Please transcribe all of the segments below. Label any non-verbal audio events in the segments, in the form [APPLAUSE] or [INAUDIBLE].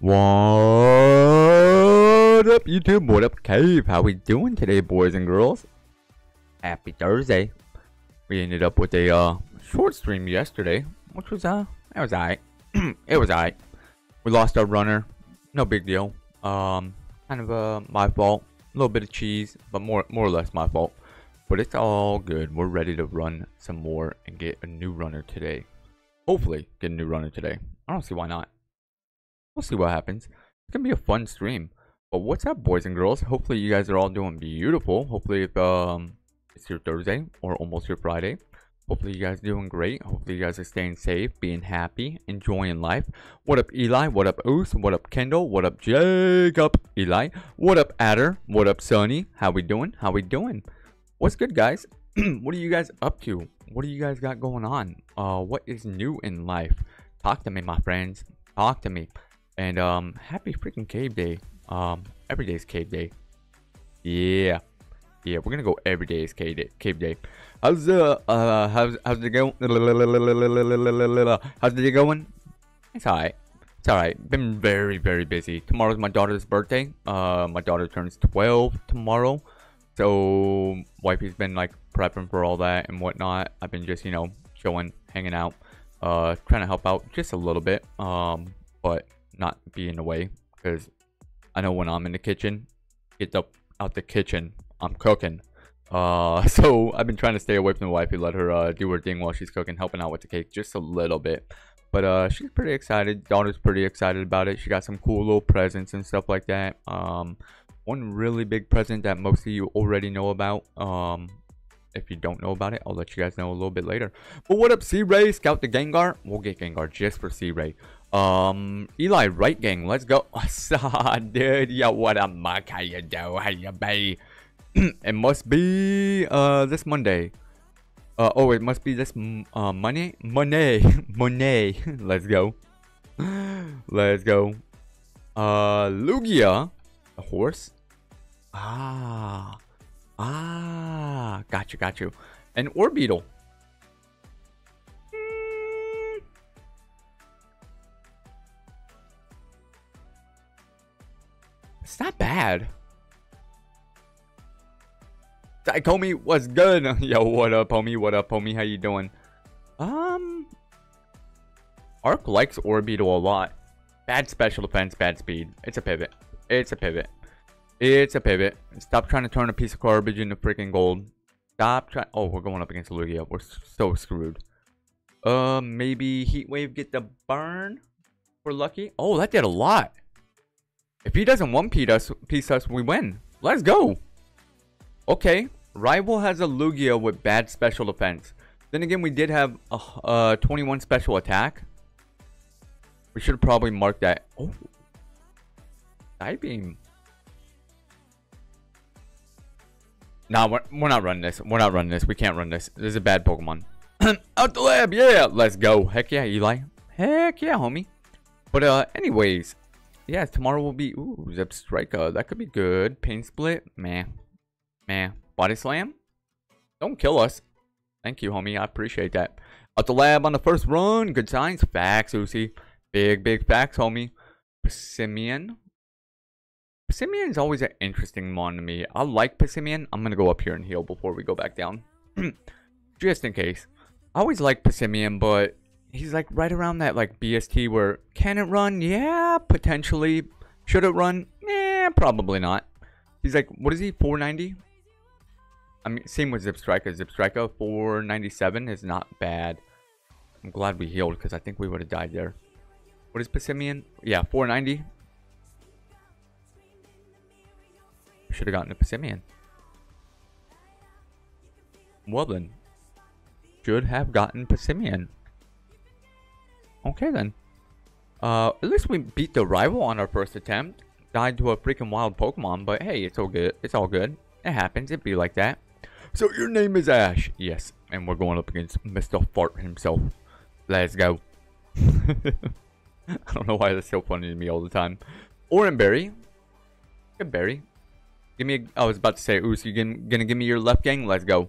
What up, YouTube? What up, Cave? How we doing today, boys and girls? Happy Thursday. We ended up with a uh, short stream yesterday, which was uh, it was alright. [CLEARS THROAT] it was alright. We lost our runner. No big deal. Um, kind of uh, my fault. A little bit of cheese, but more more or less my fault. But it's all good. We're ready to run some more and get a new runner today. Hopefully, get a new runner today. I don't see why not. We'll see what happens. It's gonna be a fun stream. But what's up, boys and girls? Hopefully, you guys are all doing beautiful. Hopefully, if um, it's your Thursday or almost your Friday. Hopefully, you guys are doing great. Hopefully, you guys are staying safe, being happy, enjoying life. What up, Eli? What up, Oos? What up, Kendall? What up, Jacob? Eli? What up, Adder? What up, Sonny? How we doing? How we doing? What's good, guys? [CLEARS THROAT] what are you guys up to? What do you guys got going on? Uh, what is new in life? Talk to me, my friends. Talk to me. And um, happy freaking cave day. Um, every day is cave day. Yeah, yeah, we're gonna go every day is cave day. Cave day. How's uh, uh how's how's it going? How's it going? It's alright. It's alright. Been very very busy. Tomorrow's my daughter's birthday. Uh, my daughter turns 12 tomorrow. So wifey's been like prepping for all that and whatnot. I've been just you know chilling, hanging out, uh, trying to help out just a little bit. Um, but not be in the way because I know when I'm in the kitchen, get up out the kitchen, I'm cooking. Uh, [LAUGHS] so I've been trying to stay away from the wifey, let her uh, do her thing while she's cooking, helping out with the cake just a little bit. But uh, she's pretty excited. Daughter's pretty excited about it. She got some cool little presents and stuff like that. Um, one really big present that most of you already know about. Um, if you don't know about it, I'll let you guys know a little bit later. But what up, C-Ray? Scout the Gengar? We'll get Gengar just for C-Ray. Um, Eli, right gang, let's go. [LAUGHS] dude, yo, what up, Mark? How you do? How you be? [CLEARS THROAT] it must be, uh, this Monday. Uh, oh, it must be this, uh, Monday? Monday. [LAUGHS] Monday. [LAUGHS] let's go. [GASPS] let's go. Uh, Lugia. A horse? Ah. Ah, got you, got you. An Orbeetle. It's not bad. homie, what's good? [LAUGHS] Yo, what up, homie? What up, homie? How you doing? Um, Arc likes Orbeetle a lot. Bad special defense, bad speed. It's a pivot. It's a pivot. It's a pivot. Stop trying to turn a piece of garbage into freaking gold. Stop trying. Oh, we're going up against Lugia. We're so screwed. Uh, maybe Heat Wave get the burn. We're lucky. Oh, that did a lot. If he doesn't one piece us, piece us, we win. Let's go. Okay. Rival has a Lugia with bad special defense. Then again, we did have a, a 21 special attack. We should probably mark that. Oh. Side beam. Nah, we're, we're not running this. We're not running this. We can't run this. This is a bad Pokemon. [CLEARS THROAT] Out the lab, yeah. Let's go. Heck yeah, Eli. Heck yeah, homie. But uh, anyways, yeah, tomorrow will be ooh Zebstrika. Uh, that could be good. Pain split, man, man. Body slam. Don't kill us. Thank you, homie. I appreciate that. Out the lab on the first run. Good signs. Facts, Uzi. Big, big facts, homie. Simeon. is always an interesting one to me. I like Passimian. I'm going to go up here and heal before we go back down. [CLEARS THROAT] Just in case. I always like Passimian, but he's like right around that like BST where can it run? Yeah, potentially. Should it run? Yeah, probably not. He's like, what is he? 490? I mean, same with Zebstrika. Zip Striker 497 is not bad. I'm glad we healed because I think we would have died there. What is Passimian? Yeah, 490. Should have gotten a Passimian. Well then. Should have gotten Passimian. Okay then. Uh, at least we beat the rival on our first attempt. Died to a freaking wild Pokemon, but hey, it's all good. It's all good. It happens. It be like that. So your name is Ash. Yes, and we're going up against Mr. Fart himself. Let's go. [LAUGHS] I don't know why that's so funny to me all the time. Oran Berry. Good berry. Give me a, I was about to say, ooh, so you gonna, gonna give me your left gang? Let's go.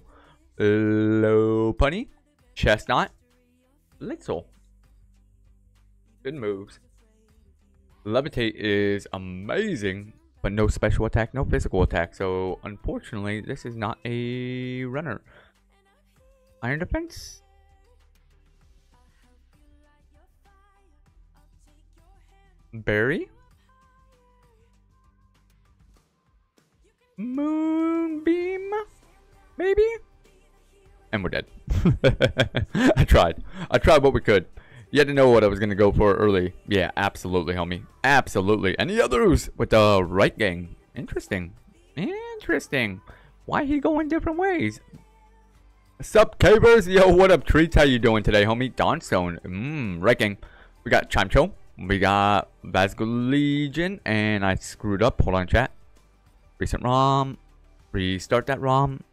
Lopunny. Chesnaught. Litzel. Good moves. Levitate is amazing, but no special attack, no physical attack. So unfortunately, this is not a runner. Iron defense. Barry. Moonbeam, maybe. And we're dead. [LAUGHS] I tried. I tried what we could. You had to know what I was going to go for early. Yeah, absolutely, homie. Absolutely. Any others with the right gang? Interesting. Interesting. Why he going different ways? Sup, cavers? Yo, what up, treats? How you doing today, homie? Dawnstone. Mmm, right gang. We got Chimecho. We got Basculegion. And I screwed up. Hold on, chat. Recent ROM. Restart that ROM.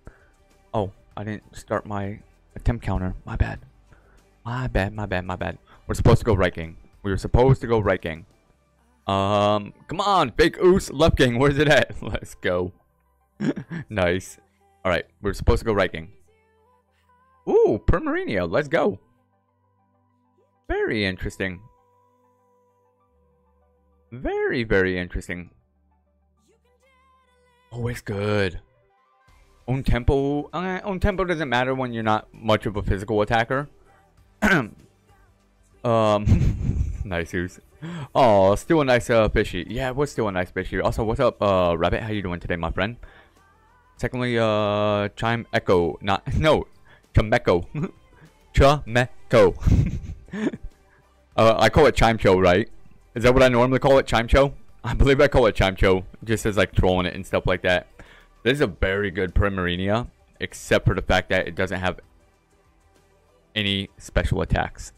Oh, I didn't start my attempt counter. My bad. My bad, my bad, my bad. We're supposed to go right gang. We were supposed to go right gang. Um, come on, fake oos, left gang. Where's it at? [LAUGHS] Let's go. [LAUGHS] nice. All right, we're supposed to go right gang. Ooh, Primarina. Let's go. Very interesting. Very, very interesting. It's good. Own tempo. Uh, own tempo doesn't matter when you're not much of a physical attacker. [CLEARS THROAT] Um, [LAUGHS] nice use. Oh, still a nice uh, fishy. Yeah, was still a nice fishy. Also, what's up, uh, Rabbit? How you doing today, my friend? Secondly, uh, Chime Echo. Not, [LAUGHS] no, Chameco. [LAUGHS] Chameco. uh, I call it Chime Show, right? Is that what I normally call it? Chime Show? I believe I call it Chime Show. Just as like trolling it and stuff like that. This is a very good Primarina, except for the fact that it doesn't have any special attacks.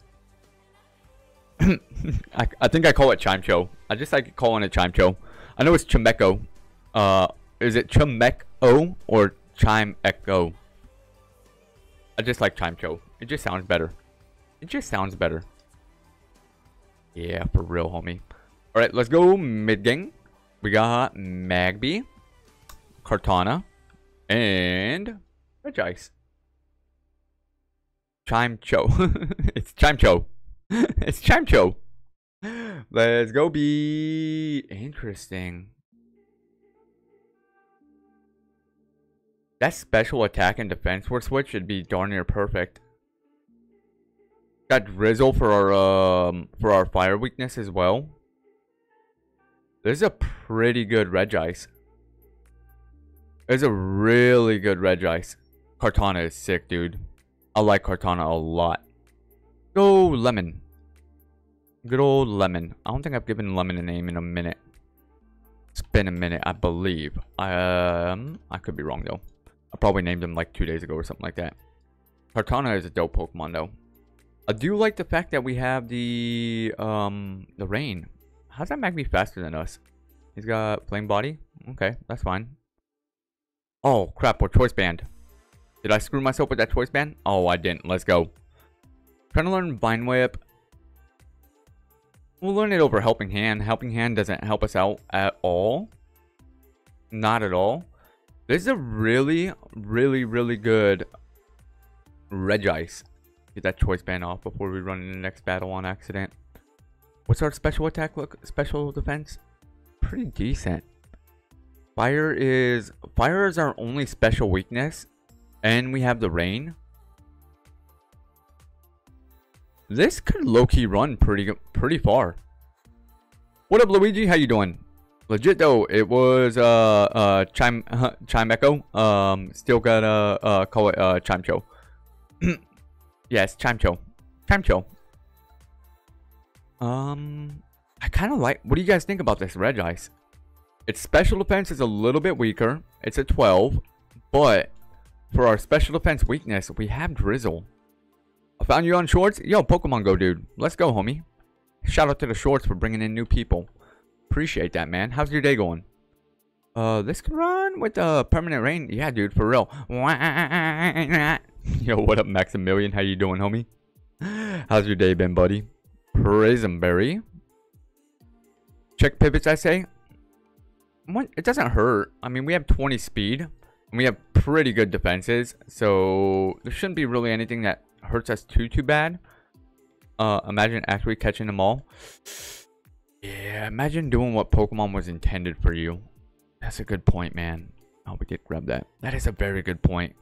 [CLEARS THROAT] I, I think I call it Chimecho. I just like calling it Chimecho. I know it's Chimeco. Uh, is it Chimeco or Chime Echo? I just like Chimecho. It just sounds better. It just sounds better. Yeah, for real, homie. Alright, let's go mid gang. We got Magby, Kartana, and Regice. Chimecho. [LAUGHS] it's Chimecho. [LAUGHS] it's Chimecho. Let's go be interesting. That special attack and defense war switch should be darn near perfect. Got Drizzle for our um for our fire weakness as well. This is a pretty good Regice. It's a really good Regice. Kartana is sick, dude. I like Kartana a lot. Go Lemon. Good old Lemon. I don't think I've given Lemon a name in a minute. It's been a minute, I believe. Um, I could be wrong though. I probably named him like two days ago or something like that. Kartana is a dope Pokemon though. I do like the fact that we have the um the rain. How's that me faster than us? He's got flame body. Okay, that's fine. Oh crap, we're choice band. Did I screw myself with that choice band? Oh, I didn't. Let's go. Trying to learn Vine Whip. We'll learn it over Helping Hand. Helping Hand doesn't help us out at all. Not at all. This is a really, really, really good Regice. Get that choice band off before we run in the next battle on accident. What's our special attack look? Special defense? Pretty decent. Fire is fire is our only special weakness. And we have the rain. This could low-key run pretty pretty far. What up, Luigi? How you doing? Legit though, it was uh uh chime uh, [LAUGHS] chime echo. Um, still gotta uh call it uh chime show. [CLEARS THROAT] yes, chime show, chime show. Um, I kind of like. What do you guys think about this Regice? Its special defense is a little bit weaker. It's a 12, but for our special defense weakness, we have Drizzle. I found you on Shorts. Yo, Pokemon Go, dude. Let's go, homie. Shout out to the Shorts for bringing in new people. Appreciate that, man. How's your day going? Uh, this can run with uh, permanent rain. Yeah, dude, for real. [LAUGHS] Yo, what up, Maximilian? How you doing, homie? [GASPS] How's your day been, buddy? Persim Berry. Check pivots, I say. What? It doesn't hurt. I mean, we have 20 speed. And we have pretty good defenses. So, there shouldn't be really anything that hurts us too, too bad. Uh, imagine actually catching them all. Yeah, imagine doing what Pokemon was intended for you. That's a good point, man. Oh, we did grab that. That is a very good point.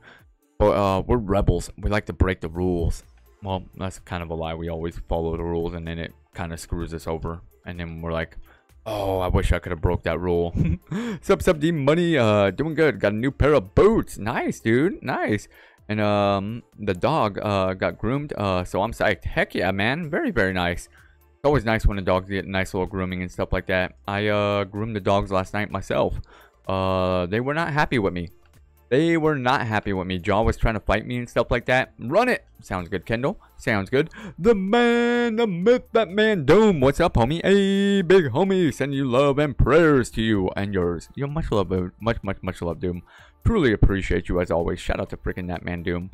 But uh, we're rebels. We like to break the rules. Well, that's kind of a lie. We always follow the rules, and then it kind of screws us over. And then we're like, oh, I wish I could have broke that rule. [LAUGHS] sup, sup, D Money. Uh, doing good. Got a new pair of boots. Nice, dude. Nice. And um, the dog uh got groomed. Uh, so I'm psyched. Heck yeah, man. Very, very nice. It's always nice when the dogs get nice little grooming and stuff like that. I uh groomed the dogs last night myself. Uh, they were not happy with me. They were not happy with me. Jaw was trying to fight me and stuff like that. Run it! Sounds good, Kendall. Sounds good. The man, the myth, that man, Doom. What's up, homie? Hey, big homie. Send you love and prayers to you and yours. Yo, much love, much, much, much love, Doom. Truly appreciate you as always. Shout out to freaking that man, Doom.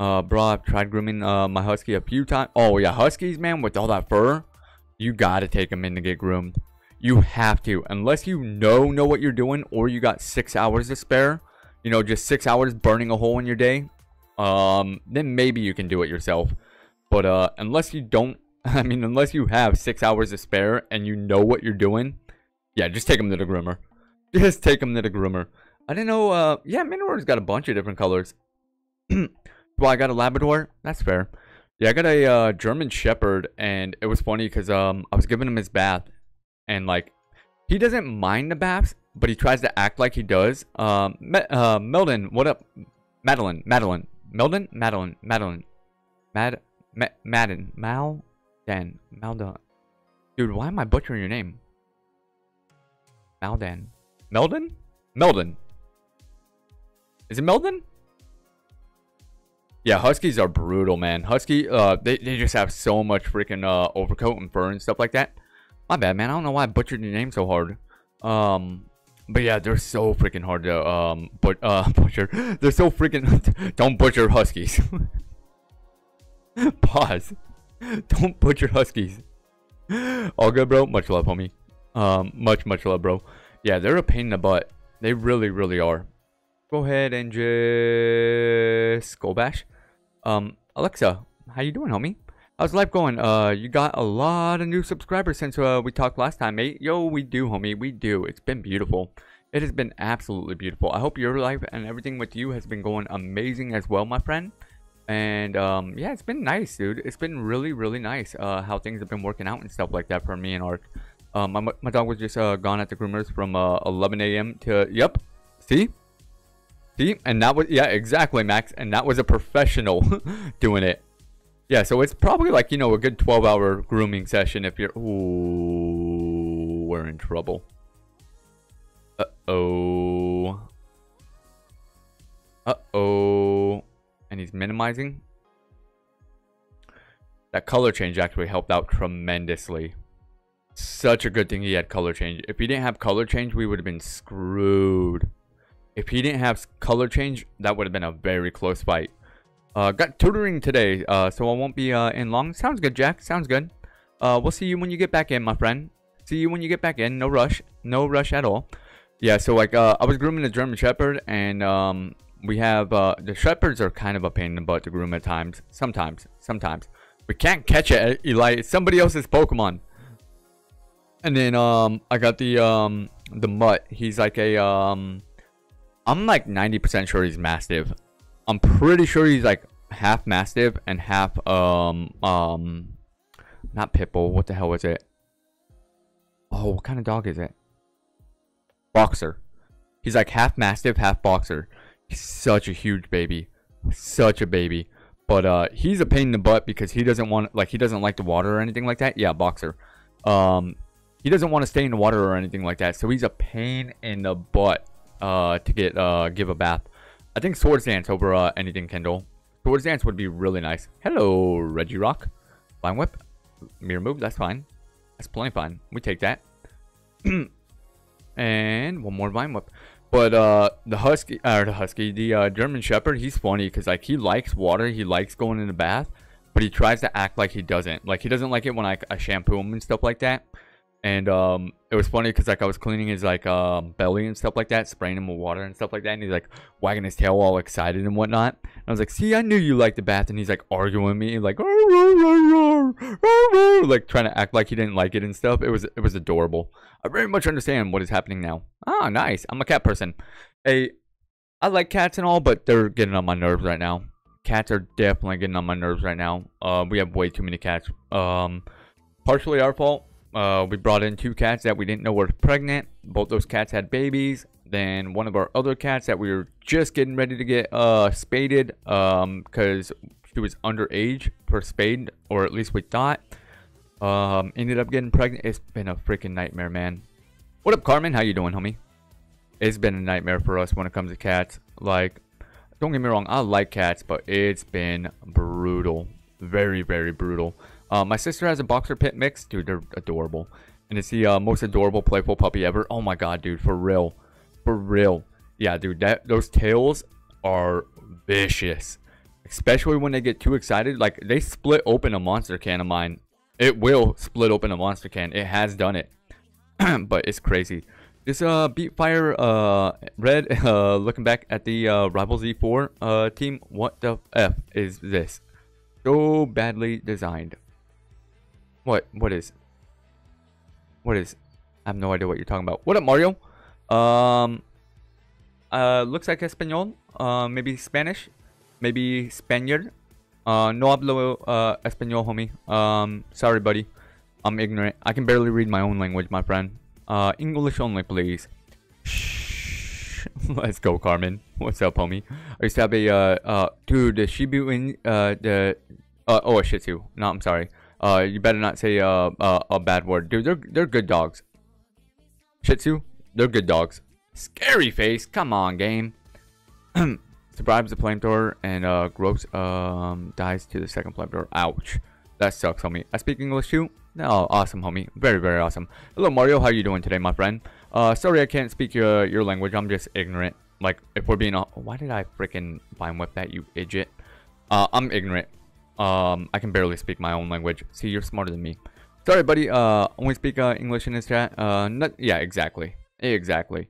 Uh, bro, I've tried grooming uh, my husky a few times. Oh, yeah, huskies, man, with all that fur. You gotta take them in to get groomed. You have to. Unless you know know what you're doing or you got six hours to spare you know, just six hours burning a hole in your day, um, then maybe you can do it yourself. But uh, unless you don't, [LAUGHS] I mean, unless you have six hours to spare and you know what you're doing, yeah, just take them to the groomer. [LAUGHS] Just take them to the groomer. I didn't know, uh, yeah, Minotaur's got a bunch of different colors. [CLEARS THROAT] well, I got a Labrador. That's fair. Yeah, I got a uh, German Shepherd, and it was funny because um, I was giving him his bath, and like, he doesn't mind the baths, but he tries to act like he does. Um, uh, Meldon, what up? Madeline, Madeline, Meldon, Madeline, Madeline, Mad, Ma Madden, Mal, Dan, Malda. Dude, why am I butchering your name? Maldan, Meldon, Meldon. Is it Meldon? Yeah, Huskies are brutal, man. Husky, uh, they, they just have so much freaking uh, overcoat and fur and stuff like that. My bad, man. I don't know why I butchered your name so hard. Um, but yeah, they're so freaking hard to um but uh [LAUGHS] butcher. They're so freaking [LAUGHS] don't butcher huskies. [LAUGHS] Pause. Don't butcher huskies. All good, bro. Much love, homie. Um, much much love, bro. Yeah, they're a pain in the butt. They really really are. Go ahead and just go bash. Um, Alexa, how you doing, homie? How's life going? Uh, you got a lot of new subscribers since uh, we talked last time, mate. Yo, we do, homie. We do. It's been beautiful. It has been absolutely beautiful. I hope your life and everything with you has been going amazing as well, my friend. And um, yeah, it's been nice, dude. It's been really, really nice uh, how things have been working out and stuff like that for me and Ark. Um, my, my dog was just uh, gone at the groomers from uh, 11 a.m. to, yep, see? See? And that was, yeah, exactly, Max. And that was a professional [LAUGHS] doing it. Yeah, so it's probably like, you know, a good 12 hour grooming session if you're... Ooh, we're in trouble. Uh-oh. Uh-oh. And he's minimizing. That color change actually helped out tremendously. Such a good thing he had color change. If he didn't have color change, we would have been screwed. If he didn't have color change, that would have been a very close fight. Uh, got tutoring today, uh, so I won't be uh, in long. Sounds good, Jack. Sounds good. Uh, we'll see you when you get back in, my friend. See you when you get back in. No rush. No rush at all. Yeah, so like uh, I was grooming the German Shepherd, and um, we have uh, the Shepherds are kind of a pain in the butt to groom at times. Sometimes, sometimes we can't catch it, Eli. It's somebody else's Pokemon. And then um, I got the um the mutt. He's like a um, I'm like 90% sure he's Mastiff. I'm pretty sure he's like half Mastiff and half um um not Pitbull. What the hell is it? Oh, what kind of dog is it? Boxer. He's like half Mastiff, half Boxer. He's such a huge baby, such a baby. But uh, he's a pain in the butt because he doesn't want like he doesn't like the water or anything like that. Yeah, Boxer. Um, he doesn't want to stay in the water or anything like that. So he's a pain in the butt uh to get uh give a bath. I think Swords Dance over uh, anything Kendall. Swords Dance would be really nice. Hello, Regirock. Vine Whip. Mirror move, that's fine. That's plenty fine. We take that. [CLEARS THROAT] and one more Vine Whip. But uh, the Husky, or uh, the Husky, the uh, German Shepherd, he's funny because like he likes water. He likes going in the bath. But he tries to act like he doesn't. Like he doesn't like it when I, I shampoo him and stuff like that. And um, it was funny because like I was cleaning his like um, belly and stuff like that, spraying him with water and stuff like that, and he's like wagging his tail all excited and whatnot. And I was like, "See, I knew you liked the bath," and he's like arguing with me, like like trying to act like he didn't like it and stuff. It was it was adorable. I very much understand what is happening now. Ah, nice. I'm a cat person. Hey, I like cats and all, but they're getting on my nerves right now. Cats are definitely getting on my nerves right now. Uh, we have way too many cats. Um, partially our fault uh, we brought in two cats that we didn't know were pregnant. Both those cats had babies. Then one of our other cats that we were just getting ready to get uh, spaded um, because she was underage for spade, or at least we thought. Um, ended up getting pregnant. It's been a freaking nightmare, man. What up, Carmen? How you doing, homie? It's been a nightmare for us when it comes to cats. Like, don't get me wrong, I like cats, but it's been brutal. Very, very brutal. Uh, my sister has a boxer pit mix. Dude, they're adorable. And it's the uh, most adorable playful puppy ever. Oh my god, dude. For real. For real. Yeah, dude. That Those tails are vicious. Especially when they get too excited. Like, they split open a monster can of mine. It will split open a monster can. It has done it. [CLEARS THROAT] but it's crazy. This uh Beat Fire uh Red [LAUGHS] uh looking back at the uh Rival Z4 uh team, what the F is this? So badly designed. What? What is? What is? I have no idea what you're talking about. What up, Mario? Um, uh, looks like Espanol. Uh, maybe Spanish. Maybe Spaniard. Uh, no hablo uh, Espanol, homie. Um, sorry, buddy. I'm ignorant. I can barely read my own language, my friend. Uh, English only, please. Shh. [LAUGHS] Let's go, Carmen. What's up, homie? I used to have a, uh, uh, dude, the Shibu in, uh, the, uh, oh, a Shih Tzu. No, I'm sorry. Uh, you better not say uh, uh, a bad word, dude. They're they're good dogs. Shih Tzu, they're good dogs. Scary face, come on, game. [CLEARS THROAT] Survives the flamethrower and uh, Gross um dies to the second flamethrower. Ouch, that sucks, homie. I speak English too. No, awesome, homie. Very, very awesome. Hello, Mario. How you doing today, my friend? Uh, sorry I can't speak your your language. I'm just ignorant. Like, if we're being, why did I freaking vine whip that, you idiot? Uh, I'm ignorant. Um, I can barely speak my own language. See, you're smarter than me. Sorry, buddy. Uh, only speak uh, English in this chat. Uh, not, yeah, exactly. Exactly.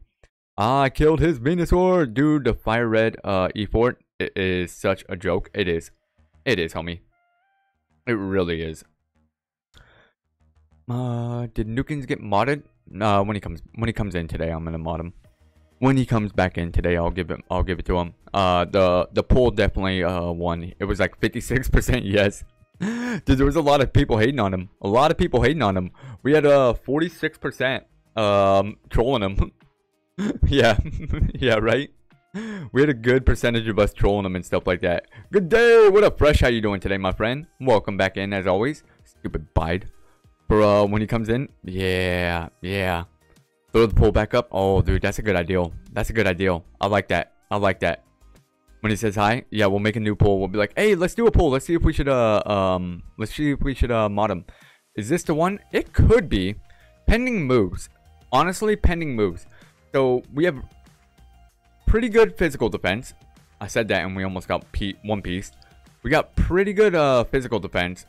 I killed his Venusaur. Dude, the fire red uh, E4 it is such a joke. It is. It is, homie. It really is. Uh, did Nukins get modded? Uh, when he comes when he comes in today, I'm gonna mod him when he comes back in today, I'll give him. I'll give it to him. Uh, the the poll definitely uh won. It was like 56% [LAUGHS] yes. [LAUGHS] Dude, there was a lot of people hating on him. A lot of people hating on him. We had uh 46% um trolling him. [LAUGHS] yeah, yeah, right. We had a good percentage of us trolling him and stuff like that. Good day. What up, Fresh? How you doing today, my friend? Welcome back in as always. Stupid bide. Uh when he comes in. Yeah, yeah. Throw the poll back up. Oh, dude, that's a good idea. That's a good idea. I like that. I like that. When he says hi, yeah, we'll make a new poll. We'll be like, hey, let's do a poll. Let's see if we should, uh, um, let's see if we should, uh, mod him. Is this the one? It could be. Pending moves. Honestly, pending moves. So, we have pretty good physical defense. I said that and we almost got one piece. We got pretty good, uh, physical defense.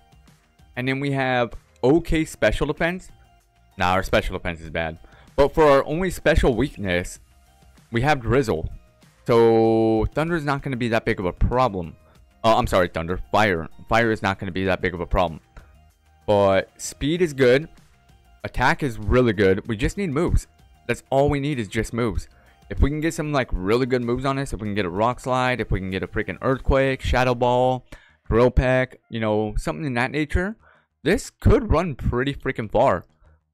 And then we have okay special defense. Nah, our special defense is bad. But for our only special weakness, we have Drizzle. So Thunder is not going to be that big of a problem. Oh, I'm sorry, Thunder. Fire. Fire is not going to be that big of a problem. But speed is good. Attack is really good. We just need moves. That's all we need is just moves. If we can get some like really good moves on this, if we can get a Rock Slide, if we can get a freaking Earthquake, Shadow Ball, Drill Peck, you know, something in that nature, this could run pretty freaking far.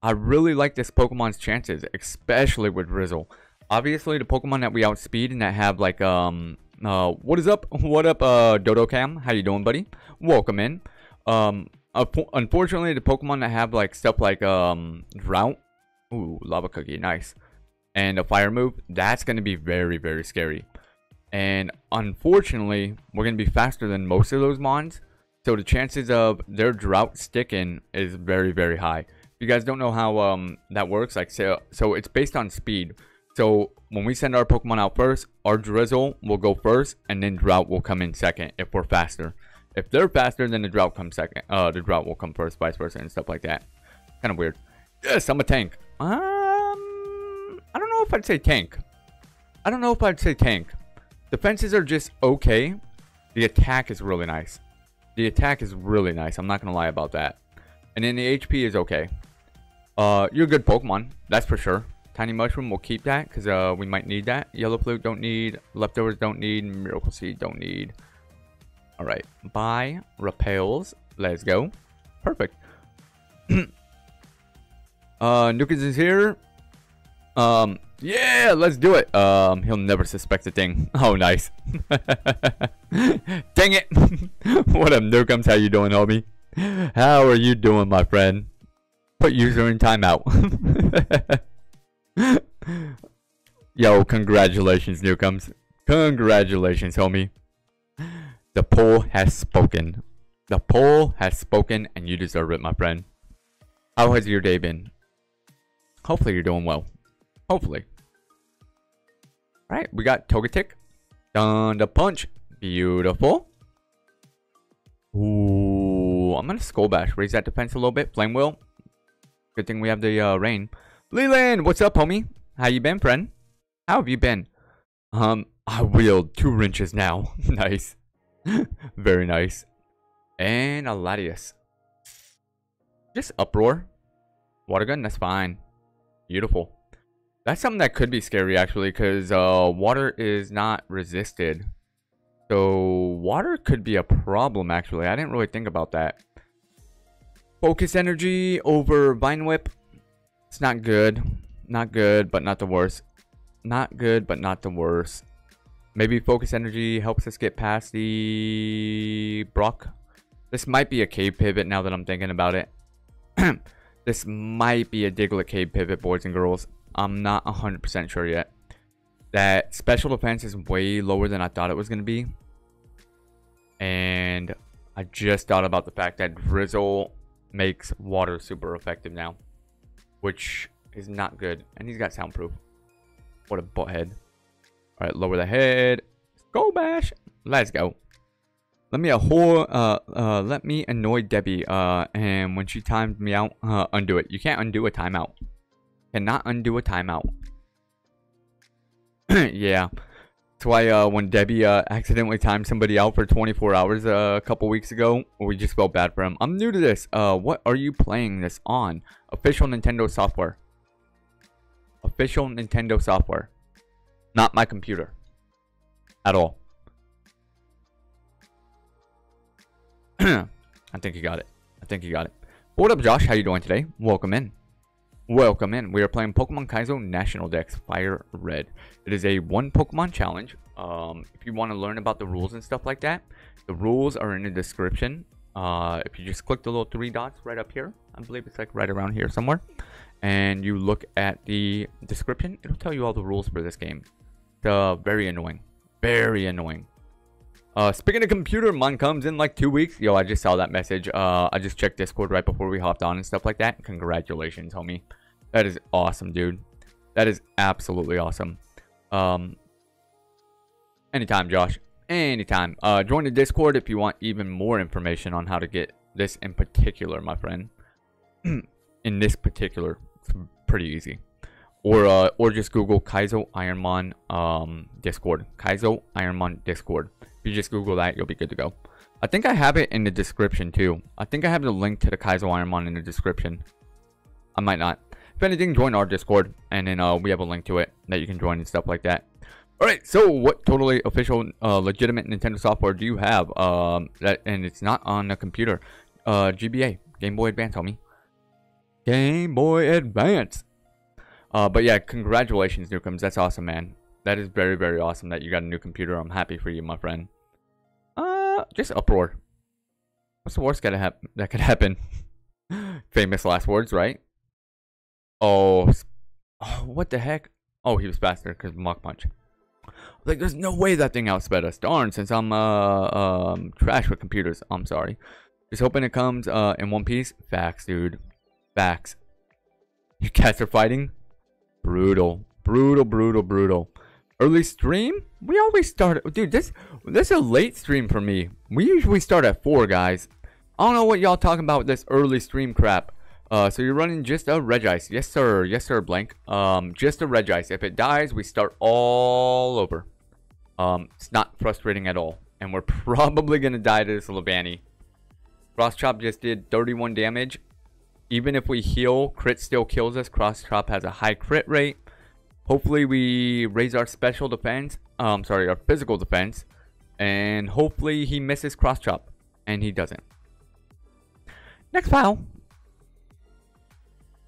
I really like this Pokemon's chances, especially with Drizzle. Obviously, the Pokemon that we outspeed and that have like, um, uh, what is up? [LAUGHS] What up, uh, Dodo Cam? How you doing, buddy? Welcome in. Um, unfortunately, the Pokemon that have like stuff like, um, Drought. Ooh, Lava Cookie, nice. And a Fire move, that's going to be very, very scary. And unfortunately, we're going to be faster than most of those Mons. So the chances of their Drought sticking is very, very high you guys don't know how um that works, like so, so it's based on speed. So when we send our Pokemon out first, our Drizzle will go first, and then Drought will come in second if we're faster. If they're faster, then the Drought comes second. Uh, the Drought will come first, vice versa, and stuff like that. Kind of weird. Yes, I'm a tank. Um, I don't know if I'd say tank. I don't know if I'd say tank. Defenses are just okay. The attack is really nice. The attack is really nice. I'm not to lie about that. And then the HP is okay. Uh, you're a good Pokemon. That's for sure. Tiny Mushroom, we'll keep that because uh, we might need that. Yellow Flute don't need. Leftovers don't need. Miracle Seed don't need. Alright. Buy. Repels. Let's go. Perfect. [CLEARS THROAT] uh, Nukins is here. Um, yeah, let's do it. Um, he'll never suspect a thing. [LAUGHS] Oh, nice. [LAUGHS] Dang it. [LAUGHS] what up, Nukums? How you doing, homie? How are you doing, my friend? Put user in timeout. Yo, congratulations, Newcomes. Congratulations, homie. The poll has spoken. The poll has spoken, and you deserve it, my friend. How has your day been? Hopefully you're doing well. Hopefully. Alright, we got Togetic. Done the punch. Beautiful. Ooh, I'm gonna Skull Bash. Raise that defense a little bit. Flame Wheel. Good thing we have the uh, rain. Leland, what's up, homie? How you been, friend? How have you been? Um, I wield two wrenches now. [LAUGHS] nice. [LAUGHS] Very nice. And a Latias. Just Uproar. Water Gun, that's fine. Beautiful. That's something that could be scary, actually, because uh, water is not resisted. So, water could be a problem, actually. I didn't really think about that. Focus energy over Vine Whip. It's not good. Not good, but not the worst. Not good, but not the worst. Maybe focus energy helps us get past the Brock. This might be a cave pivot now that I'm thinking about it. [CLEARS THROAT] this might be a Diglett cave pivot, boys and girls. I'm not 100% sure yet. That special defense is way lower than I thought it was going to be. And I just thought about the fact that Drizzle makes water super effective now, which is not good. And he's got soundproof. What a butthead. All right, lower the head. Go bash. Let's go. Let me a whole uh uh let me annoy Debbie uh and when she timed me out uh undo it. You can't undo a timeout. Cannot undo a timeout. [CLEARS THROAT] yeah. That's why uh, when Debbie uh, accidentally timed somebody out for 24 hours uh, a couple weeks ago, we just felt bad for him. I'm new to this. Uh, what are you playing this on? Official Nintendo software. Official Nintendo software. Not my computer. At all. [CLEARS THROAT] I think you got it. I think you got it. What up, Josh? How you doing today? Welcome in. Welcome in. We are playing Pokemon Kaizo National Dex Fire Red. It is a one Pokemon challenge. Um, if you want to learn about the rules and stuff like that, the rules are in the description. Uh, if you just click the little three dots right up here, I believe it's like right around here somewhere, and you look at the description, it'll tell you all the rules for this game. Uh, very annoying. Very annoying. Uh, speaking of computer, mine comes in like two weeks. Yo, I just saw that message. Uh, I just checked Discord right before we hopped on and stuff like that. Congratulations, homie. That is awesome, dude. That is absolutely awesome. Um, anytime, Josh. Anytime. Uh, join the Discord if you want even more information on how to get this in particular, my friend. [CLEARS THROAT] in this particular, it's pretty easy. Or uh, or just Google Kaizo Ironmon um, Discord. Kaizo Ironmon Discord. If you just Google that, you'll be good to go. I think I have it in the description too. I think I have the link to the Kaizo Ironmon in the description. I might not. If anything, join our Discord, and then uh, we have a link to it that you can join and stuff like that. All right, so what totally official, uh, legitimate Nintendo software do you have? Um, that and it's not on a computer. Uh, GBA, Game Boy Advance, homie. Game Boy Advance. Uh, but yeah, congratulations, Newcombs. That's awesome, man. That is very, very awesome that you got a new computer. I'm happy for you, my friend. Uh, just uproar. What's the worst? That could happen. [LAUGHS] Famous last words, right? Oh, oh, what the heck? Oh, he was faster because Mach Punch. Like, there's no way that thing outsped us. Darn, since I'm uh um trash with computers. I'm sorry. Just hoping it comes uh in one piece. Facts, dude. Facts. You cats are fighting. Brutal, brutal, brutal, brutal. Early stream? We always start. Dude, this this is a late stream for me. We usually start at four, guys. I don't know what y'all talking about with this early stream crap. Uh, so you're running just a Regice. Yes, sir. Yes, sir, Blank. Um, just a Regice. If it dies, we start all over. Um, it's not frustrating at all. And we're [LAUGHS] probably going to die to this Levani. Cross Chop just did 31 damage. Even if we heal, crit still kills us. Cross Chop has a high crit rate. Hopefully we raise our special defense. Um, sorry, our physical defense. And hopefully he misses Cross Chop. And he doesn't. Next file.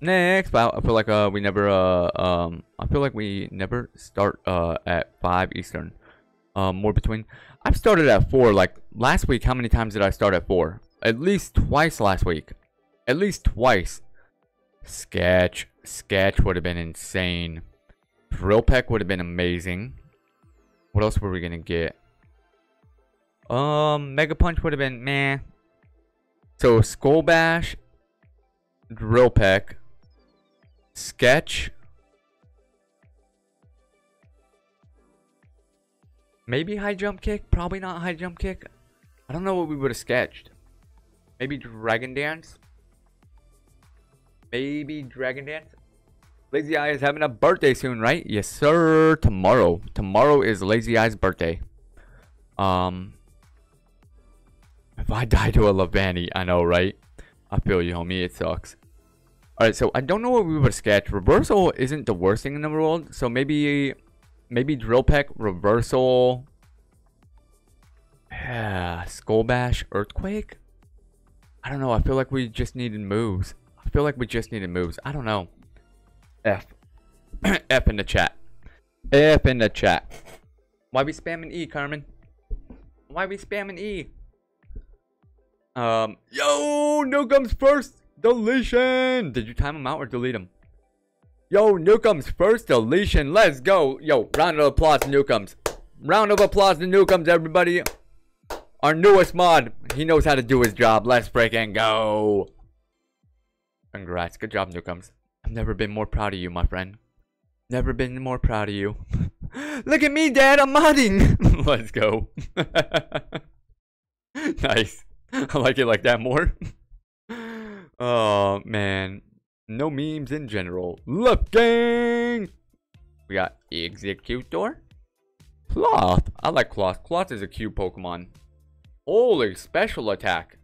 Next file. I feel like uh we never uh um I feel like we never start uh at five Eastern. Um more between I've started at four. Like last week, how many times did I start at four? At least twice last week. At least twice. Sketch. Sketch would have been insane. Drill Peck would have been amazing. What else were we gonna get? Um, Mega Punch would have been meh. So Skull Bash, Drill Peck, Sketch. Maybe high jump kick, probably not high jump kick. I don't know what we would have sketched. Maybe Dragon Dance. Maybe Dragon Dance. Lazy Eye is having a birthday soon, right? Yes, sir. Tomorrow. Tomorrow is Lazy Eye's birthday. Um, if I [LAUGHS] die to a Levani, I know, right? I feel you, homie. It sucks. Alright, so I don't know what we would sketch. Reversal isn't the worst thing in the world. So maybe, maybe Drill Peck, Reversal. Yeah, Skull Bash, Earthquake. I don't know. I feel like we just needed moves. I feel like we just needed moves. I don't know. F. [CLEARS THROAT] F in the chat. F in the chat. Why we spamming E, Carmen? Why we spamming E? Um, yo, Newcomb's first deletion. Did you time him out or delete him? Yo, Newcomb's first deletion. Let's go. Yo, round of applause to Newcombs. Round of applause to Newcombs, everybody. Our newest mod. He knows how to do his job. Let's break and go. Congrats. Good job, Newcombs. I've never been more proud of you, my friend. Never been more proud of you. [LAUGHS] Look at me, Dad. I'm modding. [LAUGHS] Let's go. [LAUGHS] nice. I like it like that more. Oh, man. No memes in general. Looking. We got Exeggutor. Cloth. I like Cloth. Cloth is a cute Pokemon. Holy special attack.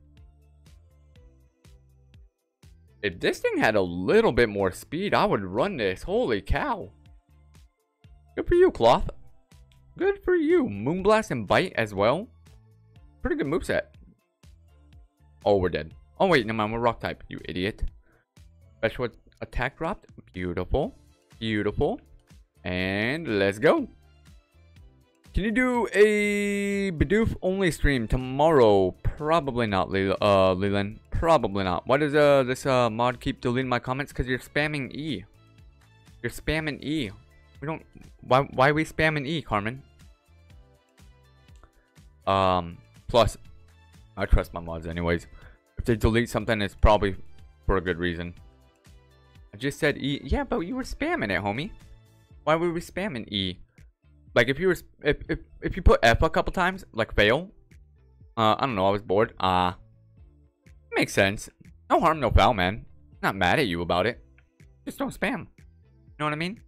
If this thing had a little bit more speed, I would run this. Holy cow. Good for you, Cloth. Good for you. Moonblast and Bite as well. Pretty good moveset. Oh, we're dead. Oh, wait, no mind. We're rock type, you idiot. Special attack dropped. Beautiful. Beautiful. And let's go. Can you do a Bidoof only stream tomorrow? Probably not, Le uh, Leland. Probably not. Why does uh, this uh, mod keep deleting my comments? Because you're spamming E. You're spamming E. We don't... Why, why are we spamming E, Carmen? Um, plus, I trust my mods anyways. If they delete something, it's probably for a good reason. I just said E. Yeah, but you were spamming it, homie. Why were we spamming E? Like if you were if if if you put F a couple times, like fail. Uh, I don't know. I was bored. Ah, uh, makes sense. No harm, no foul, man. Not mad at you about it. Just don't spam. You know what I mean?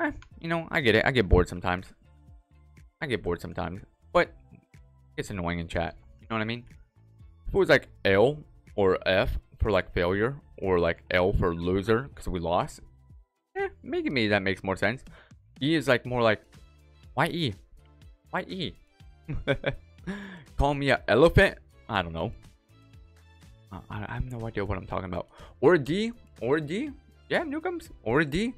Eh, you know, I get it. I get bored sometimes. I get bored sometimes, but it's annoying in chat. You know what I mean? If it was like L or F for like failure, or like L for loser because we lost, eh, maybe me that makes more sense. E is like more like, why E? Why E? [LAUGHS] Call me an elephant? I don't know. I, I, have no idea what I'm talking about. Or D? Or D? Yeah, Newcombs. Or D.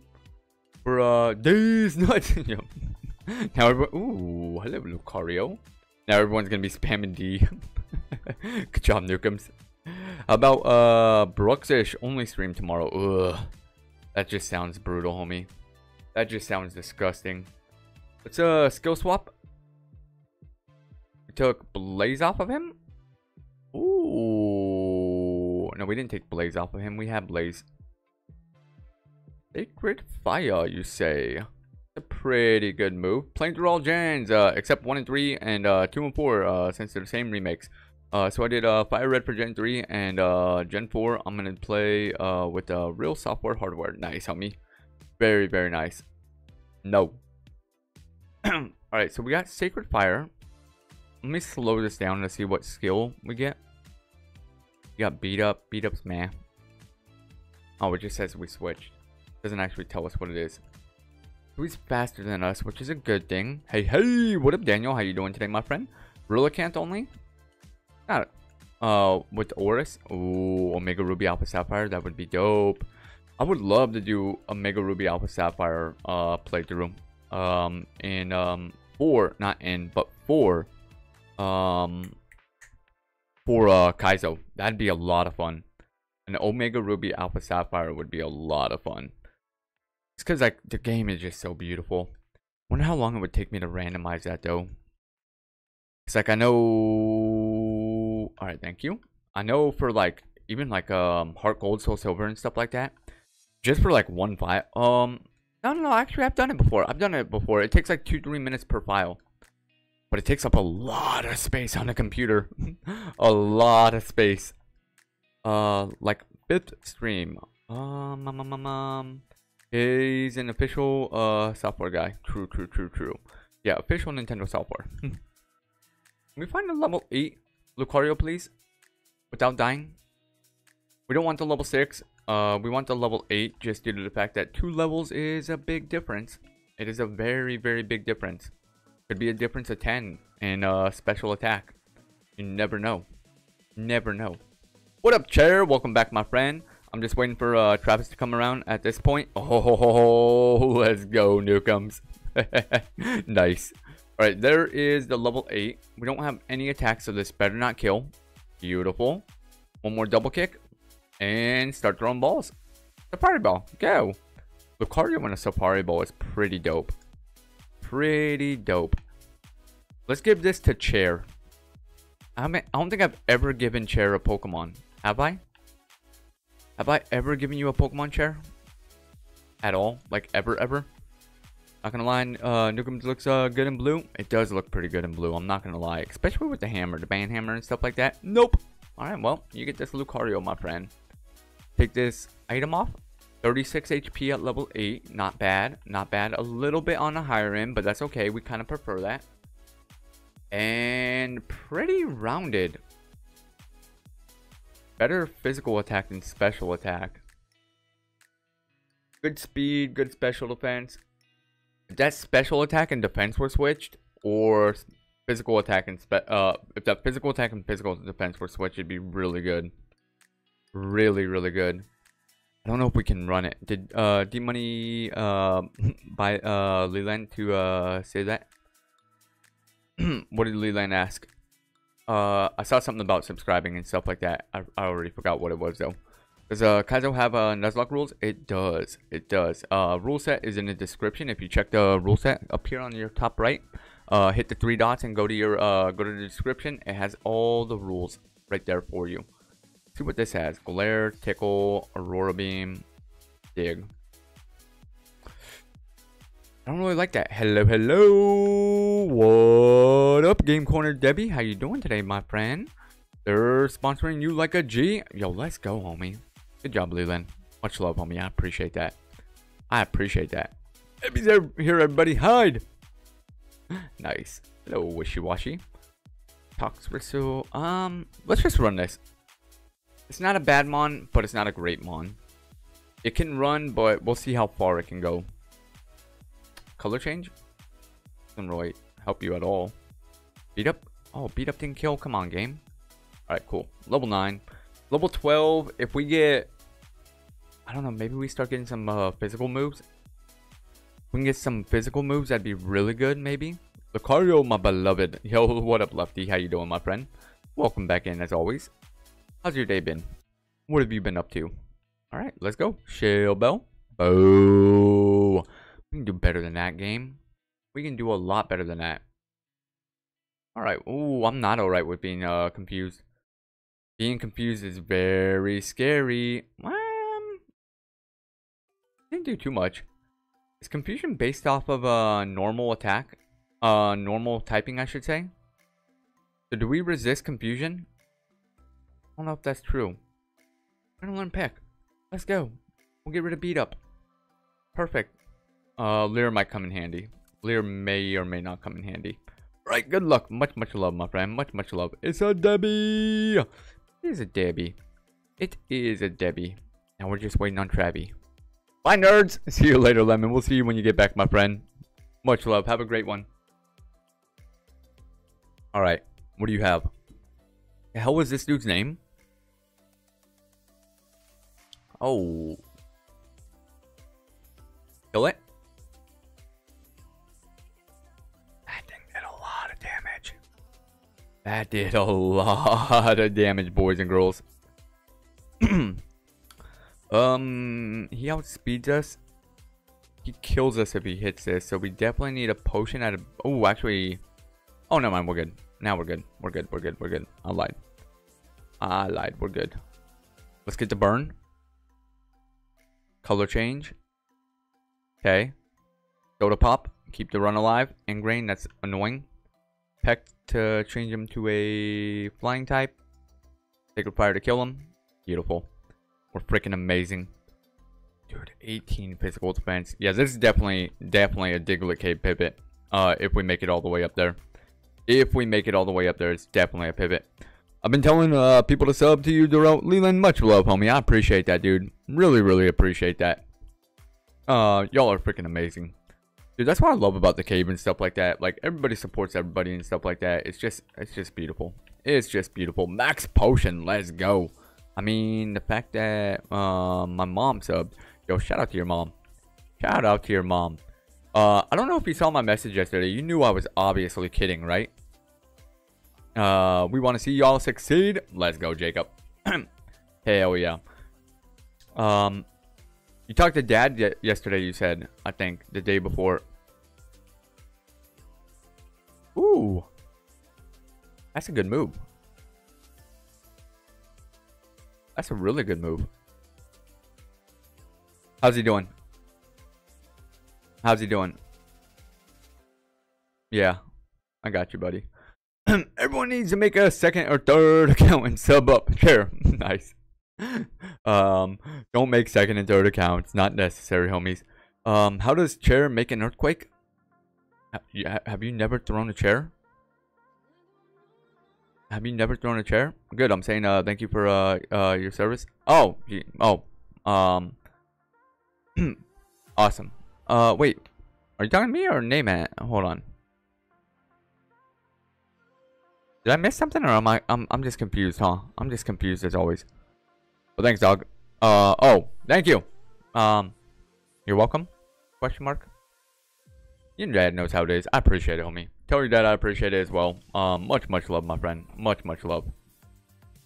For uh, days nuts. [LAUGHS] now everyone. Ooh, hello, Lucario. Now everyone's gonna be spamming D. [LAUGHS] [LAUGHS] Good job, Newcombs. How about uh, Bruxish only stream tomorrow? Ugh. That just sounds brutal, homie. That just sounds disgusting. Let's uh skill swap. We took Blaze off of him. Ooh. No, we didn't take Blaze off of him. We have Blaze. Sacred Fire, you say? A pretty good move. Playing through all gens, uh, except 1 and 3 and uh, 2 and 4, uh, since they're the same remakes. Uh, so I did uh, Fire Red for Gen 3 and uh, Gen 4. I'm going to play uh, with uh, real software hardware. Nice, homie. Very, very nice. No. [CLEARS THROAT] Alright, so we got Sacred Fire. Let me slow this down to see what skill we get. We got Beat Up. Beat Up's man. Oh, it just says we switched. Doesn't actually tell us what it is. So he's faster than us, which is a good thing. Hey, hey, what up, Daniel? How you doing today, my friend? Relicanth only? Not uh with Oris. Ooh, Omega Ruby Alpha Sapphire, that would be dope. I would love to do Omega Ruby Alpha Sapphire uh playthrough. Um in um four, not in, but four um for uh Kaizo. That'd be a lot of fun. An Omega Ruby Alpha Sapphire would be a lot of fun. It's because like the game is just so beautiful. Wonder how long it would take me to randomize that though. It's like I know. All right, thank you. I know for like even like um heart gold, soul silver, and stuff like that. Just for like one file. Um, no, no, no. Actually, I've done it before. I've done it before. It takes like two, three minutes per file, but it takes up a lot of space on the computer. [LAUGHS] a lot of space. Uh, like fifth stream. Um, um, um, um, um. He's an official uh software guy. True, true, true, true. Yeah, official Nintendo software. [LAUGHS] We find a level 8 Lucario, please? Without dying? We don't want the level 6. Uh, we want the level 8 just due to the fact that two levels is a big difference. It is a very, very big difference. Could be a difference of 10 in uh, special attack. You never know. Never know. What up, Chair? Welcome back, my friend. I'm just waiting for uh, Travis to come around at this point. Oh, let's go, Newcombs. [LAUGHS] nice. Alright, there is the level 8. We don't have any attacks, so this better not kill. Beautiful. One more double kick. And start throwing balls. Safari ball. Go. Lucario in a Safari ball is pretty dope. Pretty dope. Let's give this to Chair. I, mean, I don't think I've ever given Chair a Pokemon. Have I? Have I ever given you a Pokemon chair? At all? Like ever, ever? Not gonna lie, uh, Nukem looks uh, good in blue. It does look pretty good in blue, I'm not gonna lie. Especially with the hammer, the band hammer and stuff like that. Nope. Alright, well, you get this Lucario, my friend. Take this item off. 36 HP at level 8. Not bad. Not bad. A little bit on the higher end, but that's okay. We kind of prefer that. And pretty rounded. Better physical attack than special attack. Good speed, good special defense. That special attack and defense were switched, or physical attack and spe uh, if that physical attack and physical defense were switched, it'd be really good. Really, really good. I don't know if we can run it. Did uh D Money uh [LAUGHS] buy uh Leland to uh say that? [CLEARS THROAT] what did Leland ask? Uh, I saw something about subscribing and stuff like that. I, I already forgot what it was though. Does uh, Kaizo have uh, Nuzlocke rules? It does. It does. Uh, rule set is in the description. If you check the rule set up here on your top right, uh, hit the three dots and go to your uh, go to the description. It has all the rules right there for you. See what this has: glare, tickle, aurora beam, dig. I don't really like that. Hello, hello. What up, Game Corner Debbie? How you doing today, my friend? They're sponsoring you like a G. Yo, let's go, homie. Good job, Leland. Much love, homie. I appreciate that. I appreciate that. Debbie's here, everybody. Hide. [GASPS] nice. Hello, wishy-washy. Toxrisil. Um, let's just run this. It's not a bad mon, but it's not a great mon. It can run, but we'll see how far it can go color change doesn't really help you at all. Beat up? Oh, beat up didn't kill. Come on, game. Alright, cool. Level 9. Level 12, if we get... I don't know, maybe we start getting some uh, physical moves. we can get some physical moves, that'd be really good, maybe. Lucario, my beloved. [LAUGHS] Yo, what up, Lefty? How you doing, my friend? Welcome back in, as always. How's your day been? What have you been up to? Alright, let's go. Shell Bell. Oh, We can do better than that game. We can do a lot better than that. Alright. Ooh, I'm not alright with being uh confused. Being confused is very scary. Um, didn't do too much. Is confusion based off of a normal attack? Uh, normal typing, I should say. So do we resist confusion? I don't know if that's true. Adrenaline pick. Let's go. We'll get rid of beat up. Perfect. Uh, might come in handy. Leer may or may not come in handy. Right, good luck. Much, much love, my friend. Much, much love. It's a Debbie. It is a Debbie. It is a Debbie. Now we're just waiting on Travi. Bye, nerds. [LAUGHS] See you later, Lemon. We'll see you when you get back, my friend. Much love. Have a great one. All right. What do you have? The hell was this dude's name? Oh. Kill it? That did a [LAUGHS] lot of damage, boys and girls. [CLEARS THROAT] um, he outspeeds us. He kills us if he hits this, so we definitely need a potion at a... Oh, actually... Oh, no mind, we're good. Now we're good. We're good, we're good, we're good. I lied. I lied, we're good. Let's get the burn. Color change. Okay. Soda pop. Keep the run alive. Ingrain, that's annoying. Peck to change him to a flying type. Sacred fire to kill him. Beautiful. We're freaking amazing. Dude, 18 physical defense. Yeah, this is definitely, definitely a Diglett pivot. Uh, if we make it all the way up there. If we make it all the way up there, it's definitely a pivot. I've been telling uh, people to sub to you, Duro. Leland, much love, homie. I appreciate that, dude. Really, really appreciate that. Uh, y'all are freaking amazing. Dude, that's what I love about the cave and stuff like that. Like, everybody supports everybody and stuff like that. It's just, it's just beautiful. It's just beautiful. Max Potion, let's go. I mean, the fact that uh, my mom subbed. Yo, shout out to your mom. Shout out to your mom. Uh, I don't know if you saw my message yesterday. You knew I was obviously kidding, right? Uh, we want to see y'all succeed. Let's go, Jacob. [CLEARS THROAT] Hell yeah. Um, you talked to dad yesterday, you said, I think, the day before. Ooh. That's a good move. That's a really good move. How's he doing? How's he doing? Yeah, I got you, buddy. [CLEARS THROAT] Everyone needs to make a second or third [LAUGHS] account and sub up. Sure, [LAUGHS] nice. [LAUGHS] um, don't make second and third accounts. Not necessary, homies. Um, how does chair make an earthquake? Have you never thrown a chair? Have you never thrown a chair? Good. I'm saying uh, thank you for uh, uh your service. Oh, oh, um, [CLEARS THROAT] awesome. Uh, wait, are you talking to me or name it? Hold on. Did I miss something or am I? I'm I'm just confused, huh? I'm just confused as always. Well, thanks, dog. Uh oh, thank you. Um, you're welcome. Question mark. Your dad knows how it is. I appreciate it, homie. Tell your dad I appreciate it as well. Um, much, much love, my friend. Much, much love.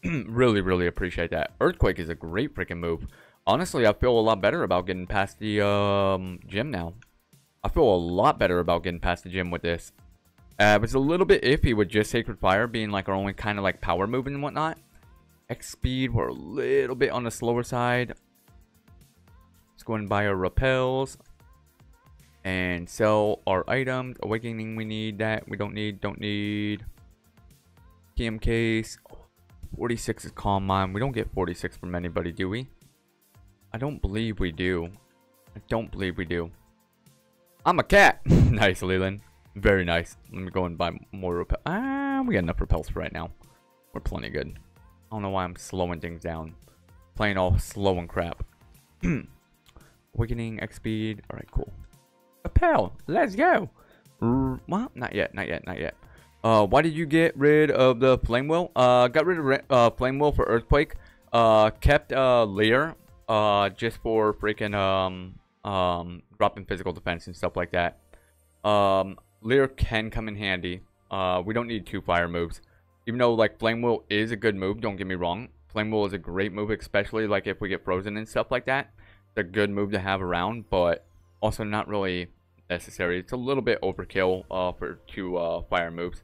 [CLEARS THROAT] really, really appreciate that. Earthquake is a great freaking move. Honestly, I feel a lot better about getting past the um, gym now. I feel a lot better about getting past the gym with this. Uh, it was a little bit iffy with just Sacred Fire being like our only kind of like power move and whatnot. X speed, we're a little bit on the slower side. Let's go and buy our repels and sell our items. Awakening, we need that. We don't need, don't need. PM case. 46 is calm mind. We don't get 46 from anybody, do we? I don't believe we do. I don't believe we do. I'm a cat. [LAUGHS] nice, Leland. Very nice. Let me go and buy more repel. Ah, we got enough repels for right now. We're plenty good. I don't know why I'm slowing things down. Playing all slow and crap. [CLEARS THROAT] Awakening, X speed. Alright, cool. Repel. Let's go. Well, not yet, not yet, not yet. Uh, why did you get rid of the flame wheel? Uh, got rid of uh, flame wheel for earthquake. Uh, kept uh layer uh just for freaking um um dropping physical defense and stuff like that. Um, Leer can come in handy. Uh, we don't need two fire moves. Even though like Flame Wheel is a good move, don't get me wrong. Flame Wheel is a great move, especially like if we get frozen and stuff like that. It's a good move to have around, but also not really necessary. It's a little bit overkill uh, for two uh, fire moves.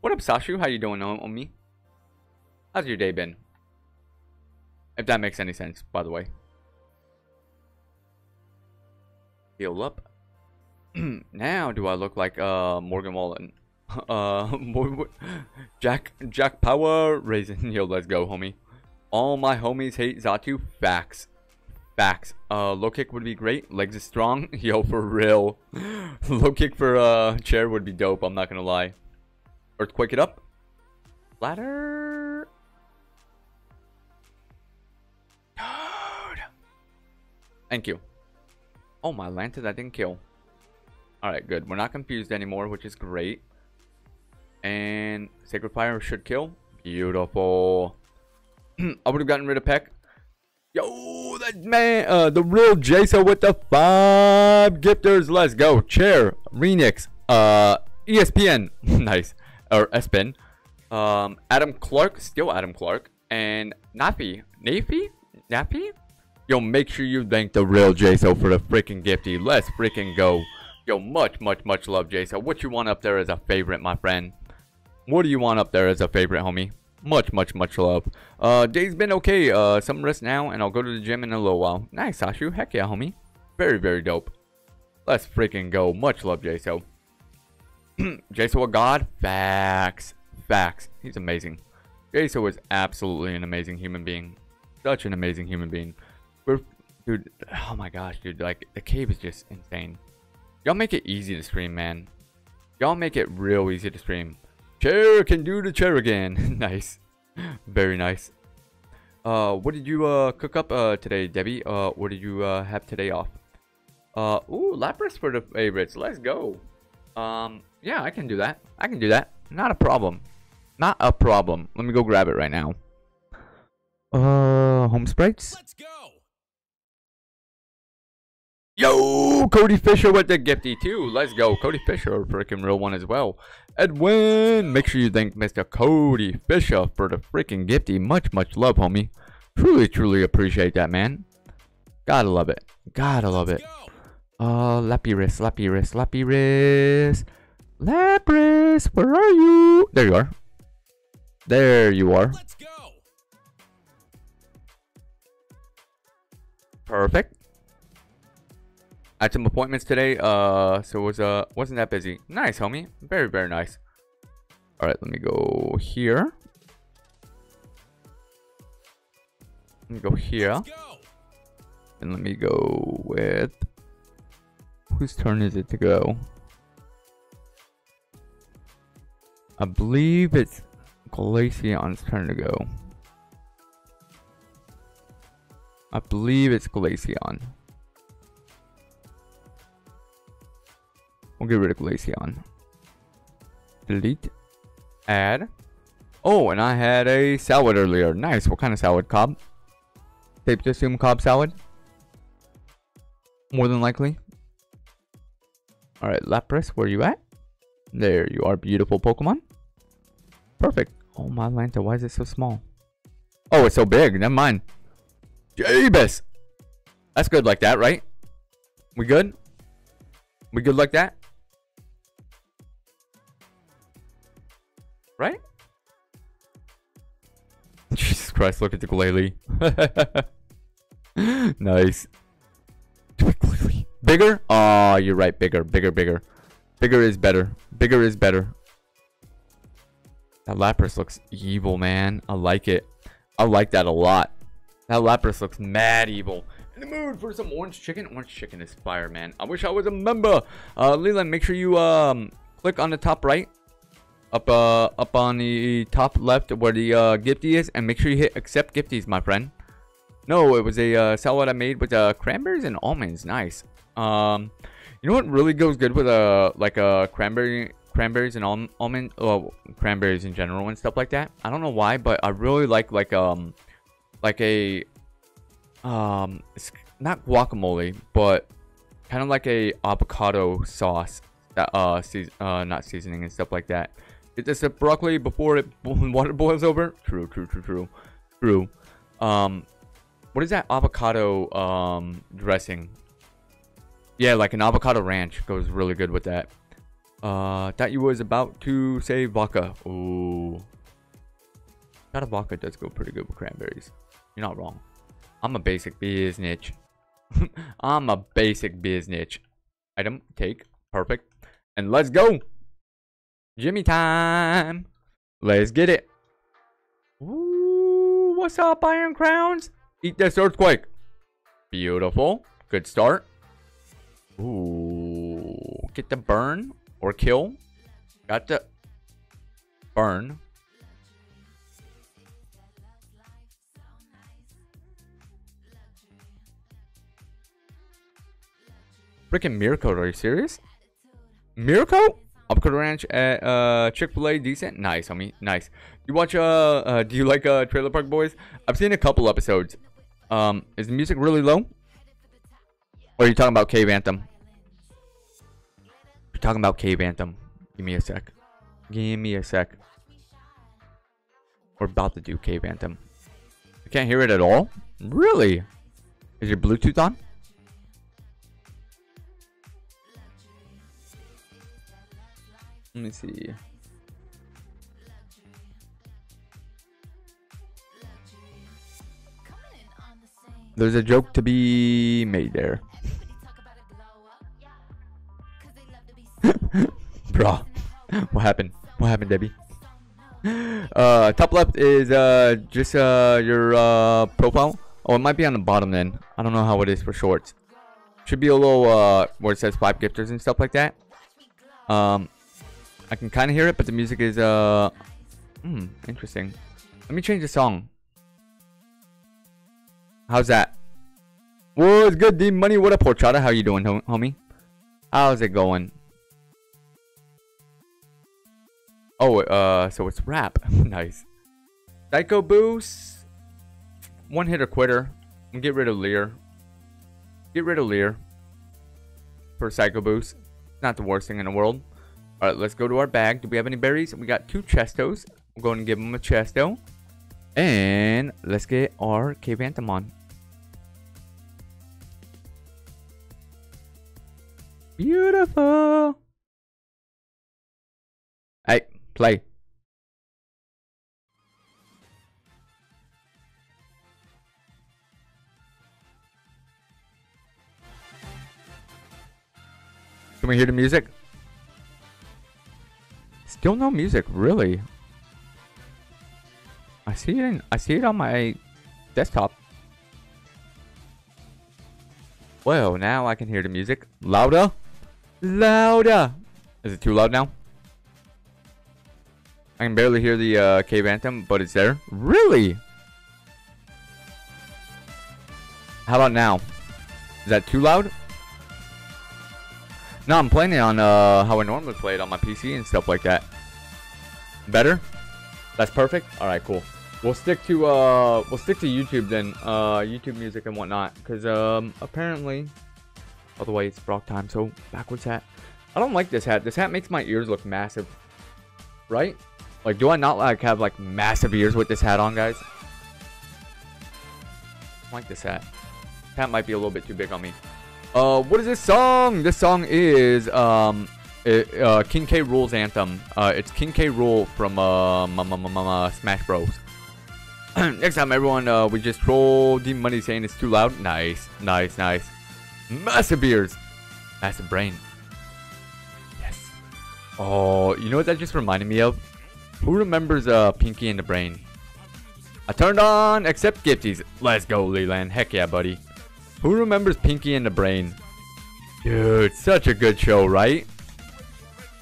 What up, Sashu? How you doing on me? How's your day been? If that makes any sense, by the way. Heal up. [CLEARS THROAT] now do I look like uh Morgan Wallen? [LAUGHS] Uh, Jack Jack Power raising. [LAUGHS] Yo, let's go, homie. All my homies hate Zatu. Facts. Facts. Uh, low kick would be great. Legs is strong. [LAUGHS] Yo, for real. low kick for uh chair would be dope. I'm not gonna lie. Earthquake it up. Ladder. Dude. Thank you. Oh, my Lanta that didn't kill. Alright, good. We're not confused anymore, which is great. And Sacred Fire should kill. Beautiful. [CLEARS THROAT] I would have gotten rid of Peck. Yo, that man, uh, the real Jason with the five gifters. Let's go. Chair, Renix, uh, ESPN, [LAUGHS] nice, or ESPN, um, Adam Clark, still Adam Clark, and Nappy, Nappy, Nappy. Yo, make sure you thank the real Jason for the freaking gifty. Let's freaking go. Yo, much, much, much love, Jason. What you want up there as a favorite, my friend? What do you want up there as a favorite, homie? Much, much, much love. Uh, day's been okay. Uh, some rest now, and I'll go to the gym in a little while. Nice, Sashu. Heck yeah, homie. Very, very dope. Let's freaking go. Much love, Jaso. [CLEARS THROAT] Jaso a god? Facts. Facts. He's amazing. Jaso is absolutely an amazing human being. Such an amazing human being. We're, dude, oh my gosh, dude. Like, the cave is just insane. Y'all make it easy to stream, man. Y'all make it real easy to stream. Chair can do the chair again. [LAUGHS] nice. Very nice. Uh, what did you uh cook up uh today, Debbie? Uh, what did you uh have today off? Uh, ooh, Lapras for the favorites. Let's go. Um, yeah, I can do that. I can do that. Not a problem. Not a problem. Let me go grab it right now. Uh, home sprites. Let's go. Yo, Cody Fisher with the gifty too. Let's go. Cody Fisher, freaking real one as well. Edwin, make sure you thank Mr. Cody Fisher for the freaking gifty. Much, much love, homie. Truly, truly appreciate that, man. Gotta love it. Gotta love it. Uh, Lapras, Lapras, Lapras. Lapras, where are you? There you are. There you are. Let's go. Perfect. I had some appointments today, uh, so it was uh wasn't that busy. Nice, homie. Very, very nice. All right, let me go here. Let me go here. And let me go with whose turn is it to go? I believe it's Glaceon's turn to go. I believe it's Glaceon. We'll get rid of Glaceon. Delete. Add. Oh, and I had a salad earlier. Nice. What kind of salad? Cobb? Safe to assume Cobb salad? More than likely. Alright, Lapras, where you at? There you are, beautiful Pokemon. Perfect. Oh, my Lanta, why is it so small? Oh, it's so big. Never mind. Jeebus! That's good like that, right? We good? We good like that? Right? [LAUGHS] Jesus Christ, look at the Glalie. [LAUGHS] nice. Bigger? Oh, you're right. Bigger, bigger, bigger. Bigger is better. Bigger is better. That Lapras looks evil, man. I like it. I like that a lot. That Lapras looks mad evil. In the mood for some orange chicken? Orange chicken is fire, man. I wish I was a member. Uh, Leland, make sure you um click on the top right up uh up on the top left where the uh gifty is and make sure you hit accept gifties my friend. No it was a uh, salad i made with uh cranberries and almonds. Nice. Um you know what really goes good with uh like uh cranberry cranberries and al almond well cranberries in general and stuff like that? I don't know why but i really like like um like a um not guacamole but kind of like a avocado sauce uh, uh not seasoning and stuff like that Get this broccoli before it [LAUGHS] water boils over. True, true, true, true, true. Um, what is that avocado um dressing? Yeah, like an avocado ranch goes really good with that. Uh, that you was about to say vodka. Ooh, that vodka does go pretty good with cranberries. You're not wrong. I'm a basic business. [LAUGHS] I'm a basic business. Item take perfect, and let's go. Jimmy time. Let's get it. Ooh, what's up, Iron Crowns? Eat this Earthquake. Beautiful. Good start. Ooh. Get the burn or kill. Got the burn. Freaking Miracle, are you serious? Miracle? Upcode Ranch at uh, Chick-fil-A, decent? Nice, homie. Nice. You watch, uh, uh, do you like uh, Trailer Park Boys? I've seen a couple episodes. Um, is the music really low? Or are you talking about Cave Anthem? You're talking about Cave Anthem. Give me a sec. Give me a sec. We're about to do Cave Anthem. I can't hear it at all? Really? Is your Bluetooth on? Let me see. There's a joke to be made there. [LAUGHS] Bro, what happened? What happened, Debbie? Uh, top left is uh just uh your uh profile. Oh, it might be on the bottom then. I don't know how it is for shorts. Should be a little uh where it says five gifters and stuff like that. Um, I can kind of hear it, but the music is uh, hmm, interesting. Let me change the song. How's that? What's good, D Money? What up, Porchata? How you doing, homie? How's it going? Oh, uh, so it's rap. [LAUGHS] nice. Psycho Boost. One hitter quitter. Get rid of Leer. Get rid of Leer. For Psycho Boost. Not the worst thing in the world. Alright, let's go to our bag. Do we have any berries? We got two chestos. I'm going to give them a chesto. And let's get our cave anthem on. Beautiful. Hey, play. Can we hear the music? Still no music, really. I see it in, I see it on my desktop. Well, now I can hear the music. Louder. Louder. Is it too loud now? I can barely hear the uh, cave anthem, but it's there. Really? How about now? Is that too loud? No, I'm playing it on uh, how I normally play it on my PC and stuff like that. Better? That's perfect? Alright, cool. We'll stick to uh we'll stick to YouTube then, uh YouTube music and whatnot. Cause um apparently Oh the way it's Brock time, so backwards hat. I don't like this hat. This hat makes my ears look massive. Right? Like do I not like have like massive ears with this hat on guys? I like this hat. This hat might be a little bit too big on me. Uh, what is this song? This song is um, it, uh, King K. Rool's anthem. Uh, it's King K. Rool from uh, Smash Bros. [CLEARS THROAT] Next time, everyone, uh, we just troll Demon Money saying it's too loud. Nice, nice, nice. Massive ears, massive brain. Yes. Oh, you know what that just reminded me of? Who remembers uh Pinky and the Brain? I turned on accept gifties. Let's go, Leland. Heck yeah, buddy. Who remembers Pinky and the Brain? Dude, such a good show, right?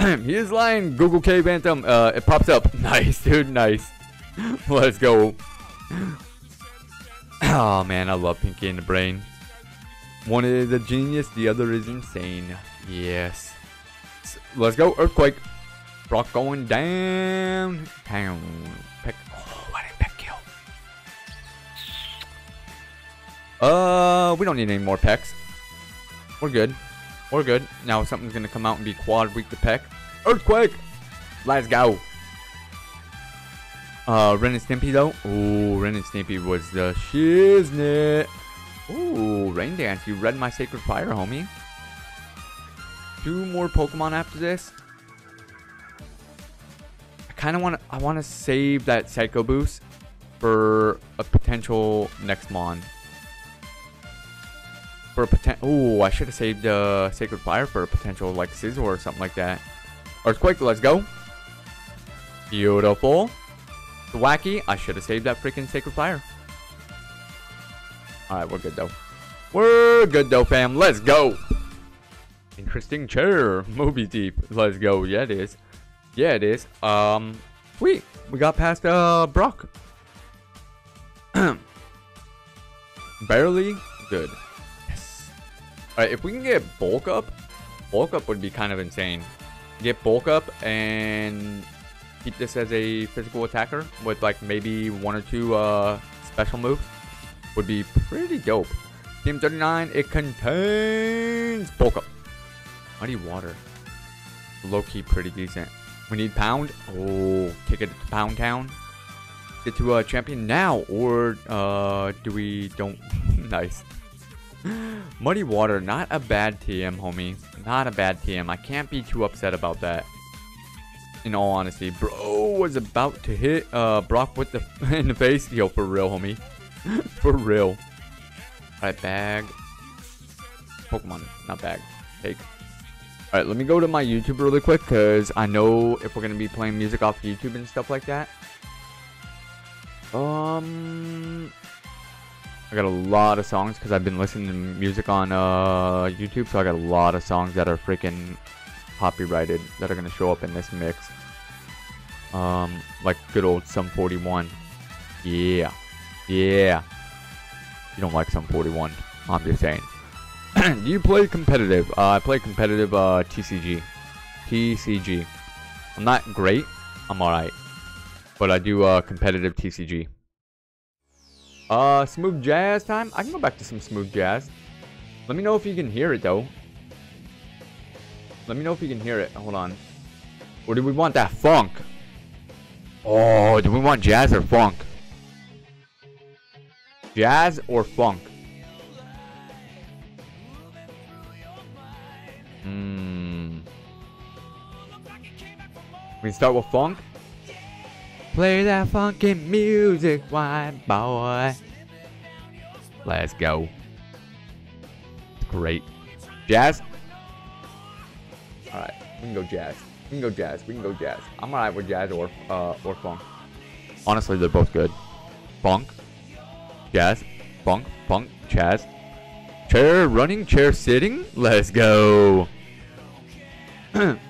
he is lying. Google Cave Anthem. Uh, it pops up. [LAUGHS] Nice, dude. Nice. [LAUGHS] Let's go. [CLEARS THROAT] oh, man. I love Pinky and the Brain. One is a genius. The other is insane. Yes. Let's go. Earthquake. Rock going down. Did Peck Uh, we don't need any more pecks. We're good. We're good. Now something's gonna come out and be quad weak to peck. Earthquake! Let's go. Uh, Ren and Stimpy though. Ooh, Ren and Stimpy was the shiznit. Ooh, Rain Dance. You read my Sacred Fire, homie. Two more Pokemon after this. I kind of want to. I want to save that Psycho Boost for a potential next Mon for a potential. Oh, I should have saved uh, Sacred Fire for a potential like Scizor or something like that. Earthquake, let's go. Beautiful. Wacky, I should have saved that freaking Sacred Fire. Alright, we're good though. We're good though, fam. Let's go. Interesting chair. [LAUGHS] Movie deep. Let's go. Yeah, it is. Yeah, it is. Um, sweet. We got past uh Brock. [CLEARS THROAT] Barely good. Alright, if we can get bulk up, bulk up would be kind of insane. Get bulk up and keep this as a physical attacker with like maybe one or two uh special moves would be pretty dope. TM 39, it contains bulk up. Muddy water. Low key pretty decent. We need pound. Oh, kick it to pound town. Get to a uh, champion now, or uh, do we don't? [LAUGHS] nice. [LAUGHS] Muddy water, not a bad TM, homie. Not a bad TM. I can't be too upset about that. In all honesty, bro was about to hit uh Brock with the [LAUGHS] in the face. Yo, for real, homie. [LAUGHS] for real. Alright, bag. Pokemon, not bag. Take. Alright, let me go to my YouTube really quick, because I know if we're going to be playing music off YouTube and stuff like that. Um... I got a lot of songs, because I've been listening to music on uh, YouTube, so I got a lot of songs that are freaking copyrighted that are going to show up in this mix. Um, like good old Sum 41. Yeah. Yeah. You don't like Sum 41. I'm just saying. [CLEARS THROAT] Do you play competitive? Uh, I play competitive uh, TCG. TCG. I'm not great. I'm alright. But I do uh, competitive TCG. Uh, smooth jazz time? I can go back to some smooth jazz. Let me know if you can hear it, though. Let me know if you can hear it. Hold on. Or do we want that funk? Oh, do we want jazz or funk? Jazz or funk? Hmm. We start with funk. Play that funky music, white boy. Let's go. Great. Jazz? Alright, we can go jazz. We can go jazz. We can go jazz. I'm alright with jazz or uh or funk. Honestly, they're both good. Funk. Jazz. Funk. Funk. Jazz. Chair running, chair sitting. Let's go. [CLEARS THROAT]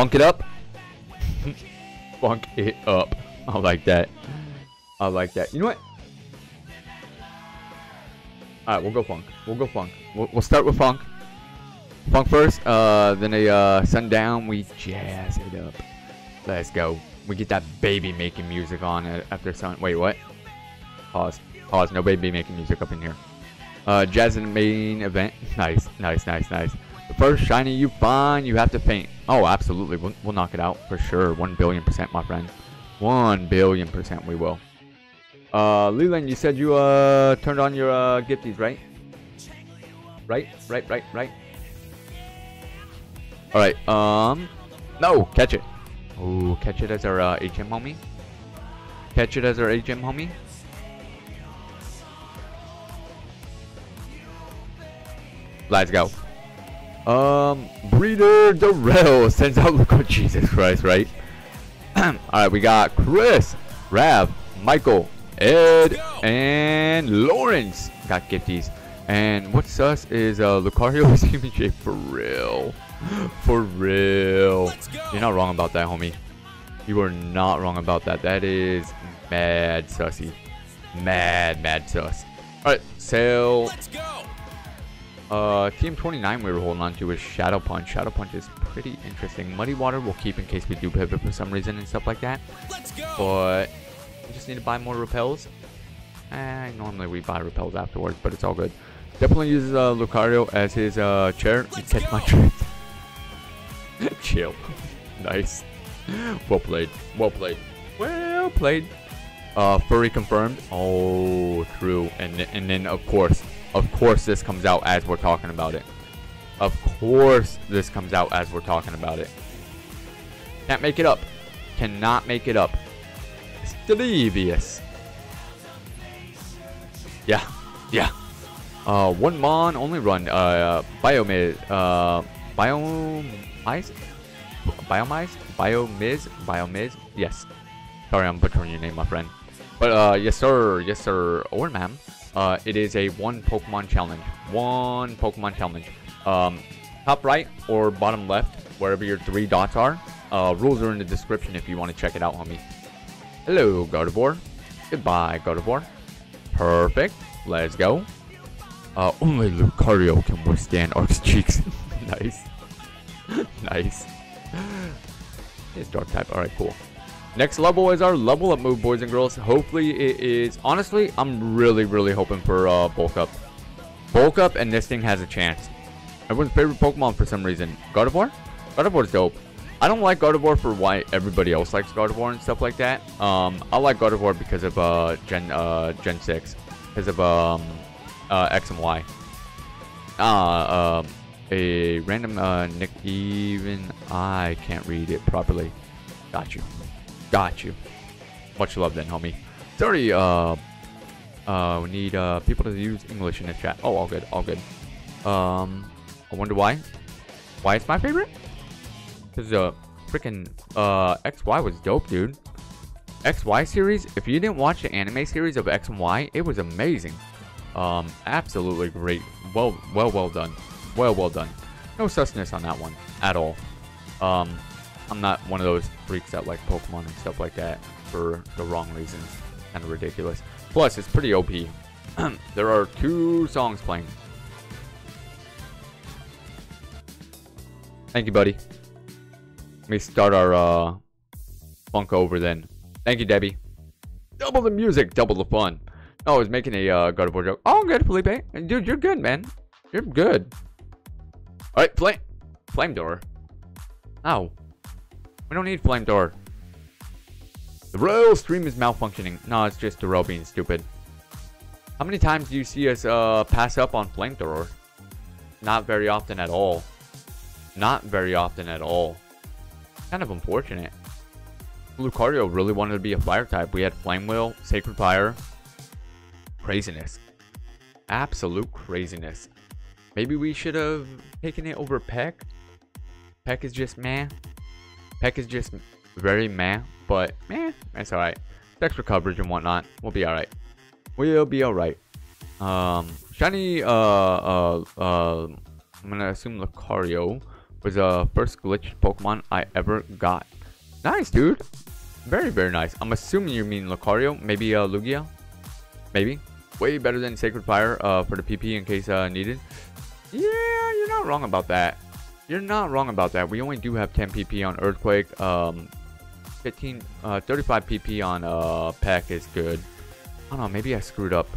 Funk it up. Funk it up. I like that. I like that. You know what? Alright, we'll go funk. We'll go funk. We'll, we'll start with funk. Funk first, uh, then a uh, sundown, we jazz it up. Let's go. We get that baby making music on after sun. Wait, what? Pause. Pause. No baby making music up in here. Uh, jazz in the main event. Nice, nice, nice, nice. The first shiny you find, you have to faint. Oh, absolutely. We'll, we'll knock it out for sure. One billion percent, my friend. One billion percent, we will. Uh, Leland, you said you uh turned on your uh gifties, right? Right, right, right, right. All right. Um, no, catch it. Oh, catch it as our uh, HM homie. Catch it as our HM homie. Let's go. Um, Breeder Darrell sends out. Look, oh, Jesus Christ, right? [CLEARS THROAT] All right, we got Chris, Rav, Michael, Ed, and Lawrence got gifties. And what's sus is uh, Lucario [LAUGHS] is shape for real. [GASPS] For real. You're not wrong about that, homie. You are not wrong about that. That is mad sussy. Mad, mad sus. Alright, sale. Uh, TM 29 we were holding on to is Shadow Punch. Shadow Punch is pretty interesting. Muddy Water we'll keep in case we do pivot for some reason and stuff like that. But we just need to buy more repels. Eh, normally we buy repels afterwards, but it's all good. Definitely uses uh, Lucario as his uh, chair. You catch my drift. [LAUGHS] Chill. [LAUGHS] nice. Well played. Well played. Well played. Uh, furry confirmed. Oh, true. And and then of course of course this comes out as we're talking about it. Of course this comes out as we're talking about it. Can't make it up. Cannot make it up. It's devious. Yeah. Yeah. Uh, one Mon only run. Uh, Biomid. Uh, Biome. Biomize? Biomiz? Biomiz? Yes. Sorry, I'm butchering your name, my friend. But uh, yes, sir. Yes, sir. Or ma'am. Uh, it is a one Pokemon challenge. One Pokemon challenge. Um, top right or bottom left, wherever your three dots are. Uh, rules are in the description if you want to check it out, homie. Hello, Gardevoir. Goodbye, Gardevoir. Perfect. Let's go. Uh, only Lucario can withstand Arc's cheeks. [LAUGHS] nice. [LAUGHS] nice. It's dark type. Alright, cool. Next level is our level up move, boys and girls. Hopefully it is... Honestly, I'm really, really hoping for uh, Bulk Up. Bulk Up and this thing has a chance. Everyone's favorite Pokemon for some reason. Gardevoir? Gardevoir's dope. I don't like Gardevoir for why everybody else likes Gardevoir and stuff like that. Um, I like Gardevoir because of uh, Gen uh, Gen 6. Because of um, uh, X and Y. Ah, um, a random uh, nick even I can't read it properly. Got you. Got you. Much love then, homie. Sorry, uh, uh, we need uh, people to use English in the chat. Oh, all good, all good. Um, I wonder why. Why it's my favorite? Because uh, freaking uh, XY was dope, dude. XY series, if you didn't watch the anime series of X and Y, it was amazing. Um, absolutely great. Well, well, well done. Well, well done. No susness on that one at all. Um, I'm not one of those freaks that like Pokemon and stuff like that for the wrong reasons. Kind of ridiculous. Plus, it's pretty OP. [CLEARS THROAT] there are two songs playing. Thank you, buddy. Let me start our uh, funk over then. Thank you, Debbie. Double the music, double the fun. Oh, I was making a uh, God of War joke. Oh, good, Felipe. Dude, you're good, man. You're good. All right, flame, flame door. Oh, we don't need flame door. The royal stream is malfunctioning. No, it's just the rail being stupid. How many times do you see us uh, pass up on flamethrower? Not very often at all. Not very often at all. Kind of unfortunate. Lucario really wanted to be a fire type. We had Flame Wheel, Sacred Fire. Craziness. Absolute craziness. Maybe we should have taken it over Peck. Peck is just meh. Peck is just very meh, but meh, that's alright. Extra coverage and whatnot. We'll be alright. We'll be alright. Um, shiny, uh, uh, uh, I'm gonna assume Lucario was the uh, first glitched Pokemon I ever got. Nice, dude. Very, very nice. I'm assuming you mean Lucario. Maybe uh, Lugia? Maybe. Way better than Sacred Fire uh, for the PP in case uh, needed. Yeah, you're not wrong about that. You're not wrong about that. We only do have 10 PP on Earthquake. Um, 15, uh, 35 PP on uh, Peck is good. I don't know. Maybe I screwed up.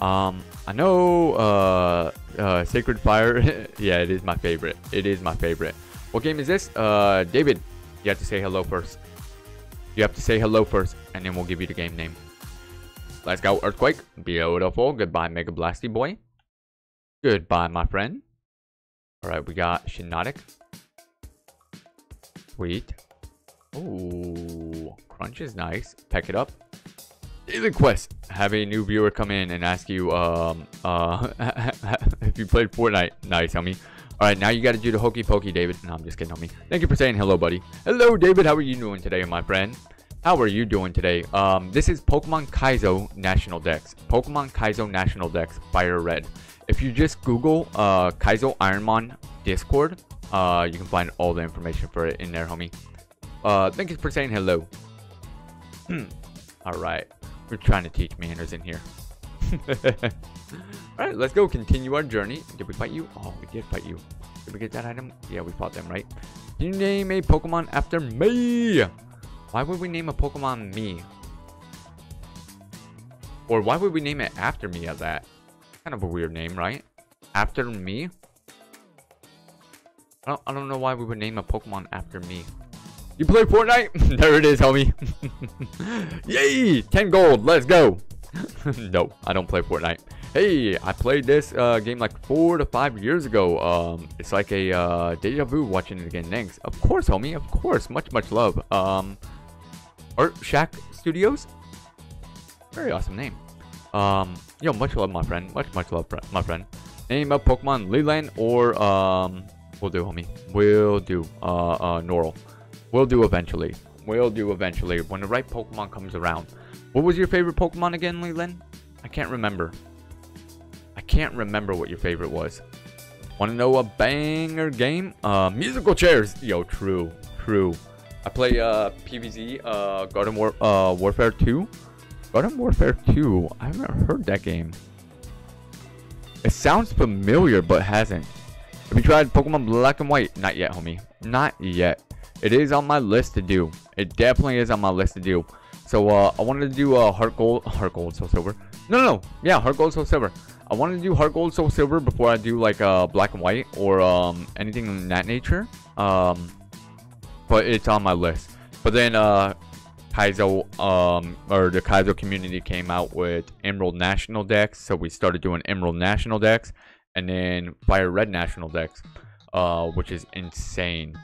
Um, I know uh, uh, Sacred Fire. [LAUGHS] yeah, it is my favorite. It is my favorite. What game is this? Uh, David, you have to say hello first. You have to say hello first, and then we'll give you the game name. Let's go, Earthquake. Beautiful. Goodbye, Mega Blasty Boy. Goodbye, my friend. Alright, we got Shiinotic. Sweet. Ooh, Crunch is nice. Pack it up. Daily quest. Have a new viewer come in and ask you um uh [LAUGHS] if you played Fortnite. Nice, homie. Alright, now you gotta do the hokey pokey, David. No, I'm just kidding, homie. Thank you for saying hello, buddy. Hello, David. How are you doing today, my friend? How are you doing today? Um, this is Pokemon Kaizo National Dex. Pokemon Kaizo National Dex Fire Red. If you just Google uh, Kaizo Ironmon Discord, uh, you can find all the information for it in there, homie. Uh, thank you for saying hello. Alright. We're trying to teach manners in here. [LAUGHS] Alright, let's go continue our journey. Did we fight you? Oh, we did fight you. Did we get that item? Yeah, we fought them, right? You name a Pokemon after me! Why would we name a Pokemon me? Or why would we name it after me of that? Kind of a weird name, right? After me? I don't, I don't know why we would name a Pokemon after me. You play Fortnite? [LAUGHS] there it is, homie. [LAUGHS] Yay! 10 gold, let's go. [LAUGHS] no, I don't play Fortnite. Hey, I played this uh, game like four to five years ago. Um, it's like a uh, deja vu watching it again. Thanks. Of course, homie. Of course. Much, much love. Um, Art Shack Studios. Very awesome name. Um, yo, much love, my friend. Much, much love, my friend. Name of Pokemon Leland or um, We'll do, homie. We'll do. Uh, uh. We'll do eventually. We'll do eventually when the right Pokemon comes around. What was your favorite Pokemon again, Leland? I can't remember. I can't remember what your favorite was. Want to know a banger game? Uh, musical chairs. Yo, true, true. I play uh PVZ, uh, Garden War, uh, Warfare 2. Garden Warfare 2. I haven't heard that game. It sounds familiar, but hasn't. Have you tried Pokemon Black and White? Not yet, homie. Not yet. It is on my list to do. It definitely is on my list to do. So uh, I wanted to do uh, Heart Gold, Heart Gold, Soul Silver. No, no, no. Yeah, Heart Gold, Soul Silver. I wanted to do Heart Gold, Soul Silver before I do like uh, Black and White or um, anything in that nature. Um, but it's on my list. But then uh, Kaizo, um, or the Kaizo community came out with Emerald National Dex, so we started doing Emerald National Dex, and then Fire Red National Dex, uh, which is insane,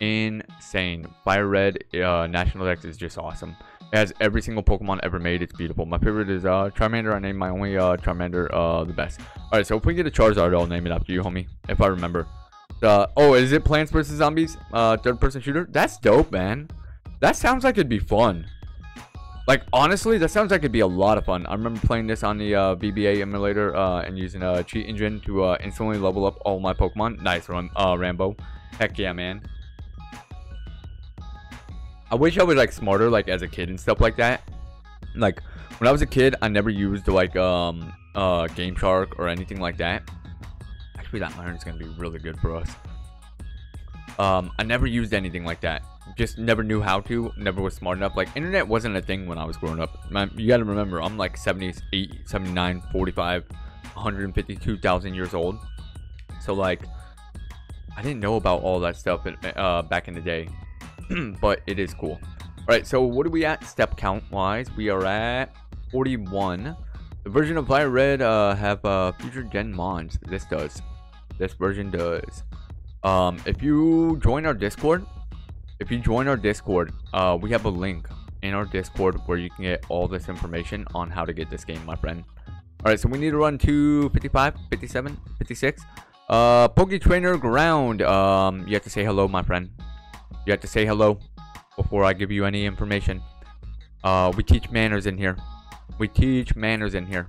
insane. Fire Red uh, National Dex is just awesome. It has every single Pokemon ever made. It's beautiful. My favorite is uh, Charmander. I named my only uh, Charmander uh, the best. All right, so if we get a Charizard, I'll name it after you, homie, if I remember. Uh, oh, is it Plants vs Zombies? Uh, third-person shooter. That's dope, man. That sounds like it'd be fun. Like, honestly, that sounds like it'd be a lot of fun. I remember playing this on the uh, VBA emulator uh, and using a cheat engine to uh, instantly level up all my Pokemon. Nice, uh, Rambo. Heck yeah, man. I wish I was, like, smarter, like, as a kid and stuff like that. Like, when I was a kid, I never used, like, um, uh, Game Shark or anything like that. Actually, that iron is going to be really good for us. Um, I never used anything like that just never knew how to never was smart enough. Like internet wasn't a thing when i was growing up. Man, you got to remember i'm like 78 79 45 152000 years old. So like i didn't know about all that stuff uh, back in the day. [CLEARS THROAT] But it is cool. All right so what are we at step count wise? We are at 41 the version of fire red uh, have uh, future gen mons this does. This version does. Um if you join our discord if you join our discord uh we have a link in our discord where you can get all this information on how to get this game my friend. All right so we need to run to 55 57 56 uh poke trainer ground um you have to say hello my friend. You have to say hello before i give you any information. Uh we teach manners in here. We teach manners in here.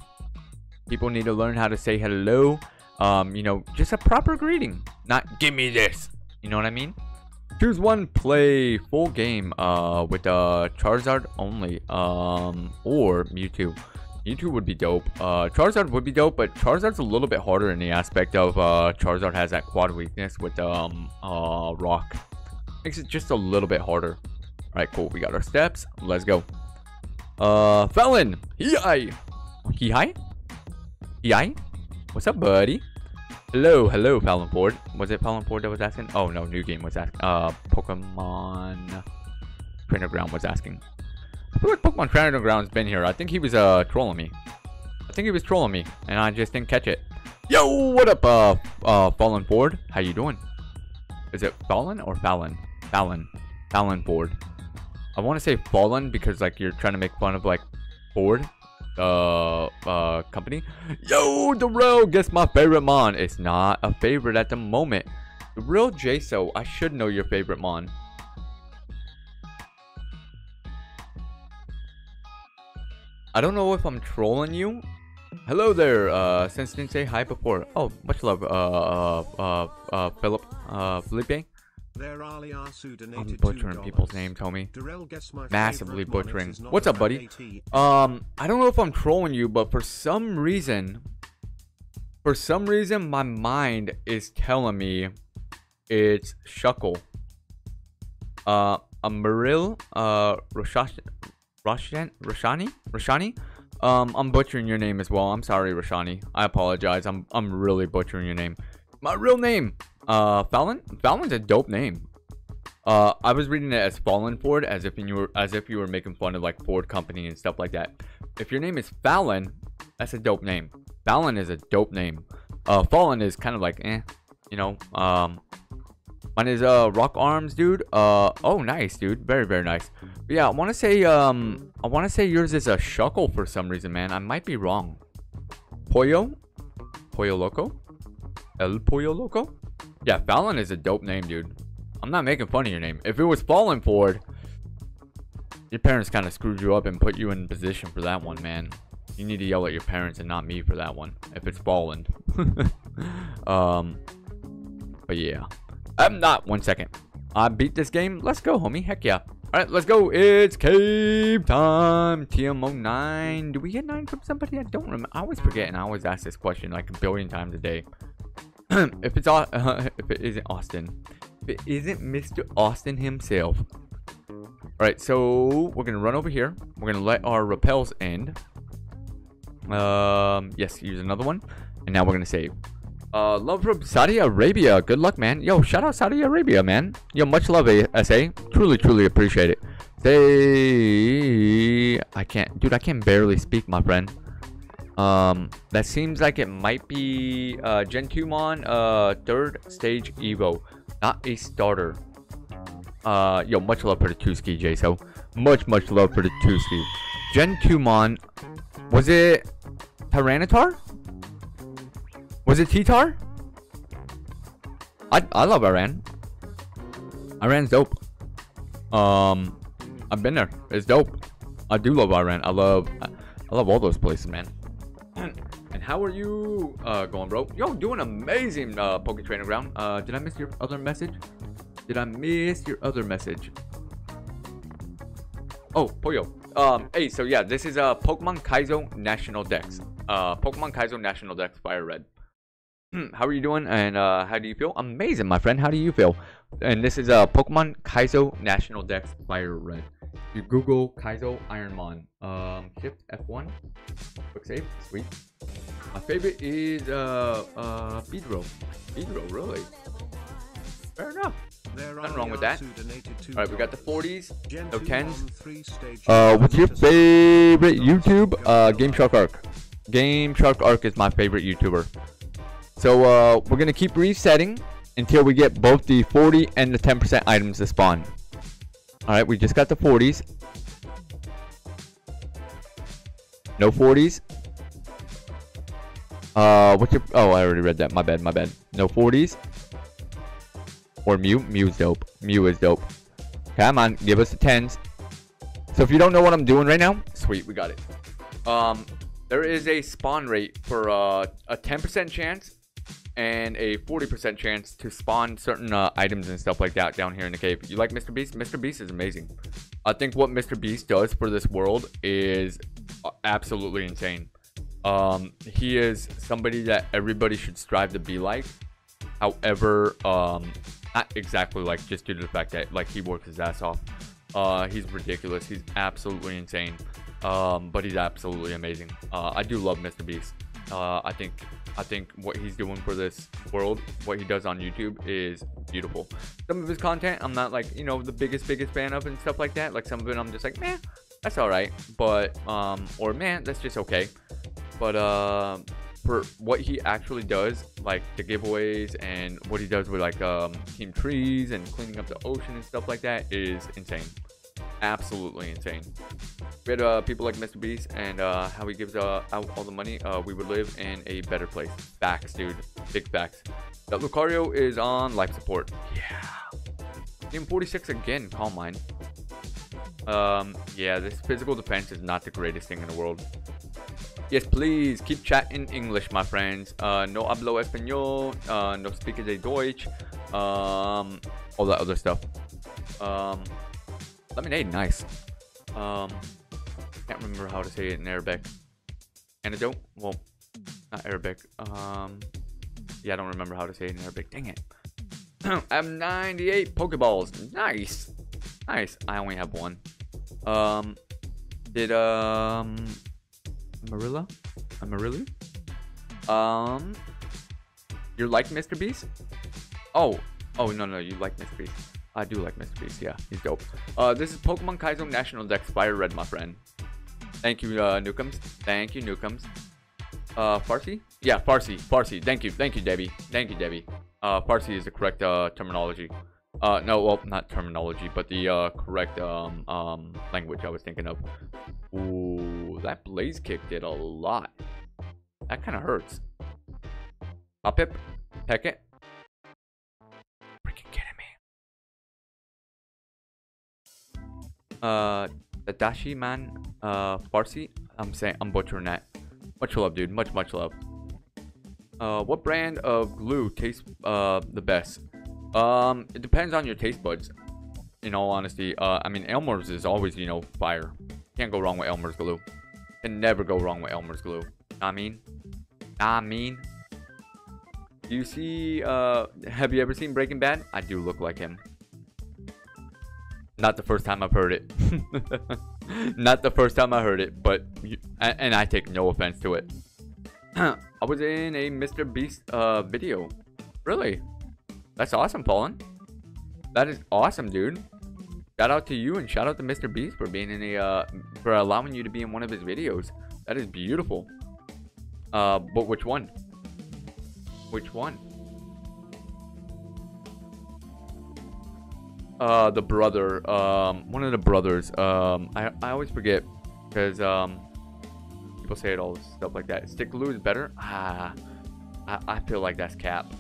People need to learn how to say hello. Um you know just a proper greeting. Not give me this. You know what i mean Choose one, play full game uh, with uh, Charizard only um, or Mewtwo. Mewtwo would be dope. Uh, Charizard would be dope, but Charizard's a little bit harder in the aspect of uh, Charizard has that quad weakness with um, uh, Rock. Makes it just a little bit harder. Alright, cool. We got our steps. Let's go. Uh, Felon! Hi! Hi? Hi? What's up, buddy? Hello, hello, Fallon Ford. Was it Fallon Ford that was asking? Oh no, new game was asking. Uh, Pokemon Trainer Ground was asking. I feel like Pokemon Trainer Ground's been here. I think he was uh trolling me. I think he was trolling me, and I just didn't catch it. Yo, what up, uh, uh, Fallen Ford? How you doing? Is it Fallen or Fallon? Fallon, Fallon Ford. I want to say Fallen because like you're trying to make fun of like Ford, uh, uh, company. Yo, the real guess my favorite mon. It's not a favorite at the moment. The real Jaso, I should know your favorite mon. I don't know if I'm trolling you. Hello there, uh, since didn't say hi before. Oh, much love, uh, uh, uh, uh Philip, uh, Felipe. I'm butchering people's names, homie. Massively butchering. What's up, buddy? Um, I don't know if I'm trolling you, but for some reason, for some reason, my mind is telling me it's Shuckle. Uh, Amaril, uh, Roshash, Roshan, Roshani, Roshani. Um, I'm butchering your name as well. I'm sorry, Roshani. I apologize. I'm I'm really butchering your name. My real name uh, Fallon? Fallon's a dope name. Uh, I was reading it as Fallen Ford, as if you were as if you were making fun of like Ford Company and stuff like that. If your name is Fallon, that's a dope name. Fallon is a dope name. Uh, Fallen is kind of like eh, you know. Um, mine is uh Rock Arms, dude. Uh, oh nice, dude. Very very nice. But yeah, I want to say um, I want to say yours is a Shuckle for some reason, man. I might be wrong. Pollo, Pollo Loco, El Pollo Loco. Yeah, Fallon is a dope name, dude. I'm not making fun of your name. If it was Fallen Ford, your parents kind of screwed you up and put you in position for that one, man. You need to yell at your parents and not me for that one. If it's Fallen. [LAUGHS] um, but yeah. I'm not. One second. I beat this game. Let's go, homie. Heck yeah. Alright, let's go. It's cave time. TM09. Do we get 9 from somebody? I don't remember. I always forget and I always ask this question like a billion times a day. [CLEARS THROAT] if it's uh, [LAUGHS] if it isn't Austin. If it isn't Mr. Austin himself. Alright, so we're gonna run over here. We're gonna let our repels end. Um yes, use another one. And now we're gonna save. Uh, love from Saudi Arabia. Good luck, man. Yo, shout out Saudi Arabia, man. Yo, much love, SA. Truly, truly appreciate it. Say, I can't, dude. I can barely speak, my friend. Um, that seems like it might be uh, Gentumon, uh, third stage Evo, not a starter. Uh, yo, much love for the Tuski, J. So, much, much love for the Tuski. Gentumon, was it Tyranitar? Was it T-Tar? I, I love Iran. Iran's dope. Um, I've been there. It's dope. I do love Iran. I love, I love all those places, man. And how are you uh, going, bro? Yo, doing amazing, uh, Poke Training Ground. Uh, did I miss your other message? Did I miss your other message? Oh, Poyo. Um, hey, so yeah, this is uh, Pokemon Kaizo National Dex. Uh, Pokemon Kaizo National Dex Fire Red. how are you doing and uh, how do you feel? Amazing, my friend. How do you feel? And this is uh, Pokemon Kaizo National Dex Fire Red. You Google Kaizo Ironmon. Um, shift F1. Quick save. Sweet. My favorite is uh, uh, Beedrill. Beedrill, really? Fair enough. Nothing wrong with that. Alright, we got the 40s, no 10s. Uh, what's your favorite YouTube? Uh, Game Shark Arc. Game Shark Arc is my favorite YouTuber. So uh, we're going to keep resetting until we get both the 40 and the 10% items to spawn. Alright, we just got the 40s. No 40s. Uh, what's your... Oh, I already read that. My bad, my bad. No 40s. Or Mew. Mew's dope. Mew is dope. Come on, give us the 10s. So if you don't know what I'm doing right now, sweet, we got it. Um, there is a spawn rate for uh, a 10% chance and a 40% chance to spawn certain uh, items and stuff like that down here in the cave. You like Mr. Beast? Mr. Beast is amazing. I think what Mr. Beast does for this world is uh, absolutely insane. Um, he is somebody that everybody should strive to be like. However, um, not exactly like just due to the fact that like he works his ass off. Uh, he's ridiculous. He's absolutely insane. Um, but he's absolutely amazing. Uh, I do love Mr. Beast. Uh, I think I think what he's doing for this world, what he does on YouTube is beautiful. Some of his content, I'm not like, you know, the biggest, biggest fan of and stuff like that. Like some of it, I'm just like, man, that's all right. But, um, or man, that's just okay. But, uh, for what he actually does, like the giveaways and what he does with like, um, team trees and cleaning up the ocean and stuff like that is insane absolutely insane. We had uh, people like Mr. Beast and uh, how he gives uh, out all the money. Uh, we would live in a better place. Facts, dude. Big facts. That Lucario is on life support. Yeah. Team 46 again. Calm mind. Um, yeah, this physical defense is not the greatest thing in the world. Yes, please keep chatting English, my friends. Uh, no hablo español. Uh, no speak de Deutsch. Um, all that other stuff. Um, Lemonade, nice. Um, can't remember how to say it in Arabic. Antidote? Well, not Arabic. Um, yeah, I don't remember how to say it in Arabic. Dang it. [CLEARS THROAT] I have 98 Pokeballs. Nice. Nice. I only have one. Um, did, um, Marilla? Amarillo? Um, you like Mr. Beast? Oh, oh, no, no, you like Mr. Beast. I do like Mr. Beast. Yeah, he's dope. Uh, this is Pokemon Kaizo National Dex Fire Red, my friend. Thank you, uh. Thank you, Newcombs. Uh, Farsi? Yeah, Farsi. Farsi. Thank you. Thank you, Debbie. Thank you, Debbie. Uh, Farsi is the correct, uh, terminology. Uh, no, well, not terminology, but the, uh, correct, um, um, language I was thinking of. Ooh, that Blaze Kick did a lot. That kind of hurts. Pop it. Heck it. Tadashi Man uh, Farsi. I'm saying I'm butchering that. Much love, dude. Much much love. Uh, what brand of glue tastes uh the best? Um, it depends on your taste buds. In all honesty, uh, I mean Elmer's is always you know fire. Can't go wrong with Elmer's glue. Can never go wrong with Elmer's glue. I mean, I mean. Do you see? Uh, have you ever seen Breaking Bad? I do look like him. Not the first time I've heard it. [LAUGHS] Not the first time I heard it, but you, and, I take no offense to it. [CLEARS THROAT] I was in a Mr. Beast uh, video. Really? That's awesome, Paulin. That is awesome, dude. Shout out to you and shout out to Mr. Beast for being in a uh, for allowing you to be in one of his videos. That is beautiful. Uh, but which one? Which one? Uh, the brother. Um, one of the brothers. Um, I I always forget because um, people say it all stuff like that. Stick glue is better. Ah, I I feel like that's cap.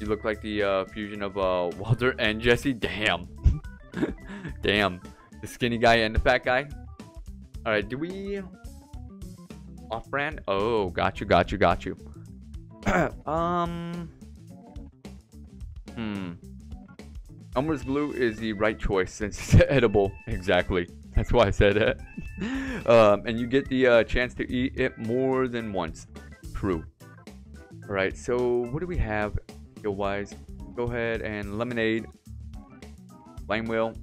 You look like the uh, fusion of uh, [LAUGHS] Walter and Jesse. Damn. [LAUGHS] Damn. The skinny guy and the fat guy. Alright, do we... Off-brand? Oh, got you, got you, got you. [CLEARS THROAT] um... Hmm. Elmer's Glue is the right choice since it's [LAUGHS] edible. Exactly. That's why I said it. [LAUGHS] um, and you get the uh, chance to eat it more than once. True. Alright, so what do we have skill wise? Go ahead and lemonade. Flame wheel.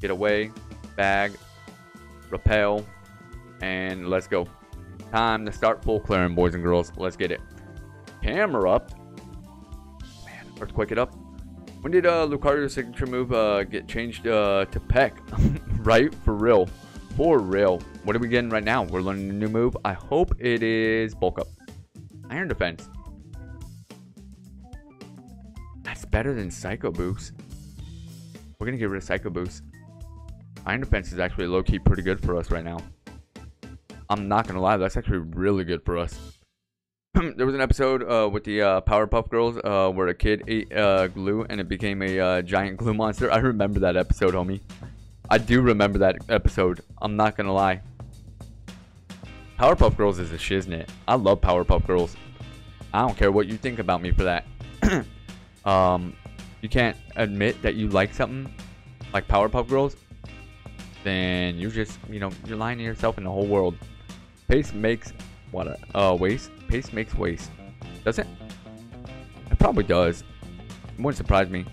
Get away. Bag. Repel. And let's go. Time to start full clearing, boys and girls. Let's get it. Camera up. Man, earthquake it up. When did uh, Lucario's signature move uh, get changed uh, to Peck? [LAUGHS] right? For real. For real. What are we getting right now? We're learning a new move. I hope it is bulk up. Iron defense. That's better than Psycho Boost. We're going to get rid of Psycho Boost. Iron defense is actually low-key pretty good for us right now. I'm not going to lie. That's actually really good for us. [CLEARS THROAT] there was an episode uh, with the uh, Powerpuff Girls uh, where a kid ate uh, glue and it became a uh, giant glue monster. I remember that episode, homie. I do remember that episode. I'm not gonna lie. Powerpuff Girls is a shiznit. I love Powerpuff Girls. I don't care what you think about me for that. [CLEARS THROAT] um, you can't admit that you like something like Powerpuff Girls, then you just, you know, you're lying to yourself and the whole world. Pace makes what? Uh, waste. Pace makes waste. Does it? It probably does. It wouldn't surprise me.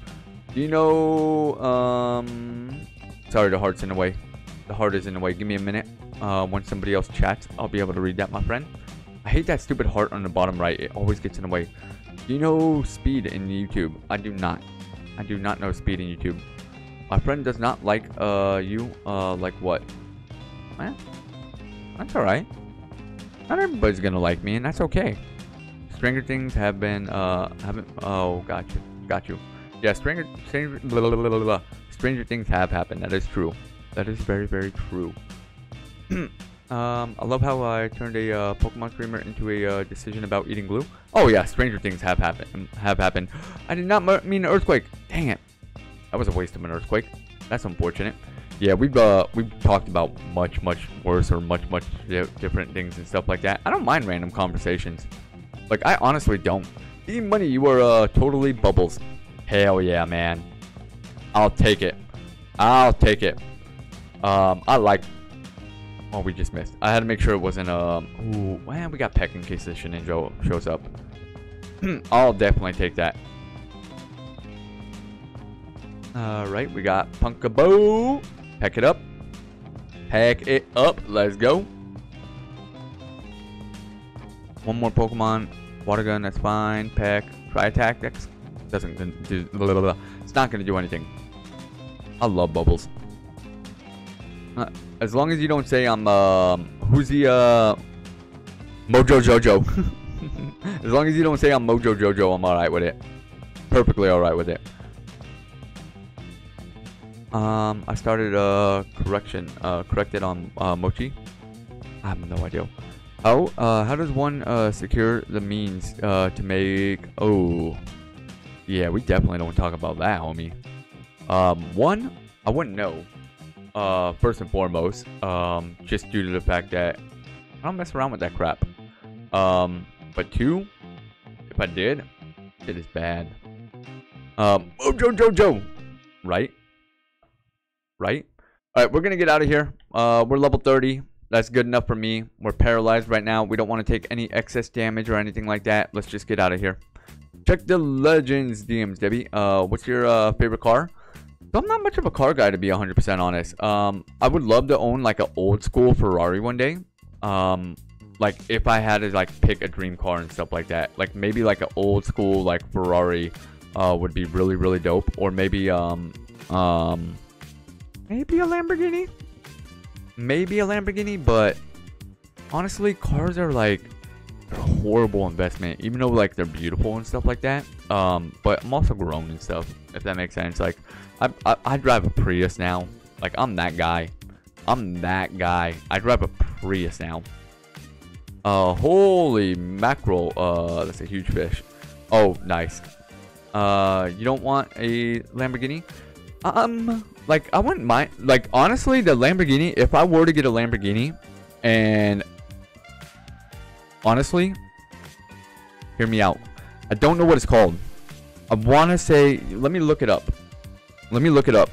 Do you know? Um, sorry, the heart's in the way. The heart is in the way. Give me a minute. Uh, when somebody else chats, I'll be able to read that, my friend. I hate that stupid heart on the bottom right. It always gets in the way. Do you know speed in YouTube? I do not. I do not know speed in YouTube. My friend does not like uh you. Uh, like what? Man, that's alright. Not everybody's gonna like me, and that's okay. Stranger Things have been uh haven't. Oh, got you, got you. Yeah, Stranger Stranger blah, blah, blah, blah, Stranger Things have happened. That is true. That is very very true. [CLEARS THROAT] um, I love how I turned a uh, Pokemon streamer into a uh, decision about eating glue. Oh yeah, Stranger Things have happened. Have happened. I did not mean an earthquake. Dang it. That was a waste of an earthquake. That's unfortunate. Yeah, we've uh we've talked about much much worse or much much different things and stuff like that. I don't mind random conversations. Like I honestly don't. Eating money, you are uh totally bubbles. Hell yeah, man. I'll take it. I'll take it. Um, I like. Oh, we just missed. I had to make sure it wasn't um. Ooh, man, we got Peck in case the Shedinja shows up. [CLEARS THROAT] I'll definitely take that. Alright, we got Pumpkaboo. Pack it up. Pack it up. Let's go. One more Pokemon. Water gun, that's fine. Pack. Try. That doesn't do. Blah, blah, blah. It's not gonna do anything. I love bubbles. Uh, as long as you don't say I'm um who's the uh Mojo Jojo. [LAUGHS] as long as you don't say I'm Mojo Jojo, I'm alright with it. Perfectly alright with it. Um, I started a correction, uh, corrected on uh, Mochi. I have no idea. Oh, uh, how does one uh, secure the means uh, to make? Oh, yeah, we definitely don't talk about that, homie. Um, one, I wouldn't know. Uh, first and foremost, um, just due to the fact that I don't mess around with that crap. Um, but two, if I did, it is bad. Um, oh, Joe, Joe, Joe, right? Right? All right, we're gonna get out of here. Uh, we're level 30. That's good enough for me. We're paralyzed right now. We don't want to take any excess damage or anything like that. Let's just get out of here. Check the Legends DMs, Debbie. Uh, what's your uh, favorite car? I'm not much of a car guy to be 100% honest. Um, I would love to own like an old school Ferrari one day. Um, like if I had to like pick a dream car and stuff like that. Like maybe like an old school like Ferrari uh, would be really really dope. Or maybe um um maybe a Lamborghini maybe a Lamborghini, but honestly, cars are like a horrible investment, even though like they're beautiful and stuff like that. Um, but I'm also grown and stuff, if that makes sense. Like, I, I, I drive a Prius now. Like, I'm that guy. I'm that guy. I drive a Prius now. Uh, holy mackerel. Uh, that's a huge fish. Oh, nice. Uh, you don't want a Lamborghini? Um, like I wouldn't mind. Like honestly, the Lamborghini. If I were to get a Lamborghini, and honestly, hear me out. I don't know what it's called. I want to say. Let me look it up. Let me look it up.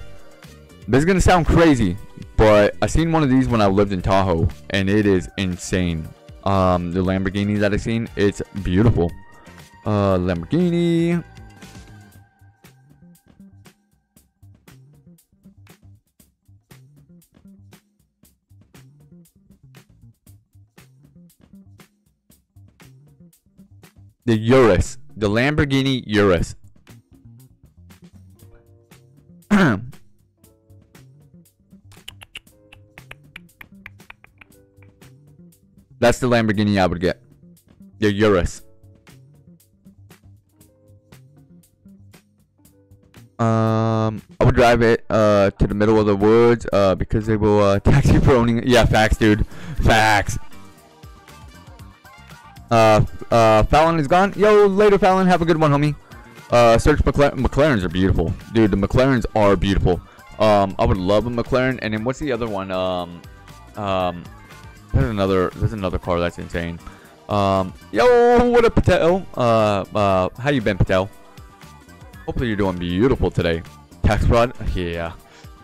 This is gonna sound crazy, but I seen one of these when I lived in Tahoe, and it is insane. Um, the Lamborghini that I seen, it's beautiful. Uh, Lamborghini. The Urus. The Lamborghini Urus. [CLEARS THROAT] That's the Lamborghini I would get. The Urus. Um, I would drive it uh to the middle of the woods uh because they will uh [LAUGHS] tax you for owning it. Yeah, facts, dude. Facts. Uh, uh, Fallon is gone. Yo, later, Fallon. Have a good one, homie. Uh, search McLaren. McLarens are beautiful, dude. The McLarens are beautiful. Um, I would love a McLaren. And then what's the other one? Um, um, there's another. There's another car that's insane. Um, yo, what up, Patel? Uh, uh, how you been, Patel? Hopefully you're doing beautiful today. Tax fraud? Yeah.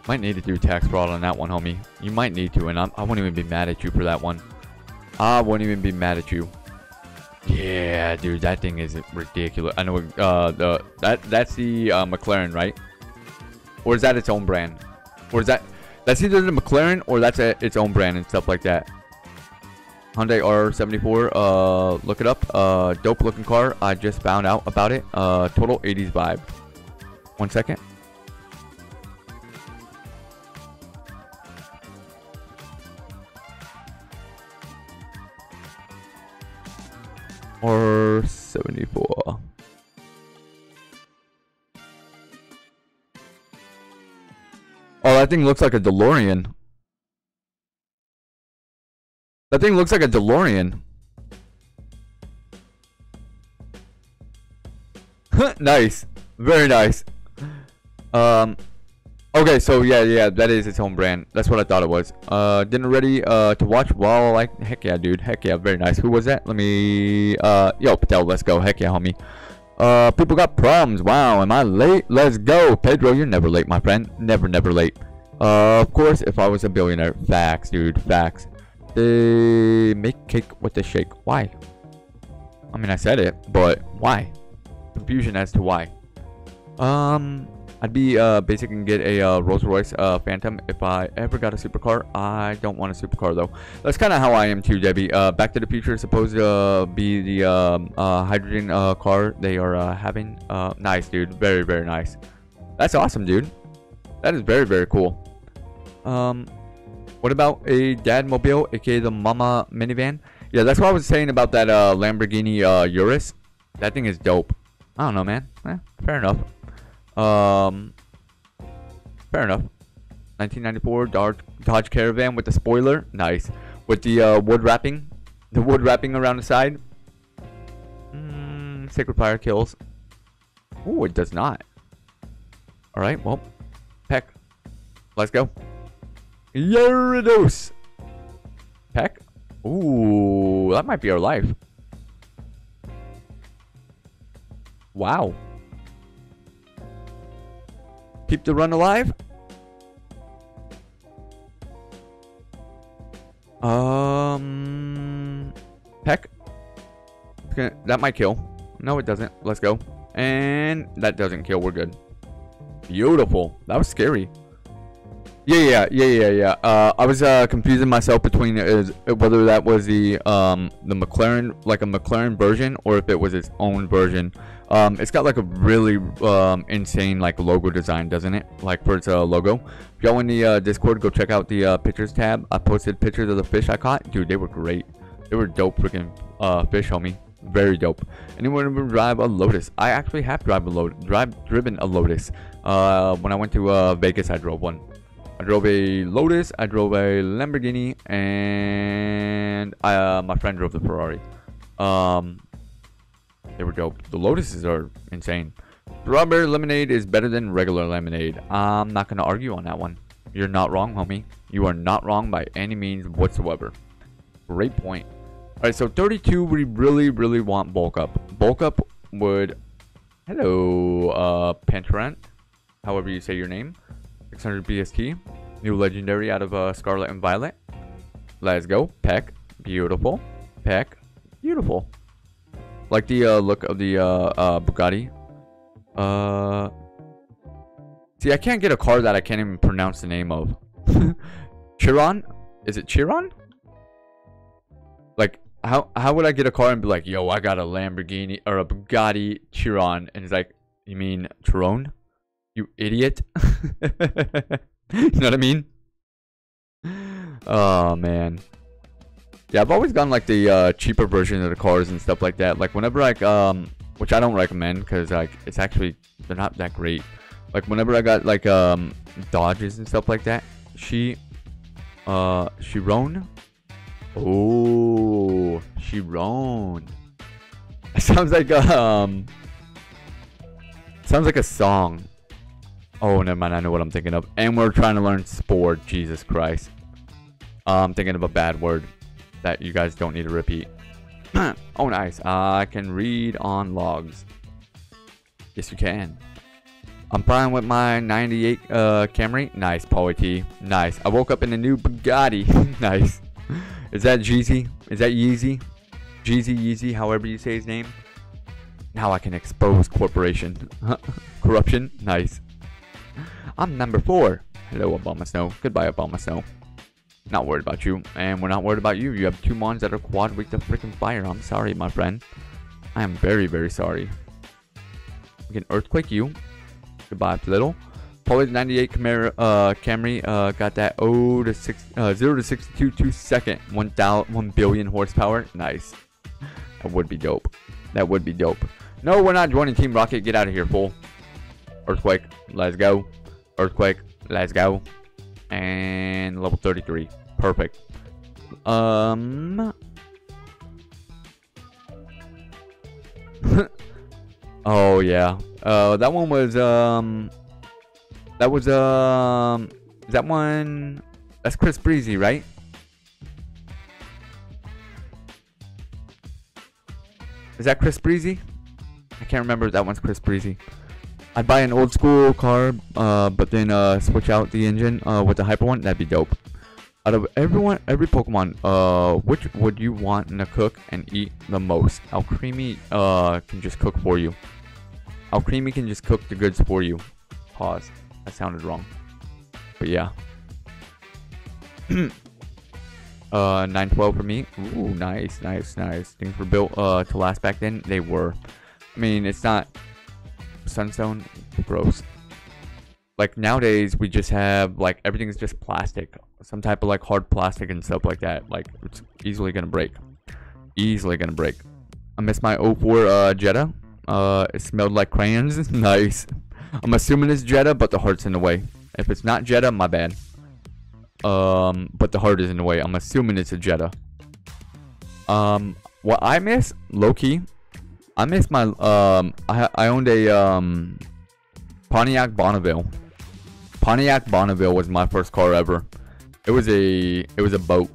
Might need to do tax fraud on that one, homie. You might need to, and I'm, I won't even be mad at you for that one. I won't even be mad at you. Yeah, dude, that thing is ridiculous. I know. Uh, the that that's the uh, McLaren, right? Or is that its own brand? Or is that that's either the McLaren or that's a, its own brand and stuff like that. Hyundai R74. Uh, look it up. Uh, dope looking car. I just found out about it. Uh, total 80s vibe. One second. Or 74. Oh, that thing looks like a DeLorean. That thing looks like a DeLorean. [LAUGHS] nice. Very nice. Um, Okay, so yeah, yeah, that is its own brand. That's what I thought it was. Uh, dinner ready uh, to watch while like, heck yeah, dude. Heck yeah, very nice. Who was that? Let me, uh, yo, Patel, let's go. Heck yeah, homie. Uh, people got problems. Wow, am I late? Let's go. Pedro, you're never late, my friend. Never, never late. Uh, of course, if I was a billionaire. Facts, dude. Facts. They make cake with the shake. Why? I mean, I said it, but why? Confusion as to why. Um, I'd be uh, basically get a uh, Rolls Royce uh, Phantom if I ever got a supercar. I don't want a supercar though. That's kind of how I am too, Debbie. Uh, Back to the Future is supposed to uh, be the um, uh, hydrogen car they are having. Nice, dude. Very, very nice. That's awesome, dude. That is very, very cool. Um, what about a dad mobile, aka the mama minivan? Yeah, that's what I was saying about that Lamborghini Urus. That thing is dope. I don't know, man. Eh, fair enough. Um, fair enough. 1994 Dodge, Dodge Caravan with the spoiler. Nice. With the uh, wood wrapping. The wood wrapping around the side. Mm, Sacred Fire kills. Oh, it does not. Alright, well. Peck. Let's go. Gyarados. Peck. Ooh, that might be our life. Wow. Keep the run alive. Um, Peck. That might kill. No, it doesn't. Let's go. And that doesn't kill. We're good. Beautiful. That was scary. Yeah, yeah, yeah, yeah, yeah. Uh, I was uh, confusing myself between is whether that was the um the McLaren like a McLaren version or if it was its own version. Um, it's got like a really um insane like logo design, doesn't it? Like for its uh, logo. If y'all in the uh, Discord, go check out the uh, pictures tab. I posted pictures of the fish I caught. Dude, they were great. They were dope freaking uh fish, homie. Very dope. Anyone ever drive a Lotus? I actually have drive a Lotus. Drive driven a Lotus. Uh, when I went to uh, Vegas, I drove one. I drove a Lotus, I drove a Lamborghini, and I, uh, my friend drove the Ferrari. Um, they were dope. The Lotuses are insane. Strawberry lemonade is better than regular lemonade. I'm not going to argue on that one. You're not wrong, homie. You are not wrong by any means whatsoever. Great point. Alright, so 32, we really, really want bulk up. Bulk up would... Hello, uh, Pantarant. However you say your name. 600 BST. New legendary out of uh, Scarlet and Violet. Let's go. Peck. Beautiful. Peck. Beautiful. Like the uh, look of the uh, uh, Bugatti. Uh, see, I can't get a car that I can't even pronounce the name of. [LAUGHS] Chiron? Is it Chiron? Like, how how would I get a car and be like, yo, I got a Lamborghini or a Bugatti Chiron? And he's like, you mean Chiron? You idiot. [LAUGHS] you know what I mean? Oh, man. Yeah, I've always gotten like the uh, cheaper version of the cars and stuff like that. Like whenever like um, which I don't recommend because like it's actually they're not that great. Like whenever I got like um Dodges and stuff like that, she uh Chiron. Oh, Chiron. [LAUGHS] sounds like um sounds like a song. Oh, never mind. I know what I'm thinking of. And we're trying to learn sport. Jesus Christ. Uh, I'm thinking of a bad word that you guys don't need to repeat. [CLEARS THROAT] oh, nice. Uh, I can read on logs. Yes, you can. I'm fine with my 98 uh, Camry. Nice, T. Nice. I woke up in a new Bugatti. [LAUGHS] nice. Is that Jeezy? Is that Yeezy? Jeezy, Yeezy, however you say his name. Now I can expose corporation. [LAUGHS] Corruption. Nice. I'm number four. Hello, Obama Snow. Goodbye, Obama Snow. Not worried about you, and we're not worried about you. You have two mons that are quad weak to freaking fire. I'm sorry, my friend. I am very, very sorry. We can earthquake you. Goodbye, little. Poly 98 Camaro, uh, Camry uh, got that 0 to 6, uh, 0 to 62 2 second, 1, 1 billion horsepower. Nice. That would be dope. That would be dope. No, we're not joining Team Rocket. Get out of here, fool. Earthquake. Let's go. Earthquake. Let's go. And level 33. Perfect. Um. [LAUGHS] oh yeah. Uh, that one was um. That was um. That one. That's Chris Breezy, right? Is that Chris Breezy? I can't remember that one's Chris Breezy. I'd buy an old school car, uh, but then uh, switch out the engine uh, with the hyper one. That'd be dope. Out of everyone, every Pokemon, uh, which would you want to cook and eat the most? Alcremie uh, can just cook for you. Alcremie can just cook the goods for you. Pause. That sounded wrong. But yeah. [CLEARS THROAT] uh, 912 for me. Ooh, nice, nice, nice. Things were built uh, to last back then. They were. I mean, it's not sunstone gross. Like nowadays we just have like everything's just plastic. Some type of like hard plastic and stuff like that. Like it's easily gonna break. Easily gonna break. I miss my 04 uh jetta. Uh it smelled like crayons. [LAUGHS] Nice. I'm assuming it's jetta but the heart's in the way. If it's not jetta my bad. Um but the heart is in the way. I'm assuming it's a jetta. Um what i miss low-key I miss my um I I owned a um Pontiac Bonneville. Pontiac Bonneville was my first car ever. It was a it was a boat.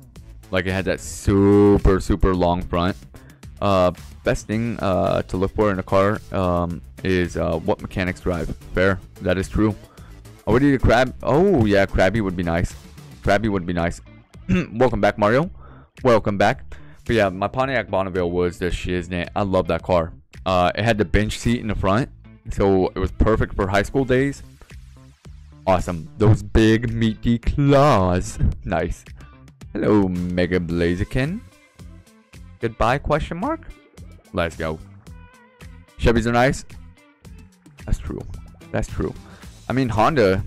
Like it had that super super long front. Uh, best thing uh, to look for in a car um, is uh, what mechanics drive. Fair, that is true. Oh, what did you crab? Oh yeah, Krabby would be nice. Krabby would be nice. [CLEARS THROAT] Welcome back, Mario. Welcome back. But yeah, my Pontiac Bonneville was the shiznit. I love that car. Uh, it had the bench seat in the front, so it was perfect for high school days. Awesome. Those big meaty claws. [LAUGHS] nice. Hello, Mega Blaziken. Goodbye, question mark? Let's go. Chevys are nice. That's true. That's true. I mean, Honda.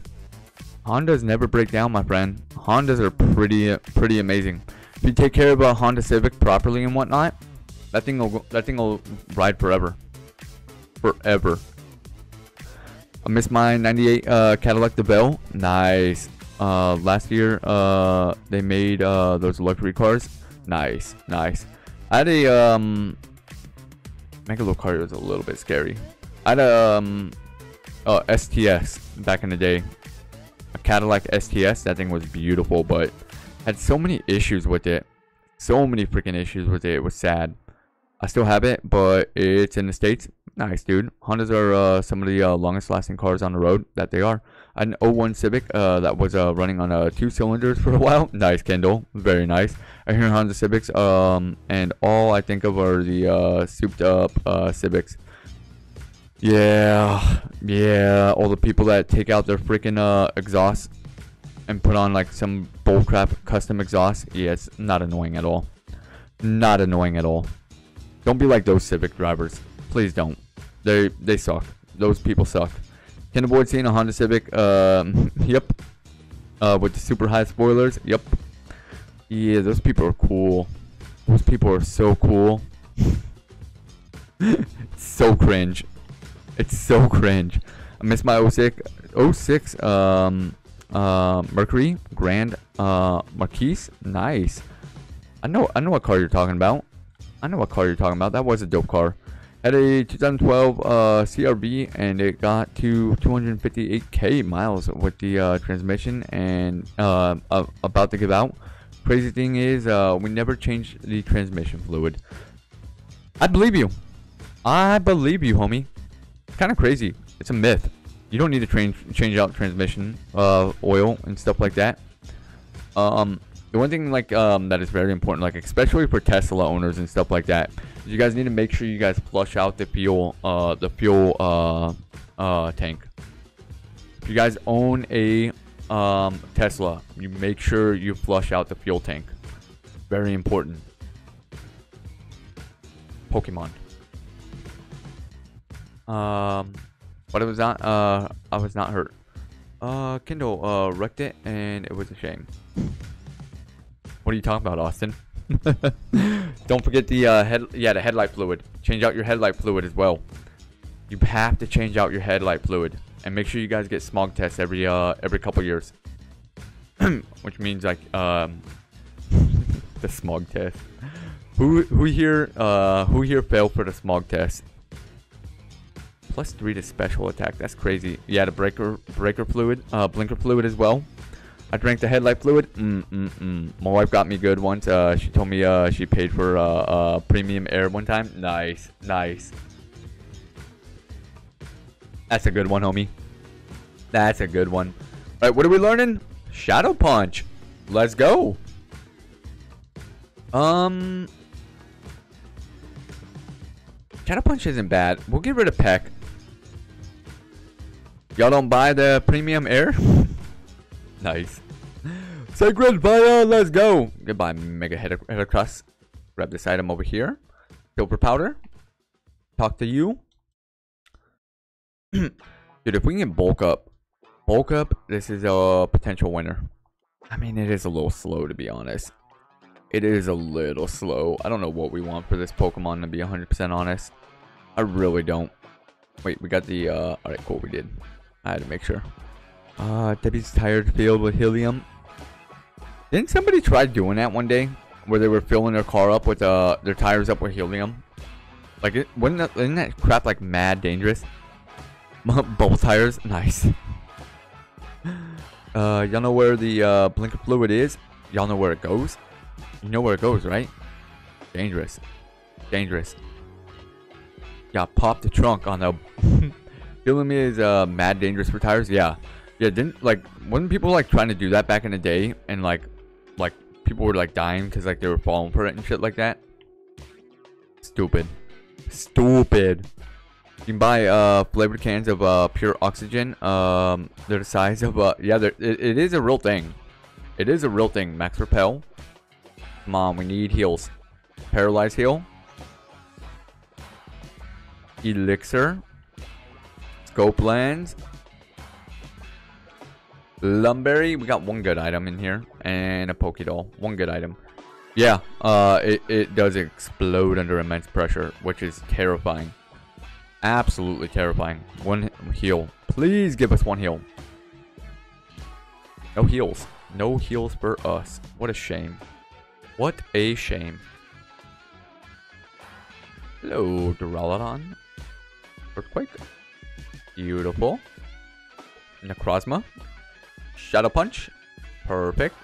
Hondas never break down, my friend. Hondas are pretty, pretty amazing. If you take care of a Honda Civic properly and whatnot, that thing will, that thing will ride forever. Forever. I missed my 98 uh, Cadillac DeVille. Nice. Uh, last year, uh, they made uh, those luxury cars. Nice, nice. I had a um, Megalocar was a little bit scary. I had a um, STS back in the day. A Cadillac STS. That thing was beautiful, but had so many issues with it. So many freaking issues with it. It was sad. I still have it, but it's in the States. Nice, dude. Hondas are uh, some of the uh, longest lasting cars on the road that they are. An 01 Civic uh, that was uh, running on uh, two cylinders for a [LAUGHS] while. Nice, Kendall. Very nice. I hear Honda Civics, um, and all I think of are the uh, souped up Civics. Yeah, yeah. All the people that take out their freaking exhaust and put on like some bullcrap custom exhaust. Yeah, it's not annoying at all. Not annoying at all. Don't be like those Civic drivers. Please don't. They they suck. Those people suck. Can avoid seeing a Honda Civic. Um, [LAUGHS] yep. Uh, with the super high spoilers. Yep. Yeah, those people are cool. Those people are so cool. [LAUGHS] so cringe. It's so [LAUGHS] cringe. I miss my 06, 06 um, uh, Mercury Grand uh, Marquis. Nice. I know I know what car you're talking about. I know what car you're talking about. That was a dope car. Had a 2012 uh, CRV and it got to 258k miles with the uh, transmission and uh, about to give out. Crazy thing is, uh, we never changed the transmission fluid. I believe you. I believe you, homie. It's kind of crazy. It's a myth. You don't need to change change out transmission uh, oil and stuff like that. Um, the one thing like um, that is very important, like especially for Tesla owners and stuff like that, you guys need to make sure you guys flush out the fuel, uh, the fuel uh, uh, tank. If you guys own a um, Tesla, you make sure you flush out the fuel tank. Very important. Pokemon. Um, but it was not. Uh, I was not hurt. Uh, Kindle uh wrecked it, and it was a shame. What are you talking about, Austin? [LAUGHS] Don't forget the uh, head. Yeah, the headlight fluid. Change out your headlight fluid as well. You have to change out your headlight fluid, and make sure you guys get smog tests every uh every couple years. [CLEARS THROAT] Which means like um [LAUGHS] the smog test. Who who here uh who here failed for the smog test? Plus three to special attack. That's crazy. Yeah, the breaker breaker fluid, uh blinker fluid as well. I drank the headlight fluid. Mm, mm, mm. My wife got me good once. Uh, she told me uh, she paid for uh, uh, premium air one time. Nice, nice. That's a good one, homie. That's a good one. All right, what are we learning? Shadow Punch. Let's go. Um, Shadow Punch isn't bad. We'll get rid of Peck. Y'all don't buy the premium air? [LAUGHS] nice. Sacred fire, let's go. Goodbye, Mega Head Heracross. Grab this item over here. Silver powder. Talk to you. [CLEARS THROAT] Dude, if we can bulk up, bulk up, this is a potential winner. I mean, it is a little slow to be honest. It is a little slow. I don't know what we want for this Pokemon to be 100% honest. I really don't. Wait, we got the, uh, alright, cool, we did. I had to make sure. Uh, Debbie's tired filled with helium. Didn't somebody try doing that one day? Where they were filling their car up with, uh, their tires up with helium? Like, it, wasn't that, isn't that crap, like, mad dangerous? [LAUGHS] Bubble tires? Nice. [LAUGHS] Uh, y'all know where the uh, blinker fluid is? Y'all know where it goes? You know where it goes, right? Dangerous. Dangerous. Yeah, pop the trunk on the... [LAUGHS] Me is uh, mad dangerous for tires? Yeah. Yeah, didn't, like, wasn't people, like, trying to do that back in the day? And, like, like, people were, like, dying because, like, they were falling for it and shit like that? Stupid. Stupid. You can buy uh flavored cans of uh pure oxygen. Um, they're the size of uh yeah, it, it is a real thing. It is a real thing. Max repel. On, we need heals. Paralyzed heal. Elixir. Scope lens. Lum Berry. We got one good item in here. And a Pokédoll. One good item. Yeah, uh, it, it does explode under immense pressure, which is terrifying. Absolutely terrifying. One heal. Please give us one heal. No heals. No heals for us. What a shame. What a shame. Hello, Duraludon. Earthquake. Beautiful. Necrozma. Shadow Punch. Perfect.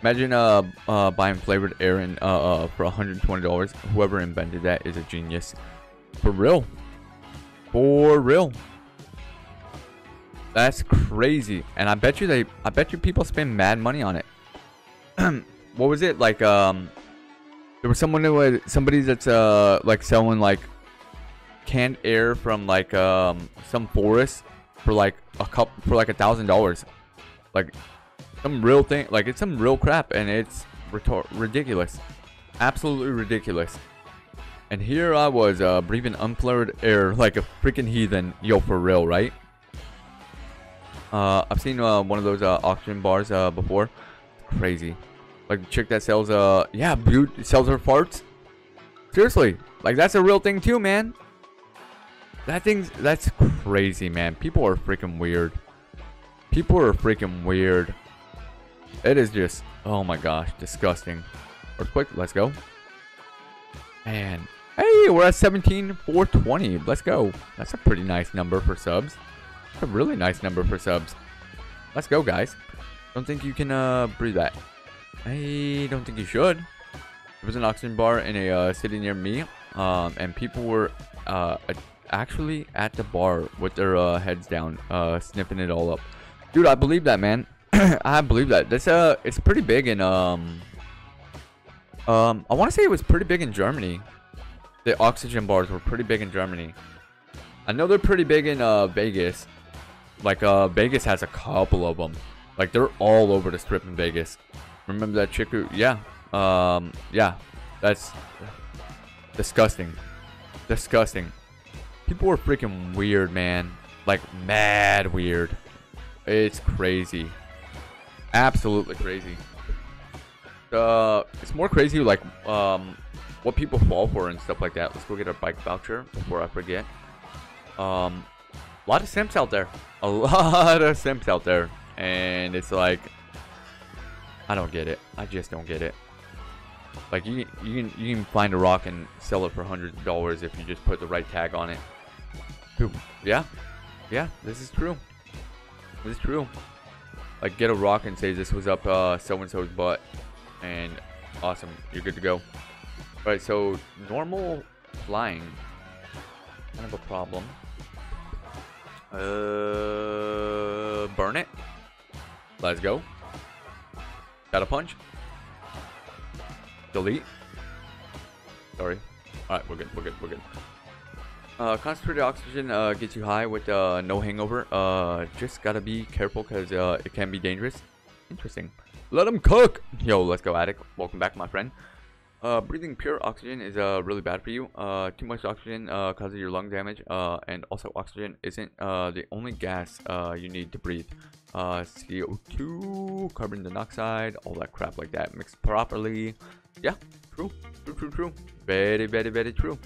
Imagine uh, uh, buying flavored air in, uh, uh, for $120. Whoever invented that is a genius. For real. For real. That's crazy. And I bet you they I bet you people spend mad money on it. [CLEARS THROAT] what was it? Like um there was someone who was somebody that's uh like selling like canned air from like um some forest for like a cup for like a thousand dollars. Like some real thing like it's some real crap and it's ridiculous. Absolutely ridiculous. And here I was, uh, breathing unflavored air like a freaking heathen. Yo, for real, right? Uh, I've seen uh, one of those uh, oxygen bars uh, before. Crazy. Like the chick that sells, uh, yeah, dude, sells her farts. Seriously, like that's a real thing too, man. That thing's, that's crazy, man. People are freaking weird. People are freaking weird. It is just, oh my gosh, disgusting. Earthquake, let's go. Man, Hey, we're at 17,420. Let's go. That's a pretty nice number for subs. That's a really nice number for subs. Let's go, guys. Don't think you can uh, breathe that. I don't think you should. There was an oxygen bar in a uh, city near me, um, and people were uh, actually at the bar with their uh, heads down, uh, sniffing it all up. Dude, I believe that, man. [CLEARS THROAT] I believe that. This uh, it's pretty big in um, um, I want to say it was pretty big in Germany the oxygen bars were pretty big in Germany. I know they're pretty big in uh, Vegas. Like uh, Vegas has a couple of them. Like they're all over the strip in Vegas. Remember that chick who? Yeah. Um. Yeah. That's disgusting. Disgusting. People are freaking weird, man. Like mad weird. It's crazy. Absolutely crazy. Uh, it's more crazy like um what people fall for and stuff like that. Let's go get our bike voucher before I forget. Um, a lot of simps out there. A [LAUGHS] lot of simps out there. And it's like, I don't get it. I just don't get it. Like you, you can you can find a rock and sell it for hundreds of dollars if you just put the right tag on it. Yeah, yeah, this is true. This is true. Like get a rock and say this was up uh, so and so's butt, and awesome, you're good to go. Right, so normal flying, kind of a problem. Uh, burn it. Let's go. Got a punch. Delete. Sorry. Alright, we're good, we're good, we're good. Uh, concentrated oxygen uh, gets you high with uh, no hangover. Uh, just gotta be careful because uh, it can be dangerous. Interesting. Let them cook! Yo, let's go, Addict. Welcome back, my friend. Uh, breathing pure oxygen is uh, really bad for you. Uh, too much oxygen uh, causes your lung damage, uh, and also oxygen isn't uh, the only gas uh, you need to breathe. Uh, CO2, carbon dioxide, all that crap like that mixed properly. Yeah, true, true, true, true. Very, very, very true.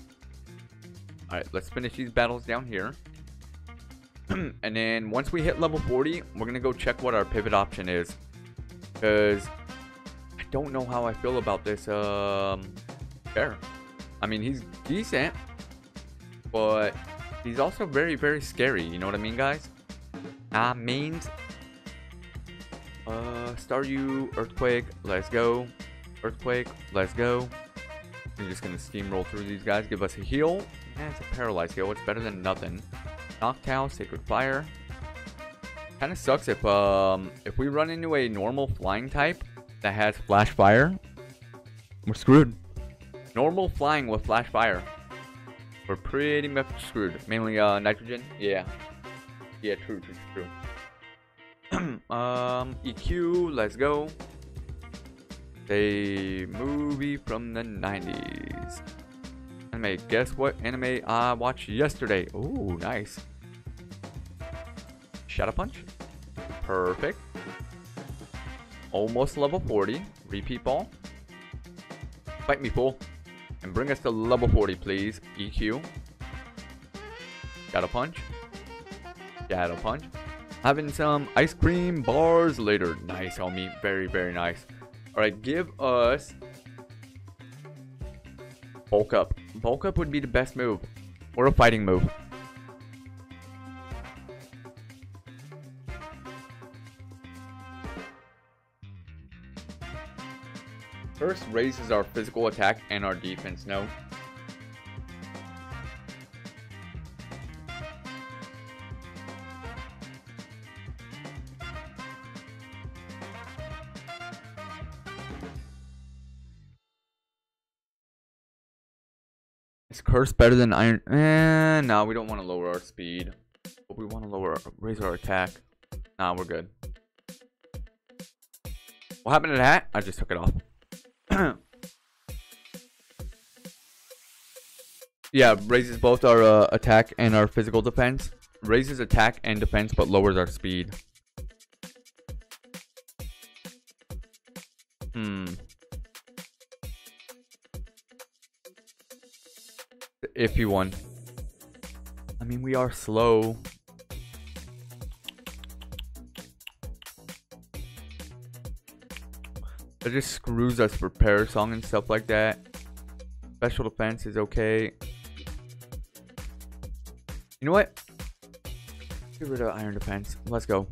Alright, let's finish these battles down here. [CLEARS THROAT] and then once we hit level 40, we're going to go check what our pivot option is. Because I don't know how I feel about this um, bear. I mean, he's decent, but he's also very, very scary. You know what I mean, guys? I mean, Uh, Staryu, Earthquake, let's go. Earthquake, let's go. We're just gonna steamroll through these guys, give us a heal. And it's a paralyzed heal, it's better than nothing. Noctowl, Sacred Fire. Kinda sucks if um if we run into a normal flying type that has flash fire, we're screwed. Normal flying with flash fire. We're pretty much screwed. Mainly uh nitrogen. Yeah. Yeah, true, true, true. [CLEARS THROAT] um, EQ, let's go. A movie from the 90s. Anime, guess what anime I watched yesterday? Oh, nice. Shadow Punch. Perfect. Almost level 40. Repeat ball. Fight me, fool. And bring us to level 40, please. EQ. Shadow Punch. Shadow Punch. Having some ice cream bars later. Nice, homie. Very, very nice. Alright, give us... Bulk up. Bulk up would be the best move. Or a fighting move. First raises our physical attack and our defense, no? Curse better than iron? Eh, no, we don't want to lower our speed. But we want to lower, raise our attack. Nah, we're good. What happened to that? I just took it off. [CLEARS THROAT] yeah, raises both our uh, attack and our physical defense. Raises attack and defense, but lowers our speed. The iffy one. I mean, we are slow. It just screws us for Parasong and stuff like that. Special defense is okay. You know what? Get rid of iron defense. Let's go.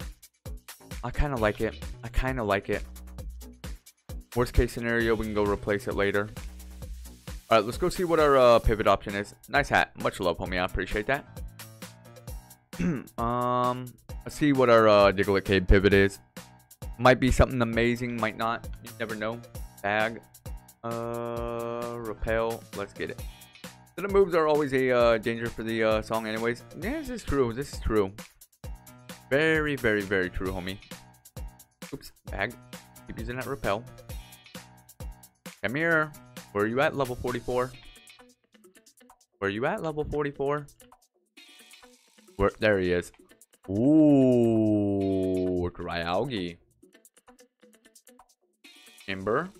I kind of like it. I kind of like it. Worst case scenario, we can go replace it later. Alright, let's go see what our uh, pivot option is. Nice hat. Much love, homie. I appreciate that. [CLEARS THROAT] um, let's see what our uh, Diglett pivot is. Might be something amazing, might not. You never know. Bag. Uh, repel. Let's get it. So the moves are always a uh, danger for the uh, song anyways. Yeah, this is true. This is true. Very, very, very true, homie. Oops. Bag. Keep using that repel. Come here. Where are you at, level 44? Where are you at, level 44? Where? There he is. Ooh, Dragalge. Ember.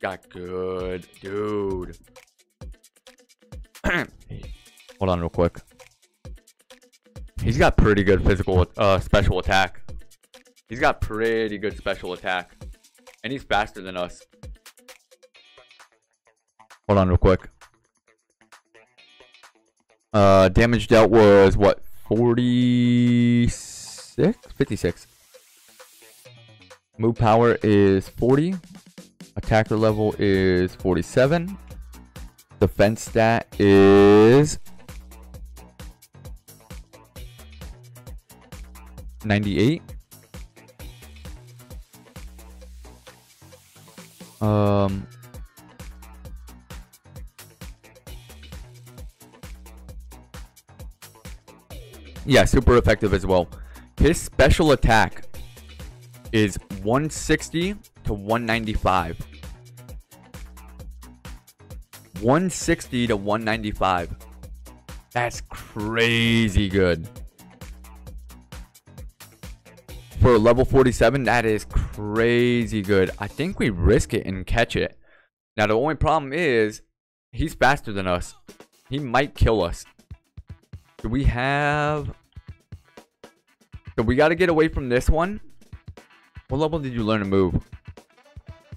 Got good, dude. [CLEARS THROAT] Hold on real quick. He's got pretty good physical, uh, special attack. He's got pretty good special attack. And he's faster than us. Hold on real quick. Uh, damage dealt was what? 46? 56. Move power is 40. Attacker level is 47. Defense stat is 98. Um Yeah, super effective as well. His special attack is 160 to 195. 160 to 195. That's crazy good. For level 47, that is crazy good. I think we risk it and catch it. Now, the only problem is he's faster than us. He might kill us. Do we have... So we got to get away from this one. What level did you learn to move?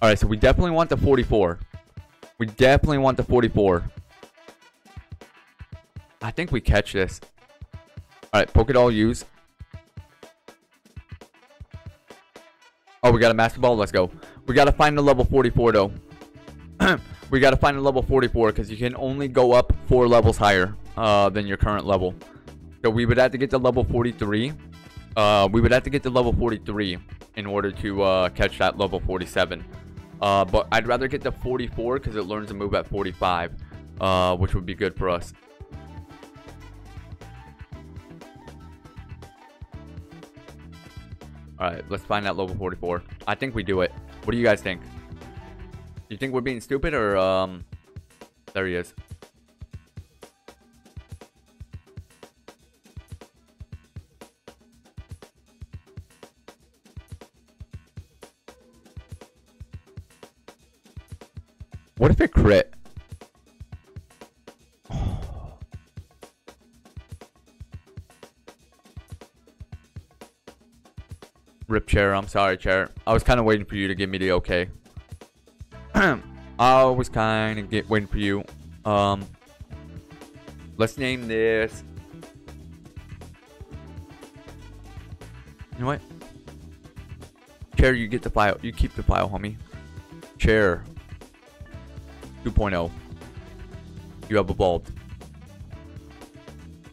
Alright, so we definitely want the 44. We definitely want the 44. I think we catch this. Alright, Pokedol use. Oh, we got a master ball. Let's go. We got to find the level 44, though. [CLEARS THROAT] we got to find a level 44 because you can only go up four levels higher uh, than your current level. So we would have to get to level 43. Uh, we would have to get to level 43 in order to uh, catch that level 47. Uh, but I'd rather get to 44 because it learns to move at 45, uh, which would be good for us. Alright, let's find out level 44. I think we do it. What do you guys think? You think we're being stupid or, um... There he is. What if it crit? [SIGHS] Rip chair, I'm sorry, chair. I was kind of waiting for you to give me the okay. [CLEARS THROAT] I was kind of get waiting for you. Um, let's name this. You know what? Chair, you get the file. You keep the file, homie. Chair. 2.0. You have evolved.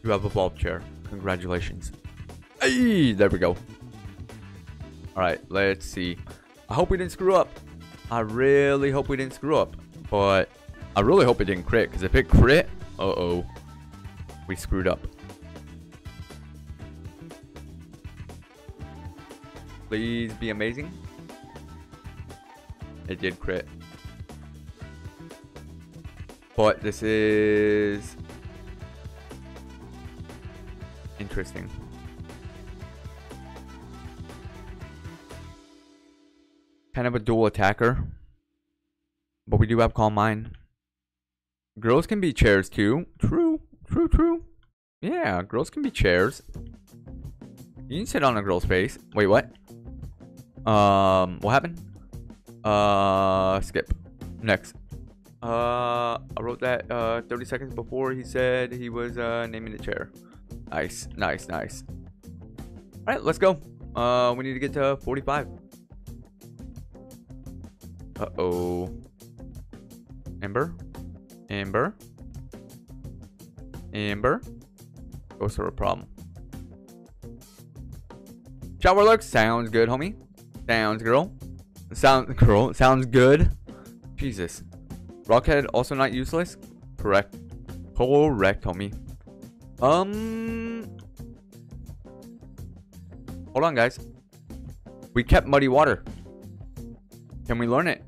You have evolved, chair. Congratulations. Hey, there we go. Alright, let's see. I hope we didn't screw up. I really hope we didn't screw up. But I really hope it didn't crit. Because if it crit, uh-oh. We screwed up. Please be amazing. It did crit. But this is... Interesting. Kind of a dual attacker. But we do have Calm Mind. Girls can be chairs too. True. True, true. Yeah, girls can be chairs. You can sit on a girl's face. Wait, what? Um, what happened? Uh, skip. Next. Uh, I wrote that uh 30 seconds before he said he was uh naming the chair. Nice, nice, nice. All right, let's go. Uh, we need to get to 45. Uh-oh. Ember? Amber? Amber? Ghost or a problem? Shower look sounds good, homie. Sounds girl. Sounds [LAUGHS] girl. Sounds good. Jesus. Rockhead also not useless? Correct. Correct, homie. Um. Hold on, guys. We kept muddy water. Can we learn it?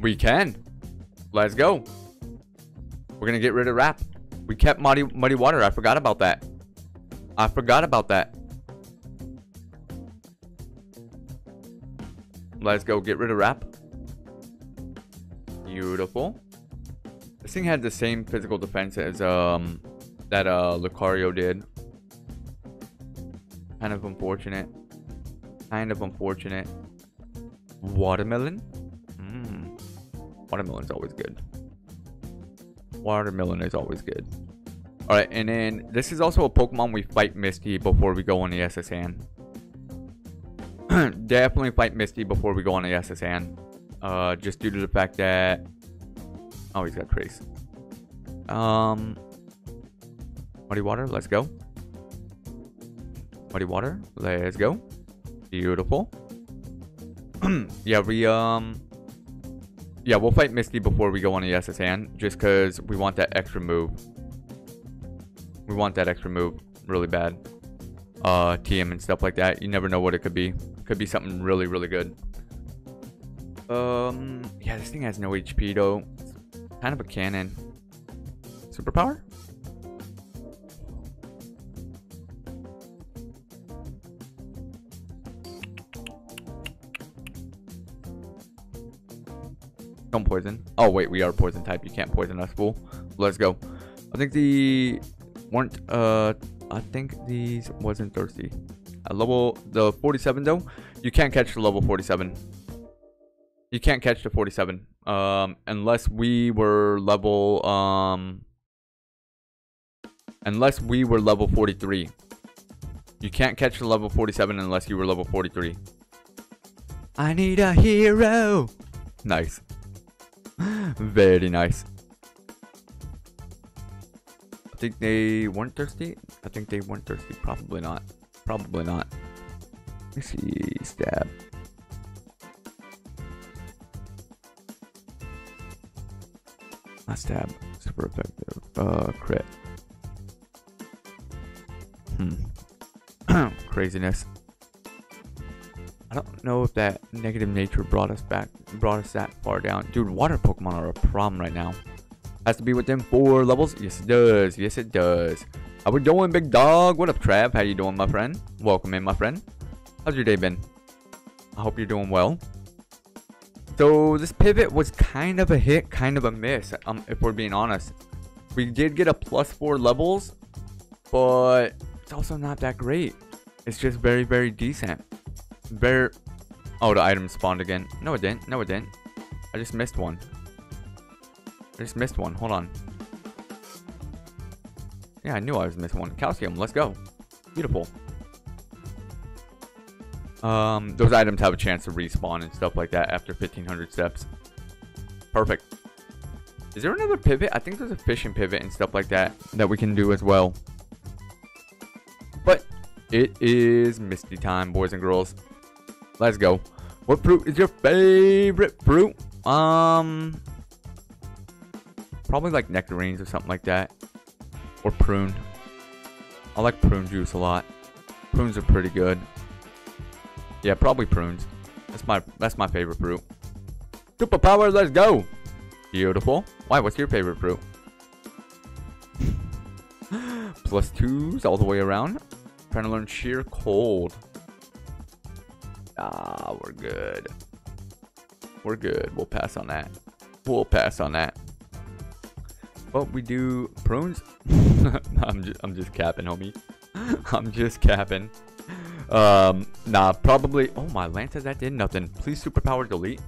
We can. Let's go. We're going to get rid of rap. We kept muddy, muddy water. I forgot about that. I forgot about that. Let's go get rid of rap. Beautiful. This thing had the same physical defense as um that uh Lucario did. Kind of unfortunate. Kind of unfortunate. Watermelon? Mmm. Watermelon's always good. Watermelon is always good. Alright, and then this is also a Pokemon we fight Misty before we go on the [CLEARS THROAT] S.S. Anne. Definitely fight Misty before we go on the S.S. Anne. Uh, just due to the fact that... Oh, he's got Trace. Um, Muddy Water, let's go. Muddy Water, let's go. Beautiful. [CLEARS THROAT] yeah, we, um... Yeah, we'll fight Misty before we go on the S.S. Anne, just because we want that extra move. We want that extra move really bad. Uh, TM and stuff like that. You never know what it could be. Could be something really, really good. Um, yeah, this thing has no HP though. It's kind of a cannon. Superpower? Don't poison. Oh, wait, we are poison type. You can't poison us, fool. Let's go. I think the weren't, uh, I think these wasn't thirsty. At level, the 47 though, you can't catch the level 47. You can't catch the 47. Um, unless we were level, um, unless we were level 43. You can't catch the level 47 unless you were level 43. I need a hero. Nice. [LAUGHS] Very nice. I think they weren't thirsty. I think they weren't thirsty. Probably not. Probably not. Let me see. Stab. Not stab. Super effective. Uh, crit. Hmm. [CLEARS THROAT] Craziness. I don't know if that negative nature brought us back, brought us that far down. Dude, water Pokemon are a problem right now. Has to be within four levels? Yes, it does. Yes, it does. How we doing, big dog? What up, Trav? How you doing, my friend? Welcome in, my friend. How's your day been? I hope you're doing well. So this pivot was kind of a hit, kind of a miss, um, if we're being honest. We did get a plus four levels, but it's also not that great. It's just very, very decent. Very... Oh, the item spawned again. No, it didn't. No, it didn't. I just missed one. I just missed one. Hold on. Yeah, I knew I was missing one. Calcium, let's go. Beautiful. Um, those items have a chance to respawn and stuff like that after 1500 steps. Perfect. Is there another pivot? I think there's a fishing pivot and stuff like that that we can do as well. But it is Misty time, boys and girls. Let's go. What fruit is your favorite fruit? Um, probably like nectarines or something like that, or prune. I like prune juice a lot. Prunes are pretty good. Yeah, probably prunes. That's my that's my favorite fruit. Superpower, let's go. Beautiful. Why? What's your favorite fruit? [LAUGHS] Plus twos all the way around. Trying to learn sheer cold. Ah, we're good. We're good. We'll pass on that. We'll pass on that. But we do prunes. [LAUGHS] I'm just, I'm just capping, homie. [LAUGHS] I'm just capping. Um, nah, probably. Oh, my Lanta, that did nothing. Please superpower delete.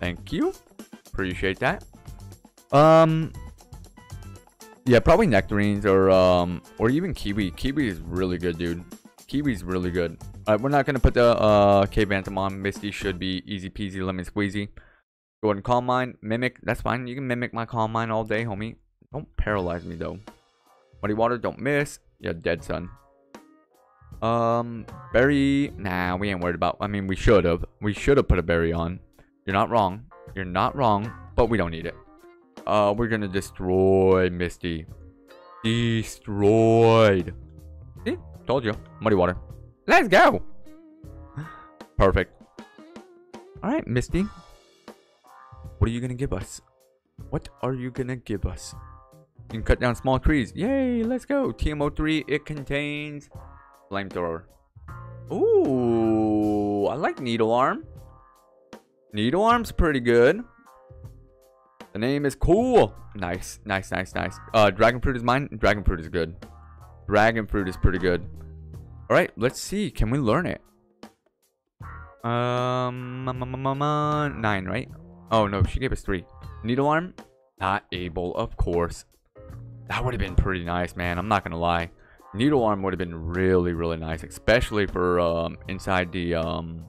Thank you. Appreciate that. Um, yeah, probably nectarines or um or even kiwi. Kiwi is really good, dude. Kiwi's really good. Alright, we're not gonna put the uh Cave Phantom on. Misty should be easy peasy lemon squeezy. Go ahead and Calm Mind. Mimic, that's fine. You can mimic my Calm Mind all day, homie. Don't paralyze me though. Muddy water, don't miss. Yeah, dead son. Um, berry. Nah, we ain't worried about. I mean, we should have. We should have put a berry on. You're not wrong. You're not wrong, but we don't need it. Uh, we're gonna destroy Misty. Destroyed. Told you. Muddy water. Let's go. Perfect. Alright, Misty. What are you gonna give us? What are you gonna give us? You can cut down small trees. Yay, let's go. TM03, it contains flamethrower. Ooh, I like needle arm. Needle arm's pretty good. The name is cool. Nice, nice, nice, nice. Uh, dragon fruit is mine. Dragon fruit is good. Dragon fruit is pretty good. All right, let's see. Can we learn it? Um, nine, right? Oh no, she gave us three. Needle arm, not able, of course. That would have been pretty nice, man. I'm not gonna lie. Needle arm would have been really, really nice, especially for um inside the um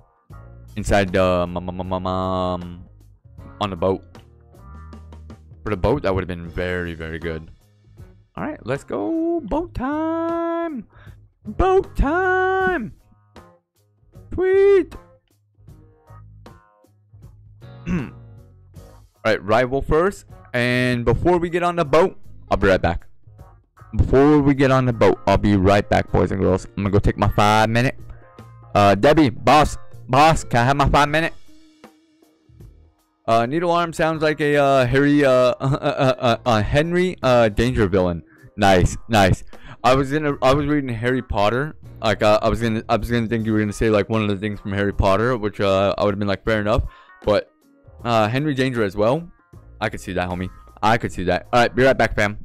inside the um, on the boat. For the boat, that would have been very, very good. All right, let's go. Boat time. Boat time. Tweet. [CLEARS THROAT] All right, rival first. And before we get on the boat, I'll be right back. Before we get on the boat, I'll be right back, boys and girls. I'm gonna go take my five minute. Uh, Debbie, boss, boss, can I have my five minute? Uh, Needle Arm sounds like a uh, Harry, [LAUGHS] uh, uh, uh, uh, Henry, uh, Danger villain. Nice, nice. I was gonna, I was reading Harry Potter. Like, uh, I was gonna, I was gonna think you were gonna say like one of the things from Harry Potter, which uh, I would have been like fair enough. But uh, Henry Danger as well. I could see that, homie. I could see that. All right, be right back, fam.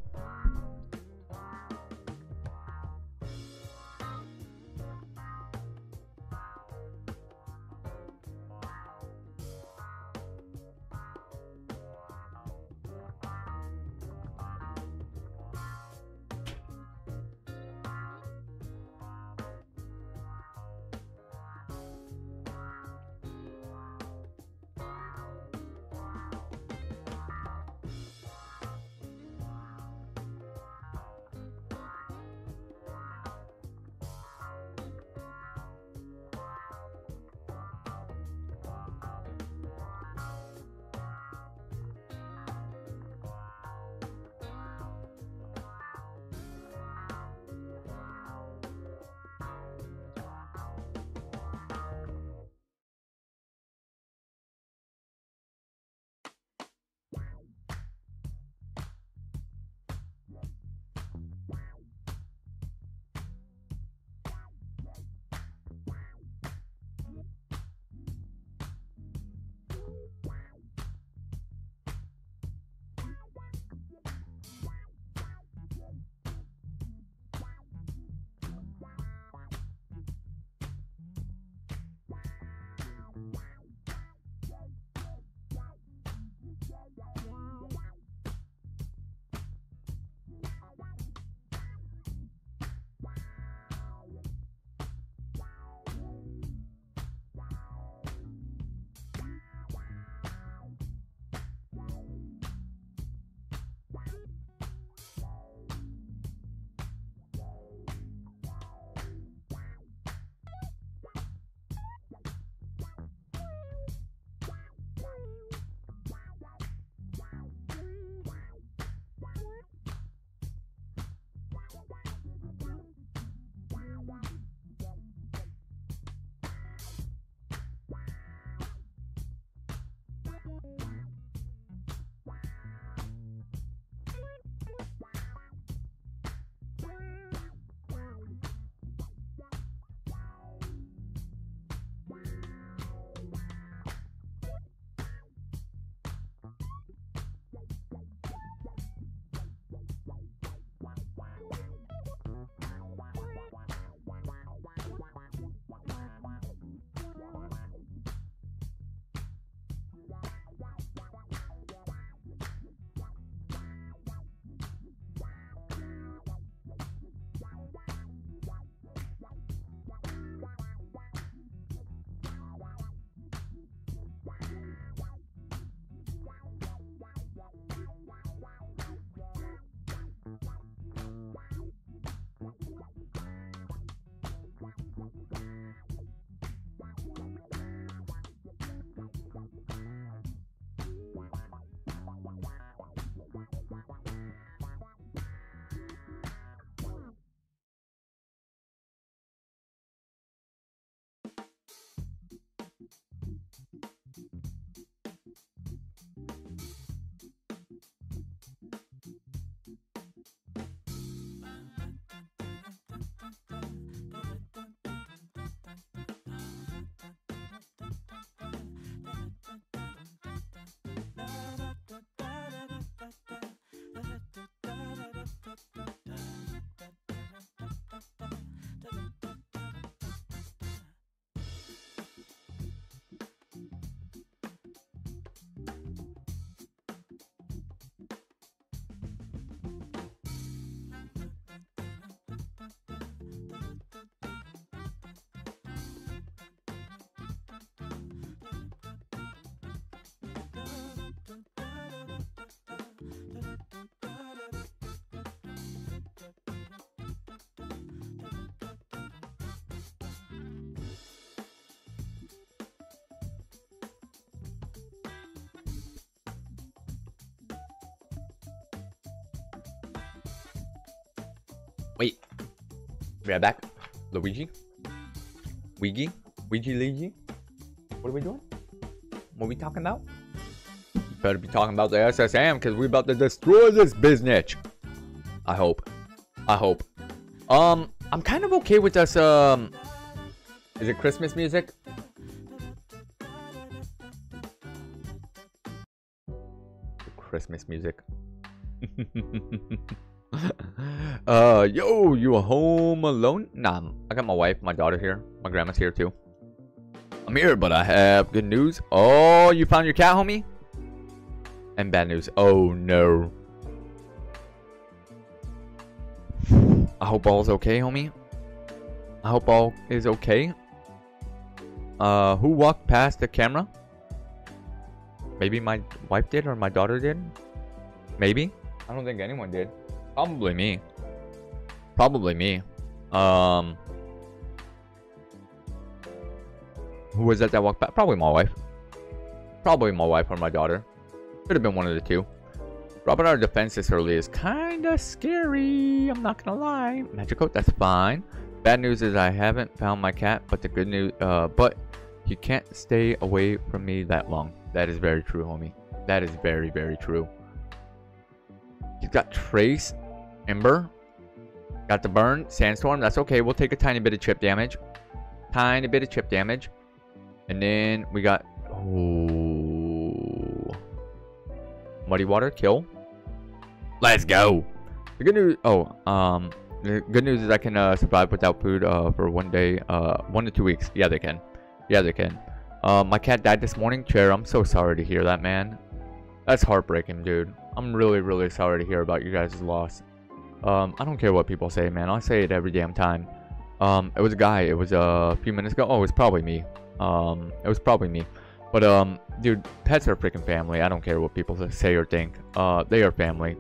We are back. Luigi? Ouija? Ouija Luigi? What are we doing? What are we talking about? Better be talking about the S.S. Anne because we're about to destroy this business. I hope. I hope. Um, I'm kind of okay with us, um... Is it Christmas music? Christmas music. [LAUGHS] [LAUGHS] uh, yo, you home alone? Nah, I got my wife, my daughter here. My grandma's here too. I'm here, but I have good news. Oh, you found your cat, homie? And bad news. Oh, no. I hope all's okay, homie. I hope all is okay. Uh, who walked past the camera? Maybe my wife did or my daughter did? Maybe? I don't think anyone did. Probably me. Probably me. Um. Who was that that walked back? Probably my wife. Probably my wife or my daughter. Could have been one of the two. Dropping our defense this early is kinda scary. I'm not gonna lie. Magic coat, that's fine. Bad news is I haven't found my cat, but the good news, uh, but he can't stay away from me that long. That is very true, homie. That is very, very true. He's got Trace, Ember. Got the burn, Sandstorm. That's okay. We'll take a tiny bit of chip damage. Tiny bit of chip damage. And then we got... Oh... Muddy Water, kill. Let's go. The good news... Oh, um... The good news is I can uh, survive without food uh, for one day, uh, one to two weeks. Yeah, they can. Yeah, they can. Uh, my cat died this morning. Chair, I'm so sorry to hear that, man. That's heartbreaking, dude. I'm really, really sorry to hear about you guys' loss. Um, I don't care what people say, man. I say it every damn time. Um, it was a guy. It was a few minutes ago. Oh, it was probably me. Um, it was probably me. But, um, dude, pets are freaking family. I don't care what people say or think. Uh, they are family,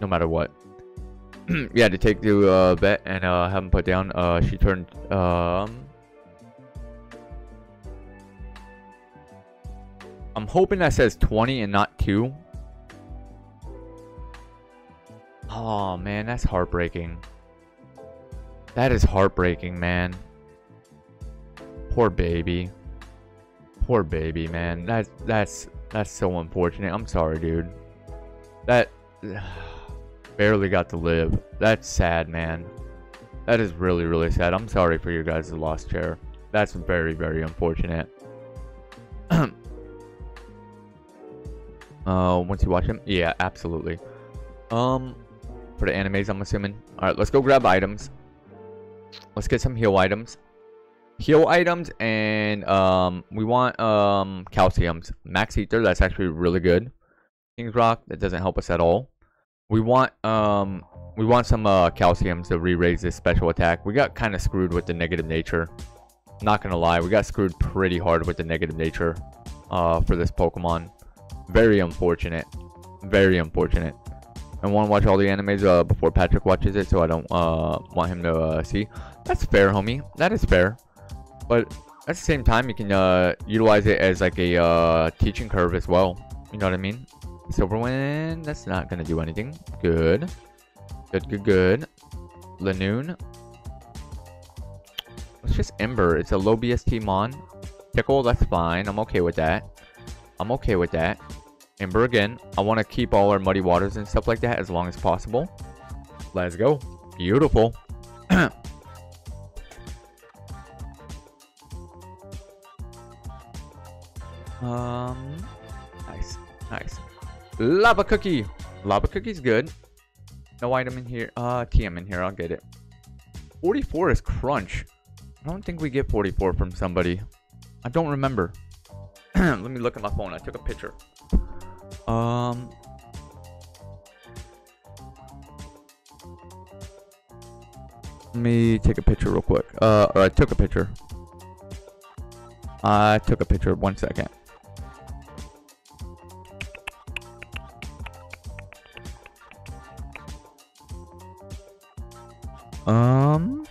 no matter what. [CLEARS THROAT] yeah, to take to uh, and uh, have him put down. Uh, she turned um I'm hoping that says 20 and not 2. Oh, man, that's heartbreaking. That is heartbreaking, man. Poor baby. Poor baby, man. That's that's that's so unfortunate. I'm sorry, dude. That [SIGHS] barely got to live. That's sad, man. That is really, really sad. I'm sorry for your guys' lost chair. That's very, very unfortunate. [CLEARS THROAT] Uh, once you watch him? Yeah, absolutely. Um, for the animes, I'm assuming. Alright, let's go grab items. Let's get some heal items. Heal items, and um, we want um calciums. Max Ether, that's actually really good. King's Rock, that doesn't help us at all. We want um we want some uh calciums to re-raise this special attack. We got kind of screwed with the negative nature. Not gonna lie, we got screwed pretty hard with the negative nature uh for this Pokemon. Very unfortunate. Very unfortunate. I want to watch all the animes uh, before Patrick watches it, so I don't uh, want him to uh, see. That's fair, homie. That is fair. But at the same time, you can uh, utilize it as like a uh, teaching curve as well. You know what I mean? Silverwind, that's not going to do anything. Good. Good, good, good. Lanoon. It's just Ember. It's a low BST Mon. Tickle, that's fine. I'm okay with that. I'm okay with that. Ember again. I want to keep all our muddy waters and stuff like that as long as possible. Let's go. Beautiful. [CLEARS THROAT] um, nice, nice. Lava cookie. Lava cookie's good. No item in here. Uh, TM in here. I'll get it. 44 is crunch. I don't think we get 44 from somebody. I don't remember. [CLEARS THROAT] Let me look at my phone. I took a picture. Um. Let me take a picture real quick. Uh, or I took a picture. I took a picture. One second. Um,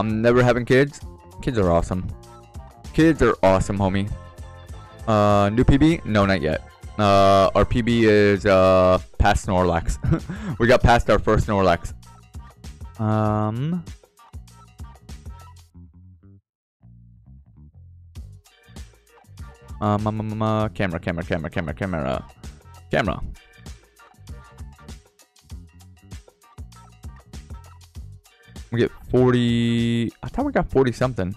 I'm never having kids. Kids are awesome. Kids are awesome, homie. Uh, new PB? No, not yet. Uh, our PB is uh past Snorlax. [LAUGHS] we got past our first Snorlax. Um. Um, um, um, uh, camera, camera, camera, camera, camera, camera. We get 40. I thought we got 40 something.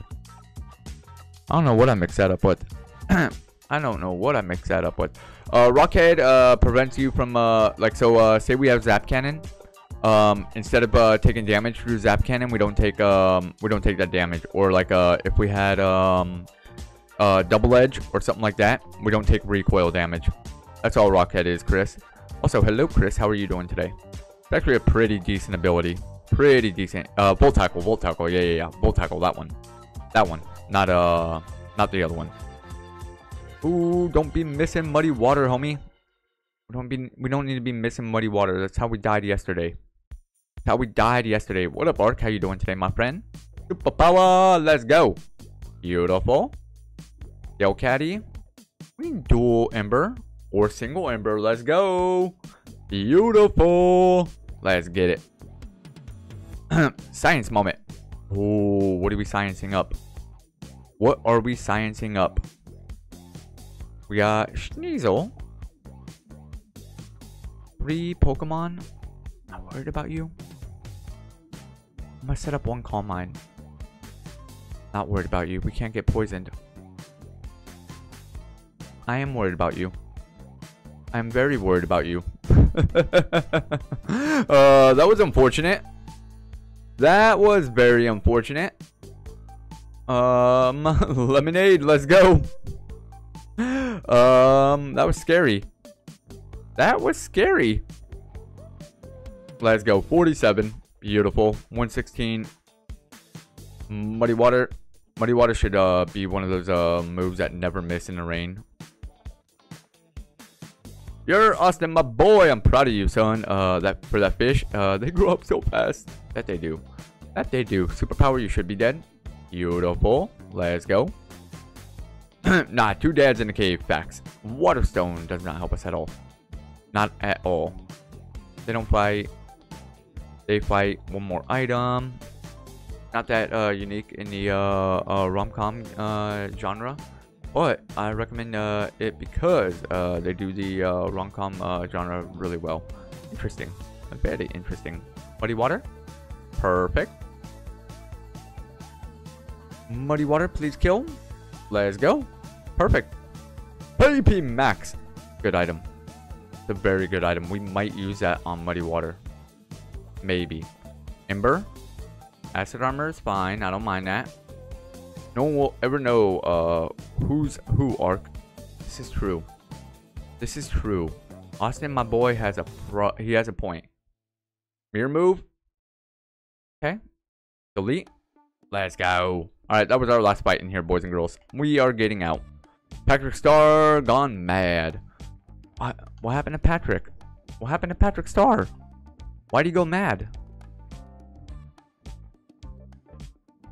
I don't know what I mixed that up with. [CLEARS THROAT] I don't know what I mixed that up with. Uh, Rockhead uh, prevents you from uh, like so. Uh, say we have Zap Cannon. Um, instead of uh, taking damage through Zap Cannon, we don't take um, we don't take that damage. Or like uh, if we had um, Double Edge or something like that, we don't take recoil damage. That's all Rockhead is, Chris. Also, hello, Chris. How are you doing today? It's actually a pretty decent ability. Pretty decent. Uh, Tackle, Volt Tackle. Yeah, yeah, yeah. Volt Tackle. That one. That one. Not uh, not the other one. Ooh, don't be missing muddy water, homie. We don't be we don't need to be missing muddy water. That's how we died yesterday. That's how we died yesterday. What up, Ark? How you doing today, my friend? Super power, let's go. Beautiful. Yo, Caddy. We can dual ember or single ember. Let's go. Beautiful. Let's get it. [CLEARS THROAT] Science moment. Ooh, what are we sciencing up? What are we sciencing up? We got Sneasel. Three Pokemon. Not worried about you. I'm gonna set up one Calm Mind. Not worried about you. We can't get poisoned. I am worried about you. I'm very worried about you. [LAUGHS] uh, that was unfortunate. That was very unfortunate. Um, [LAUGHS] lemonade, let's go. Um, that was scary. That was scary. Let's go. 47. Beautiful. 116. Muddy water. Muddy water should uh, be one of those uh, moves that never miss in the rain. You're Austin, my boy. I'm proud of you, son. Uh, that for that fish. Uh, they grow up so fast. That they do. That they do. Superpower, you should be dead. Beautiful. Let's go. [CLEARS THROAT] nah, two dads in the cave. Facts. Waterstone does not help us at all. Not at all. They don't fight. They fight one more item. Not that uh, unique in the uh, uh, rom-com uh, genre. But I recommend uh, it because uh, they do the rom-com genre really well. Interesting. Very interesting. Muddy water. Perfect. Muddy water, please kill. Let's go. Perfect. PP Max. Good item. It's a very good item. We might use that on Muddy Water. Maybe. Ember. Acid armor is fine. I don't mind that. No one will ever know uh, who's who, Ark. This is true. This is true. Austin, my boy, has a pro he has a point. Mirror move. Okay. Delete. Let's go. Alright, that was our last fight in here, boys and girls. We are getting out. Patrick Star gone mad. What, what happened to Patrick? What happened to Patrick Star? Why'd he go mad?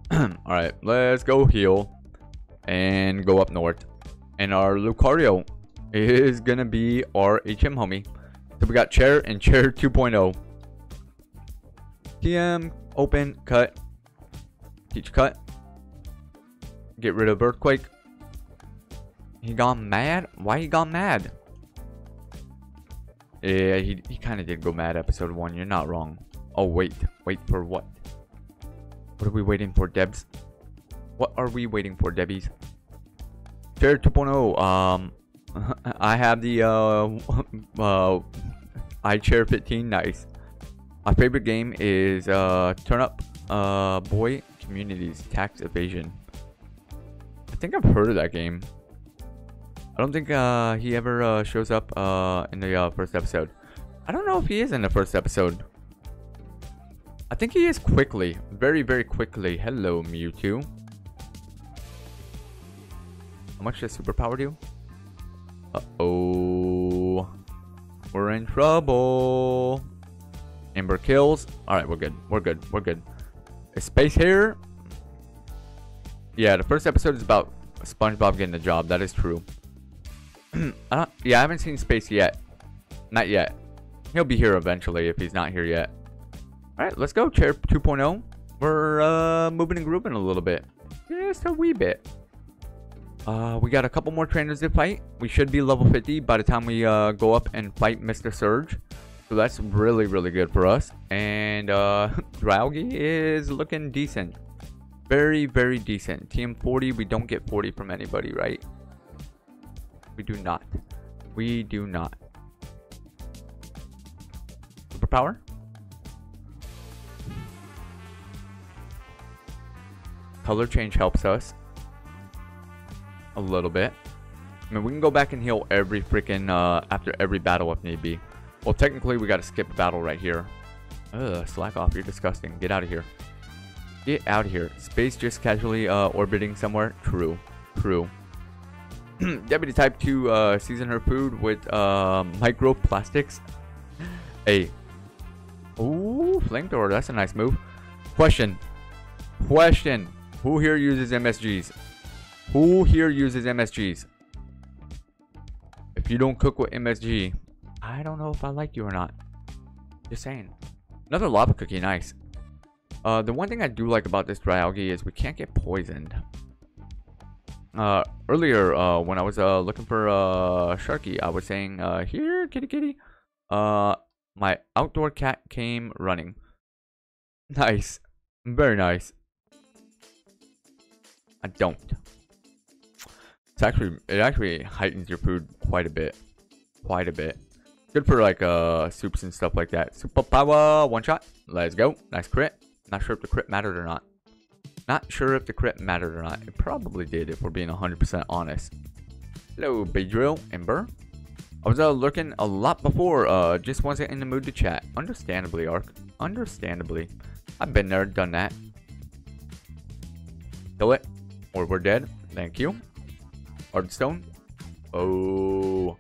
[CLEARS THROAT] Alright, let's go heal. And go up north. And our Lucario is gonna be our HM homie. So we got Chair and Chair [LAUGHS] 2.0. TM, open, cut. Teach cut. Get rid of Earthquake. He gone mad? Why he gone mad? Yeah, he, he kind of did go mad episode 1. You're not wrong. Oh, wait. Wait for what? What are we waiting for, Debs? What are we waiting for, Debbies? Chair 2.0. Um, [LAUGHS] I have the uh, [LAUGHS] uh, I chair 15. Nice. My favorite game is uh, Turn Up uh, Boy Communities Tax Evasion. I think I've heard of that game. I don't think uh, he ever uh, shows up uh, in the uh, first episode. I don't know if he is in the first episode. I think he is quickly. Very, very quickly. Hello, Mewtwo. How much does superpower do? Uh-oh. We're in trouble. Ember kills. Alright, we're good. We're good. We're good. Is Space here? Yeah, the first episode is about SpongeBob getting the job. That is true. I [CLEARS THROAT] yeah, I haven't seen Space yet. Not yet. He'll be here eventually if he's not here yet. Alright, let's go. Chair 2.0. We're uh, moving and grouping a little bit. Just a wee bit. Uh, we got a couple more trainers to fight. We should be level 50 by the time we uh, go up and fight Mr. Surge. So that's really, really good for us. And uh, [LAUGHS] is looking decent. Very, very decent. TM40, we don't get 40 from anybody, right? We do not. We do not. Superpower? Color change helps us a little bit. I mean, we can go back and heal every freaking, uh, after every battle if need be. Well, technically, we gotta skip a battle right here. Ugh, slack off, you're disgusting. Get out of here. Get out of here. Space just casually, uh, orbiting somewhere? True. True. [CLEARS THROAT] Deputy Type 2, uh, season her food with, uh, microplastics. Hey. Ooh, flamethrower, that's a nice move. Question. Question. Who here uses MSGs? Who here uses MSGs? If you don't cook with MSG, I don't know if I like you or not. Just saying. Another lava cookie, nice. Uh, the one thing I do like about this Dragalge is we can't get poisoned. Uh, earlier, uh, when I was, uh, looking for, uh, Sharky, I was saying, uh, here, kitty kitty. Uh, my outdoor cat came running. [LAUGHS] Nice. Very nice. I don't. It's actually it actually heightens your food quite a bit. Quite a bit. Good for like uh soups and stuff like that. Super power one shot. Let's go. Nice crit. Not sure if the crit mattered or not. Not sure if the crit mattered or not. It probably did if we're being 100% honest. Hello, Beedrill, Ember. I was uh, looking a lot before, uh, just wasn't in the mood to chat. Understandably, Ark. Understandably. I've been there, done that. Kill it. Or we're dead. Thank you. Hardstone. Oh.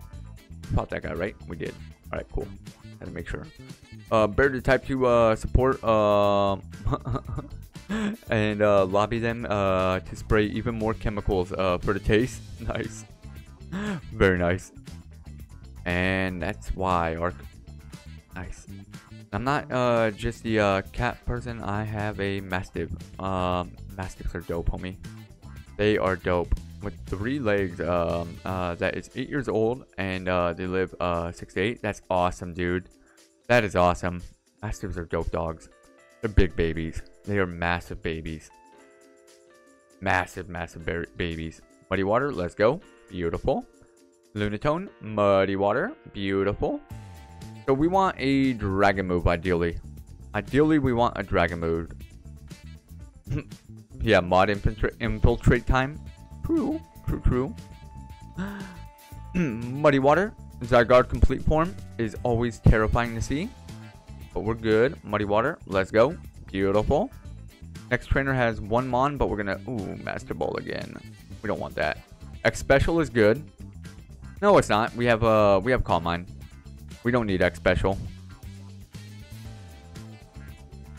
Fought that guy, right? We did. Alright, cool. Had to make sure. Uh, bear to type 2 uh, support um, [LAUGHS] [LAUGHS] and uh, lobby them uh, to spray even more chemicals uh, for the taste. [LAUGHS] Nice. [LAUGHS] Very nice. And that's why. Nice. I'm not uh, just the uh, cat person. I have a Mastiff. Um, Mastiffs are dope, homie. They are dope. With three legs, um, uh, that is eight years old, and they live uh, six to eight. That's awesome, dude. That is awesome. Mastiffs are dope dogs. They're big babies. They are massive babies. Massive, massive babies. Muddy water, let's go. Beautiful. Lunatone, muddy water, beautiful. So we want a dragon move, ideally. Ideally, we want a dragon move. [LAUGHS] yeah, mod infiltrate, infiltrate time. True, true, true. [CLEARS THROAT] Muddy water. Zygarde complete form is always terrifying to see. But we're good. Muddy water. Let's go. Beautiful. Next trainer has one Mon, but we're gonna... Ooh, Master Ball again. We don't want that. X Special is good. No, it's not. We have, uh, we have Calm Mind. We don't need X Special.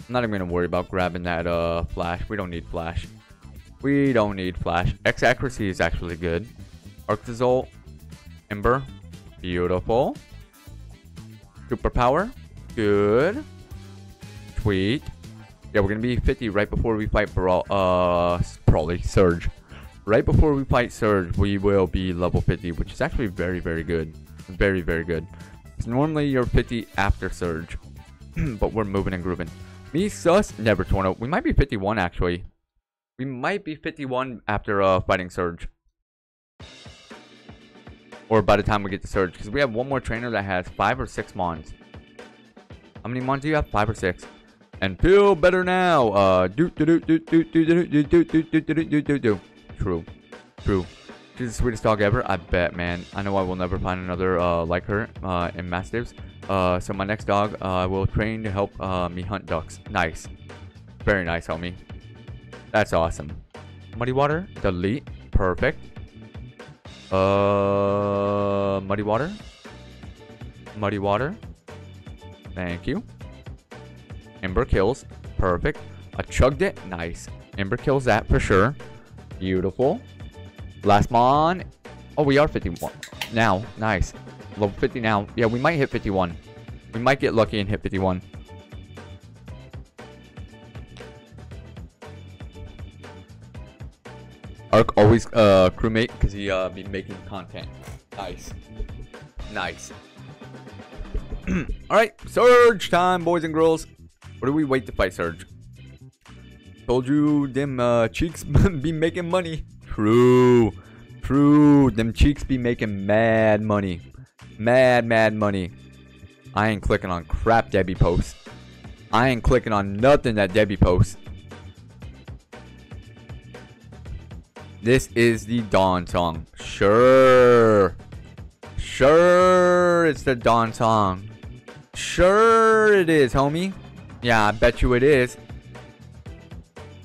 I'm not even going to worry about grabbing that uh, Flash. We don't need Flash. We don't need Flash. X Accuracy is actually good. Arctozolt. Ember. Beautiful. Superpower. Good. Sweet. Yeah, we're to be 50 right before we fight Brawl, uh, probably Surge. Right before we fight Surge, we will be level 50, which is actually very, very good. Very, very good. Normally you're 50 after Surge, [CLEARS THROAT] but we're moving and grooving. Me, Sus, never torn out. We might be 51 actually. We might be 51 after uh, fighting Surge. Or by the time we get to Surge. Because we have one more trainer that has 5 or 6 Mons. How many Mons do you have? 5 or 6. And feel better now. Uh, do do do do do do do do do do do do do do do. True. True. She's the sweetest dog ever. I bet, man. I know I will never find another uh, like her uh, in Mastiffs. Uh, so my next dog uh, will train to help uh, me hunt ducks. Nice. Very nice, homie. That's awesome. Muddy water. Delete. Perfect. Uh, muddy water. Muddy water. Thank you. Ember kills. Perfect. I chugged it. Nice. Ember kills that for sure. Beautiful. Last mon. Oh, we are 51. Now. Nice. Level 50 now. Yeah, we might hit 51. We might get lucky and hit 51. Arc always uh, crewmate because he uh, be making content. Nice. Nice. [CLEARS THROAT] Alright, surge time, boys and girls. What do we wait to fight Surge? Told you them uh, cheeks [LAUGHS] be making money. True. True. Them cheeks be making mad money. Mad, mad money. I ain't clicking on crap Debbie posts. I ain't clicking on nothing that Debbie posts. This is the Dawn song. Sure. Sure, it's the Dawn song. Sure it is, homie. Yeah, I bet you it is.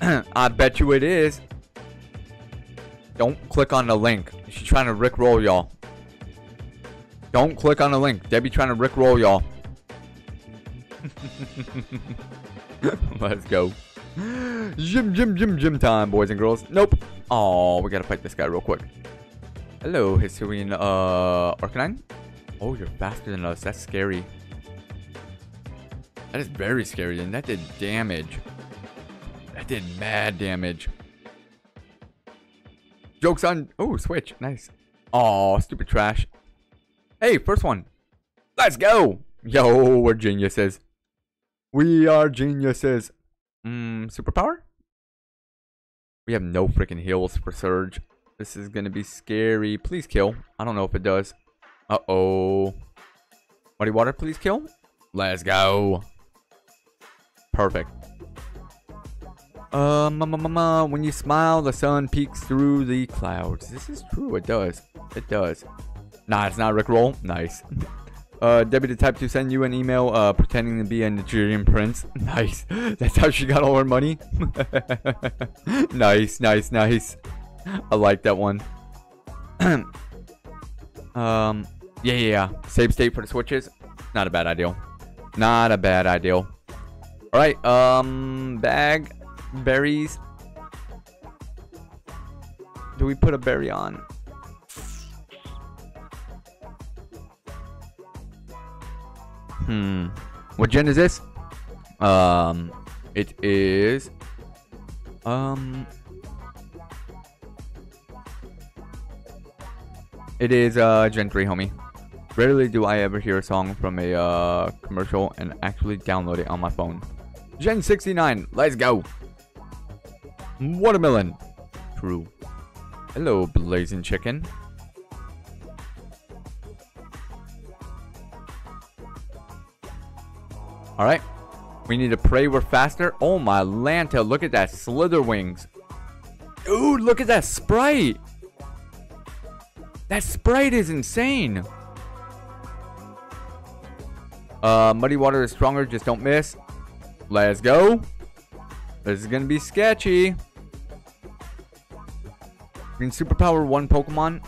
[CLEARS THROAT] I bet you it is. Don't click on the link. She's trying to rickroll y'all. Don't click on the link. Debbie trying to rickroll y'all. [LAUGHS] Let's go. Gym, gym, gym, gym time, boys and girls. Nope. Oh, we gotta fight this guy real quick. Hello, Hisuian, uh, Arcanine? Oh, you're faster than us. That's scary. That is very scary, and that did damage. That did mad damage. Joke's on... Oh, switch. Nice. Oh, stupid trash. Hey, first one. Let's go. Yo, we're geniuses. We are geniuses. Mmm, superpower? We have no freaking heals for Surge. This is gonna be scary. Please kill. I don't know if it does. Uh-oh. Muddy water, please kill. Let's go. Perfect. Um, when you smile, the sun peeks through the clouds. This is true. It does. It does. Nah, it's not Rickroll. Nice. [LAUGHS] Uh, Debbie the type to send you an email uh, pretending to be a Nigerian prince. [LAUGHS] Nice. [LAUGHS] That's how she got all her money. nice, nice, nice. I like that one. [CLEARS THROAT] um, yeah, yeah, yeah. Save state for the switches. Not a bad idea. Not a bad idea. All right. Um, bag berries. Do we put a berry on? Hmm. What gen is this? Um, it is. Um. It is uh Gen 3, homie. Rarely do I ever hear a song from a uh, commercial and actually download it on my phone. Gen 69, let's go. Watermelon. True. Hello, blazing chicken. Alright. We need to pray we're faster. Oh my Lanta, look at that Slither Wings. Dude, look at that sprite. That sprite is insane. Uh, muddy water is stronger, just don't miss. Let's go. This is gonna be sketchy. Green superpower one Pokemon.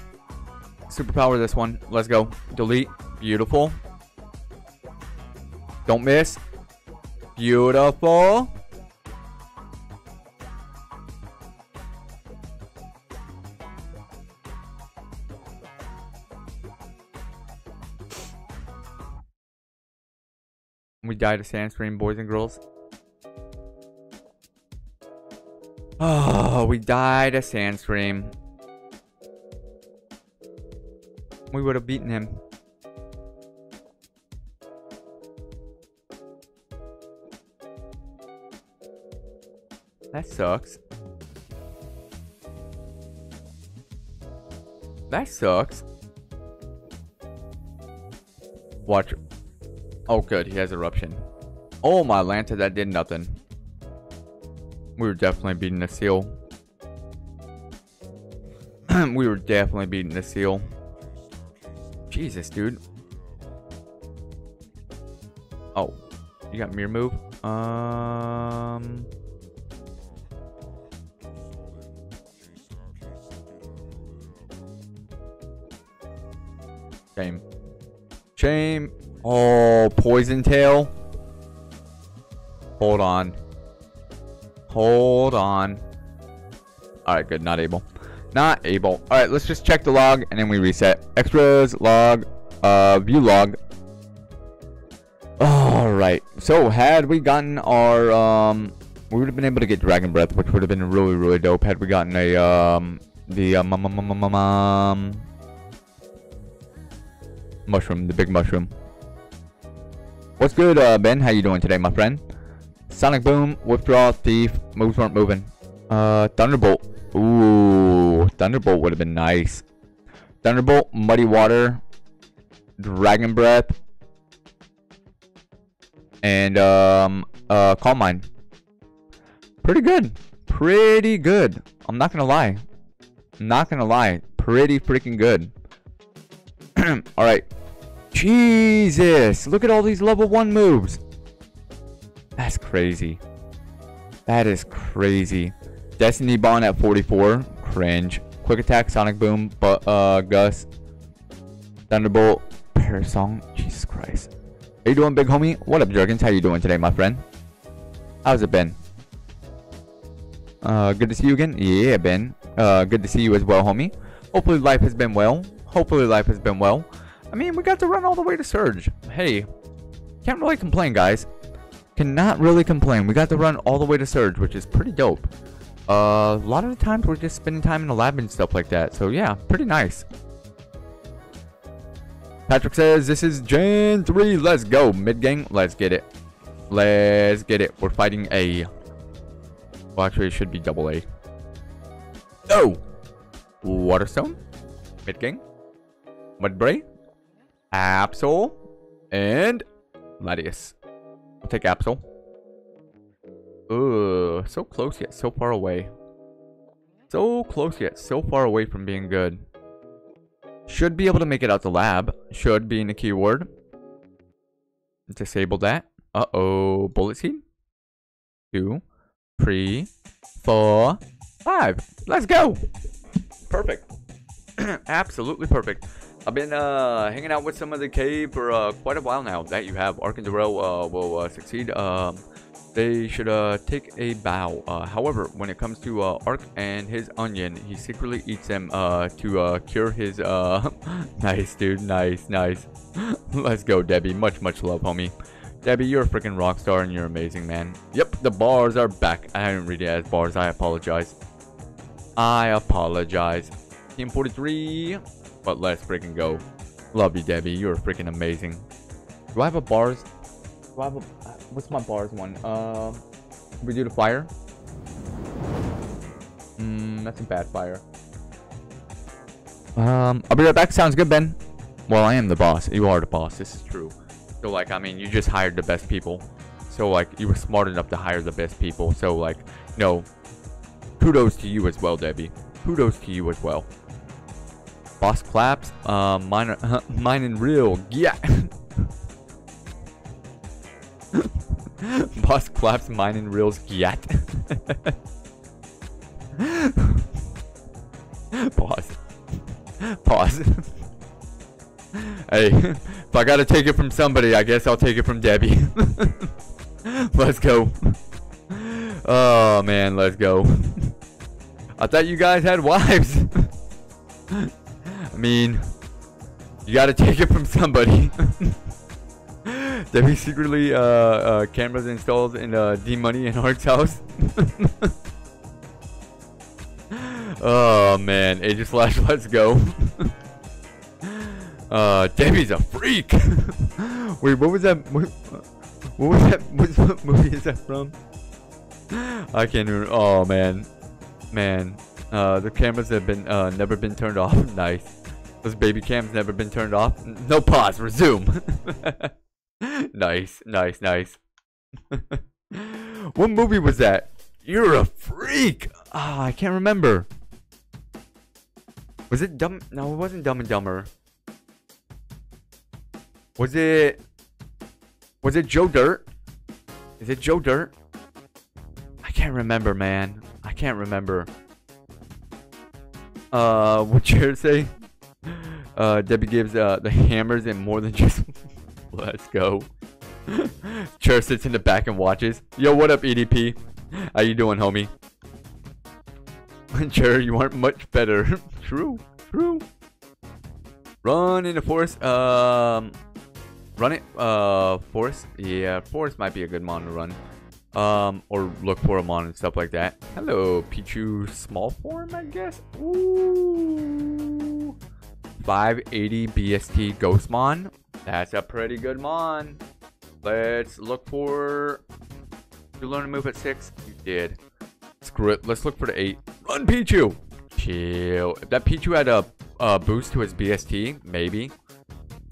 Superpower this one. Let's go. Delete. Beautiful. Don't miss. Beautiful. We died of screen, boys and girls. Oh, we died a Sand Sandstream. We would have beaten him. That sucks. That sucks. Watch. Oh, good. He has eruption. Oh, my Lanta, that did nothing. We were definitely beating the seal. [CLEARS THROAT] we were definitely beating the seal. Jesus, dude. Oh, you got mirror move? Um... Shame. Shame. Oh, poison tail. Hold on. Hold on. Alright, good. Not able. Not able. Alright, let's just check the log and then we reset. Extras, log, uh, view log. Alright. So, had we gotten our, um, we would have been able to get Dragon Breath, which would have been really, really dope had we gotten a, um, The um, um, um, um, um, um, mushroom, the big mushroom. What's good, uh, Ben? How you doing today, my friend? Sonic Boom, Withdraw, Thief, moves weren't moving. Uh, Thunderbolt. Ooh, Thunderbolt would have been nice. Thunderbolt, Muddy Water, Dragon Breath, and um, uh, Calm Mind. Pretty good. Pretty good. I'm not gonna lie. Not gonna lie. Pretty freaking good. [CLEARS THROAT] Alright. Jesus! Look at all these level 1 moves. That's crazy. That is crazy. Destiny Bond at 44. Cringe. Quick Attack, Sonic Boom, but uh, Gus. Thunderbolt, Parasong. Jesus Christ. How you doing, big homie? What up, Jergens? How you doing today, my friend? How's it been? Uh, good to see you again. Yeah, Ben. Uh, good to see you as well, homie. Hopefully life has been well. Hopefully life has been well. I mean, we got to run all the way to Surge. Hey, can't really complain, guys. Cannot really complain. We got to run all the way to Surge, which is pretty dope. Uh, a lot of the times we're just spending time in the lab and stuff like that. So yeah, pretty nice. Patrick says, this is Gen 3. Let's go. Mid gang. Let's get it. Let's get it. We're fighting A. Well, actually, it should be double A. Oh! Waterstone. Mid gang. Mudbray. Absol. And Latias. Take Absol. Ugh, so close yet so far away. So close yet so far away from being good. Should be able to make it out the lab. Should be in the keyword. Disable that. Uh-oh. Bullet seed. Two, three, four, five. Let's go. Perfect. [CLEARS THROAT] Absolutely perfect. I've been uh, hanging out with some of the cave for uh, quite a while now. That you have. Ark and Darrell uh, will uh, succeed. Um, they should uh, take a bow. Uh, however, when it comes to Ark and his onion, he secretly eats them to cure his... [LAUGHS] Nice, dude. Nice, nice. [LAUGHS] Let's go, Debbie. Much, much love, homie. Debbie, you're a freaking rock star and you're amazing, man. Yep, the bars are back. I haven't read it as bars. I apologize. I apologize. Team 43. But let's freaking go. Love you, Debbie. You're freaking amazing. Do I have a bars? Do I have a... What's my bars one? Uh, we do the fire. Hmm, that's a bad fire. Um, I'll be right back. Sounds good, Ben. Well, I am the boss. You are the boss. This is true. So, like, I mean, you just hired the best people. So, like, you were smart enough to hire the best people. So, like, no. Kudos to you as well, Debbie. Kudos to you as well. Boss claps. Um, mine, are, [LAUGHS] mine real. Yeah. [LAUGHS] Boss claps mine and reels yet. [LAUGHS] Pause. Pause. hey, if I gotta take it from somebody, I guess I'll take it from Debbie. let's go. Oh man, let's go. I thought you guys had wives. I mean, you gotta [LAUGHS] take it from somebody. [LAUGHS] Debbie secretly uh, uh, cameras installed in uh, D Money and Ark's house. [LAUGHS] oh man, Age of Slash, let's go. uh, Debbie's a freak. Wait, what was that? What, what was that? What movie is that from? I can't even. Oh man, man. Uh, the cameras have been uh, never been turned off. nice. Those baby cams never been turned off. No pause. Resume. [LAUGHS] nice, nice, nice. [LAUGHS] what movie was that? You're a freak. Ah, oh, I can't remember. Was it Dumb? No, it wasn't Dumb and Dumber. Was it? Was it Joe Dirt? Is it Joe Dirt? I can't remember, man. I can't remember. Uh, what you [LAUGHS] say? Uh, Debbie gives uh the [LAUGHS] hammers and more than just [LAUGHS] Let's go. [LAUGHS] Chur sits in the back and watches. Yo, what up, EDP? How you doing, homie? Chur, you aren't much better. true, true. Run in the forest. Um, run it. Uh, forest. Yeah, forest might be a good mon to run. Um, or look for a mon and stuff like that. Hello, Pichu small form, I guess. Ooh. 580 BST Ghostmon. That's a pretty good mon. Let's look for. You learn to move at six. You did. Screw it. Let's look for the eight. Run, Pichu. Chill. If that Pichu had a, a boost to his BST, maybe,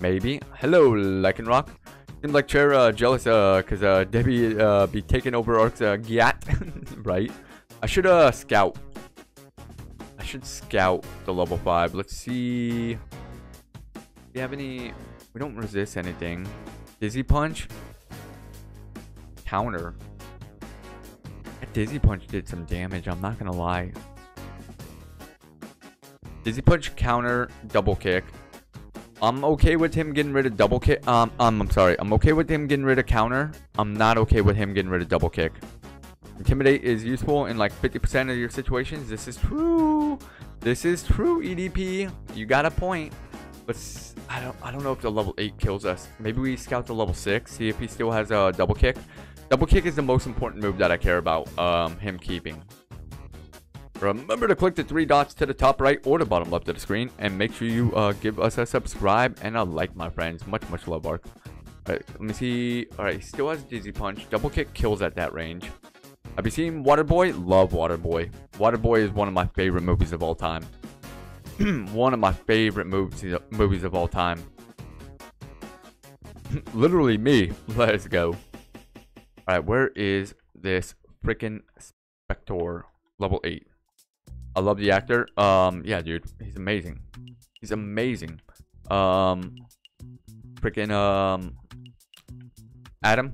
maybe. Hello, Lycanroc. Seems like Chair uh, jealous uh, cause uh, Debbie uh, be taking over Ark's uh, Gyat, [LAUGHS] right? I should uh scout. Should scout the level five. Let's see. Do you have any? We don't resist anything. Dizzy Punch. Counter. That Dizzy Punch did some damage. I'm not gonna lie. Dizzy Punch counter double kick. I'm okay with him getting rid of double kick. Um, um, I'm sorry. I'm okay with him getting rid of counter. I'm not okay with him getting rid of double kick. Intimidate is useful in like 50% of your situations. This is true. This is true, EDP. You got a point. But I don't I don't know if the level 8 kills us. Maybe we scout the level 6, see if he still has a double kick. Double kick is the most important move that I care about um, him keeping. Remember to click the three dots to the top right or the bottom left of the screen. And make sure you uh, give us a subscribe and a like, my friends. Much, much love, Ark. Alright, let me see. Alright, he still has Dizzy Punch. Double Kick kills at that range. Have you seen Waterboy? Love Waterboy. Waterboy is one of my favorite movies of all time. [CLEARS THROAT] one of my favorite movies, movies of all time. [LAUGHS] Literally me. [LAUGHS] Let's go. Alright, where is this freaking Spectrier level 8? I love the actor. Um, yeah, dude, he's amazing. He's amazing. Um, freaking um, Adam.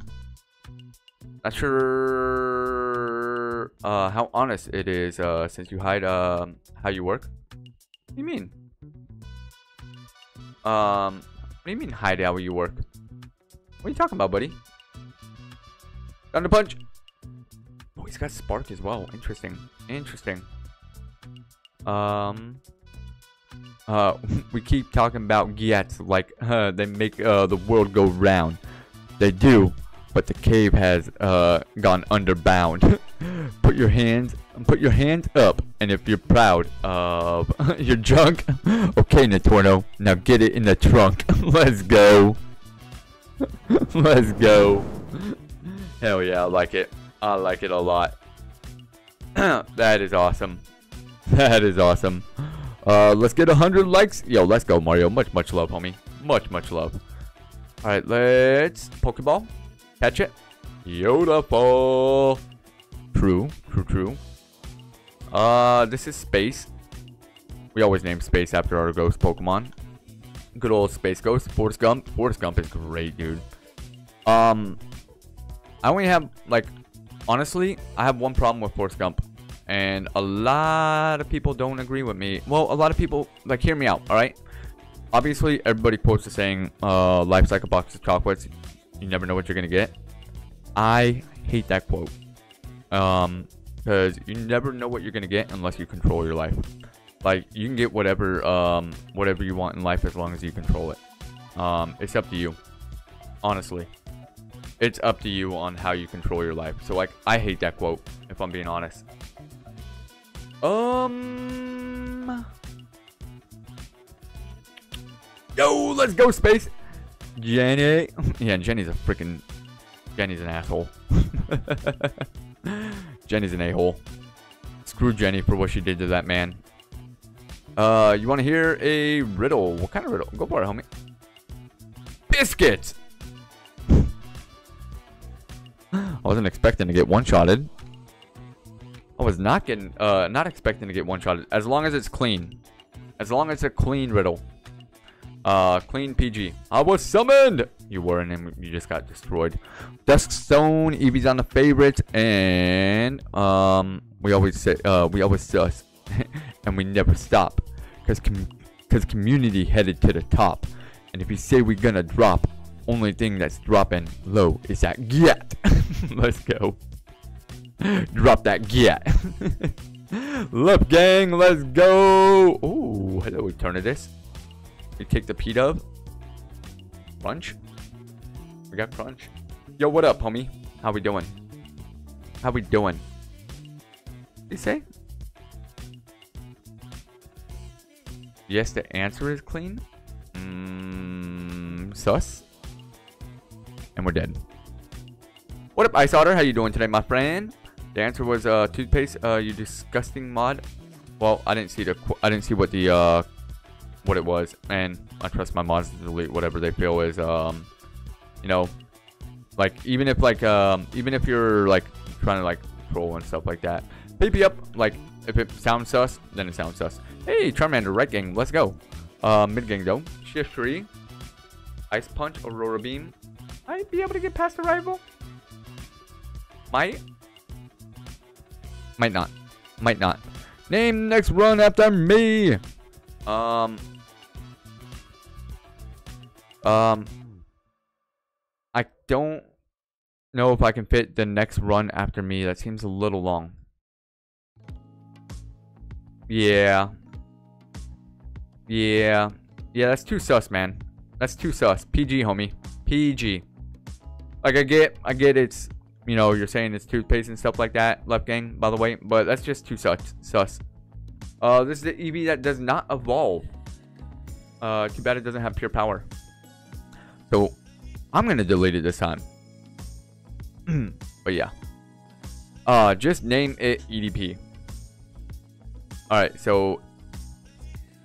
Not sure uh, how honest it is uh, since you hide um, how you work. What do you mean? Um, what do you mean hide how you work? What are you talking about, buddy? Thunder punch. Oh, he's got spark as well. Interesting. Interesting. Um, uh, [LAUGHS] we keep talking about Giats like uh, [LAUGHS] they make uh, the world go round. They do, but the cave has uh, gone underbound. [LAUGHS] put your hands, put your hands up, and if you're proud of [LAUGHS] your junk, [LAUGHS] okay, Natorno, now get it in the trunk. Let's go. Let's go. Hell yeah, I like it. I like it a lot. [CLEARS THROAT] that is awesome. That is awesome. Uh, let's get 100 likes. Yo, let's go, Mario. Much, much love, homie. Much, much love. All right, let's Pokeball. Catch it. Beautiful. True, true, true. Uh, this is Space. We always name Space after our ghost Pokemon. Good old Space Ghost. Forrest Gump. Forrest Gump is great, dude. Um, I only have, like, honestly, I have one problem with Forrest Gump and a lot of people don't agree with me. Well, a lot of people like hear me out. All right. Obviously, everybody quotes the saying, uh, "Life's like a box of chocolates. You never know what you're gonna get." I hate that quote. Um, because you never know what you're gonna get unless you control your life. Like you can get whatever, um, whatever you want in life as long as you control it. Um, it's up to you. Honestly, it's up to you on how you control your life. So like, I hate that quote. If I'm being honest. Um. Yo, let's go, space. Jenny. [LAUGHS] Yeah, Jenny's a freaking. Jenny's an asshole. [LAUGHS] Jenny's an a-hole. Screw Jenny for what she did to that man. Uh, you want to hear a riddle? What kind of riddle? Go for it, homie. Biscuit! I wasn't expecting to get one-shotted. I was not getting, uh, not expecting to get one shot. As long as it's clean. As long as it's a clean riddle. Uh, clean PG. I was summoned! You weren't, and you just got destroyed. Duskstone, Eevee's on the favorites, and, um, we always say, uh, we always sus. [LAUGHS] and we never stop. Cause, com cause community headed to the top. And if you say we're gonna drop, only thing that's dropping low is that get. [LAUGHS] Let's go. [LAUGHS] Drop that get. Left gang, let's go. Oh, hello, Eternatus. We kick the P dub. Crunch. We got Crunch. Yo, what up, homie? How we doing? How we doing? You say? Yes, the answer is clean. Mm, sus. And we're dead. What up, Ice Otter? How you doing today, my friend? The answer was uh, toothpaste. Uh, you disgusting mod. Well, I didn't see the. I didn't see what the uh, what it was, and I trust my mods to delete whatever they feel is um, you know, like even if like um, even if you're like trying to like troll and stuff like that. PP up. Like if it sounds sus, then it sounds sus. Hey, Charmander, right gang, let's go. Uh, mid gang though. Shift three, Ice punch, Aurora beam. Might be able to get past the rival. Might. Might not. Might not. Name next run after me. Um. Um. I don't know if I can fit the next run after me. That seems a little long. Yeah. Yeah. Yeah, that's too sus, man. That's too sus. PG, homie. PG. Like, I get, I get it's, you know, you're saying it's toothpaste and stuff like that, left gang, by the way, but that's just too sus. sus. Uh, this is the Eevee that does not evolve. Uh, too bad it doesn't have pure power. So, I'm gonna delete it this time. [CLEARS THROAT] but yeah. Uh, just name it EDP. Alright, so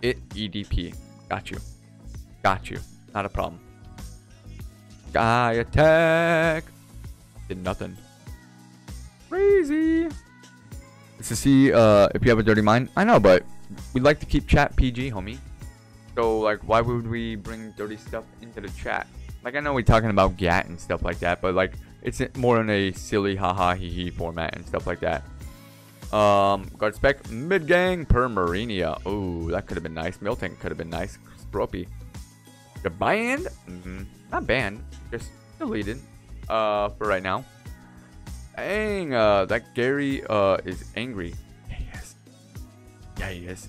it EDP. Got you. Got you. Not a problem. Guy attack. Did nothing. Crazy. to see uh, if you have a dirty mind. I know, but we'd like to keep chat PG, homie. So, like, why would we bring dirty stuff into the chat? Like, I know we're talking about GAT and stuff like that, but, like, it's more in a silly haha hee hee format and stuff like that. Um, guard spec, mid gang per Marinia. Oh, that could have been nice. Milton could have been nice. Stropy. The banned? Mm -hmm. Not banned, just deleted. Uh, for right now. Dang, uh, that Gary uh is angry. Yeah, he is. Yeah, he is.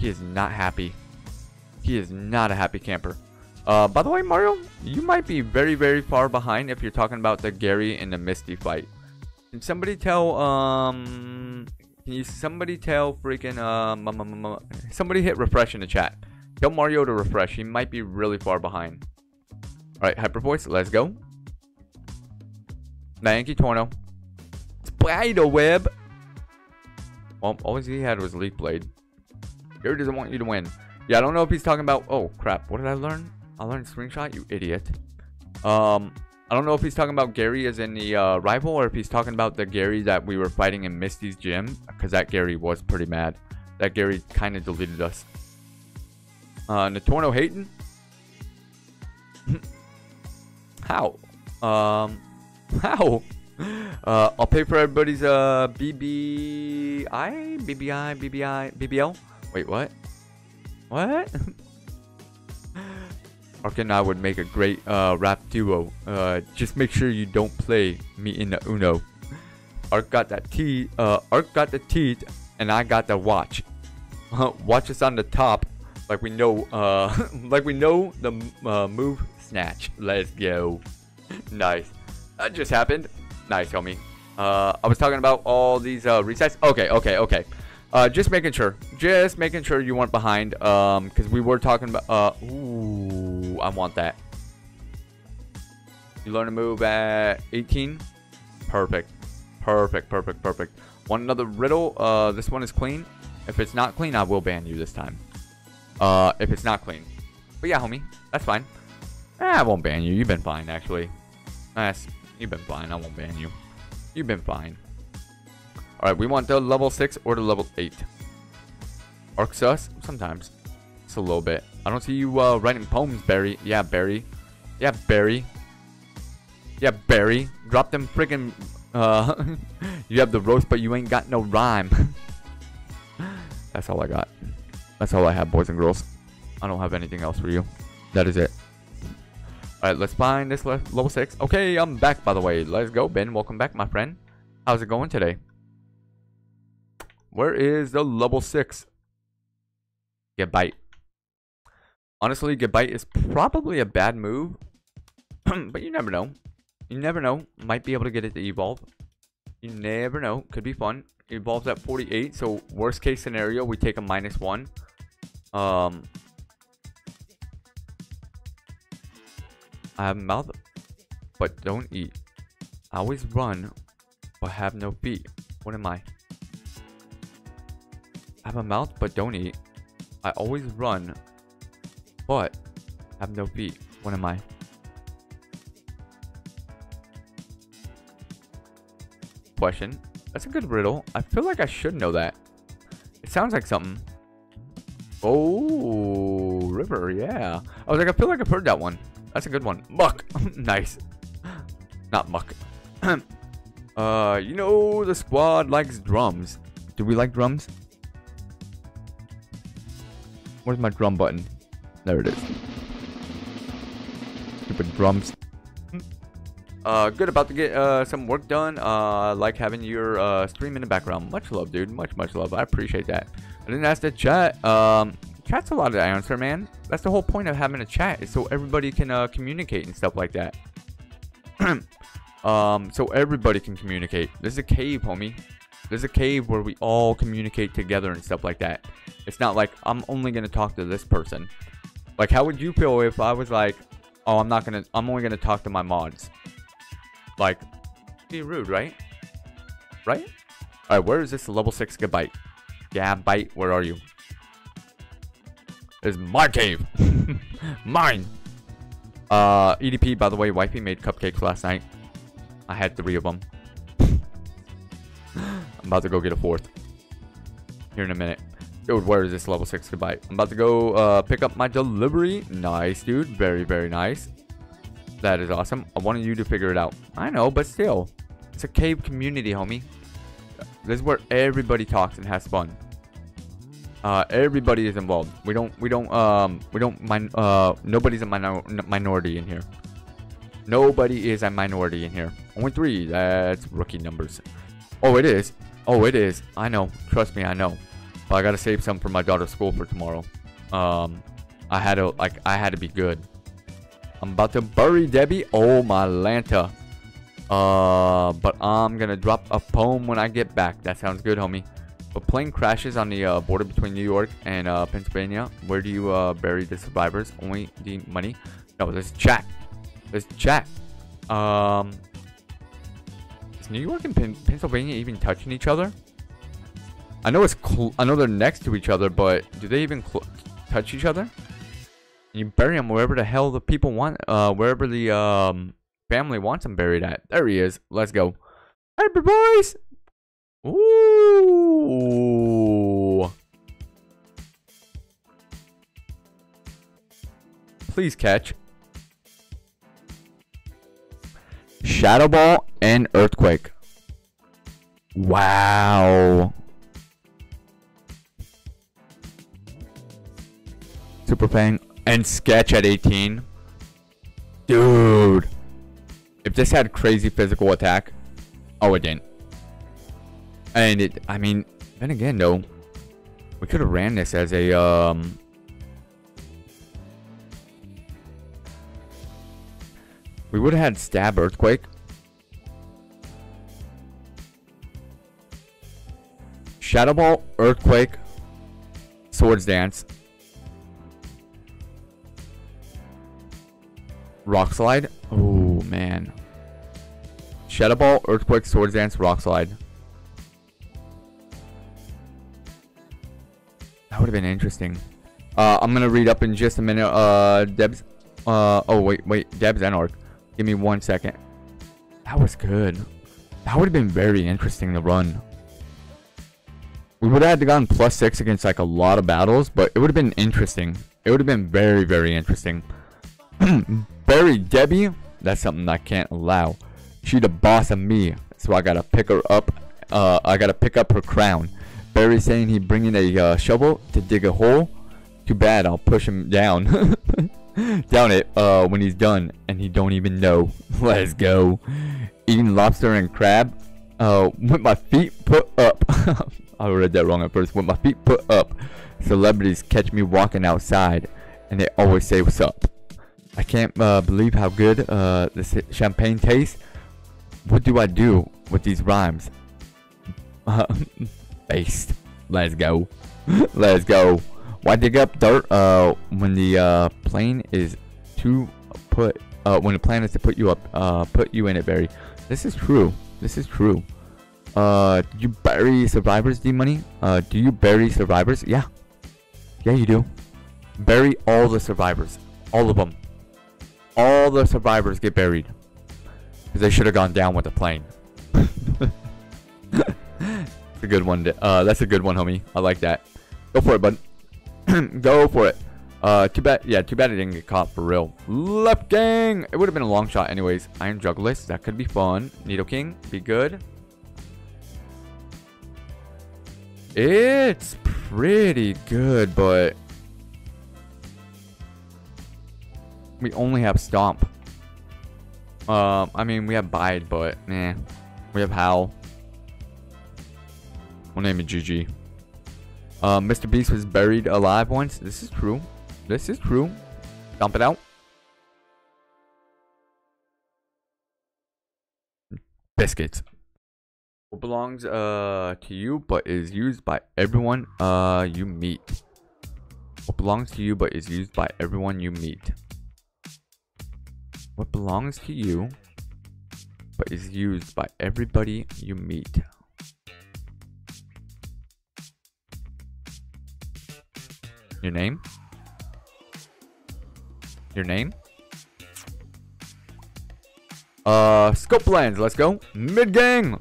He is not happy. He is not a happy camper. Uh, by the way, Mario, you might be very, very far behind if you're talking about the Gary and the Misty fight. Can somebody tell, um, can you somebody tell freaking, um, um, somebody hit refresh in the chat. Tell Mario to refresh. He might be really far behind. Alright, Hyper Voice, let's go. Yankee Torno. Spider Web. Well, all he had was Leaf Blade. Gary doesn't want you to win. Yeah, I don't know if he's talking about... Oh, crap. What did I learn? I learned Screenshot, you idiot. Um, I don't know if he's talking about Gary as in the uh, rival or if he's talking about the Gary that we were fighting in Misty's gym. Because that Gary was pretty mad. That Gary kind of deleted us. Uh, Natorno Hayton? [LAUGHS] how? Um, [LAUGHS] how? Uh, I'll pay for everybody's uh, BBI? BBI? BBI? BBL? Wait, what? What? [LAUGHS] Ark and I would make a great uh, rap duo. Uh, just make sure you don't play me in the Uno. Ark got that teeth. Uh, Ark got the teeth, and I got the watch. [LAUGHS] watch us on the top, like we know. Uh, [LAUGHS] like we know the uh, move snatch. Let's go. nice. That just happened. Nice, homie. Uh, I was talking about all these uh, resets. Okay, okay, okay. Uh, just making sure. Just making sure you weren't behind. Um, because we were talking about. Uh, ooh, I want that. You learn to move at 18. Perfect. Perfect. Perfect. Perfect. Want another riddle? Uh, this one is clean. If it's not clean, I will ban you this time. Uh, if it's not clean. But yeah, homie, that's fine. Eh, I won't ban you. You've been fine, actually. Yes, you've been fine. I won't ban you. You've been fine. Alright, we want the level 6 or the level 8. Arcsus? Sometimes. It's a little bit. I don't see you uh, writing poems, Barry. Yeah, Barry. Yeah, Barry. Yeah, Barry. Drop them freaking... Uh, [LAUGHS] you have the roast, but you ain't got no rhyme. [LAUGHS] That's all I got. That's all I have, boys and girls. I don't have anything else for you. That is it. Alright, let's find this level 6. Okay, I'm back, by the way. Let's go, Ben. Welcome back, my friend. How's it going today? Where is the level 6? Get bite. Honestly, get bite is probably a bad move. [CLEARS THROAT] but you never know. You never know. Might be able to get it to evolve. You never know. Could be fun. It evolves at 48. So worst case scenario, we take a minus one. Um, I have mouth, but don't eat. I always run, but have no feet. What am I? I have a mouth, but don't eat. I always run, but have no feet. What am I? Question. That's a good riddle. I feel like I should know that. It sounds like something. Oh, river, yeah. I was like, I feel like I've heard that one. That's a good one. Muck. [LAUGHS] nice. Not muck. [CLEARS THROAT] uh, you know the squad likes drums. Do we like drums? Where's my drum button? There it is. Stupid drums. Uh, good about to get uh, some work done. Uh, like having your uh, stream in the background. Much love, dude. Much, much love. I appreciate that. I didn't ask the chat. Um, chat's a lot to answer, man. That's the whole point of having a chat, is so everybody can uh, communicate and stuff like that. [CLEARS THROAT] um, so everybody can communicate. This is a cave, homie. This is a cave where we all communicate together and stuff like that. It's not like I'm only gonna talk to this person. Like, how would you feel if I was like, oh, I'm not gonna, I'm only gonna talk to my mods? Like, be rude, right? Right? All right, where is this level six Gabite? Gabite, where are you? It's my cave. [LAUGHS] Mine. Uh, EDP, by the way, wifey made cupcakes last night. I had three of them. I'm about to go get a fourth. Here in a minute. Dude, where is this level 6 Gabite? I'm about to go uh, pick up my delivery. Nice, dude. Very, very nice. That is awesome. I wanted you to figure it out. I know, but still. It's a cave community, homie. This is where everybody talks and has fun. Uh, everybody is involved. We don't, we don't, um, we don't uh, nobody's a minor minority in here. Nobody is a minority in here. Only three. That's rookie numbers. Oh, it is. Oh, it is. I know. Trust me, I know. But I gotta save some for my daughter's school for tomorrow. Um, I had to like I had to be good. I'm about to bury Debbie. Oh my Lanta. Uh, but I'm gonna drop a poem when I get back. That sounds good, homie. A plane crashes on the uh, border between New York and uh, Pennsylvania. Where do you uh, bury the survivors? Only the money? No, this chat. This chat. Um, is New York and Pen Pennsylvania even touching each other? I know it's I know they're next to each other, but do they even touch each other? You bury them wherever the hell the people want, uh, wherever the um family wants them buried at. There he is. Let's go. Hey, boys. Ooh. Please catch. Shadow Ball and Earthquake. Wow. Super Fang and Sketch at 18. Dude. If this had crazy physical attack. Oh, it didn't. And it, I mean, then again, though. We could have ran this as a, um... We would have had Stab Earthquake. Shadow Ball, Earthquake, Swords Dance, Rock Slide. Oh, man. Shadow Ball, Earthquake, Swords Dance, Rock Slide. That would have been interesting. Uh, I'm gonna read up in just a minute. Uh, Debs. Uh, oh wait, wait, Debs and Arc. Give me one second. That was good. That would have been very interesting to run. We would have had to gotten plus six against like a lot of battles, but it would have been interesting. It would have been very, very interesting. [CLEARS THROAT] Bury Debbie, that's something I can't allow. She the boss of me, so I gotta pick her up. Uh, I gotta pick up her crown. Barry saying he bringing a uh, shovel to dig a hole. Too bad, I'll push him down. [LAUGHS] [LAUGHS] down it uh, when he's done, and he don't even know. [LAUGHS] Let's go. Eating lobster and crab. Uh, with my feet put up. [LAUGHS] I read that wrong at first. With my feet put up, celebrities catch me walking outside, and they always say, "What's up?" I can't uh, believe how good uh, this champagne tastes. What do I do? with these rhymes. based. Let's go. Let's go. Why dig up dirt uh, when the uh, plane is to put uh, when the plan is to put you up uh, put you in it, Barry? This is true. This is true. Uh, do you bury survivors, D money? Uh, do you bury survivors? Yeah. Yeah, you do. Bury all the survivors. All of them. All the survivors get buried. Because they should have gone down with the plane. [LAUGHS] it's a good one. Uh, that's a good one, homie. I like that. Go for it, bud. [CLEARS THROAT] Go for it. Uh, too bad. Yeah, too bad it didn't get caught for real. Left gang. It would have been a long shot, anyways. Iron Jugulis. That could be fun. Nidoking. Be good. It's pretty good, but we only have Stomp. Um, I mean, we have Bide, but nah. We have Howl. We'll name it GG. Uh, Mr. Beast was buried alive once. This is true. This is true. Dump it out. Biscuits. What belongs uh to you but is used by everyone uh you meet. What belongs to you but is used by everyone you meet. What belongs to you but is used by everybody you meet. Your name? Your name? Uh, scope lens, let's go. Mid. Uh,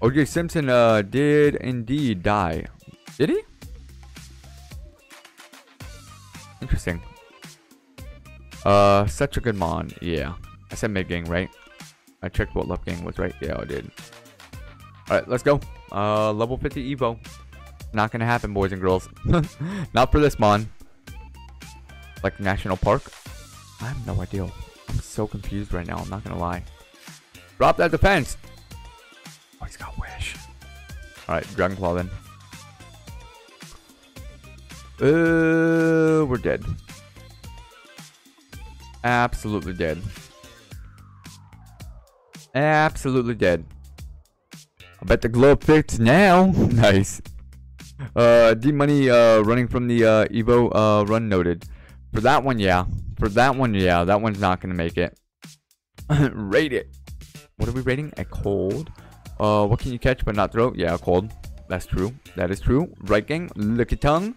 OJ Simpson, uh, did indeed die. Did he? Interesting. Uh, such a good mon. Yeah. I said mid gang, right? I checked what left gang was, right? Yeah, I did. Alright, let's go. Uh, level 50 Evo. Not gonna happen, boys and girls. [LAUGHS] Not for this mon. Like National Park? I have no idea. I'm so confused right now, I'm not gonna lie. Drop that defense! Oh, he's got Wish. Alright, Dragon Claw then. Uh, we're dead. Absolutely dead. Absolutely dead. I bet the glove fits now. [LAUGHS] nice. Uh, D Money uh, running from the uh, Evo uh, run noted. For that one, yeah. For that one, yeah. That one's not going to make it. [LAUGHS] Rate it. What are we rating? A cold. Uh, what can you catch but not throw? Yeah, a cold. That's true. That is true. Right gang. tongue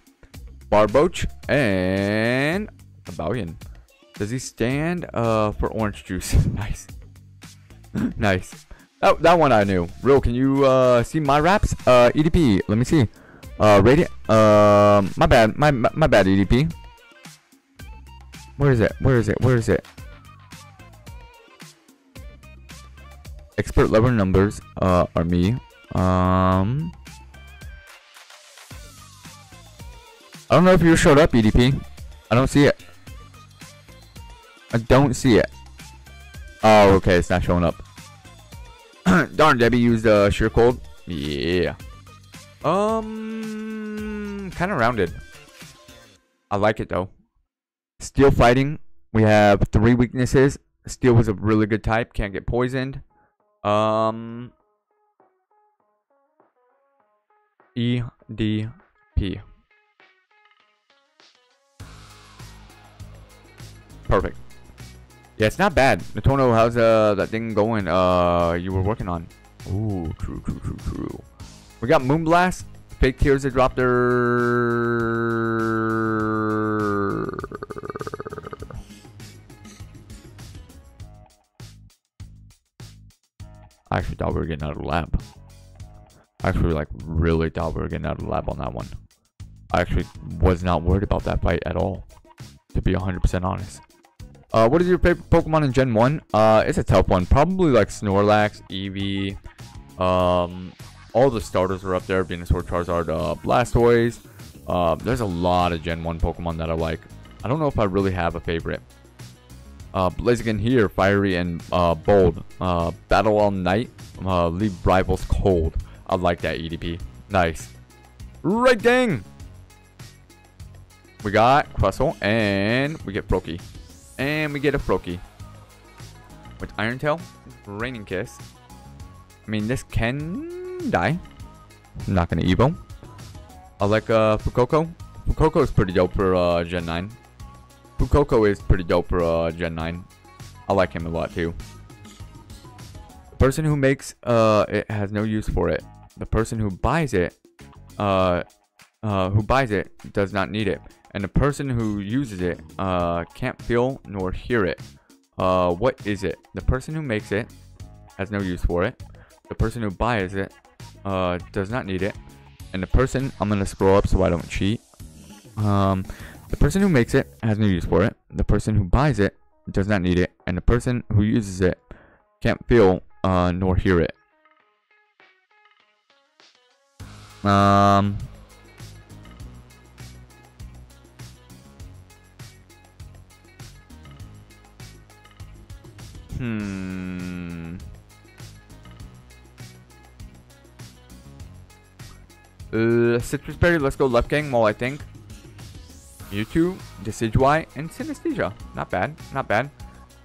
Barboach. And... A Balian. Does he stand uh, for orange juice? [LAUGHS] nice. [LAUGHS] nice. Oh, that one I knew. Real, can you uh, see my raps? Uh, EDP. Let me see. Uh, radiant. Uh, my bad. My, my, my bad, EDP. Where is it? Where is it? Where is it? Expert level numbers uh, are me. Um, I don't know if you showed up, EDP. I don't see it. I don't see it. Oh, okay, it's not showing up. [CLEARS THROAT] Darn, Debbie used uh, sheer cold. Yeah. Um, kind of rounded. I like it though. Steel fighting. We have three weaknesses. Steel was a really good type. Can't get poisoned. Um. E D P. Perfect. Yeah, it's not bad. Natono, how's uh that thing going? Uh, you were working on. Ooh, true, true, true, true. We got Moonblast. Fake tears that dropped their. I actually thought we were getting out of the lab. I actually like really thought we were getting out of the lab on that one. I actually was not worried about that fight at all. To be 100% honest. Uh, what is your favorite Pokemon in Gen 1? Uh, it's a tough one. Probably like Snorlax, Eevee. Um, all the starters are up there. Venusaur, Charizard, uh, Blastoise. Uh, there's a lot of Gen 1 Pokemon that I like. I don't know if I really have a favorite. Uh, Blaziken here, Fiery and uh, Bold. Uh, Battle All Night. Uh, leave rivals cold. I like that EDP. Nice. Right gang! We got Crustle and we get Froakie. And we get a Froakie. with Iron Tail, Draining Kiss. I mean, this can die. I'm not gonna Evo. I like uh, Fuecoco. Fuecoco is pretty dope for uh, Gen 9. Fuecoco is pretty dope for uh, Gen 9. I like him a lot too. The person who makes uh, it has no use for it. The person who buys it, uh, uh, who buys it does not need it. And the person who uses it uh, can't feel nor hear it. Uh, what is it? The person who makes it has no use for it. The person who buys it uh, does not need it. And the person, I'm to scroll up so I don't cheat. Um, the person who makes it has no use for it. The person who buys it does not need it. And the person who uses it can't feel uh, nor hear it. Um, Hmm. Uh, Sitrus Berry, let's go left gang while I think. Mewtwo, Decidueye, and Synesthesia. Not bad, not bad.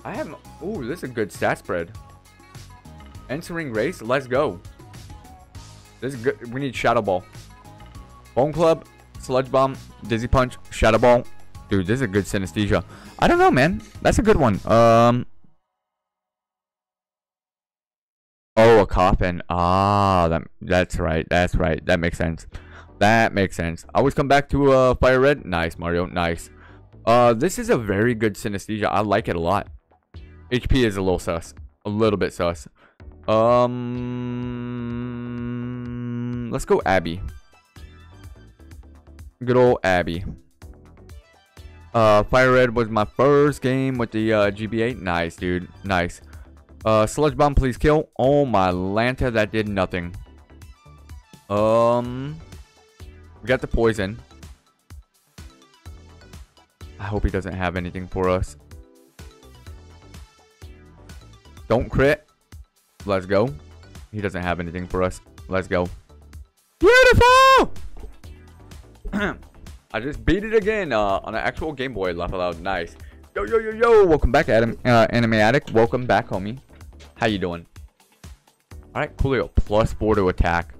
I have, ooh, this is a good stat spread. Serene Grace, let's go. This is good, we need Shadow Ball. Bone Club, Sludge Bomb, Dizzy Punch, Shadow Ball. Dude, this is a good Synesthesia. I don't know, man. That's a good one. Um, Oh, a coffin. Ah, that that's right. That's right. That makes sense. That makes sense. I always come back to uh fire red. Nice, Mario. Nice. Uh, this is a very good synesthesia. I like it a lot. HP is a little sus. A little bit sus. Um, let's go Abby. Good old Abby. Uh, Fire Red was my first game with the uh, GBA. Nice, dude. Nice. Uh, Sludge Bomb, please kill. Oh my Lanta, that did nothing. Um, we got the poison. I hope he doesn't have anything for us. Don't crit. Let's go. He doesn't have anything for us. Let's go. Beautiful! [CLEARS THROAT] I just beat it again uh, on an actual Game Boy. Laugh aloud. Nice. Yo, yo, yo, yo. Welcome back, Adam. Uh, Anime Addict. Welcome back, homie. How you doing? Alright, Coolio. Plus 4 to attack.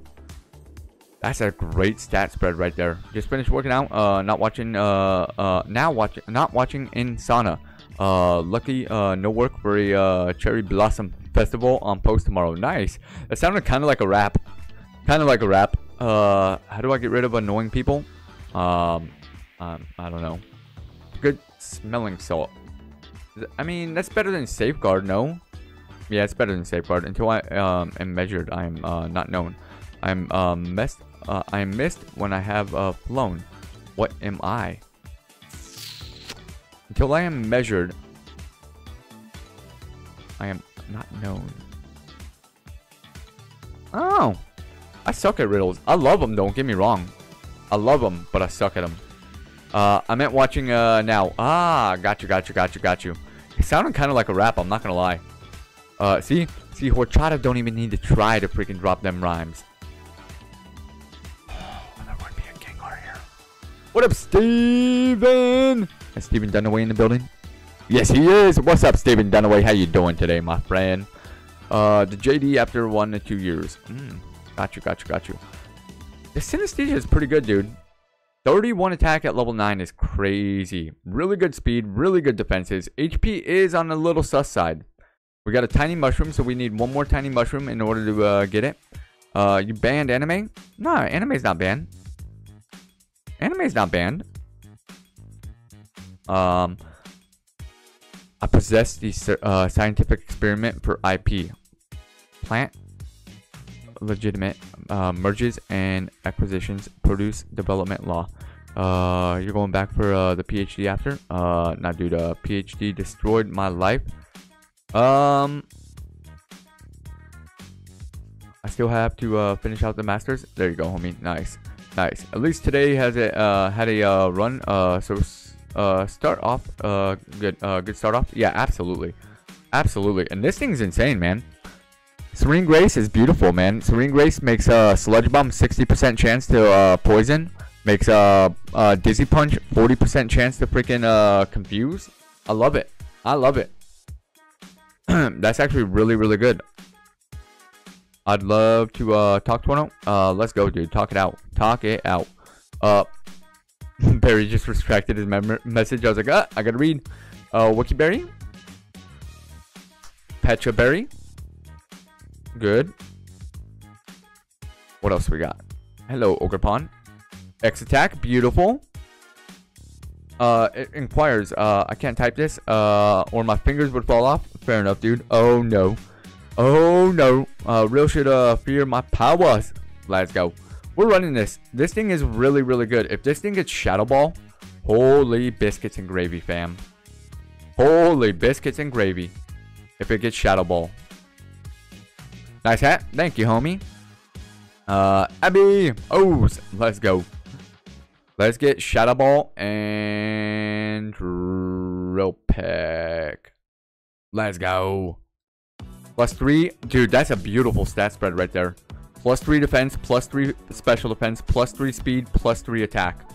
That's a great stat spread right there. Just finished working out. Uh, not watching. Uh, uh, now watching. Not watching in sauna. Uh, lucky. Uh, no work for a uh, cherry blossom festival on post tomorrow. Nice. That sounded kind of like a rap. Kind of like a rap. Uh, how do I get rid of annoying people? Um, um, I don't know. Good smelling salt. I mean, that's better than safeguard. No. Yeah, it's better than safeguard. Until I um, am measured, I am uh, not known. I'm um, missed. Uh, I am missed when I have uh, flown. What am I? Until I am measured, I am not known. Oh, I suck at riddles. I love them. Don't get me wrong. I love them, but I suck at them. Uh, I meant watching uh, now. Ah, got you, got you, got you, got you. It sounded kind of like a rap. I'm not gonna lie. Uh, see? See, Horchata don't even need to try to freaking drop them rhymes. [SIGHS] there would be a here. What up, Steven? Is Steven Dunaway in the building? Yes, he is. What's up, Steven Dunaway? How you doing today, my friend? Uh, the JD after one to two years. Mm, got you, got you, got you. The Synesthesia is pretty good, dude. 31 attack at level 9 is crazy. Really good speed, really good defenses. HP is on the little sus side. We got a tiny mushroom, so we need one more tiny mushroom in order to uh, get it. Uh, you banned anime? No, anime's not banned. Anime's not banned. Um, I possess the uh, scientific experiment for IP. Plant legitimate uh, merges and acquisitions produce development law. Uh, you're going back for uh, the PhD after? Uh, not dude. Uh, PhD destroyed my life. Um, I still have to uh, finish out the masters. There you go, homie. Nice, nice. At least today has a uh, had a uh, run. Uh, so uh, start off. Uh, good. Uh, good start off. Yeah, absolutely, absolutely. And this thing's insane, man. Serene Grace is beautiful, man. Serene Grace makes a uh, Sludge Bomb 60% chance to uh, poison. Makes a uh, Dizzy Punch 40% chance to freaking uh, confuse. I love it. I love it. [CLEARS THROAT] That's actually really, really good. I'd love to uh, talk to one. Uh, let's go, dude. Talk it out. Talk it out. Uh, [LAUGHS] Barry just retracted his message. I was like, ah, I gotta read. Uh, Wiki Berry. Petra Berry. Good. What else we got? Hello, Ogerpon. X attack. Beautiful. Uh, it inquires. Uh, I can't type this. Uh, or my fingers would fall off. Fair enough, dude. Oh no. Oh no. Uh, real should uh fear my powers. Let's go. We're running this. This thing is really, really good. If this thing gets Shadow Ball, holy biscuits and gravy, fam. Holy biscuits and gravy. If it gets Shadow Ball. Nice hat. Thank you, homie. Uh, Abby. Oh, let's go. Let's get Shadow Ball and Drill Peck. Let's go. Plus three. Dude, that's a beautiful stat spread right there. Plus three defense, plus three special defense, plus three speed, plus three attack.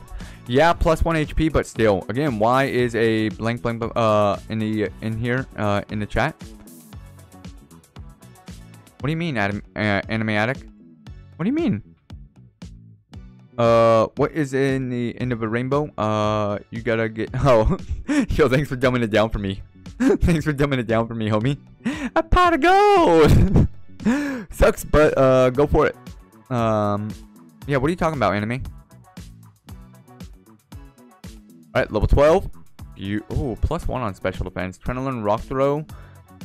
Yeah, plus one HP, but still. Again, why is a blank blank uh in the in here uh in the chat? What do you mean, Adam, uh, animatic? What do you mean? Uh, what is in the end of a rainbow? Uh, you gotta get. [LAUGHS] Oh, [LAUGHS] yo, thanks for dumbing it down for me. [LAUGHS] thanks for dumbing it down for me, homie. A pot of gold. Sucks, but uh, go for it. Um, yeah. What are you talking about, anime? All right, level 12. You oh plus one on special defense. Trying to learn rock throw.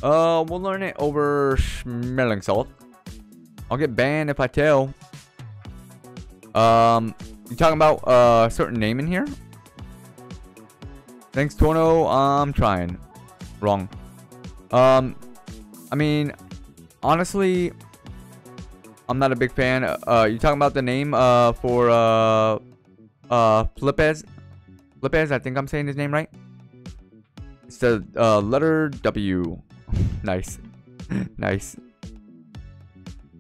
Uh, we'll learn it over smelling salt. I'll get banned if I tell. Um, you talking about uh, a certain name in here? Thanks, Torno. I'm trying. Wrong. Um, I mean, honestly, I'm not a big fan. Uh, you talking about the name uh for uh uh Flipez? Flipez, I think I'm saying his name right. It's the uh, letter W. [LAUGHS] nice, [LAUGHS] nice.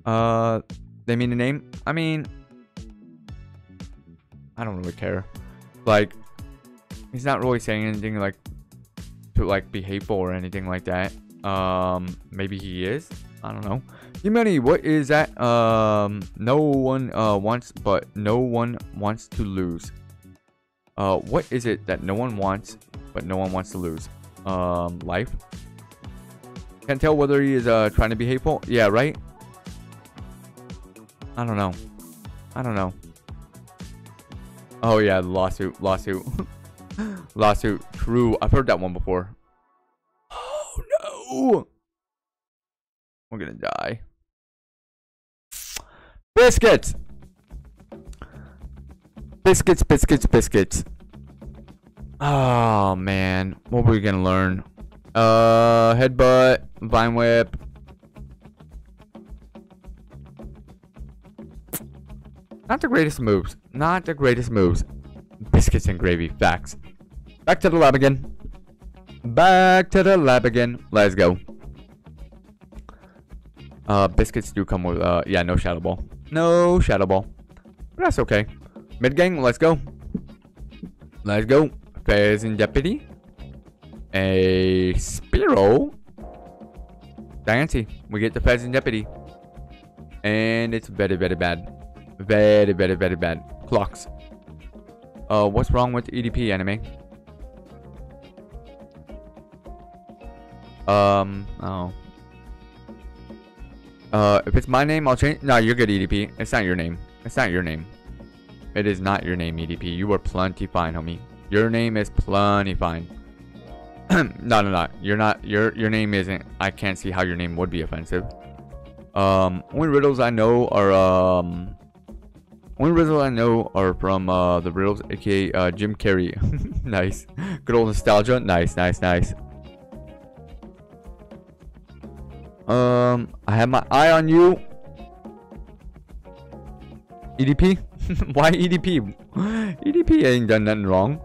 Uh, they mean the name? I mean, I don't really care. Like, he's not really saying anything like to like be hateful or anything like that. Um, maybe he is. I don't know. Humanity, what is that? Um, no one uh wants, but no one wants to lose. Uh, what is it that no one wants, but no one wants to lose? Um, life. Can't tell whether he is uh trying to be hateful. Yeah, right. I don't know. I don't know. Oh yeah, lawsuit, lawsuit, [LAUGHS] lawsuit. True, I've heard that one before. Oh no, we're gonna die. Biscuits, biscuits, biscuits, biscuits. Oh man, what were we gonna learn? Uh, headbutt, vine whip, Not the greatest moves. Not the greatest moves. Biscuits and gravy. Facts. Back to the lab again. Back to the lab again. Let's go. Uh, biscuits do come with, uh, yeah, no Shadow Ball. No Shadow Ball. But that's okay. Mid gang, let's go. Let's go. Pheasant Deputy. A Spearow. Diancie. We get the Fez Pheasant Deputy. And it's very, very bad. Very, very, very bad. Clocks. Uh, what's wrong with EDP anime? Um, oh. Uh, if it's my name, I'll change. No, you're good, EDP. It's not your name. It's not your name. It is not your name, EDP. You are plenty fine, homie. Your name is plenty fine. [CLEARS THROAT] no, no, no. You're not. Your your name isn't. I can't see how your name would be offensive. Um, only riddles I know are um only riddles I know are from uh, the riddles, aka uh, Jim Carrey. [LAUGHS] nice. Good old nostalgia. Nice, nice, nice. Um, I have my eye on you. EDP? [LAUGHS] Why EDP? [LAUGHS] EDP ain't done nothing wrong.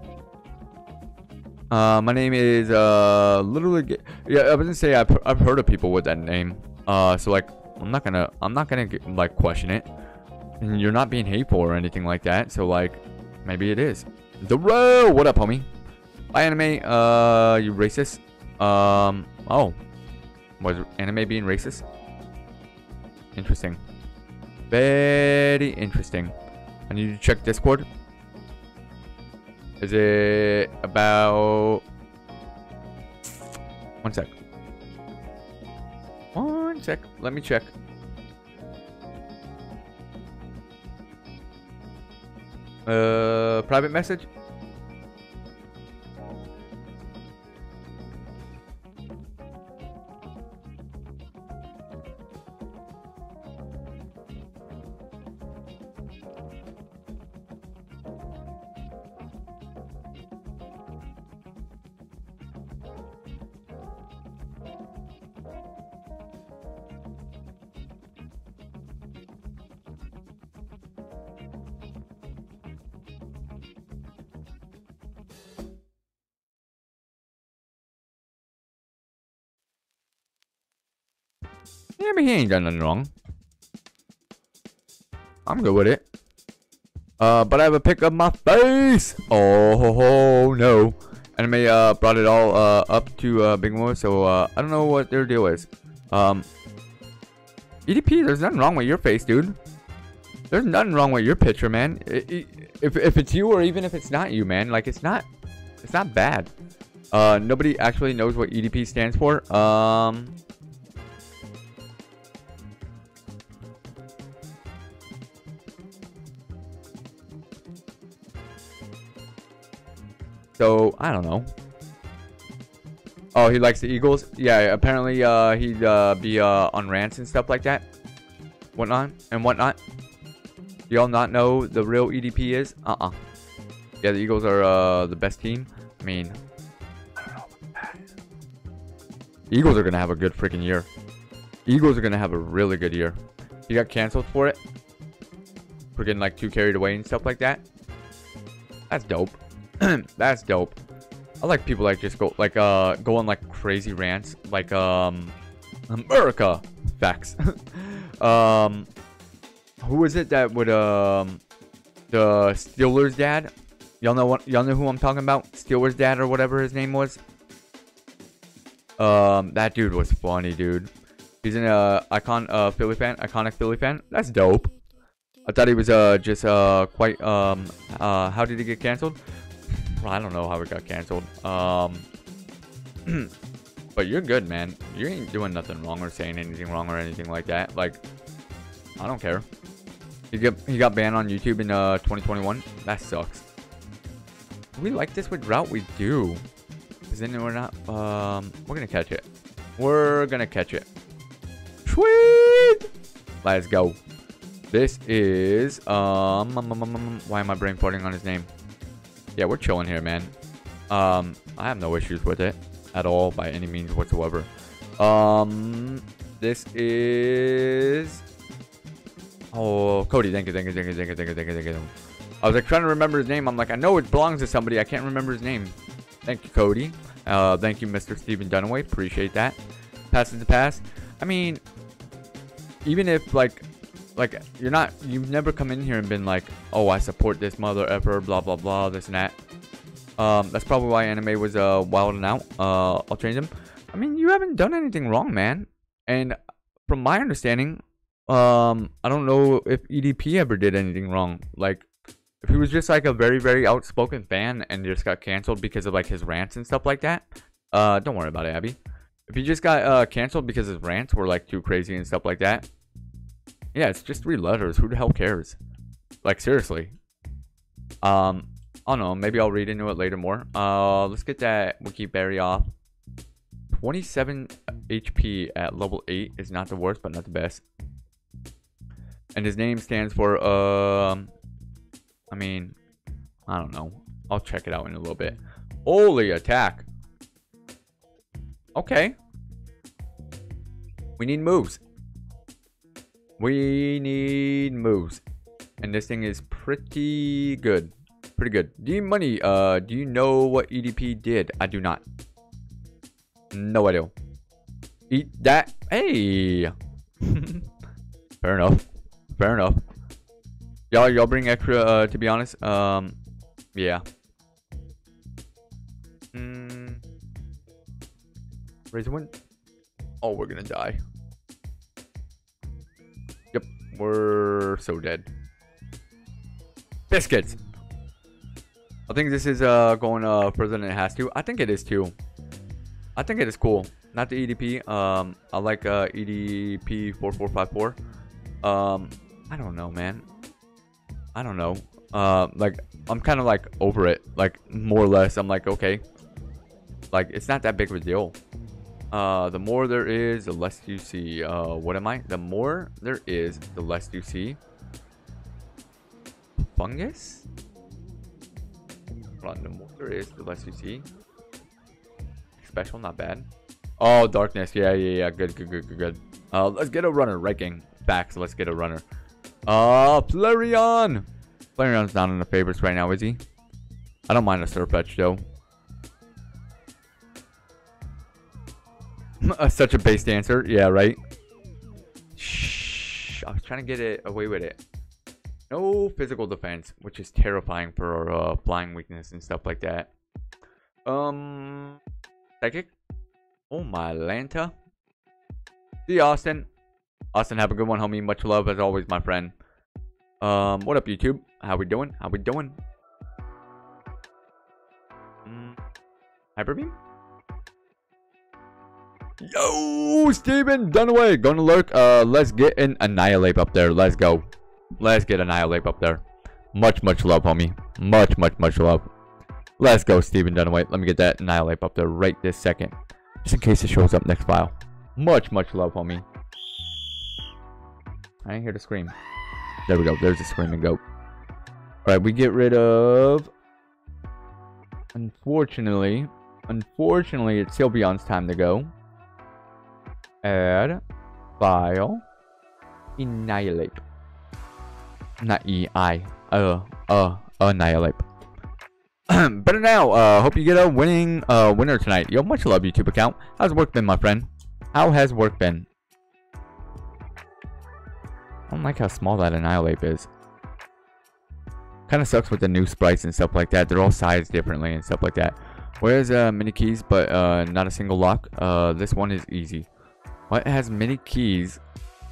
Uh, my name is uh literally yeah I wouldn't say I've I've heard of people with that name. Uh, so like I'm not gonna I'm not gonna like question it. And you're not being hateful or anything like that, so like, maybe it is. The row! What up, homie? Bye, anime. Uh, you racist? Um, oh. Was anime being racist? Interesting. Very interesting. I need to check Discord. Is it about... One sec. One sec. Let me check. Uh, private message? Yeah, but he ain't done nothing wrong. I'm good with it. Uh, but I have a pic of my face. Oh, no. Anime uh brought it all uh up to uh Big Mo, so uh I don't know what their deal is. Um, EDP, there's nothing wrong with your face, dude. There's nothing wrong with your picture, man. if if it's you or even if it's not you, man, like it's not, it's not bad. Uh, nobody actually knows what EDP stands for. Um, So, I don't know. Oh, he likes the Eagles? Yeah, apparently uh, he'd uh, be uh, on rants and stuff like that. Whatnot and whatnot. Y'all not know the real EDP is? Uh-uh. Yeah, the Eagles are uh, the best team. I mean, I. Eagles are going to have a good freaking year. Eagles are going to have a really good year. He got canceled for it. For getting like too carried away and stuff like that. That's dope. [CLEARS THROAT] That's dope. I like people like just go like uh go on like crazy rants like um America facts. [LAUGHS] um who is it that would um the Steelers dad? Y'all know what y'all know who I'm talking about? Steelers dad or whatever his name was. Um that dude was funny, dude. He's an uh icon uh Philly fan, iconic Philly fan. That's dope. I thought he was uh just uh quite um uh how did he get canceled? I don't know how it got canceled. Um, [CLEARS THROAT] but you're good, man. You ain't doing nothing wrong or saying anything wrong or anything like that. Like, I don't care. He got he got banned on YouTube in uh 2021. That sucks. We like this with drought? We do. Cause then we're not. Um, we're gonna catch it. We're gonna catch it. Sweet. Let's go. This is um, um, um, um why am I brain farting on his name? Yeah, we're chilling here, man. Um, I have no issues with it at all by any means whatsoever. Um, this is. Oh, Cody, thank you, thank you, thank you, thank you, thank you, thank you, thank you. I was like trying to remember his name. I'm like, I know it belongs to somebody. I can't remember his name. Thank you, Cody. Uh, thank you, Mr. Stephen Dunaway. Appreciate that. Pass to pass. I mean, even if like like you're not you've never come in here and been like oh i support this mother ever blah blah blah this and that. Um that's probably why anime was uh wilding out uh i'll change them. I mean you haven't done anything wrong man. And from my understanding um i don't know if edp ever did anything wrong. Like if he was just like a very very outspoken fan and just got canceled because of like his rants and stuff like that. Uh don't worry about it abby. If he just got uh canceled because his rants were like too crazy and stuff like that yeah, it's just three letters. Who the hell cares? Like, seriously. Um, I don't know. Maybe I'll read into it later more. Uh, let's get that Wiki Berry off. 27 HP at level 8 is not the worst, but not the best. And his name stands for, um, I mean, I don't know. I'll check it out in a little bit. Holy attack. Okay. We need moves. We need moves. And this thing is pretty good. Pretty good. D Money, uh, do you know what EDP did? I do not. No idea. Eat that. Hey. [LAUGHS] Fair enough. Fair enough. Y'all, y'all bring extra, uh, to be honest. Um, yeah. Hmm. Raise one. Oh, we're gonna die. We're so dead. Biscuits. I think this is uh going uh further than it has to. I think it is too. I think it is cool. Not the EDP. Um, I like uh EDP four four five four. Um, I don't know, man. I don't know. Uh, like I'm kind of like over it. Like more or less, I'm like okay. Like it's not that big of a deal. Uh, the more there is, the less you see. Uh, what am I? The more there is, the less you see. Fungus? On, the more there is, the less you see. Special, not bad. Oh, darkness. Yeah, yeah, yeah. Good, good, good, good, good. Uh, let's get a runner. Gang. Back, so let's get a runner. Uh, Flareon! Flareon's not in the favorites right now, is he? I don't mind a Sirfetch'd, though. [LAUGHS] such a base dancer. Yeah, right? Shh. I was trying to get it away with it. No physical defense, which is terrifying for uh, flying weakness and stuff like that. Um, psychic. Oh my Lanta. See Austin. Austin, have a good one, homie. Much love as always, my friend. Um, what up, YouTube? How we doing? How we doing? Mm, Hyper beam. Yo, Steven Dunaway, gonna lurk. Uh, let's get an Annihilape up there. Let's go. Let's get Annihilape up there. Much, much love, homie. Much, much, much love. Let's go, Steven Dunaway. Let me get that Annihilape up there right this second. Just in case it shows up next file. Much, much love, homie. I ain't here to scream. There we go. There's a screaming goat. Alright, we get rid of... Unfortunately, unfortunately, it's Sylveon's time to go. Add, file, Annihilape. Not E, I. Uh, uh, Annihilape. [CLEARS THROAT] Better now. Uh, hope you get a winning uh winner tonight. Yo, much love YouTube account. How's work been, my friend? How has work been? I don't like how small that Annihilape is. Kind of sucks with the new sprites and stuff like that. They're all sized differently and stuff like that. Where's uh, mini keys, but uh, not a single lock. Uh, this one is easy. What has many keys,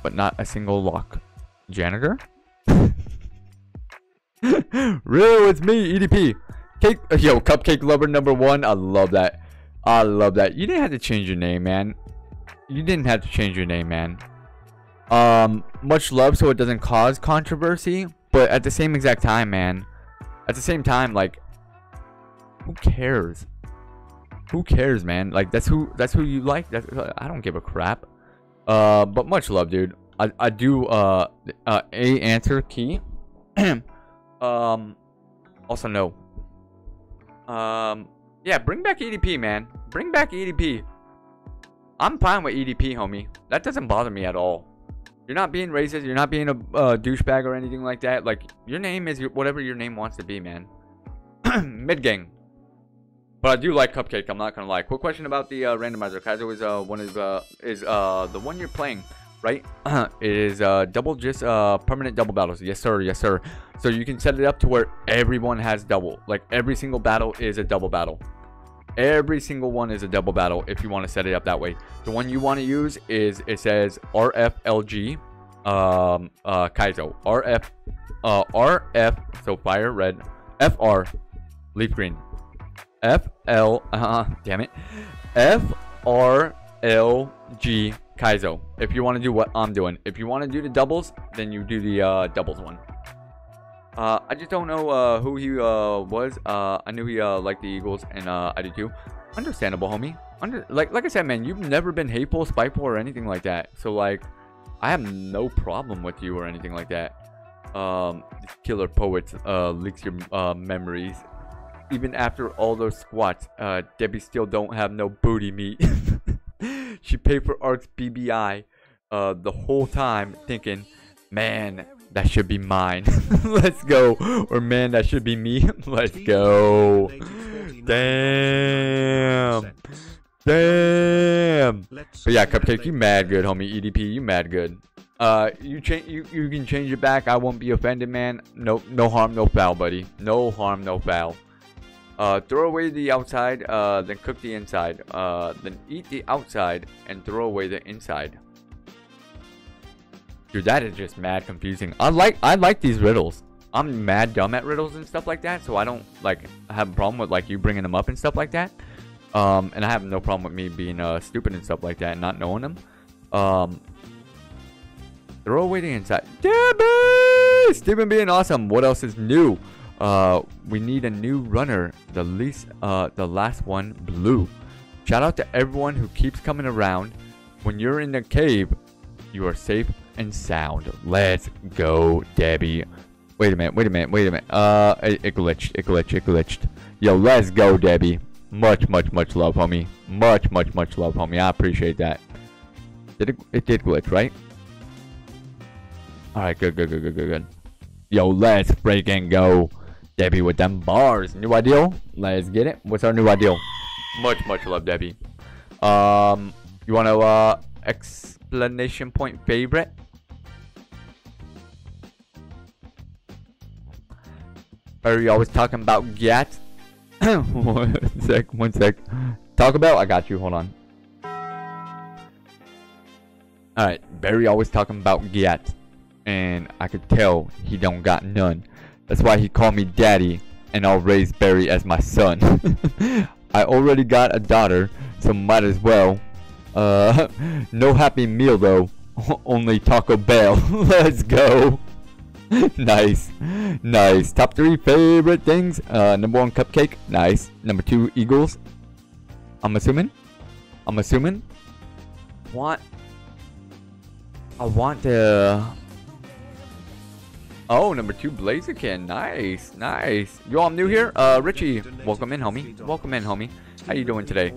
but not a single lock? Janitor? [LAUGHS] Real, it's me, EDP. Cake, yo, cupcake lover number one. I love that. I love that. You didn't have to change your name, man. You didn't have to change your name, man. Um, much love so it doesn't cause controversy, but at the same exact time, man. At the same time, like, who cares? Who cares, man? Like, that's who that's who you like. That's, I don't give a crap. Uh, but much love, dude. I I do uh uh a answer key. [CLEARS THROAT] um, also no. Um, yeah, bring back EDP, man. Bring back EDP. I'm fine with EDP, homie. That doesn't bother me at all. You're not being racist. You're not being a uh, douchebag or anything like that. Like, your name is your, whatever your name wants to be, man. [CLEARS THROAT] Mid gang. But I do like Cupcake. I'm not gonna lie. Quick question about the uh, randomizer. Kaizo is uh one is uh is uh the one you're playing, right? [CLEARS THROAT] it is uh double just uh permanent double battles. Yes sir. Yes sir. So you can set it up to where everyone has double. Like every single battle is a double battle. Every single one is a double battle if you want to set it up that way. The one you want to use is it says RFLG um uh Kaizo. RF uh RF so fire red FR leaf green. F L uh damn it. F R L G Kaizo. If you want to do what I'm doing. If you want to do the doubles, then you do the uh doubles one. Uh, I just don't know uh, who he uh, was. Uh, I knew he uh, liked the Eagles, and uh, I did too. Understandable, homie. Under like like I said, man, you've never been hateful, spiteful, or anything like that. So like, I have no problem with you or anything like that. Um, killer poet uh, leaks your uh, memories. Even after all those squats, uh, Debbie still don't have no booty meat. [LAUGHS] she paid for Ark's BBI uh, the whole time, thinking, man, that should be mine. [LAUGHS] Let's go. Or man, that should be me. [LAUGHS] Let's go. Damn. Damn. But yeah, Cupcake, you mad good, homie. EDP, you mad good. Uh, you change, you you can change it back. I won't be offended, man. No, no harm, no foul, buddy. No harm, no foul. Uh, throw away the outside, uh, then cook the inside. Uh, then eat the outside and throw away the inside. Dude, that is just mad confusing. I like I like these riddles. I'm mad dumb at riddles and stuff like that, so I don't like have a problem with like you bringing them up and stuff like that. Um, and I have no problem with me being uh stupid and stuff like that and not knowing them. Um, throw away the inside. Debbie, Stephen being awesome. What else is new? Uh, we need a new runner. The least, uh, the last one, blue. Shout out to everyone who keeps coming around. When you're in the cave, you are safe and sound. Let's go, Debbie. Wait a minute, wait a minute, wait a minute. Uh, it, it glitched, it glitched, it glitched. Yo, let's go, Debbie. Much, much, much love, homie. Much, much, much love, homie. I appreciate that. Did it, it did glitch, right? Alright, good, good, good, good, good, good. Yo, let's freaking go. Debbie with them bars. New ideal? Let's get it. What's our new ideal? Much, much love, Debbie. Um, you want to, uh, explanation point favorite? Are you always talking about get? [COUGHS] one sec, one sec. Talk about? I got you. Hold on. Alright, Barry always talking about get. And I could tell he don't got none. That's why he called me daddy. And I'll raise Barry as my son. [LAUGHS] I already got a daughter, so might as well. Uh, [LAUGHS] no happy meal though. [LAUGHS] Only Taco Bell. Let's go. nice. Nice. Top three favorite things. Uh, number one, cupcake. Nice. Number two, Eagles. I'm assuming. I'm assuming. Want. I want to. Oh, number two, Blaziken. Nice, nice. Yo, I'm new here. Uh, Richie, welcome in, homie. Welcome in, homie. How you doing today?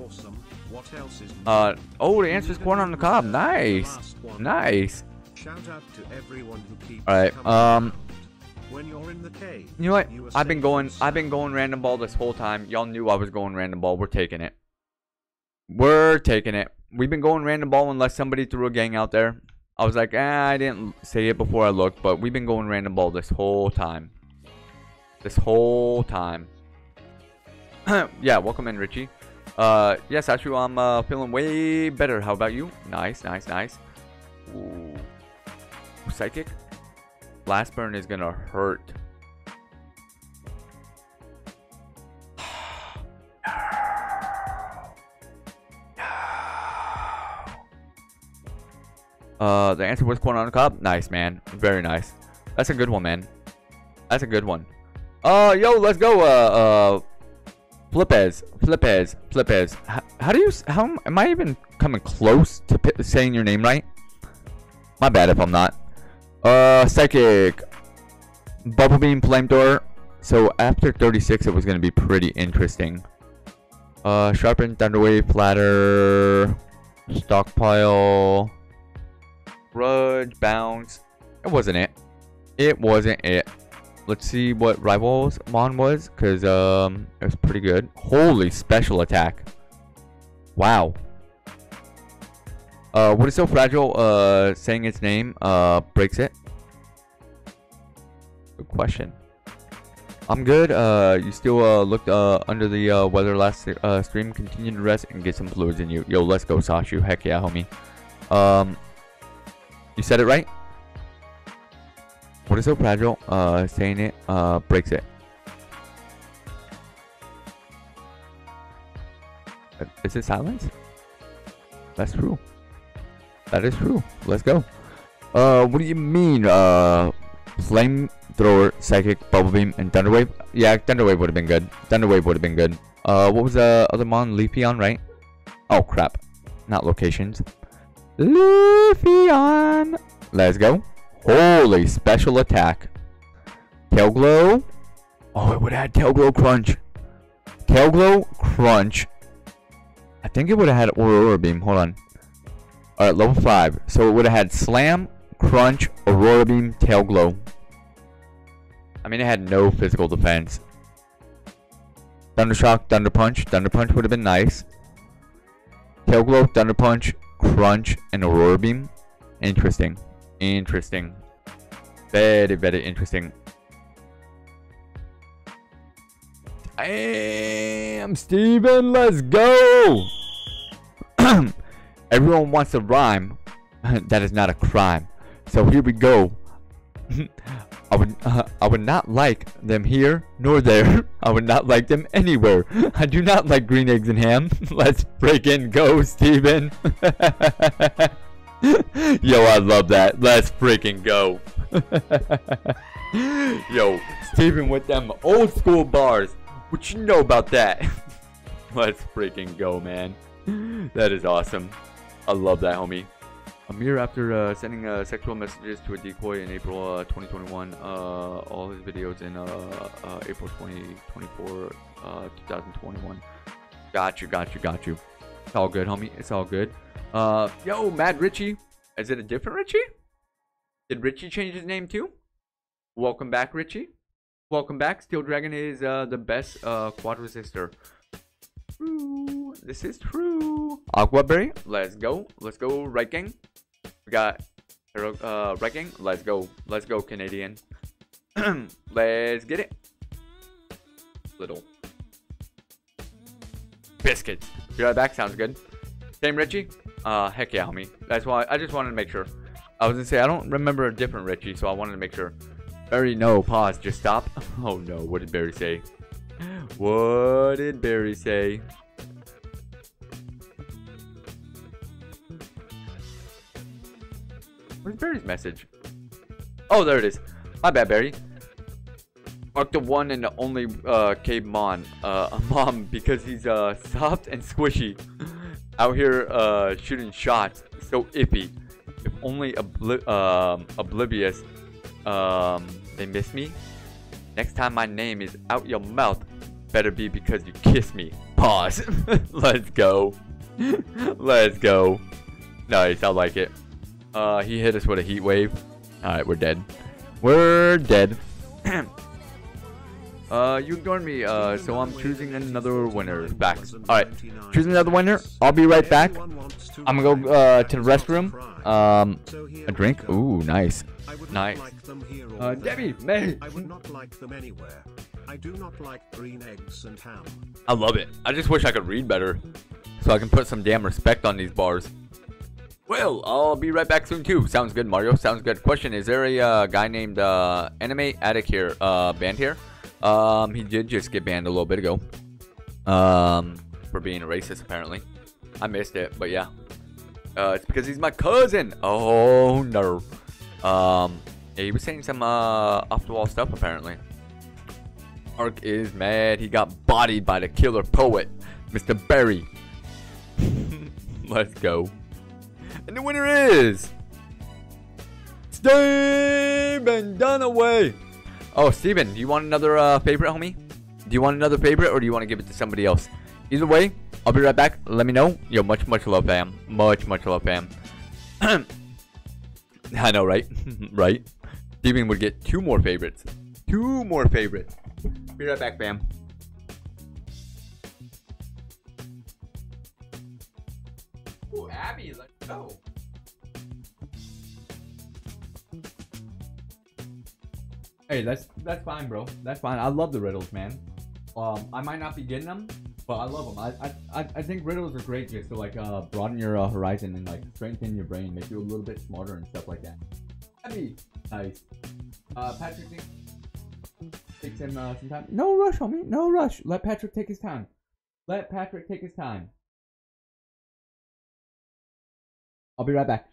Uh, oh, the answer is corn on the cob. Nice, nice. All right. Um, when you're in the cave. you know what? you I've been going. I've been going random ball this whole time. Y'all knew I was going random ball. We're taking it. We're taking it. We've been going random ball unless somebody threw a gang out there. I was like, ah, I didn't say it before I looked, but we've been going random ball this whole time. This whole time. [CLEARS THROAT] yeah, welcome in, Richie. Uh, yes, actually, I'm uh, feeling way better. How about you? Nice, nice, nice. Ooh. Psychic. Last burn is gonna hurt. [SIGHS] [SIGHS] Uh, the answer was corn on the cob. Nice, man. Very nice. That's a good one, man. That's a good one. Uh, yo, let's go. Uh, uh, Flipez, Flipez, Flipez. How, how do you? How am I even coming close to saying your name right? My bad if I'm not. Uh, psychic. Bubble beam flamethrower. So after 36, it was gonna be pretty interesting. Uh, sharpen, thunderwave, flatter, stockpile, grudge, bounce. It wasn't it. It wasn't it. Let's see what rivals Mon was, cause um, it was pretty good. Holy special attack! Wow. Uh, what is so fragile? Uh, saying its name uh breaks it. Good question. I'm good. Uh, you still uh looked uh under the uh, weather last uh stream. Continue to rest and get some fluids in you. Yo, let's go, Sashu. Heck yeah, homie. Um, you said it right. What is so fragile? Uh, saying it uh breaks it. Uh, it silence? That's true. That is true. Let's go. Uh, what do you mean? Uh, flamethrower, psychic, bubble beam, and thunderwave. Yeah, thunderwave would have been good. Thunderwave would have been good. Uh, what was the other mon? Leafeon, right? Oh crap, not locations. Leafeon. Let's go. Holy special attack. Tail glow. Oh, it would have had tail glow crunch. Tail glow crunch. I think it would have had aurora beam. Hold on. Alright, level 5. So it would have had Slam, Crunch, Aurora Beam, Tail Glow. I mean, it had no physical defense. Thunder Shock, Thunder Punch. Thunder Punch would have been nice. Tail Glow, Thunder Punch, Crunch, and Aurora Beam. Interesting. Interesting. Very, very interesting. Bam! Steven, let's go! [CLEARS THROAT] Everyone wants to rhyme. [LAUGHS] that is not a crime. So here we go. [LAUGHS] I would uh, [LAUGHS] I would not like them here nor there. [LAUGHS] I would not like them anywhere. [LAUGHS] I do not like green eggs and ham. Let's freaking go, Steven. Yo, I love that. Let's freaking go. Yo, Steven with them old school bars. What you know about that? Let's freaking go, man. That is awesome. I love that, homie. Amir, after uh, sending uh, sexual messages to a decoy in April uh, 2021, uh, all his videos in uh, uh, April 2024, 2021. Got you, got you, got you. It's all good, homie. It's all good. yo, Mad Richie. Is it a different Richie? Did Richie change his name too? Welcome back, Richie. Welcome back. Steel Dragon is the best quad resistor. This is true. Aquaberry. Let's go. Let's go, right gang. Got uh, right gang. Let's go. Let's go, Canadian. [CLEARS THROAT] Let's get it. Little biscuits. Be right back. Sounds good. Same Richie. Uh, heck yeah, homie. That's why I just wanted to make sure. I was gonna say I don't remember a different Richie, so I wanted to make sure. Barry, no, pause. Just stop. [LAUGHS] Oh no, what did Barry say? What did Barry say? Where's Barry's message? Oh, there it is. My bad, Barry. Mark the one and the only uh, Cabe Mon, uh, [LAUGHS] a mom, because he's uh, soft and squishy. Out here uh, shooting shots, so iffy. If only obli um, oblivious, um, they miss me. Next time my name is out your mouth, better be because you kiss me. Pause. [LAUGHS] Let's go. [LAUGHS] Let's go. Nice, I like it. Uh, he hit us with a heat wave. Alright, we're dead. We're dead. [CLEARS THROAT] uh, you ignored me, uh, so I'm choosing another winner. Back. Alright, choosing another winner. I'll be right back. I'm gonna go uh, to the restroom. Um, a drink. Ooh, nice. Nice. Uh, Debbie, May. I would not like them anywhere. I do not like green eggs and ham. I love it. I just wish I could read better. So I can put some damn respect on these bars. Well, I'll be right back soon too. Sounds good, Mario. Sounds good. Question: Is there a uh, guy named uh, Anime Addict here, uh, banned here? Um, he did just get banned a little bit ago. Um, for being a racist apparently. I missed it, but yeah. Uh, it's because he's my cousin. Oh no. Um, yeah, he was saying some uh off the wall stuff apparently. Ark is mad. He got bodied by the killer poet, Mr. Barry. [LAUGHS] Let's go. And the winner is Steven Dunaway. Oh, Steven, do you want another uh, favorite, homie? Do you want another favorite, or do you want to give it to somebody else? Either way, I'll be right back. Let me know. Yo, much, much love, fam. Much, much love, fam. [CLEARS THROAT] I know, right? [LAUGHS] right? Steven would get two more favorites. Two more favorites. Be right back, fam. Ooh, Abby, let's. Hey, that's that's fine, bro. That's fine. I love the riddles, man. Um, I might not be getting them, but I love them. I I, I think riddles are great just to like uh broaden your uh, horizon and like strengthen your brain, make you a little bit smarter and stuff like that. Abby, nice. Uh, Patrick, takes him uh, some time. No rush, homie. No rush. Let Patrick take his time. Let Patrick take his time. I'll be right back.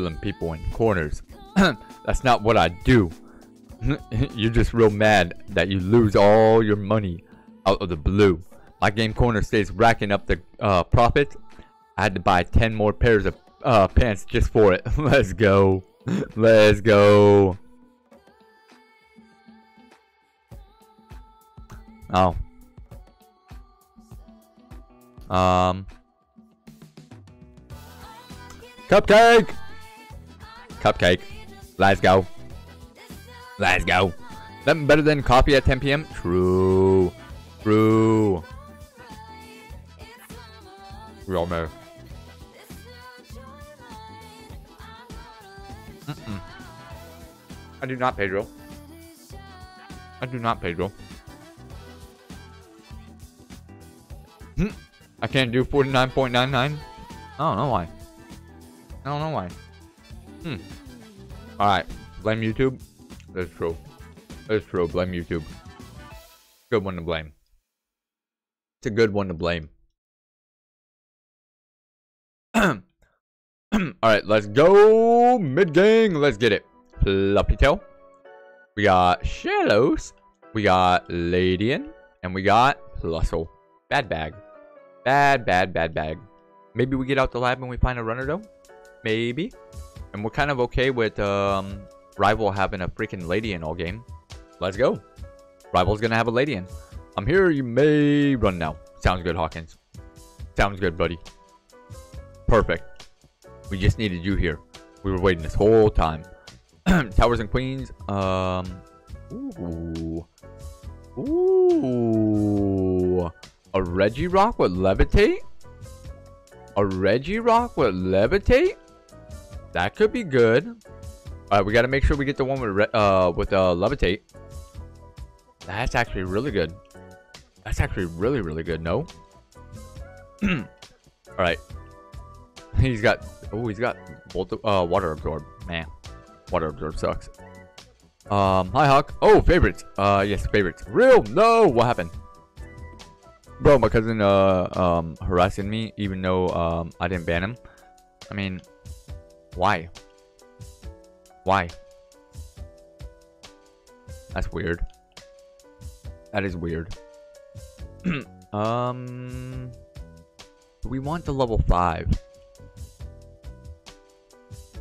Killing people in corners. [CLEARS THROAT] That's not what I do. [LAUGHS] You're just real mad that you lose all your money out of the blue. My game corner stays racking up the uh, profit. I had to buy 10 more pairs of uh, pants just for it. [LAUGHS] Let's go. [LAUGHS] Let's go. Oh. Um. Cupcake! Cupcake. Let's go. Let's go. Nothing better than coffee at 10 p.m. True. True. We all know. Mm -mm. I do not, Pedro. I do not, Pedro. Hmm. I can't do 49.99? I don't know why. I don't know why. Hmm. Alright. Blame YouTube? That's true. That's true. Blame YouTube. Good one to blame. It's a good one to blame. [CLEARS THROAT] Alright, let's go mid gang. Let's get it. Floppy tail. We got Shallows. We got Ladian. And we got Plusle. Bad bag. Bad, bad, bad bag. Maybe we get out the lab and we find a runner though. Maybe. And we're kind of okay with um, Rival having a freaking Ladian all game. Let's go. Rival's gonna have a Ladian. I'm here, you may run now. Sounds good, Hawkins. Sounds good, buddy. Perfect. We just needed you here. We were waiting this whole time. [CLEARS THROAT] Towers and Queens. Um. Ooh. Ooh. A Regirock with Levitate? A Regirock with Levitate? That could be good. Alright, we gotta make sure we get the one with uh with uh levitate. That's actually really good. That's actually really, really good, no? [CLEARS THROAT] Alright. [LAUGHS] He's got oh he's got uh water absorb. Man. Water absorb sucks. Um hi Hawk. Oh favorites. Uh yes, favorites. Real no what happened? Bro, my cousin uh um harassing me even though um I didn't ban him. I mean why? Why? That's weird. That is weird. [CLEARS THROAT] um, we want the level 5?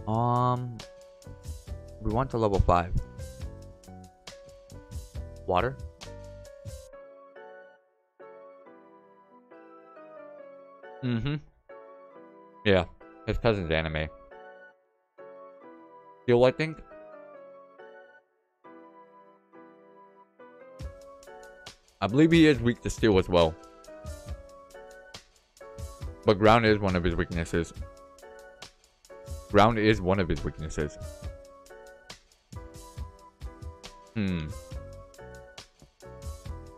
Um, we want the level 5. Water? Mm-hmm. Yeah, his cousin's anime. Steel, I think. I believe he is weak to steel as well. But ground is one of his weaknesses. Ground is one of his weaknesses. Hmm.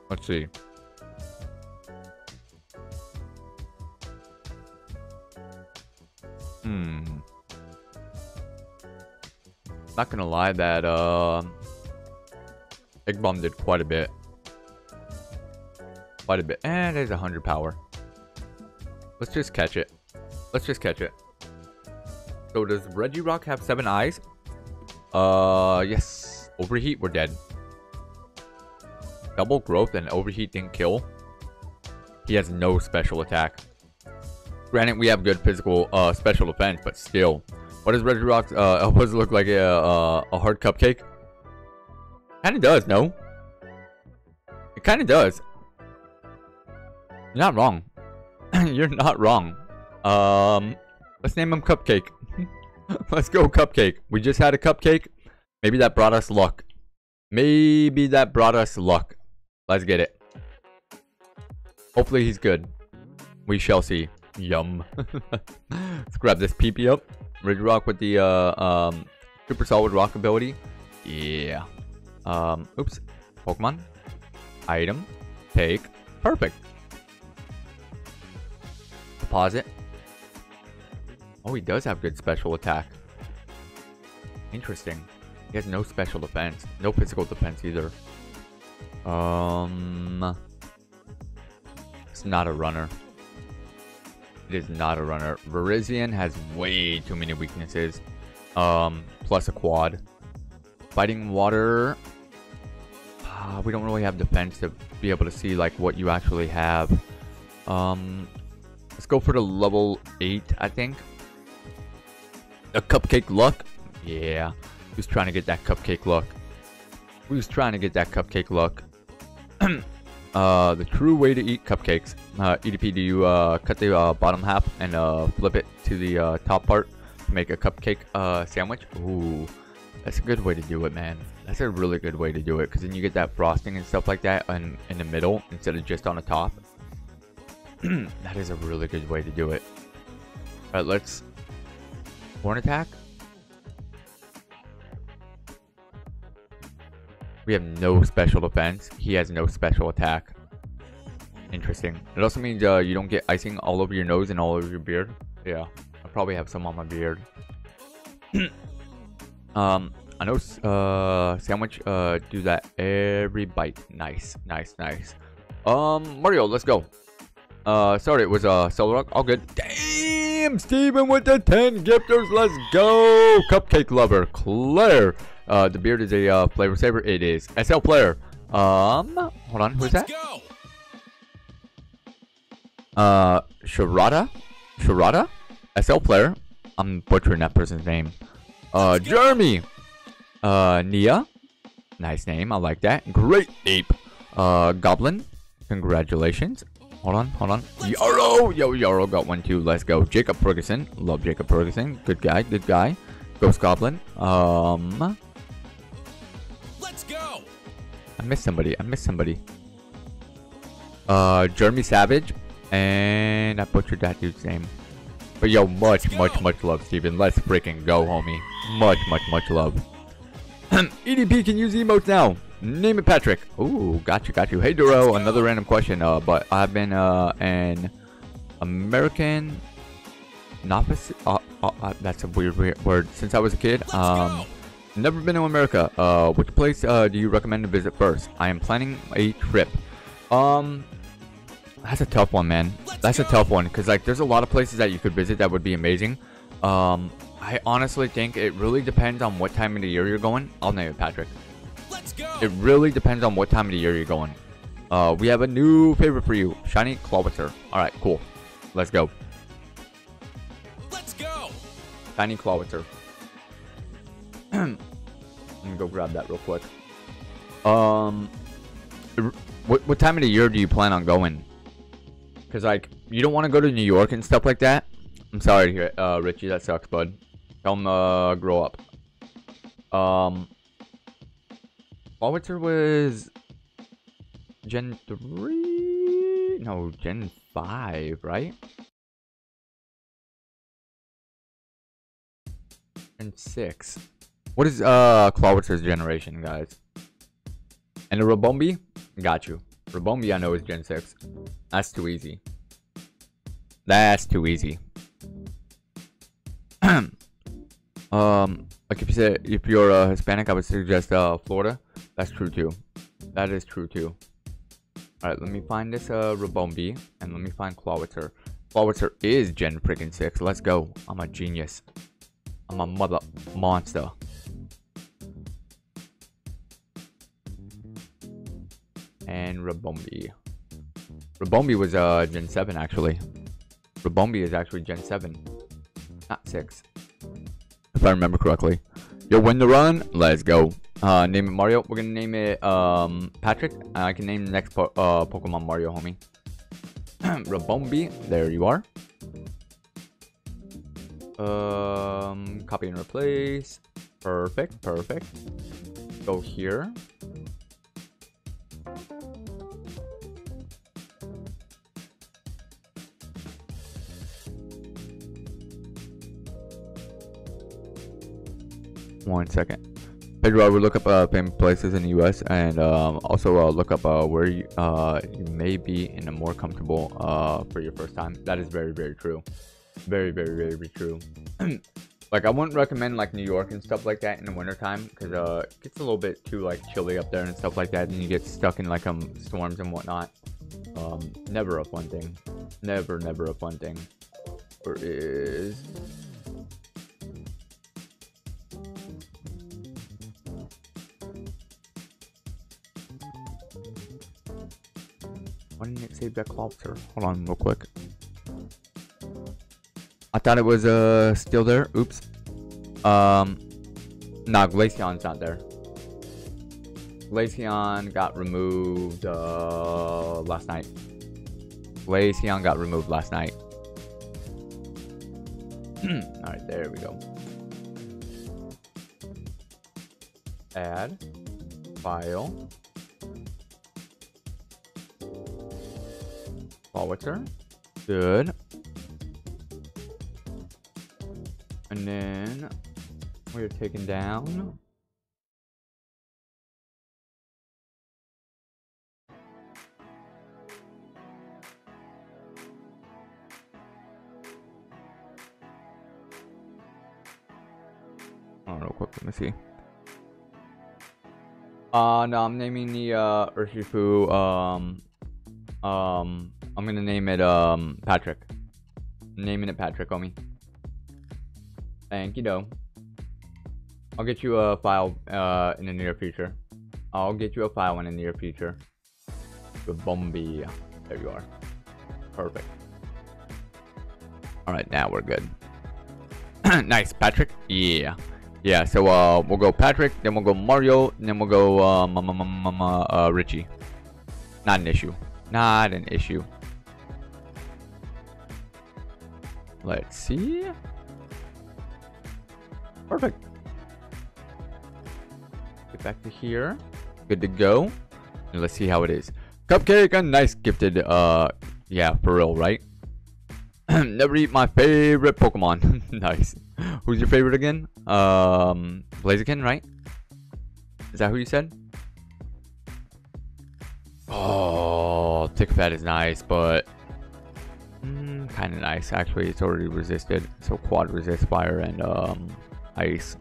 Let's see. Hmm. Not gonna lie, that uh, Egg Bomb did quite a bit. Quite a bit. And there's a hundred power. Let's just catch it. Let's just catch it. So does Regirock have seven eyes? Uh, yes. Overheat, we're dead. Double growth and overheat didn't kill. He has no special attack. Granted, we have good physical uh, special defense, but still. What does Regirock's uh, [LAUGHS] elbows look like? A, uh, a hard cupcake? Kind of does, no? It kind of does. You're not wrong. [CLEARS THROAT] You're not wrong. Um, let's name him Cupcake. [LAUGHS] let's go Cupcake. We just had a cupcake. Maybe that brought us luck. Maybe that brought us luck. Let's get it. Hopefully he's good. We shall see. Yum. [LAUGHS] let's grab this PP up. Regirock with the uh, um, super solid rock ability. Yeah. Um, oops. Pokemon. Item. Take. Perfect. Deposit. Oh, he does have good special attack. Interesting. He has no special defense. No physical defense either. Um... It's not a runner. It is not a runner. Virizion has way too many weaknesses. Um, plus a quad. Fighting water. Uh, we don't really have defense to be able to see like what you actually have. Um, let's go for the level eight, I think. A cupcake luck. Yeah, who's trying to get that cupcake luck? Who's trying to get that cupcake luck? [CLEARS THROAT] uh, the true way to eat cupcakes. Uh, EDP, do you uh, cut the uh, bottom half and uh, flip it to the uh, top part to make a cupcake uh, sandwich? Ooh, that's a good way to do it, man. That's a really good way to do it because then you get that frosting and stuff like that in, in the middle instead of just on the top. [CLEARS THROAT] that is a really good way to do it. Alright, let's... Horn attack? We have no special defense. He has no special attack. Interesting. It also means uh, you don't get icing all over your nose and all over your beard. Yeah, I probably have some on my beard. [CLEARS THROAT] um, I know uh, Sandwich uh, do that every bite. Nice, nice, nice. Um, Mario, let's go. Uh, sorry, it was uh, Solo Rock. All good. Damn, Steven with the 10 gifters. Let's go. Cupcake Lover, Claire. Uh, the beard is a uh, flavor saver. It is. SL player. Um, hold on. Who's that? Go. Uh, Sharada? Sharada? SL player. I'm butchering that person's name. Uh, Jeremy. Uh, Nia. Nice name. I like that. Great ape. Uh, Goblin. Congratulations. Hold on, hold on. Yarrow! Yo, Yarrow got one too. Let's go. Jacob Ferguson. Love Jacob Ferguson. Good guy, good guy. Ghost Goblin. Um, Let's. I missed somebody. I missed somebody. Uh, Jeremy Savage. And I butchered that dude's name. But yo, much, much, much love, Steven. Let's freaking go, homie. Much, much, much love. [CLEARS THROAT] EDP can use emotes now. Name it Patrick. Ooh, got you, got you. Hey Duro, another random question. Uh, but I've been uh an American novice. Uh, uh, uh, that's a weird, weird word. Since I was a kid. Um. Never been to America. Uh, which place uh do you recommend to visit first? I am planning a trip. Um, that's a tough one, man. That's a tough one because like there's a lot of places that you could visit that would be amazing. Um, I honestly think it really depends on what time of the year you're going. I'll name it Patrick. Let's go. It really depends on what time of the year you're going. Uh, we have a new favorite for you, Shiny Clawitzer. All right, cool. Let's go, Let's go. Shiny Clawitzer. Let me go grab that real quick. Um, what what time of the year do you plan on going? Cause like you don't want to go to New York and stuff like that. I'm sorry to hear it, uh, Richie. That sucks, bud. Tell him uh, grow up. Um, Clawitzer was Gen three, no, Gen five, right? And six. What is uh Clawitzer's generation, guys? And a Rabombi? Got you. Rabombi I know is Gen 6. That's too easy. That's too easy. [CLEARS THROAT] um like if you say if you're uh, Hispanic I would suggest uh Florida. That's true too. That is true too. Alright, let me find this uh Rabombi and let me find Clawitzer. Clawitzer is Gen freaking 6. Let's go. I'm a genius. I'm a mother monster. And Rabombi. Rabombi was uh Gen 7 actually. Rabombi is actually Gen 7. Not 6. If I remember correctly. Yo, win the run. Let's go. Uh, name it Mario. We're gonna name it um Patrick. I can name the next po uh Pokemon Mario, homie. [CLEARS THROAT] Rabombi. There you are. Um, copy and replace. Perfect, perfect. Go here. One second. Pedro, I would look up uh, payment places in the U.S. and um, also uh, look up uh, where you, uh, you may be in a more comfortable uh, for your first time. That is very, very true. Very, very, very, very true. [CLEARS THROAT] like I wouldn't recommend like New York and stuff like that in the wintertime because uh, it gets a little bit too like chilly up there and stuff like that, and you get stuck in like um storms and whatnot. Um, never a fun thing. Never, never a fun thing. Where is Why didn't it save that Clobster? Hold on real quick. I thought it was uh still there. Oops. Um Nah, Glaceon's not there. Glaceon got removed uh last night. Glaceon got removed last night. [CLEARS THROAT] Alright, there we go. Add file Forwarder. Good. And then we're taking down. Oh, real quick, let me see. Uh, no, I'm naming the uh, Urshifu, um, um, I'm gonna name it, um, Patrick. I'm naming it Patrick, homie. Thank you, though. I'll get you a file, uh, in the near future. I'll get you a file in the near future. The Bombi. There you are. Perfect. Alright, now we're good. [CLEARS THROAT] nice, Patrick. Yeah. Yeah, so uh, we'll go Patrick, then we'll go Mario, then we'll go uh, uh, Richie. Not an issue. Not an issue. Let's see. Perfect. Get back to here. Good to go. And let's see how it is. Cupcake, a nice gifted, uh, yeah, for real, right? [CLEARS THROAT] Never eat my favorite Pokemon. [LAUGHS] nice. Who's your favorite again? Um, Blaziken, right? Is that who you said? Oh, Thick Fat is nice, but kind of nice. Actually, it's already resisted, so quad resist fire and um, ice.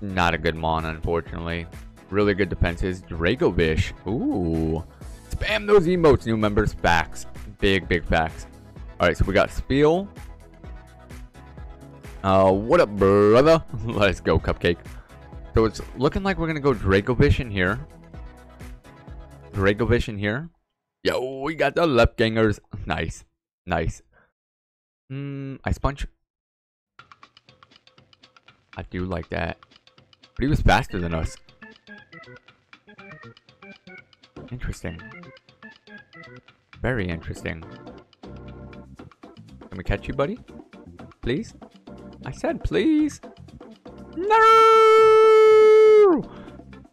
Not a good mon, unfortunately. Really good defenses. Dracovish. Ooh. Spam those emotes, new members. Facts. Big, big facts. Alright, so we got Spiel. Uh, what up, brother? [LAUGHS] Let's go, Cupcake. So it's looking like we're gonna go Dracovish in here. Dracovish in here. Yo, we got the left gangers. [LAUGHS] Nice. Nice. Hmm, Ice Punch. I do like that. But he was faster than us. Interesting. Very interesting. Can we catch you, buddy? Please? I said please. No!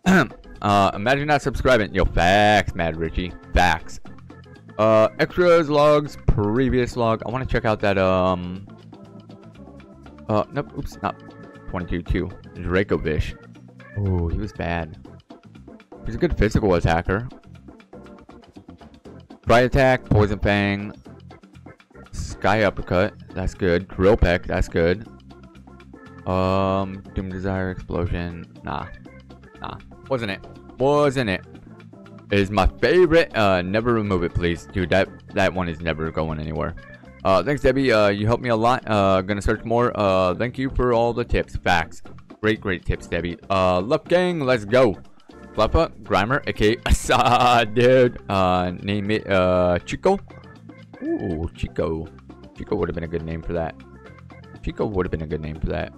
[CLEARS THROAT] uh, imagine not subscribing. Yo, facts, Mad Richie. Facts. Uh, extras, logs, previous log. I want to check out that, um... Uh, nope, oops, not 22-2. Dracovish. Oh, he was bad. He's a good physical attacker. Dry attack, poison fang, sky uppercut. That's good. Drill peck. That's good. Um, Doom Desire Explosion. Nah. Nah. Wasn't it. Wasn't it. It is my favorite. Uh, never remove it, please. Dude, that, that one is never going anywhere. Uh, thanks, Debbie. Uh, you helped me a lot. Uh, gonna search more. Uh, thank you for all the tips. Facts. Great, great tips, Debbie. Uh, Love Gang, let's go. Fluffa, Grimer, aka [LAUGHS] Assad, dude. Uh, name it, uh, Chico. Ooh, Chico. Chico would have been a good name for that. Chico would have been a good name for that.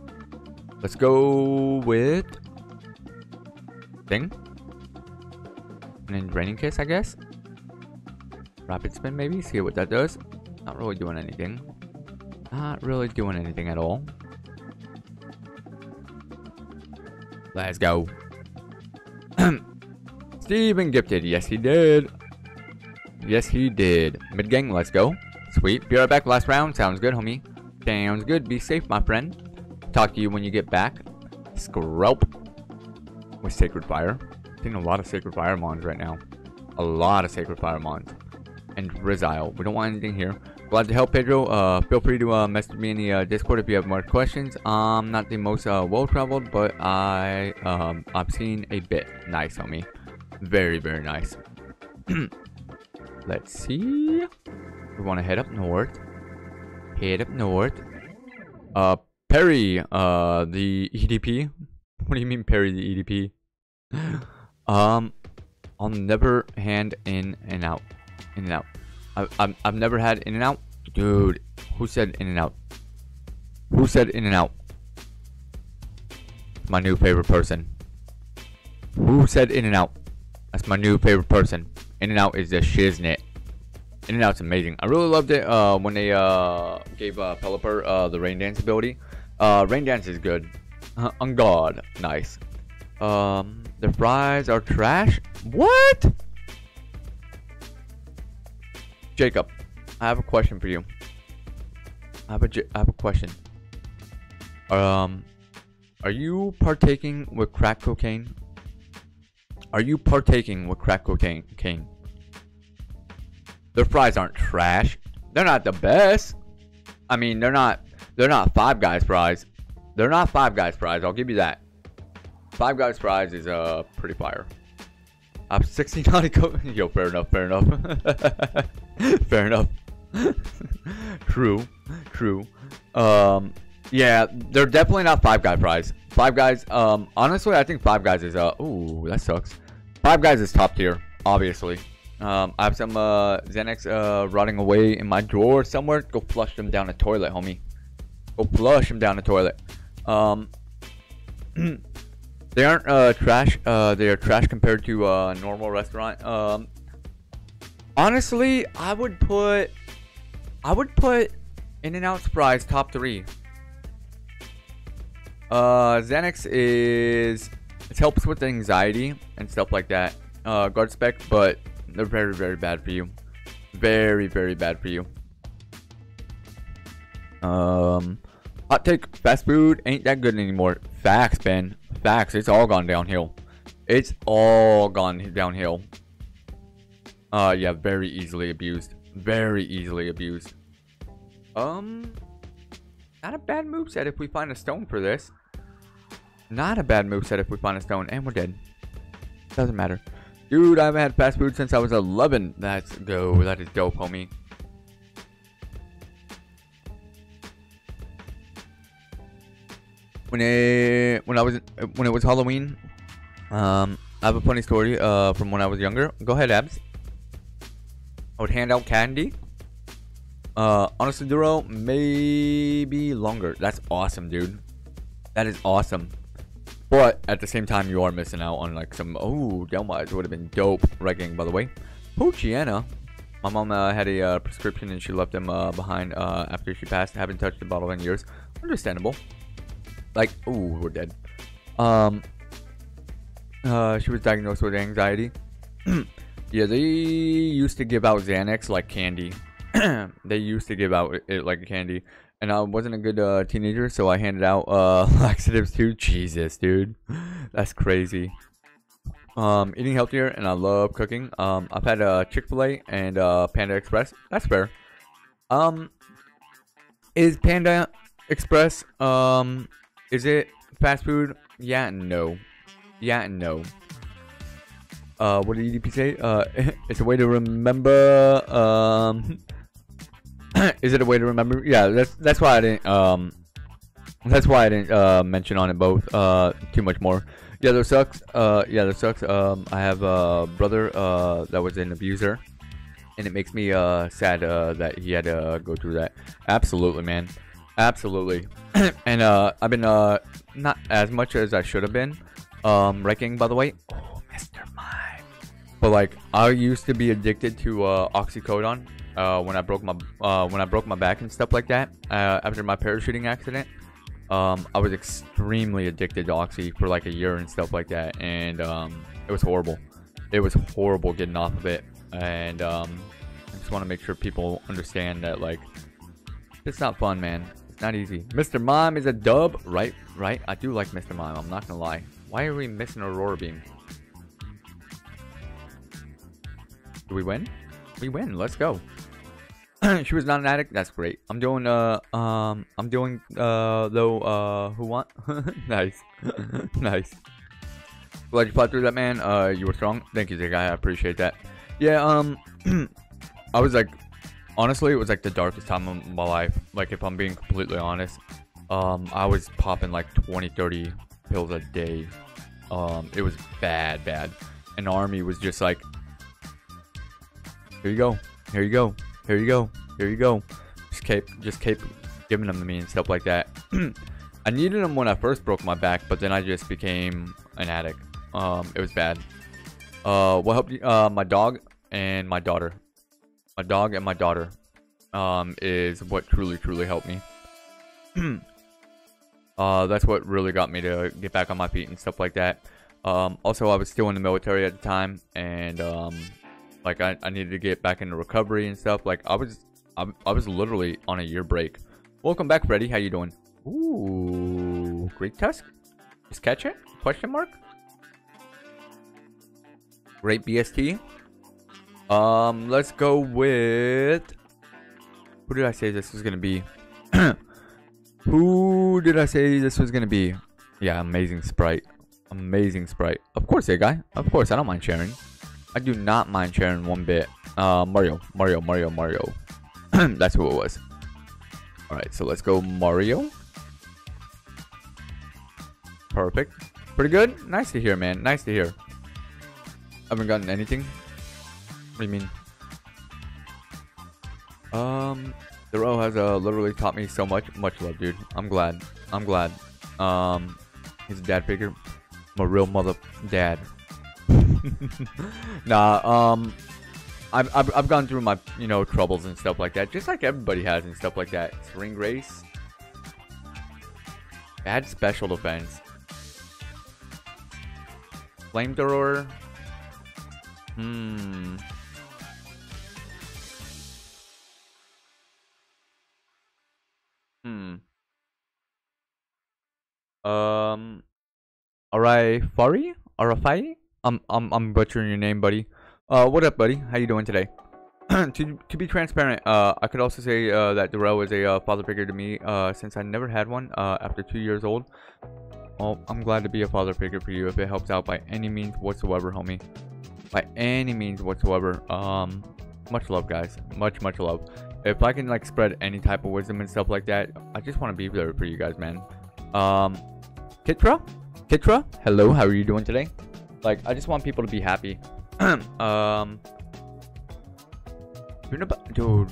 Let's go with... Thing. And Draining Kiss, I guess. Rapid Spin, maybe. See what that does. Not really doing anything. Not really doing anything at all. Let's go. [CLEARS THROAT] Steven gifted. Yes, he did. Yes, he did. Mid gang, let's go. Sweet. Be right back. Last round. Sounds good, homie. Sounds good. Be safe, my friend. Talk to you when you get back. Scrope. With Sacred Fire. A lot of Sacred Fire mons right now. A lot of Sacred Fire mons. And Rizile. We don't want anything here. Glad to help, Pedro. Uh, feel free to uh, message me in the uh, Discord if you have more questions. I'm not the most uh, well-traveled, but I, um, I've seen a bit. Nice, homie. Very, very nice. [CLEARS THROAT] Let's see. We want to head up north. Head up north. Uh, Perry, uh, the EDP. [LAUGHS] What do you mean, Perry, the EDP? Um, I'll never hand in and out. In and out. I, I've, I've never had In-N-Out. Dude, who said In-N-Out? Who said In-N-Out? My new favorite person. Who said In-N-Out? That's my new favorite person. In-N-Out is the shiznit. In-N-Out's amazing. I really loved it uh, when they uh, gave uh, Pelipper uh, the rain dance ability. Uh, rain dance is good. Uh, on God, nice. Um, the fries are trash. What? Jacob, I have a question for you. I have a, I have a question. Um, are you partaking with crack cocaine? Are you partaking with crack cocaine? Their fries aren't trash. They're not the best. I mean, they're not. They're not Five Guys fries. They're not Five Guys fries. I'll give you that. Five Guys fries is uh pretty fire. I'm 16 on co- Yo, fair enough. Fair enough. [LAUGHS] fair enough. [LAUGHS] true. True. Um, yeah, they're definitely not Five Guy fries. Five Guys. Um, honestly, I think Five Guys is uh. Ooh, that sucks. Five Guys is top tier, obviously. Um, I have some uh, Xanax uh, rotting away in my drawer somewhere. Go flush them down the toilet, homie. Go flush them down the toilet. Um, [CLEARS THROAT] they aren't uh, trash. Uh, they are trash compared to uh, a normal restaurant. Um, honestly, I would put, I would put In-N-Out fries top three. Uh, Xanax is it helps with anxiety and stuff like that. Uh, guard spec, but they're very very bad for you. Very very bad for you. Um, hot take: fast food ain't that good anymore. Facts, Ben. Facts. It's all gone downhill. It's all gone downhill. Uh, yeah, very easily abused. Very easily abused. Um, not a bad move moveset if we find a stone for this. Not a bad move moveset if we find a stone, and we're dead. Doesn't matter. Dude, I haven't had fast food since I was 11. Let's go. That is dope, homie. When it when I was when it was Halloween, um, I have a funny story uh from when I was younger. Go ahead, Abs. I would hand out candy. Uh, honestly, Duro, maybe longer. That's awesome, dude. That is awesome. But at the same time, you are missing out on like some. Oh, Delmais would have been dope. Wrecking, by the way. Poochyena. My mom uh, had a uh, prescription and she left him uh, behind uh, after she passed. Haven't touched the bottle in years. Understandable. Like, ooh, we're dead. Um, uh, she was diagnosed with anxiety. [CLEARS THROAT] yeah, they used to give out Xanax like candy. [CLEARS THROAT] they used to give out it like candy and I wasn't a good uh, teenager, so I handed out uh, [LAUGHS] laxatives too. Jesus, dude, [LAUGHS] that's crazy. Um, eating healthier, and I love cooking. Um, I've had uh, Chick Fil A and uh, Panda Express. That's fair. Um, is Panda Express um, is it fast food? Yeah, no. Yeah, no. Uh, what did EDP say? Uh, [LAUGHS] it's a way to remember. Um. [COUGHS] is it a way to remember? Yeah, that's that's why I didn't um that's why I didn't uh mention on it both uh too much more. Yeah, that sucks. Uh yeah, that sucks. Um I have a brother uh that was an abuser and it makes me uh sad uh that he had to go through that. Absolutely, man. Absolutely. [CLEARS THROAT] and uh I've been uh not as much as I should have been um wrecking by the way. Oh, Mr. Mime. But like I used to be addicted to uh oxycodone uh, when I broke my uh, when I broke my back and stuff like that uh, after my parachuting accident. Um, I was extremely addicted to oxy for like a year and stuff like that, and um, it was horrible. It was horrible getting off of it, and um, I just want to make sure people understand that like it's not fun, man. Not easy. Mr. Mime is a dub, right? Right? I do like Mr. Mime. I'm not gonna lie. Why are we missing Aurora Beam? Do we win? We win. Let's go. [CLEARS THROAT] she was not an addict. That's great. I'm doing uh um I'm doing uh though uh who want [LAUGHS] nice [LAUGHS] nice. Glad you fought through that man. Uh you were strong. Thank you, Zig. I appreciate that. Yeah, um [CLEARS THROAT] I was like honestly it was like the darkest time of my life. Like if I'm being completely honest. Um I was popping like 20, 30 pills a day. Um it was bad, bad. And army was just like Here you go. Here you go. Here you go. Here you go. Just keep, just keep giving them to me and stuff like that. [CLEARS THROAT] I needed them when I first broke my back, but then I just became an addict. Um, it was bad. Uh, what helped? you- Uh, my dog and my daughter. My dog and my daughter. Um, is what truly, truly helped me. [CLEARS THROAT] uh, that's what really got me to get back on my feet and stuff like that. Um, also, I was still in the military at the time, and um, like I, I needed to get back into recovery and stuff. Like I was, I, I was literally on a year break. Welcome back, Freddy. How you doing? Ooh, great tusk. Just catch it? Question mark. Great BST. Um, let's go with. Who did I say this was gonna be? [CLEARS THROAT] Who did I say this was gonna be? Yeah, amazing sprite. Amazing sprite. Of course, yeah, guy. Of course, I don't mind sharing. I do not mind sharing one bit. Uh, Mario, Mario, Mario, Mario. [CLEARS THROAT] That's who it was. All right, so let's go Mario. Perfect. Pretty good. Nice to hear, man. Nice to hear. Haven't gotten anything. What do you mean? Um, the row has uh, literally taught me so much. Much love, dude. I'm glad. I'm glad. Um, he's a dad figure. I'm a real mother dad. [LAUGHS] nah. Um, I've, I've I've gone through my you know troubles and stuff like that, just like everybody has and stuff like that. Spring race. Bad special defense. Flamethrower. Hmm. Hmm. Um. Alright, Fari? Arafai? I'm I'm I'm butchering your name, buddy. Uh, what up, buddy? How you doing today? [CLEARS THROAT] to to be transparent, uh, I could also say uh, that Darrell is a uh, father figure to me. Uh, since I never had one. Uh, after two years old. Well, I'm glad to be a father figure for you if it helps out by any means whatsoever, homie. By any means whatsoever. Um, much love, guys. Much much love. If I can like spread any type of wisdom and stuff like that, I just want to be there for you guys, man. Um, Kitra, Kitra, hello. How are you doing today? Like, I just want people to be happy. [CLEARS THROAT] um, dude,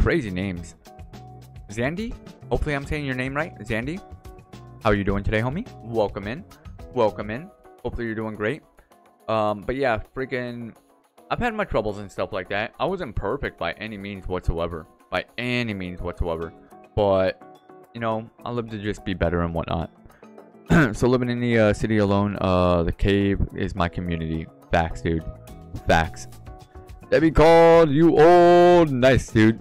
crazy names. Zandy. Hopefully, I'm saying your name right. Zandy. How are you doing today, homie? Welcome in. Welcome in. Hopefully, you're doing great. Um, but yeah, freaking. I've had my troubles and stuff like that. I wasn't perfect by any means whatsoever. By any means whatsoever. But, you know, I live to just be better and whatnot. [CLEARS THROAT] so living in the uh, city alone, uh, the cave is my community. Facts, dude. Facts. Debbie called you old. Nice, dude.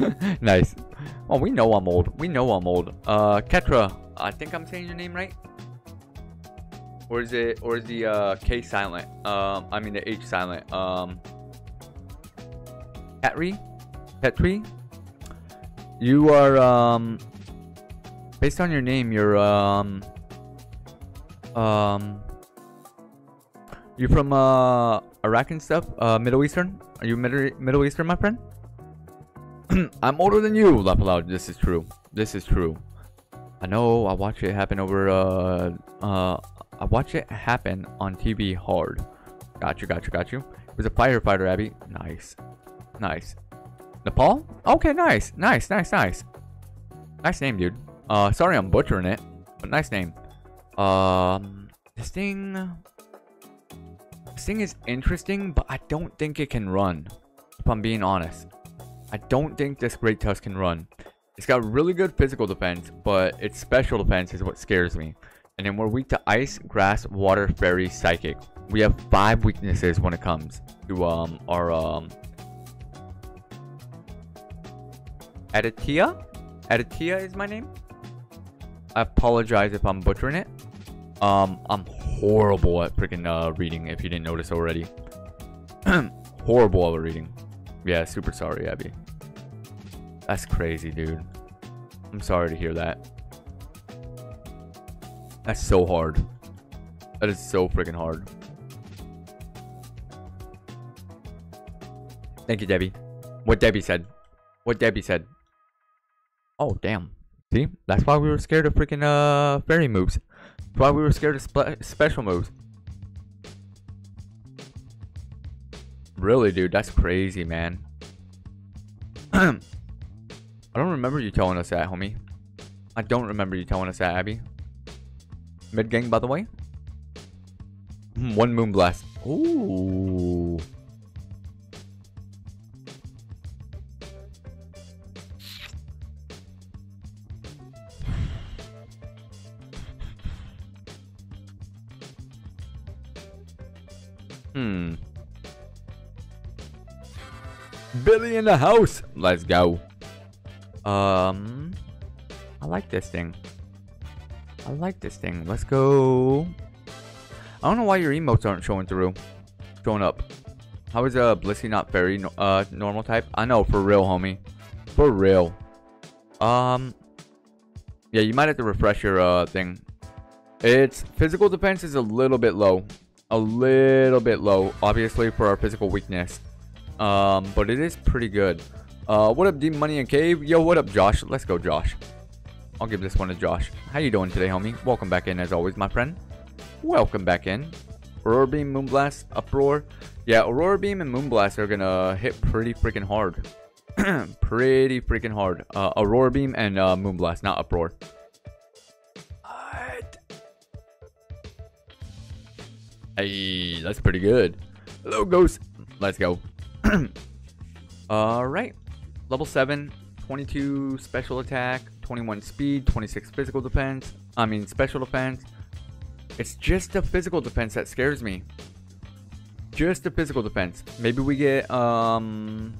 [LAUGHS] nice. Oh, we know I'm old. We know I'm old. Uh, Ketra. I think I'm saying your name right. Or is it? Or is the uh, K silent? Um, I mean the H silent. Um, Petri. Petri. You are um based on your name, you're um um you from uh Iraq and stuff? Uh Middle Eastern? Are you Middle Middle Eastern, my friend? [CLEARS THROAT] I'm older than you, laugh aloud. This is true. This is true. I know I watch it happen over uh uh I watch it happen on TV hard. Got you, got you, got you. It was a firefighter, Abby. Nice. Nice. Nepal? Okay, nice. Nice, nice, nice. Nice name, dude. Uh, sorry I'm butchering it, but nice name. Um, this thing... This thing is interesting, but I don't think it can run. If I'm being honest. I don't think this Great Tusk can run. It's got really good physical defense, but its special defense is what scares me. And then we're weak to ice, grass, water, fairy, psychic. We have five weaknesses when it comes to um our um Aditia? Aditia is my name? I apologize if I'm butchering it. Um, I'm horrible at freaking uh, reading, if you didn't notice already. [CLEARS THROAT] horrible at reading. Yeah, super sorry, Abby. That's crazy, dude. I'm sorry to hear that. That's so hard. That is so freaking hard. Thank you, Debbie. What Debbie said. What Debbie said. Oh, damn. See? That's why we were scared of freaking uh fairy moves. That's why we were scared of spe special moves. Really, dude? That's crazy, man. [CLEARS THROAT] I don't remember you telling us that, homie. I don't remember you telling us that, Abby. Mid gang, by the way. Hmm, One moon blast. Ooh. Hmm. Billy in the house. Let's go. Um, I like this thing. I like this thing. Let's go. I don't know why your emotes aren't showing through, showing up. How is uh Blissey not very uh normal type? I know for real, homie, for real. Um, yeah, you might have to refresh your uh thing. Its physical defense is a little bit low, a little bit low, obviously for our physical weakness. Um, but it is pretty good. Uh, what up, Deep Money and Cave? Yo, what up, Josh? Let's go, Josh. I'll give this one to Josh. How you doing today, homie? Welcome back in, as always, my friend. Welcome back in. Aurora Beam, Moonblast, Uproar. Yeah, Aurora Beam and Moonblast are gonna hit pretty freaking hard. [CLEARS THROAT] pretty freaking hard. Uh, Aurora Beam and uh, Moonblast, not Uproar. What? Hey, that's pretty good. Hello, Ghost. Let's go. [CLEARS THROAT] Alright. Level 7, 22 special attack, 21 speed, 26 physical defense. I mean, special defense. It's just the physical defense that scares me. Just the physical defense. Maybe we get, um...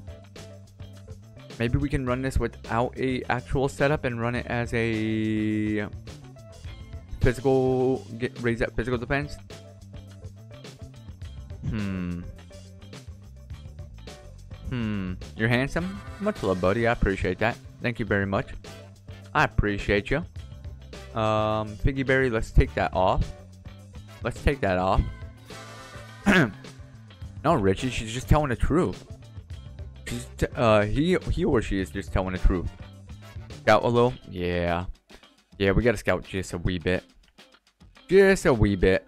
Maybe we can run this without a actual setup and run it as a physical get raise that physical defense. Hmm. Hmm. You're handsome. Much love, buddy. I appreciate that. Thank you very much. I appreciate you. Um, Figy Berry, let's take that off. Let's take that off. [CLEARS THROAT] no, Richie, she's just telling the truth. She's uh, he, he or she is just telling the truth. Scout a little? Yeah. Yeah, we gotta scout just a wee bit. Just a wee bit.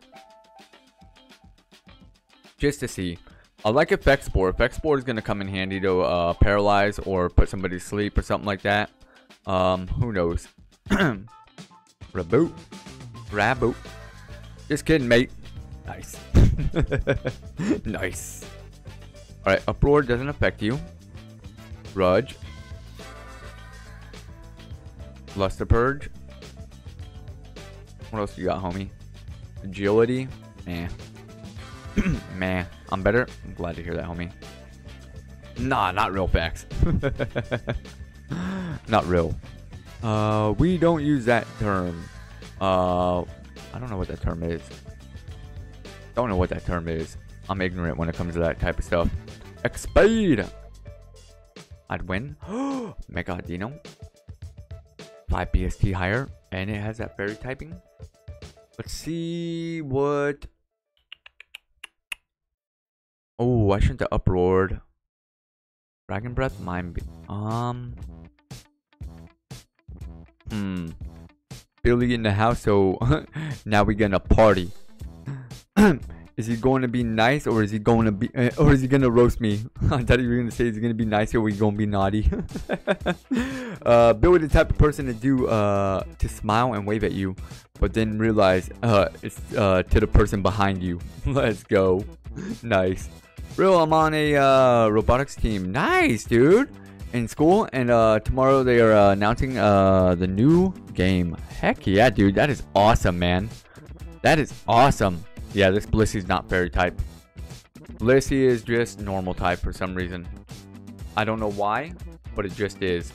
Just to see. I like Effect Spore. Effect Spore is gonna come in handy to uh, paralyze or put somebody to sleep or something like that. Um, who knows? [CLEARS THROAT] Reboot. Raboot. Just kidding, mate. Nice. [LAUGHS] nice. Alright, Uproar doesn't affect you. Rudge. Luster Purge. What else you got, homie? Agility. Man. [CLEARS THROAT] Man, I'm better. I'm glad to hear that, homie. Nah, not real facts. [LAUGHS] not real. Uh, we don't use that term. Uh, I don't know what that term is. Don't know what that term is. I'm ignorant when it comes to that type of stuff. Expade! I'd win. [GASPS] Mega Dino. 5 BST higher. And it has that fairy typing. Let's see what. Oh, why shouldn't have uproared. Dragon Breath, Mind Be- Um. Hmm. Billy in the house, so [LAUGHS] now we're gonna party. [CLEARS THROAT] is he going to be nice or is he going to be uh, or is he gonna roast me? [LAUGHS] I thought you were gonna say is he gonna be nice or we gonna be naughty? [LAUGHS] uh, Billy the type of person to do uh to smile and wave at you, but then realize uh it's uh to the person behind you. Let's go. nice. Real, I'm on a uh, robotics team. Nice, dude. In school, and uh, tomorrow they are uh, announcing uh, the new game. Heck yeah, dude. That is awesome, man. That is awesome. Yeah, this Blissey's not fairy type. Blissey is just normal type for some reason. I don't know why, but it just is.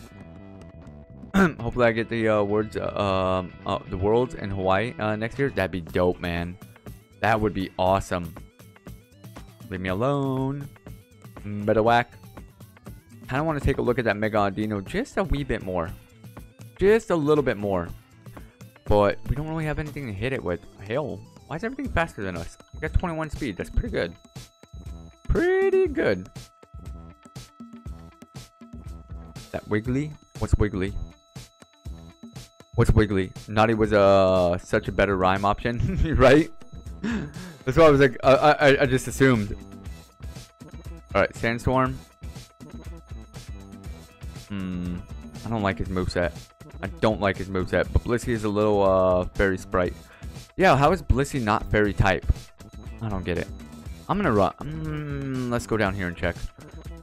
[CLEARS THROAT] Hopefully, I get the uh, words, uh, um, the worlds in Hawaii next year. That'd be dope, man. That would be awesome. Leave me alone. Whack. Kind of want to take a look at that Mega Dino just a wee bit more. Just a little bit more. But we don't really have anything to hit it with. Hell, why is everything faster than us? We got 21 speed. That's pretty good. Pretty good. That Wiggly? What's Wiggly? What's Wiggly? Naughty was uh, such a better rhyme option, [LAUGHS] right? That's why I was like, I, I, I just assumed. Alright, Sandstorm. Hmm. I don't like his moveset. I don't like his moveset. But Blissey is a little uh fairy sprite. Yeah, how is Blissey not fairy type? I don't get it. I'm gonna run. Mm, let's go down here and check.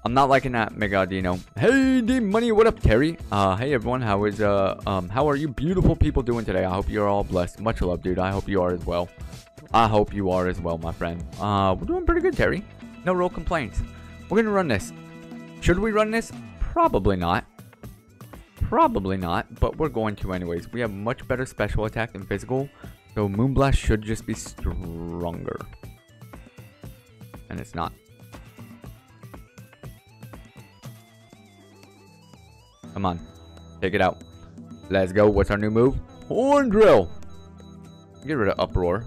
I'm not liking that Mega Dino. Hey, D Money, what up, Terry? Uh, hey everyone, how is uh um how are you beautiful people doing today? I hope you're all blessed. Much love, dude. I hope you are as well. I hope you are as well, my friend. Uh, we're doing pretty good, Terry. No real complaints. We're gonna run this. Should we run this? Probably not. Probably not, but we're going to anyways. We have much better special attack than physical, so Moonblast should just be stronger. And it's not. Come on. Take it out. Let's go. What's our new move? Horn Drill. Get rid of Uproar.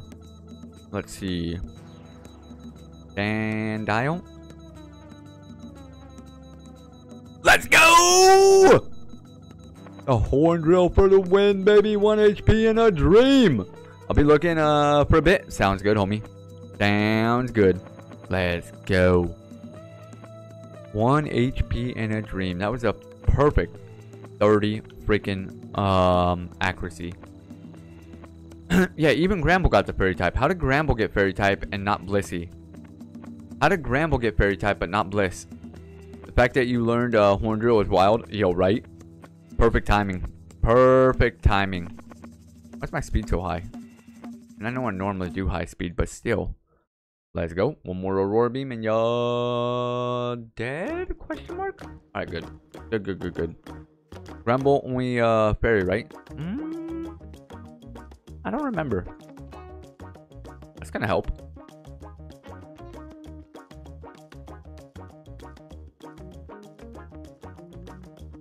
Let's see. Dandile. Let's go! A horn drill for the win, baby. 1 HP in a dream. I'll be looking uh for a bit. Sounds good, homie. Sounds good. Let's go. 1 HP in a dream. That was a perfect 30 freaking um accuracy. [CLEARS THROAT] yeah, even Granbull got the fairy type. How did Granbull get fairy type and not Blissey? How did Granbull get fairy type but not Bliss? The fact that you learned uh, Horn Drill is wild. Yo, right? Perfect timing. Perfect timing. Why's my speed so high? And I know I normally do high speed, but still. Let's go. One more Aurora Beam and you're dead? Question mark? Alright, good. Good, good, good, good. Granbull only uh, fairy, right? Mm, I don't remember. That's gonna help.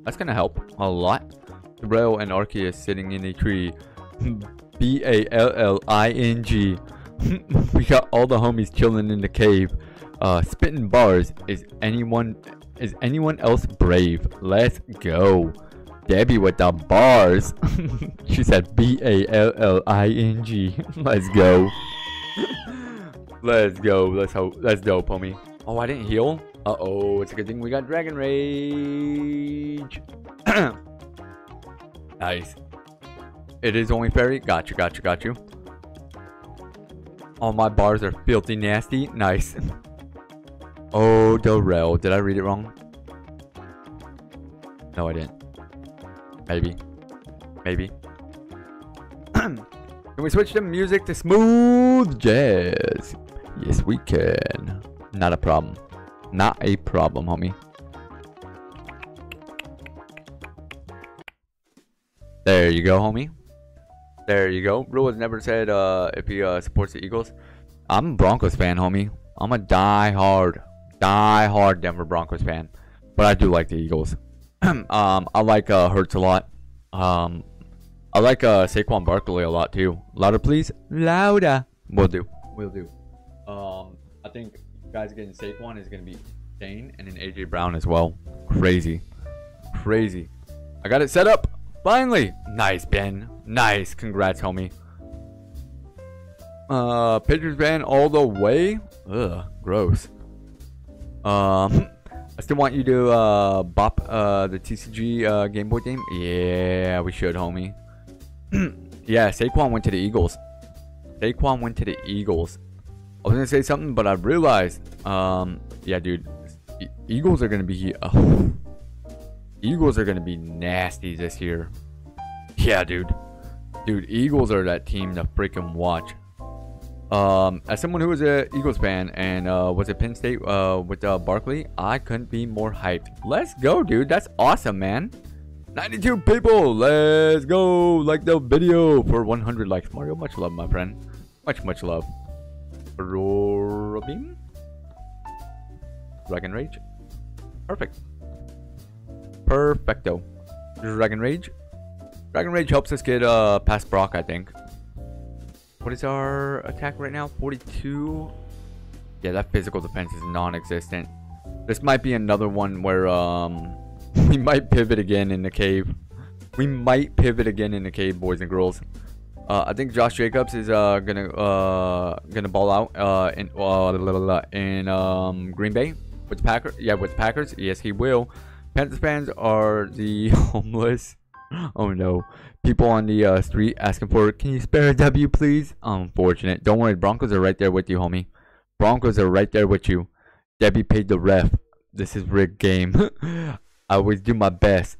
That's gonna help a lot. Rail and Arceus sitting in a tree. [LAUGHS] B A L L I N G. [LAUGHS] we got all the homies chilling in the cave. Uh, spitting bars. Is anyone is anyone else brave? Let's go. Debbie with the bars. [LAUGHS] she said B A L L I N G. [LAUGHS] Let's go. Let's go. Let's hope. That's dope, homie. Oh, I didn't heal. Uh oh. It's a good thing we got Dragon Rage. [COUGHS] nice. It is only fairy. Got you. Got you. Got you. All my bars are filthy nasty. Nice. [LAUGHS] oh, Dorel. Did I read it wrong? No, I didn't. Maybe. Maybe. [CLEARS THROAT] can we switch the music to smooth jazz? Yes, we can. Not a problem. Not a problem, homie. There you go, homie. There you go. Rule has never said uh, if he uh, supports the Eagles. I'm a Broncos fan, homie. I'm a die-hard, die-hard Denver Broncos fan. But I do like the Eagles. [CLEARS THROAT] um, I like uh, Hurts a lot. Um, I like uh, Saquon Barkley a lot too. Louder, please. Louder. Will do. Will do. Um, I think guys getting Saquon is gonna be insane, and then AJ Brown as well. Crazy, crazy. I got it set up. Finally. Nice, Ben. Nice. Congrats, homie. Uh, Patriots ban all the way. Ugh, gross. Um, I still want you to uh bop uh the TCG uh Game Boy game. Yeah, we should, homie. [CLEARS THROAT] yeah, Saquon went to the Eagles. Saquon went to the Eagles. I was gonna say something, but I realized, um, yeah, dude, e Eagles are gonna be, uh, [SIGHS] Eagles are gonna be nasty this year. Yeah, dude, dude, Eagles are that team to freaking watch. Um, as someone who was a Eagles fan and uh, was at Penn State uh, with uh, Barkley, I couldn't be more hyped. Let's go, dude. That's awesome, man. 92 people. Let's go. Like the video for 100 likes. Mario, much love, my friend. Much, much love. Robin? Dragon Rage. Perfect. Perfecto. Dragon Rage. Dragon Rage helps us get uh, past Brock, I think. What is our attack right now? 42? Yeah, that physical defense is non-existent. This might be another one where um [LAUGHS] we might pivot again in the cave. We might pivot again in the cave, boys and girls. Uh, I think Josh Jacobs is uh, gonna uh, gonna ball out uh, in uh, in um, Green Bay With the Packers? Yeah, with the Packers? Yes, he will. Panthers fans are the [LAUGHS] homeless. Oh no. People on the uh, street asking for, can you spare a W, please? Unfortunate. Don't worry, Broncos are right there with you, homie. Broncos are right there with you. Debbie paid the ref. This is rigged game. [LAUGHS] I always do my best.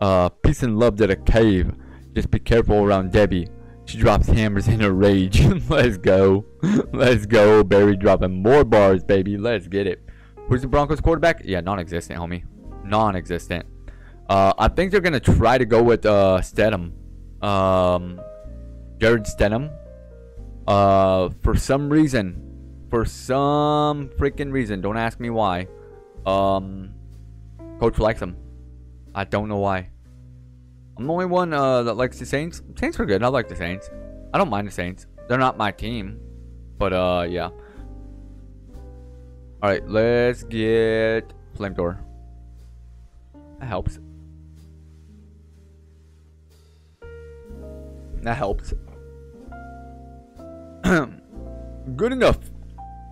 Uh, peace and love to the cave. Just be careful around Debbie. She drops hammers in a rage. [LAUGHS] Let's go. [LAUGHS] Let's go. Barry dropping more bars, baby. Let's get it. Who's the Broncos quarterback? Yeah, non-existent, homie. Non-existent. Uh, I think they're gonna try to go with uh Stidham. Um, Jarrett Stidham. Uh, for some reason, for some freaking reason, don't ask me why. Um, coach likes him. I don't know why. I'm the only one uh, that likes the Saints. Saints are good. I like the Saints. I don't mind the Saints. They're not my team, but uh, yeah. All right, let's get flamethrower. That helps. That helped. [CLEARS THROAT] Good enough.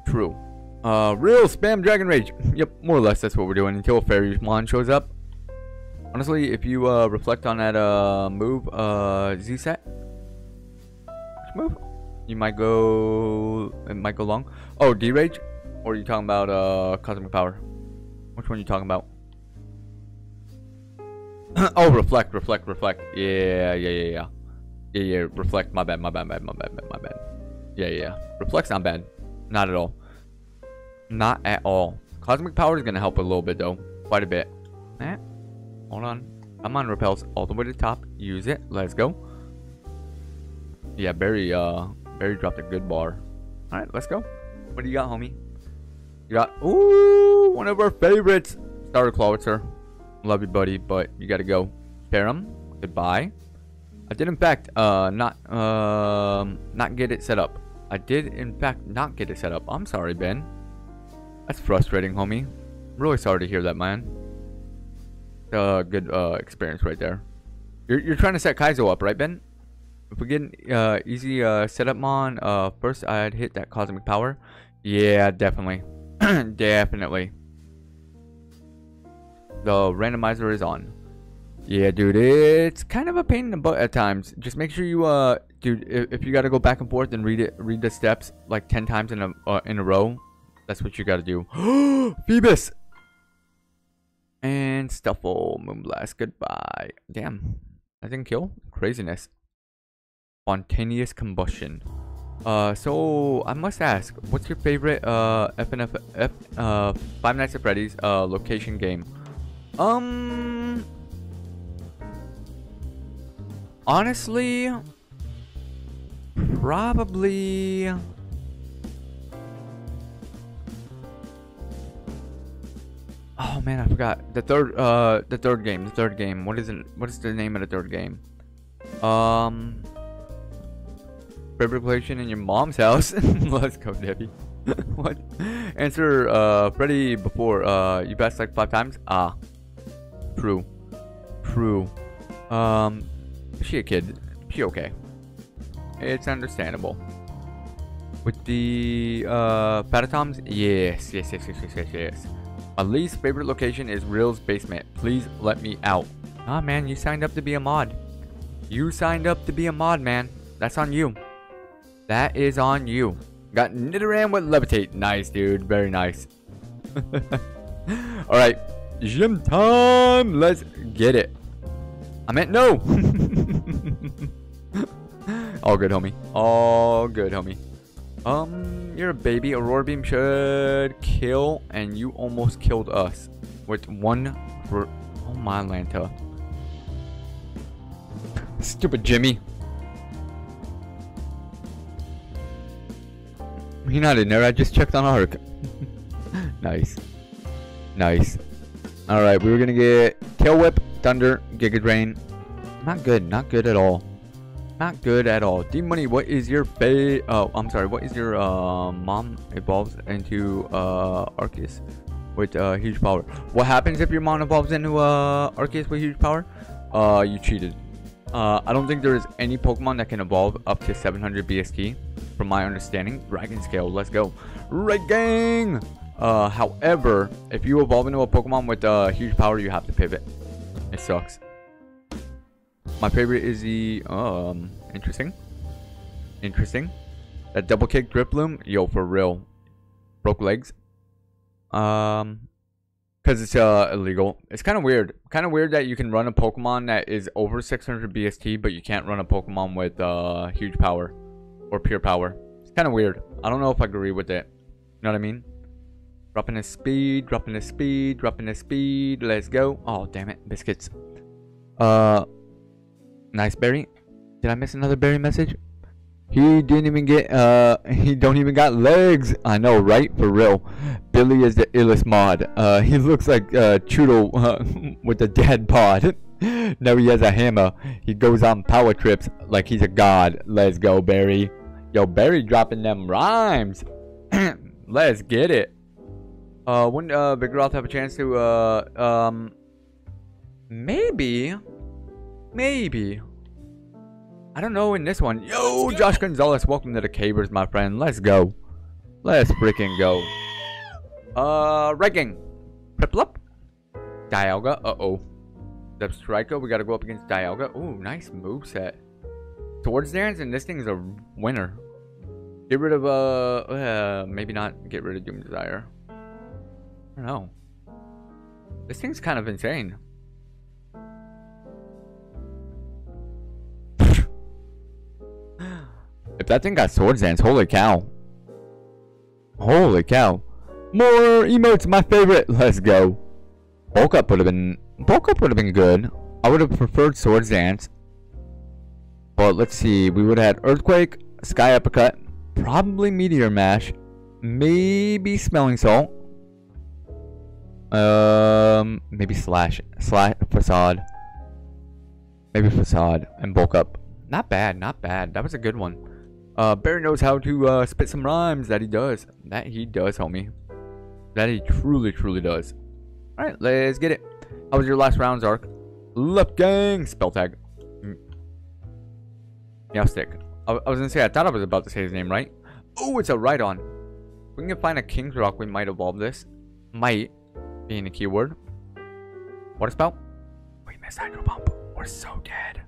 True. Uh, real spam dragon rage. Yep, more or less that's what we're doing until Fairy-Mon shows up. Honestly, if you uh, reflect on that uh, move, uh, Z-set, move? You might go, it might go long. Oh, D-Rage? Or are you talking about uh, Cosmic Power? Which one are you talking about? [CLEARS THROAT] oh, reflect, reflect, reflect. Yeah, yeah, yeah, yeah. Yeah, yeah, reflect. My bad, my bad, my bad, my bad, my bad. Yeah, yeah. Reflect's not bad. Not at all. Not at all. Cosmic Power is going to help a little bit, though. Quite a bit. Eh? Hold on. I'm on repels all the way to the top. Use it. Let's go. Yeah, Barry, uh, Barry dropped a good bar. Alright, let's go. What do you got, homie? You got, ooh, one of our favorites. Starter Clawitzer. Love you, buddy, but you gotta go. Param, goodbye. I did, in fact, uh, not, um, not get it set up. I did, in fact, not get it set up. I'm sorry, Ben. That's frustrating, homie. Really sorry to hear that, man. Uh, good, uh, experience right there. You're, you're trying to set Kaizo up, right, Ben? If we get, uh, easy, uh, setup on, uh, first I'd hit that Cosmic Power. Yeah, definitely. [CLEARS THROAT] definitely. The randomizer is on. Yeah, dude, it's kind of a pain in the butt at times. Just make sure you, uh, dude, if, if you got to go back and forth and read it, read the steps like ten times in a uh, in a row, that's what you got to do. [GASPS] Phoebus and Stuffle, Moonblast, goodbye. Damn, I didn't kill. Craziness. Spontaneous combustion. Uh, so I must ask, what's your favorite uh FNF F uh Five Nights at Freddy's uh location game? Um, honestly, probably. Oh man, I forgot the third. Uh, the third game. The third game. What is it? What is the name of the third game? Um, location in your mom's house. [LAUGHS] Let's go, Debbie. [LAUGHS] what? Answer, uh, Freddy before. Uh, you passed like five times. Ah, true, true. Um, she a kid. She okay. It's understandable. With the uh, Patatoms, yes, yes, yes, yes, yes, yes, yes. My least favorite location is Real's basement. Please let me out. Ah, man, you signed up to be a mod. You signed up to be a mod, man. That's on you. That is on you. Got Nidoran with Levitate. Nice, dude. Very nice. [LAUGHS] Alright. Gym time. Let's get it. I meant no. [LAUGHS] [LAUGHS] All good, homie. All good, homie. Um, you're a baby. Aurora Beam should kill, and you almost killed us with one. oh my Lanta. Stupid Jimmy. He not in there. I just checked on Ark. [LAUGHS] nice. Nice. Alright, we were gonna get Tail Whip, Thunder, Giga Drain. Not good. Not good at all. Not good at all. D Money, what is your fa- Oh, I'm sorry. What is your uh, mom evolves into uh, Arceus with uh, huge power? What happens if your mom evolves into uh, Arceus with huge power? Uh, you cheated. Uh, I don't think there is any Pokemon that can evolve up to 700 BST. From my understanding, Dragon Scale. Let's go. Right, gang. Uh, however, if you evolve into a Pokemon with uh, huge power, you have to pivot. It sucks. My favorite is the um interesting. Interesting. That double kick Drifloon, yo for real. Broke legs. Um cuz it's uh illegal. It's kind of weird. Kind of weird that you can run a Pokemon that is over 600 BST but you can't run a Pokemon with uh huge power or pure power. It's kind of weird. I don't know if I agree with it. You know what I mean? Dropping his speed, dropping his speed, dropping his speed. Let's go. Oh, damn it. Biscuits. Uh, nice berry. Did I miss another berry message? He didn't even get, uh, [LAUGHS] he don't even got legs. I know, right? For real. Billy is the illest mod. Uh, he [LAUGHS] looks like, uh, Chudo uh, [LAUGHS] with the dead pod. now he has a hammer. He goes on power trips like he's a god. Let's go, Barry. Yo, Barry dropping them rhymes. [CLEARS THROAT] Let's get it. Uh, wouldn't uh, Vigoroth have a chance to, uh, um, maybe, maybe. I don't know in this one. Yo, Josh Gonzalez, welcome to the Cavers, my friend. Let's go. Let's freaking go. [LAUGHS] Uh, Regging. Piplup. Dialga. Uh-oh. Step Striker. We gotta go up against Dialga. Ooh, nice move set. Swords Dance, and this thing is a winner. Get rid of, uh, uh, maybe not get rid of Doom Desire. I don't know. This thing's kind of insane. If that thing got Swords Dance, holy cow. Holy cow. More emotes, my favorite. [LAUGHS] Let's go. Bulk up would have been bulk up would have been good. I would have preferred Swords Dance. But let's see. We would have had Earthquake, Sky Uppercut, probably Meteor Mash, maybe Smelling Salt. Um, maybe Slash, Slash Facade. Maybe Facade and Bulk Up. Not bad, not bad. That was a good one. Uh, Barry knows how to uh, spit some rhymes. That he does. That he does, homie. That he truly, truly does. All right, let's get it. How was your last round, Zark? Left gang spell tag. Mm. Yeah, stick. I, I was gonna say I thought I was about to say his name right. Oh, it's a right on. We can find a King's Rock. We might evolve this. Might being a keyword. Water spout. We missed hydro pump. We're so dead.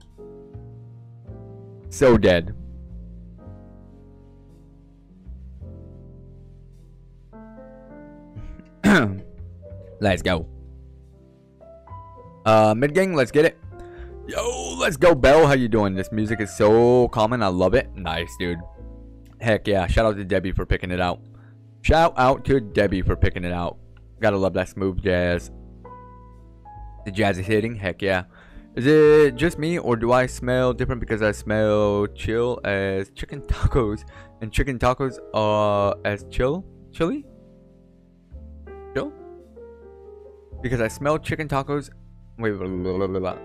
So dead. [CLEARS THROAT] let's go. Uh, mid gang, let's get it. Yo, let's go, Bell. How you doing? This music is so common. I love it. Nice, dude. Heck yeah. Shout out to Debbie for picking it out. Shout out to Debbie for picking it out. Gotta love that smooth jazz. The jazz is hitting. Heck yeah. Is it just me or do I smell different because I smell chill as chicken tacos and chicken tacos are as chill? Chili? Because I smell chicken tacos. Wait, blah, blah, blah,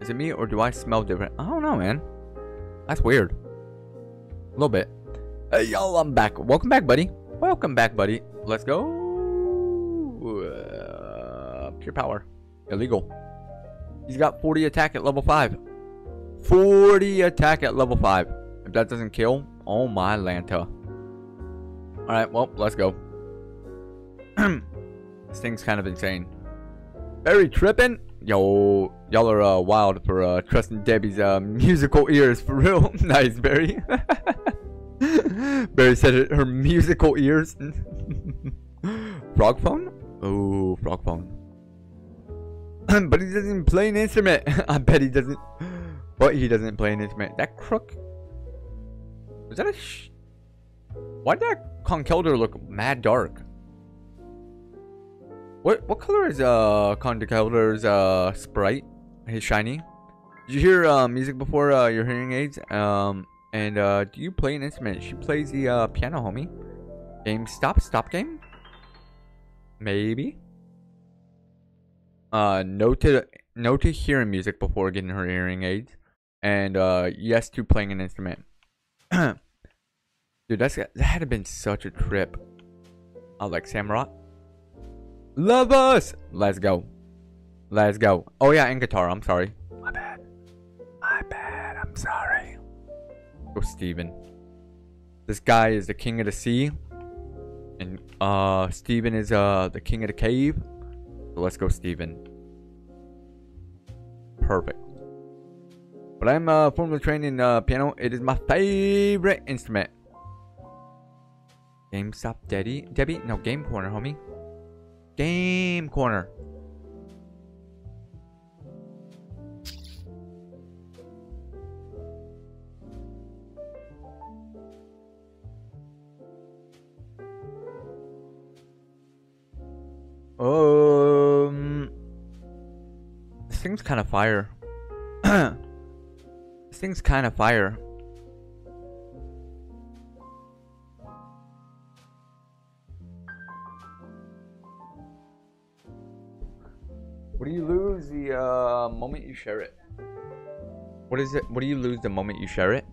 is it me or do I smell different? I don't know, man. That's weird. A little bit. Hey, y'all, I'm back. Welcome back, buddy. Welcome back, buddy. Let's go. Uh, pure power. Illegal. He's got 40 attack at level 5. 40 attack at level 5. If that doesn't kill, oh my Lanta. Alright, well, let's go. [CLEARS THROAT] this thing's kind of insane. Very tripping. Yo, y'all are uh, wild for uh, trusting Debbie's uh, musical ears, for real. [LAUGHS] nice, Barry. [LAUGHS] Barry said it, her musical ears. [LAUGHS] frog phone? Oh, frog phone. [CLEARS THROAT] but he doesn't play an instrument. I bet he doesn't. But he doesn't play an instrument. That crook. Was that a sh? Why'd that Conkeldurr look mad dark? What what color is uh Conkeldurr's uh sprite? His shiny. Did you hear uh, music before uh, your hearing aids? Um, and uh, do you play an instrument? She plays the uh, piano, homie. Game stop, stop game. Maybe. Uh, no to no to hearing music before getting her hearing aids, and uh, yes to playing an instrument. [CLEARS THROAT] Dude, that's that had been such a trip. I like Samurott. Love us. Let's go. Let's go. Oh yeah, and guitar. I'm sorry. My bad. My bad. I'm sorry. Go, Steven. This guy is the king of the sea. And uh, Steven is uh the king of the cave. So let's go, Steven. Perfect. But I'm uh, formally trained in uh, piano. It is my favorite instrument. GameStop Debbie? Debbie? No, Game Corner, homie. Game Corner. Um, this thing's kind of fire. [CLEARS THROAT] this thing's kind of fire. What do you lose the uh, moment you share it? What is it? What do you lose the moment you share it?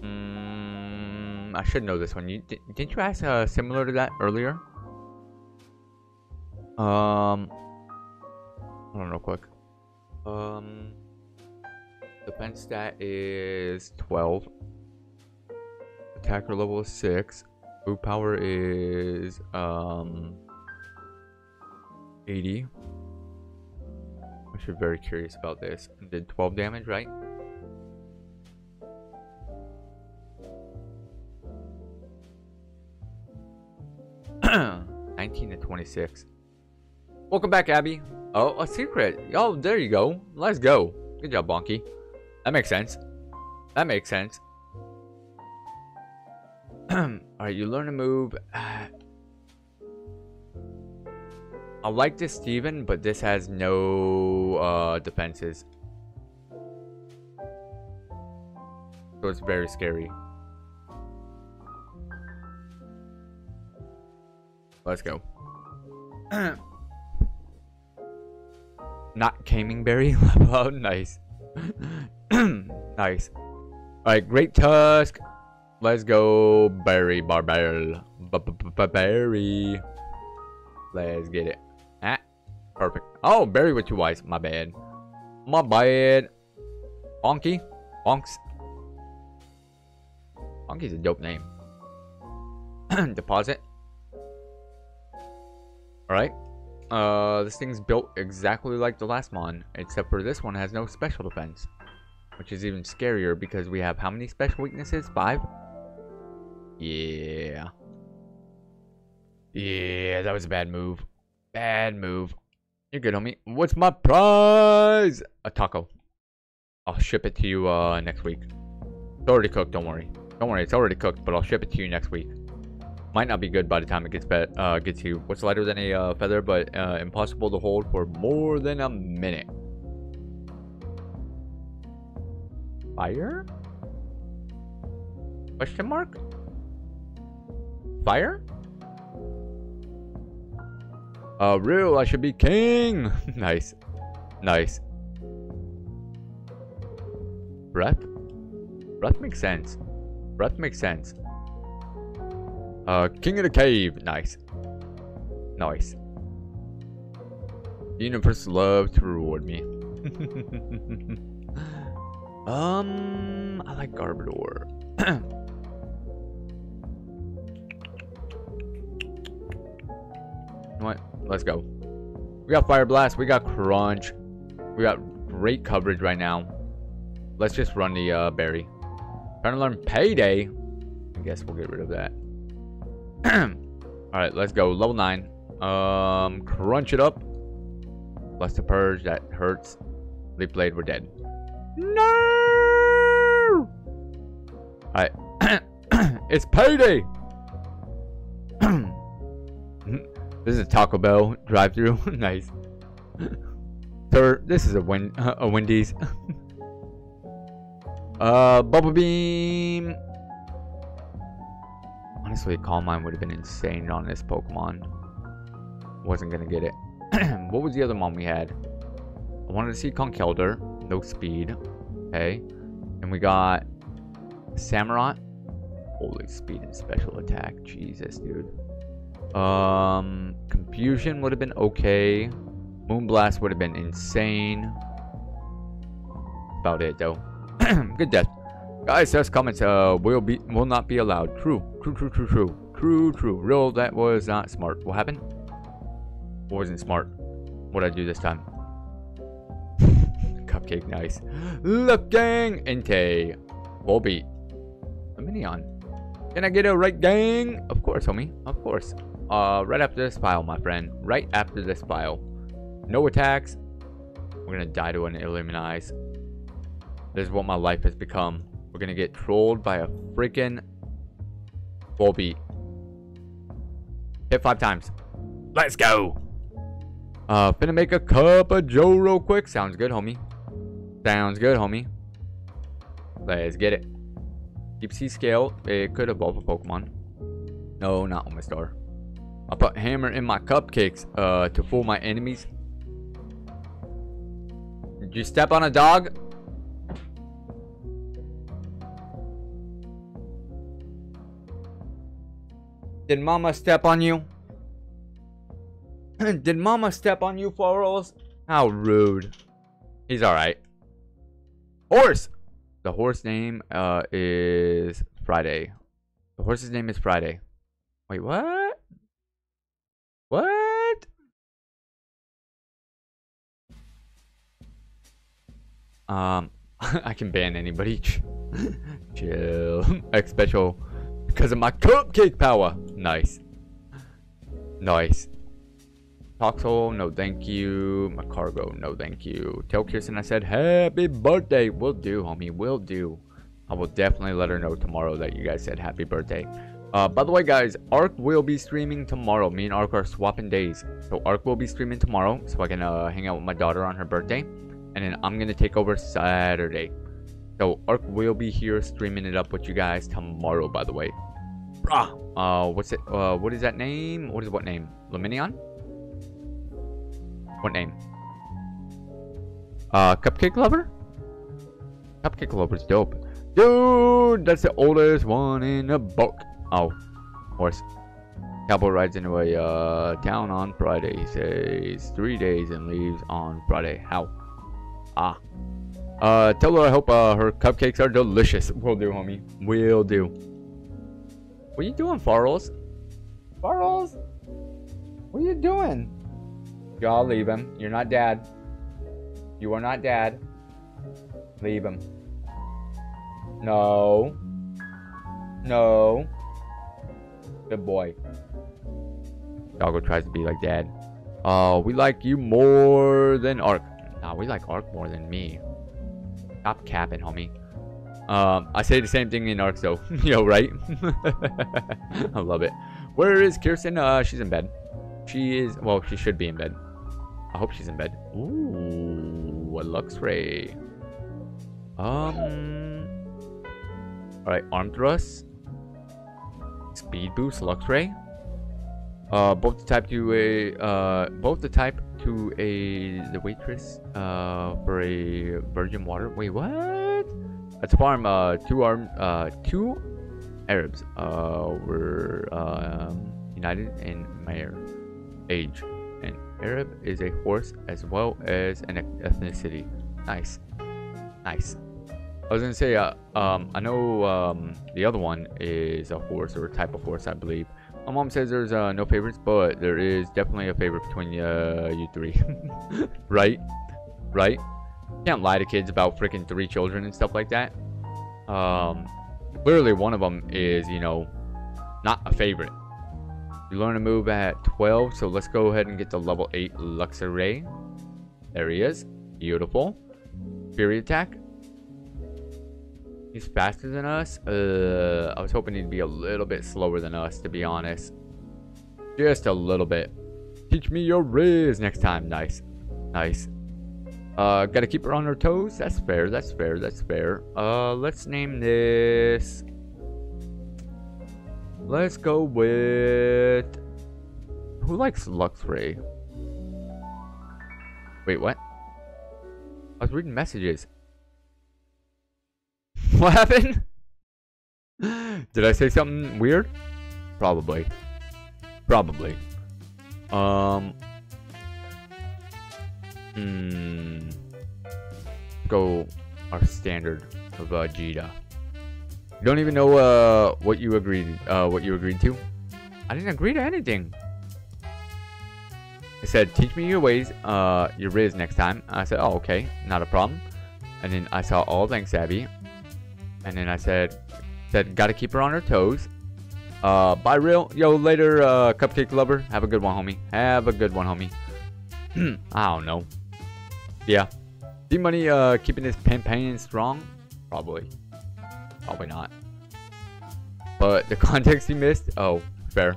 Mm, I should know this one. You did, didn't you ask uh, similar to that earlier? Um, hold on real quick. Um, defense stat is 12. Attacker level is 6. Move power is um 80. Actually very curious about this. Did 12 damage, right? [CLEARS THROAT] Nineteen to twenty-six. Welcome back, Abby. Oh, a secret. Oh, there you go. Let's go. Good job, Bonky. That makes sense. That makes sense. [CLEARS THROAT] Alright, you learn to move. I like this Steven, but this has no uh, defenses. So it's very scary. Let's go. [CLEARS THROAT] Not Camingberry [LAUGHS] level out. Nice. [CLEARS THROAT] nice. Alright, Great Tusk. Let's go Berry Barbell. Berry. Let's get it. Oh, Berry with two eyes. My bad. My bad. Bonky. Bonks. Bonky's a dope name. [CLEARS THROAT] Deposit. Alright. Uh, this thing's built exactly like the last one, except for this one has no special defense. Which is even scarier because we have how many special weaknesses? Five? Yeah. Yeah, that was a bad move. Bad move. You're good, homie. What's my prize? A taco. I'll ship it to you uh, next week. It's already cooked, don't worry. Don't worry, it's already cooked, but I'll ship it to you next week. Might not be good by the time it gets bet uh, gets you. What's lighter than a uh, feather, but uh, impossible to hold for more than a minute. Fire? Question mark? Fire? Uh, real, I should be king. [LAUGHS] nice. Nice. Breath? Breath makes sense. Breath makes sense. Uh, King of the Cave. Nice. Nice. The universe loves to reward me. [LAUGHS] um, I like Garbodor. [CLEARS THROAT] what? Let's go. We got Fire Blast. We got Crunch. We got great coverage right now. Let's just run the uh, berry. Trying to learn Payday. I guess we'll get rid of that. [CLEARS THROAT] Alright, let's go. Level 9. Um, crunch it up. Bless the purge. That hurts. Leaf blade, we're dead. No! Alright. [CLEARS THROAT] it's payday! This is a Taco Bell drive through [LAUGHS] nice. This is a win a Wendy's. [LAUGHS] uh, Bubble Beam. Honestly, Calm Mind would have been insane on this Pokemon. Wasn't gonna get it. [CLEARS THROAT] what was the other one we had? I wanted to see Conkeldurr. No speed. Okay. And we got Samurott. Holy speed and special attack. Jesus, dude. Um, Confusion would have been okay. Moonblast would have been insane. About it, though. [CLEARS THROAT] Good death. Guys, says comments uh will be will not be allowed. True, true, true, true, true, true, true. Real, that was not smart. What happened? Wasn't smart? What I do this time? [LAUGHS] Cupcake, nice. Looking Volbeat. A minion. Can I get a right gang? Of course, homie. Of course. Uh, right after this file, my friend. Right after this file. No attacks. We're gonna die to an Illumise. This is what my life has become. We're gonna get trolled by a freaking Volbeat. Hit five times. Let's go. Uh, finna make a cup of Joe real quick. Sounds good, homie. Sounds good, homie. Let's get it. Deep Sea Scale. It could evolve a Pokemon. No, not Omastar. I put hammer in my cupcakes uh, to fool my enemies. Did you step on a dog? Did mama step on you? [CLEARS THROAT] Did mama step on you, Florals? How rude. He's alright. Horse! The horse name uh, is Friday. The horse's name is Friday. Wait, what? What? Um, [LAUGHS] I can ban anybody. [LAUGHS] Chill. [LAUGHS] X special. Because of my cupcake power. Nice. Nice. Toxel, no thank you. Magcargo, no thank you. Tell Kirsten I said happy birthday. Will do, homie. Will do. I will definitely let her know tomorrow that you guys said happy birthday. Uh, by the way, guys, Ark will be streaming tomorrow. Me and Ark are swapping days. So Ark will be streaming tomorrow so I can uh, hang out with my daughter on her birthday. And then I'm going to take over Saturday. So Ark will be here streaming it up with you guys tomorrow, by the way. Bruh. Uh, what's it? Uh, what is that name? What is what name? Luminion? What name? Uh, Cupcake Lover? Cupcake Lover's dope. Dude, that's the oldest one in the book. Oh, horse. Cowboy rides into a uh, town on Friday. He says three days and leaves on Friday. How? Ah. Uh, tell her I hope uh, her cupcakes are delicious. Will do, homie. Will do. What are you doing, Farrells? Farrells? What are you doing? Y'all leave him. You're not dad. You are not dad. Leave him. No. No. Good boy. Doggo tries to be like dad. Uh, we like you more than Ark. Nah, we like Ark more than me. Stop capping, homie. Um, I say the same thing in Ark, though. [LAUGHS] Yo, right? [LAUGHS] I love it. Where is Kirsten? Uh, she's in bed. She is, well, she should be in bed. I hope she's in bed. Ooh, a Luxray. Um. Alright, arm thrust. Speed boost, Luxray. Uh, both the type to a, uh, both the type to a, the waitress, uh, for a virgin water. Wait, what? That's a farm, uh, two arm, uh, two Arabs, uh, were, um, united in marriage. Age. An Arab is a horse as well as an ethnicity. Nice. Nice. I was gonna say, uh, um, I know um, the other one is a horse or a type of horse, I believe. My mom says there's uh, no favorites, but there is definitely a favorite between uh, you three. [LAUGHS] right? Right? Can't lie to kids about freaking three children and stuff like that. Um, clearly one of them is, you know, not a favorite. You learn a move at 12, so let's go ahead and get the level 8 Luxray. There he is. Beautiful. Fury attack. He's faster than us. Uh, I was hoping he'd be a little bit slower than us, to be honest. Just a little bit. Teach me your riz next time. Nice. Nice. Uh, gotta keep her on her toes. That's fair. That's fair. That's fair. Uh, let's name this. Let's go with. Who likes Luxray? Wait, what? I was reading messages. [LAUGHS] What happened? Did I say something weird? Probably. Probably. Um. Hmm. Go our standard of uh, Vegeta. You don't even know uh, what you agreed uh, what you agreed to. I didn't agree to anything. It said, teach me your ways, uh, your Riz next time. I said, oh, okay, not a problem. And then I saw all thanks, Abby. And then I said, said, gotta keep her on her toes. Uh, bye, real. Yo, later, uh, cupcake lover. Have a good one, homie. Have a good one, homie. [CLEARS THROAT] I don't know. Yeah. D Money, uh, keeping his campaign strong? Probably. Probably not. But the [LAUGHS] context he missed? Oh, fair.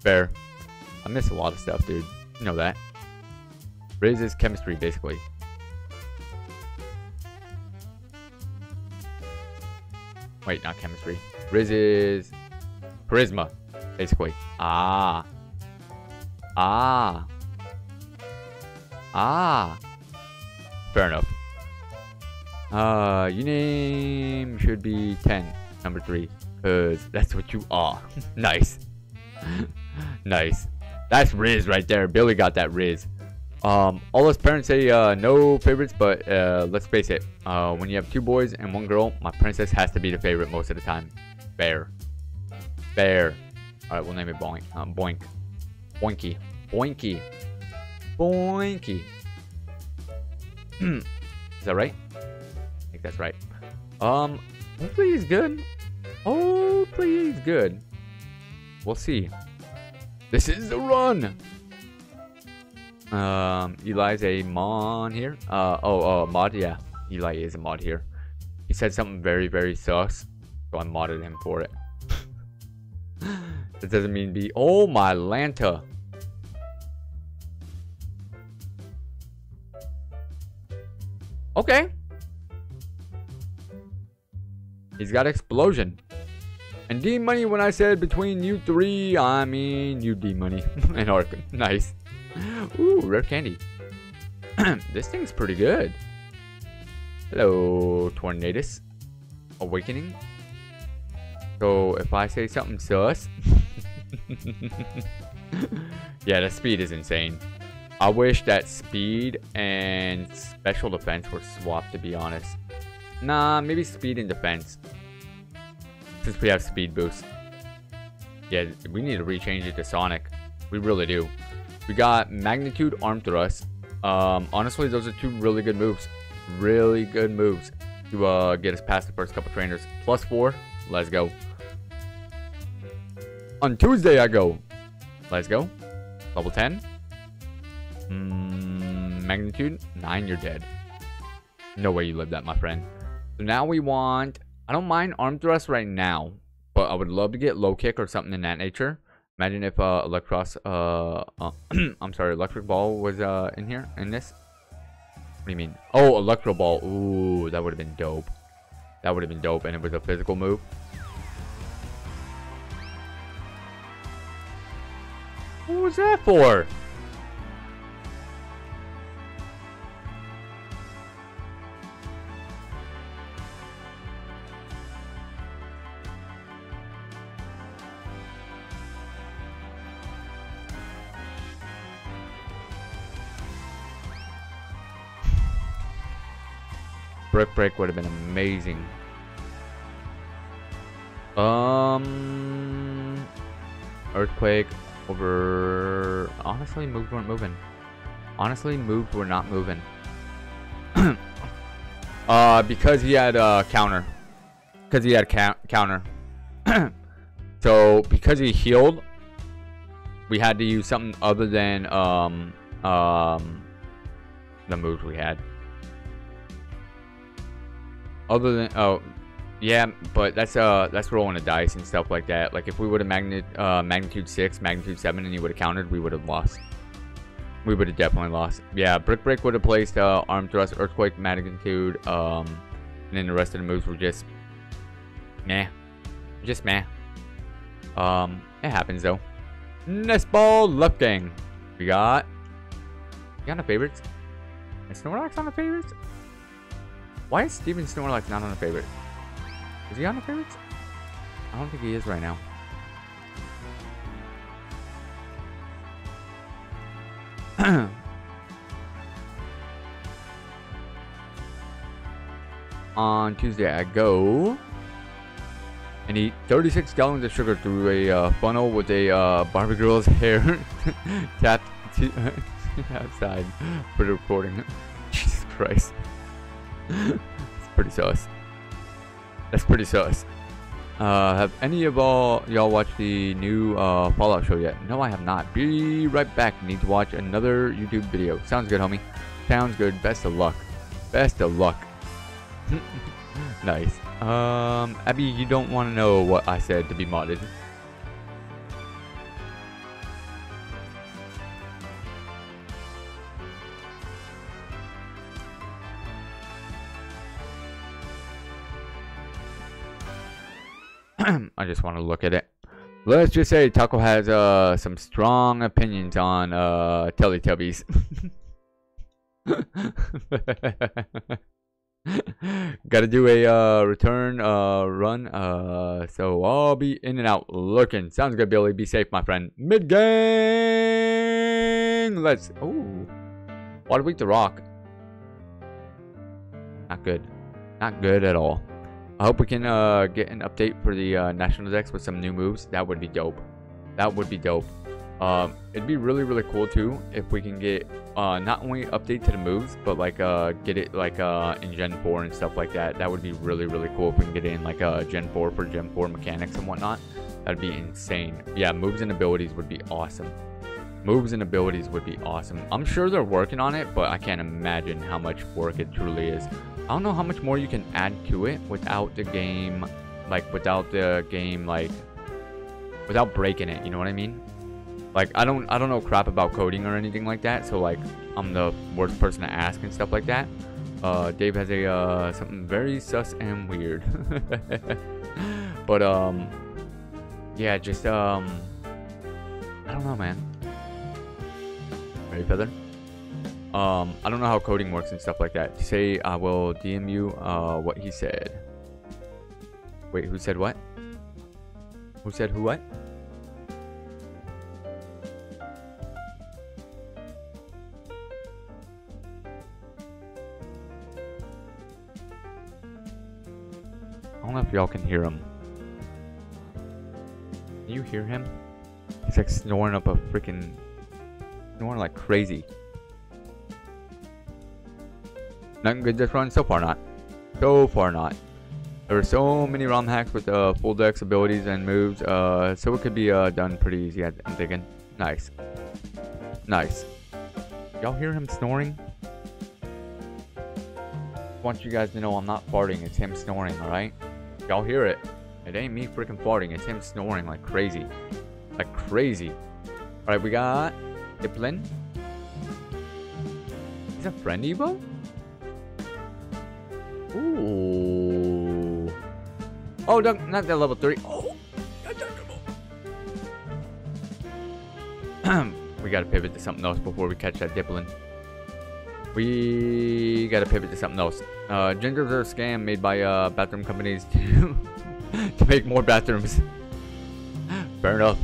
Fair. I miss a lot of stuff, dude. You know that. Riz is chemistry, basically. Wait, not chemistry. Riz is charisma, basically. Ah. Ah. Ah. Fair enough. Uh, your name should be 10, number 3. Cause that's what you are. [LAUGHS] nice. [LAUGHS] nice. That's Riz right there. Billy got that Riz. Um, all us parents say uh, no favorites, but uh, let's face it. Uh, when you have two boys and one girl, my princess has to be the favorite most of the time. Fair. Fair. Alright, we'll name it Boink. Um, Boink. Boinky. Boinky. Boinky. [CLEARS THROAT] Is that right? I think that's right. Um, hopefully he's good. Hopefully he's good. We'll see. This is the run. Um, Eli's a mod here. Uh, oh, uh, mod, yeah. Eli is a mod here. He said something very, very sucks, so I modded him for it. [LAUGHS] that doesn't mean be. Oh my Lanta. Okay. He's got explosion. And D Money, when I said between you three, I mean you D Money [LAUGHS] and Arkham. Nice. [LAUGHS] Ooh, rare candy. [CLEARS THROAT] this thing's pretty good. Hello, Tornadus. Awakening. So if I say something sus. [LAUGHS] yeah, the speed is insane. I wish that speed and special defense were swapped to be honest. Nah, maybe speed and defense. Since we have speed boost. Yeah, we need to rechange it to Sonic. We really do. We got Magnitude Arm Thrust. Um, honestly, those are two really good moves. Really good moves to uh, get us past the first couple trainers. Plus four. Let's go. On Tuesday, I go. Let's go. Level 10. Mm, magnitude 9, you're dead. No way you live that, my friend. So now we want... I don't mind arm thrust right now. But I would love to get low kick or something in that nature. Imagine if uh, Electros... Uh, uh [CLEARS THROAT] I'm sorry, Electric Ball was uh, in here, in this. What do you mean? Oh, Electro Ball. Ooh, that would have been dope. That would have been dope, and it was a physical move. What was that for? Brick Break would have been amazing. Um, Earthquake over. Honestly, moves weren't moving. Honestly, moves were not moving. [CLEARS THROAT] uh, because he had uh, counter. Because he had counter. [CLEARS THROAT] so because he healed, we had to use something other than um um the moves we had. Other than oh, yeah, but that's uh that's rolling a dice and stuff like that. Like if we would have magnet uh magnitude six, magnitude seven, and he would have countered, we would have lost. We would have definitely lost. Yeah, brick break would have placed uh arm thrust, earthquake, magnitude, um, and then the rest of the moves were just meh, just meh. Um, it happens though. Nest ball left gang. We got. You got no favorites? Is Snorlax on the favorites? Why is Steven Snorlax not on a favorite? Is he on the favorites? I don't think he is right now. [CLEARS THROAT] on Tuesday I go and eat 36 gallons of sugar through a uh, funnel with a uh, Barbie girl's [LAUGHS] hair [LAUGHS] tapped [LAUGHS] outside for the recording. Jesus Christ. It's pretty sus. That's pretty sus. Uh, have any of all y'all watched the new uh, Fallout show yet? No, I have not. Be right back. Need to watch another YouTube video. Sounds good, homie. Sounds good. Best of luck. Best of luck. [LAUGHS] nice. Um, Abby, you don't want to know what I said to be modded. [CLEARS THROAT] I just want to look at it. Let's just say Taco has uh, some strong opinions on uh, Teletubbies. [LAUGHS] Gotta do a uh, return uh, run, uh, so I'll be in and out looking. Sounds good, Billy. Be safe, my friend. Mid gang. Let's. Oh, water week the rock. Not good. Not good at all. I hope we can uh, get an update for the uh, National Dex with some new moves. That would be dope. That would be dope. Um, it'd be really, really cool too if we can get uh, not only update to the moves, but like uh, get it like uh, in Gen 4 and stuff like that. That would be really, really cool if we can get in like uh, Gen 4 for Gen 4 mechanics and whatnot. That'd be insane. Yeah, moves and abilities would be awesome. Moves and abilities would be awesome. I'm sure they're working on it, but I can't imagine how much work it truly is. I don't know how much more you can add to it without the game, like without the game, like without breaking it. You know what I mean? Like I don't, I don't know crap about coding or anything like that. So like I'm the worst person to ask and stuff like that. Uh, Dave has a uh, something very sus and weird. [LAUGHS] but um, yeah, just um, I don't know, man. Ready, feather? Um, I don't know how coding works and stuff like that. Say I will DM you uh, what he said. Wait, who said what? Who said who what? I don't know if y'all can hear him. Can you hear him? He's like snoring up a freaking snoring like crazy. Nothing good this run? So far not. So far not. There are so many ROM hacks with uh, full dex abilities and moves, uh, so it could be uh, done pretty easy, I'm thinking. Nice. Nice. Y'all hear him snoring? want you guys to know I'm not farting, it's him snoring, alright? Y'all hear it. It ain't me freaking farting, it's him snoring like crazy. Like crazy. Alright, we got Dipplin. He's a friend Evo? Ooh. Oh, no, not that level 3. Oh, [CLEARS THROAT] we gotta pivot to something else before we catch that Dipplin. We gotta pivot to something else. Uh, gingers are a scam made by uh, bathroom companies [LAUGHS] to, to make more bathrooms. [LAUGHS] Fair enough.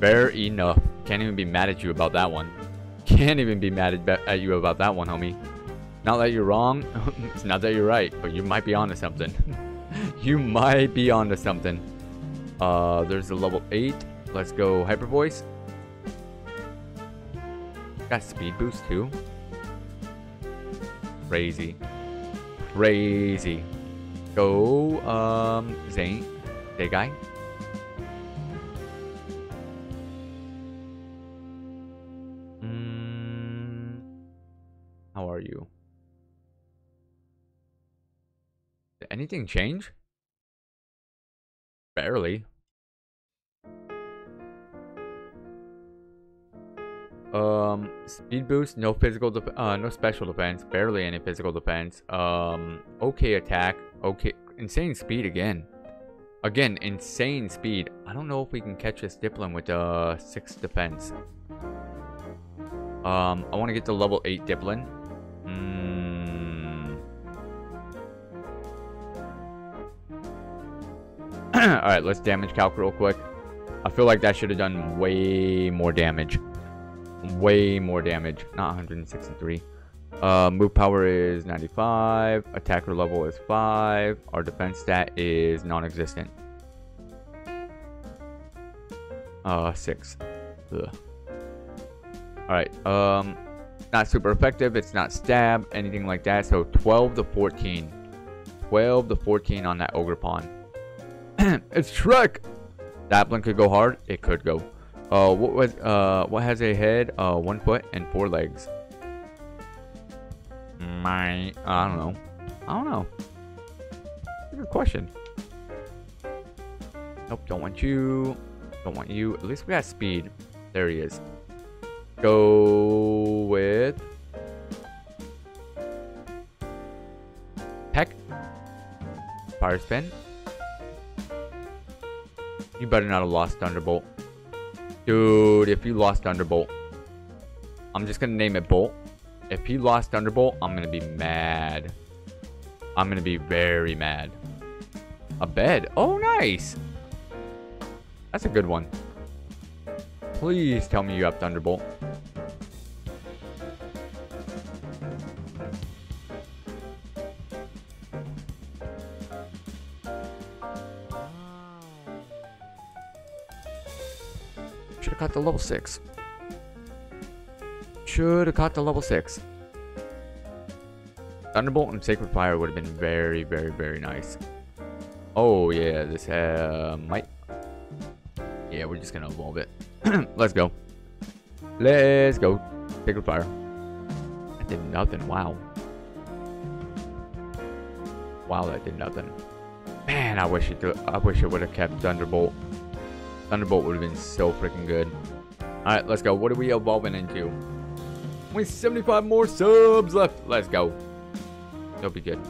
Fair enough. Can't even be mad at you about that one. Can't even be mad at, at you about that one, homie. Not that you're wrong. [LAUGHS] it's not that you're right, but you might be onto something. [LAUGHS] you might be onto something. Uh, there's a level 8. Let's go Hyper Voice. Got speed boost too. Crazy. Crazy. Go, um, Zane. Day guy. Mm, how are you? Did anything change? Barely. Um, speed boost, no physical, uh, no special defense, barely any physical defense. Um, okay attack, okay, insane speed again. Again, insane speed. I don't know if we can catch this Dipplin with uh six defense. Um, I want to get to level eight Dipplin. Mm. [CLEARS THROAT] All right, let's damage calc real quick. I feel like that should have done way more damage way more damage. Not 163. Uh, move power is 95. Attacker level is 5. Our defense stat is non-existent. Uh, six. All right. Um, not super effective. It's not stab, anything like that. So 12 to 14. 12 to 14 on that Ogerpon. [COUGHS] it's Shrek. That one could go hard. It could go. Uh, what was uh, what has a head, uh, one foot, and four legs? My, I don't know. I don't know. Good question. Nope, don't want you. Don't want you. At least we got speed. There he is. Go with Peck. Fire spin. You better not have lost Thunderbolt. Dude, if you lost Thunderbolt, I'm just gonna name it Bolt. If he lost Thunderbolt, I'm gonna be mad. I'm gonna be very mad. A bed. Oh, nice. That's a good one. Please tell me you have Thunderbolt. The level 6. Should have caught the level 6. Thunderbolt and Sacred Fire would have been very, very, very nice. Oh, yeah, this uh, might... Yeah, we're just gonna evolve it. [CLEARS THROAT] Let's go. Let's go. Sacred Fire. I did nothing. Wow. Wow, that did nothing. Man, I wish it. I wish it would have kept Thunderbolt. Thunderbolt would have been so freaking good. All right, let's go. What are we evolving into? Only 75 more subs left. Let's go. That'll be good.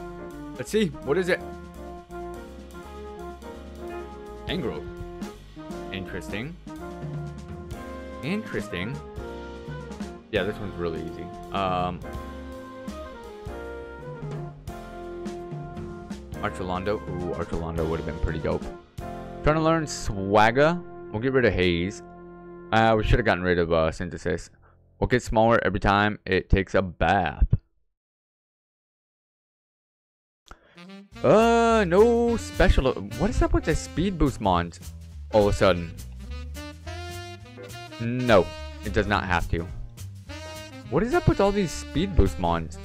Let's see. What is it? Angrowth. Interesting. Interesting. Yeah, this one's really easy. Um, Archaludon. Ooh, Archaludon would have been pretty dope. Trying to learn Swagger. We'll get rid of Haze. Uh, we should have gotten rid of uh, Synthesis. We'll get smaller every time it takes a bath. Uh, no special. What is up with the speed boost mons? All of a sudden. No, it does not have to. What is up with all these speed boost mons?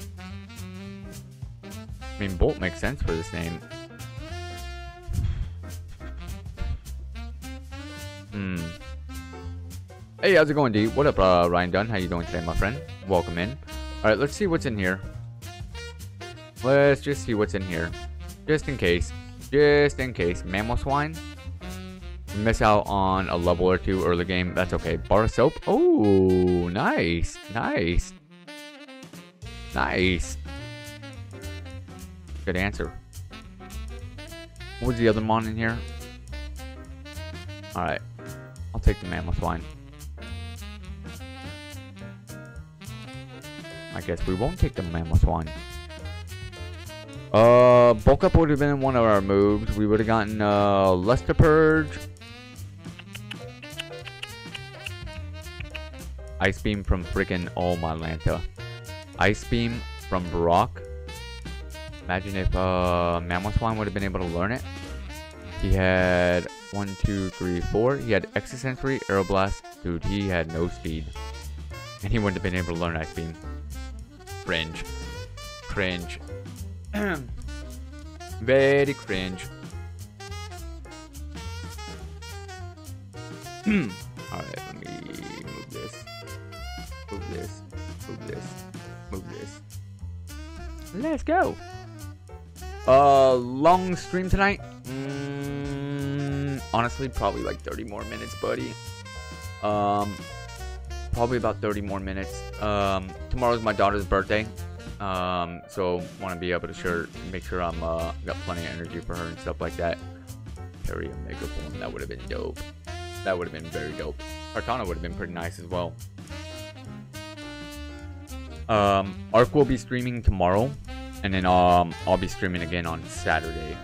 I mean, Bolt makes sense for this name. Hmm. Hey, how's it going, D? What up, uh, Ryan Dunn? How you doing today, my friend? Welcome in. Alright, let's see what's in here. Let's just see what's in here. Just in case. Just in case. Mamoswine. Miss out on a level or two early game. That's okay. Bar soap. Oh, nice. Nice. Nice. Good answer. What was the other mon in here? Alright. I'll take the Mamoswine. I guess we won't take the Mamoswine. Uh, bulk up would have been one of our moves. We would have gotten uh, Luster Purge. Ice Beam from freaking Oh my Lanta. Ice Beam from Brock. Imagine if uh, Mamoswine would have been able to learn it. He had one, two, three, four. He had Extrasensory, Aeroblast. Dude, he had no speed. And he wouldn't have been able to learn Ice Beam. Cringe. Cringe. [CLEARS THROAT] Very cringe. [CLEARS THROAT] Alright, let me move this. Move this. Move this. Move this. Let's go. Uh, long stream tonight? Mm, honestly, probably like 30 more minutes, buddy. Um, probably about 30 more minutes. Um, tomorrow's my daughter's birthday. Um, so want to be able to sure make sure I'm uh got plenty of energy for her and stuff like that. Carry a mega form, that would have been dope. That would have been very dope. Arcana would have been pretty nice as well. Um, Arc will be streaming tomorrow, and then um I'll be streaming again on Saturday.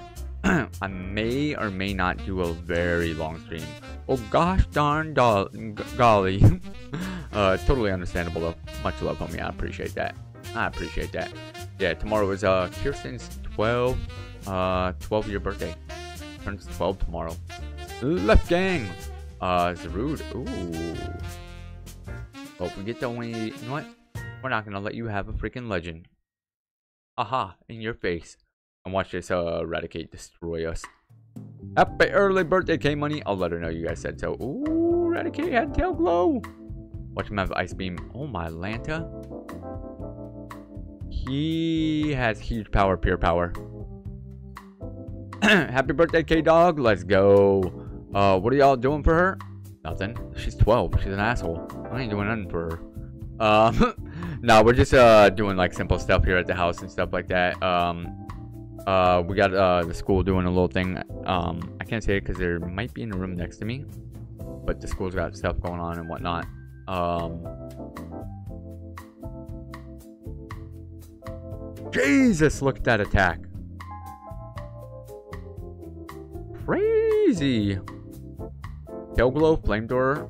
[CLEARS THROAT] I may or may not do a very long stream. Oh gosh darn doll- golly. [LAUGHS] uh, totally understandable though. Much love, homie. I appreciate that. I appreciate that. Yeah, tomorrow is uh Kirsten's 12 uh 12 year birthday. Turns 12 tomorrow. Left gang. Uh, Zarude. Ooh. Oh, we get the only. You know what? We're not gonna let you have a freaking legend. Aha! In your face. And watch this uh, Eradicate destroy us. Happy early birthday, K Money. I'll let her know you guys said so. Ooh, Eradicate had tail glow. Watch him have Ice Beam. Oh my Lanta. He has huge power, pure power. [CLEARS THROAT] Happy birthday, K Dog. Let's go. Uh, what are y'all doing for her? Nothing. She's 12. She's an asshole. I ain't doing nothing for her. [LAUGHS] Um, no, we're just uh doing like simple stuff here at the house and stuff like that. Um, uh, we got uh the school doing a little thing. Um, I can't say it because there might be in the room next to me, but the school's got stuff going on and whatnot. Um, Jesus, look at that attack. Crazy. Tail Glow, Flamethrower.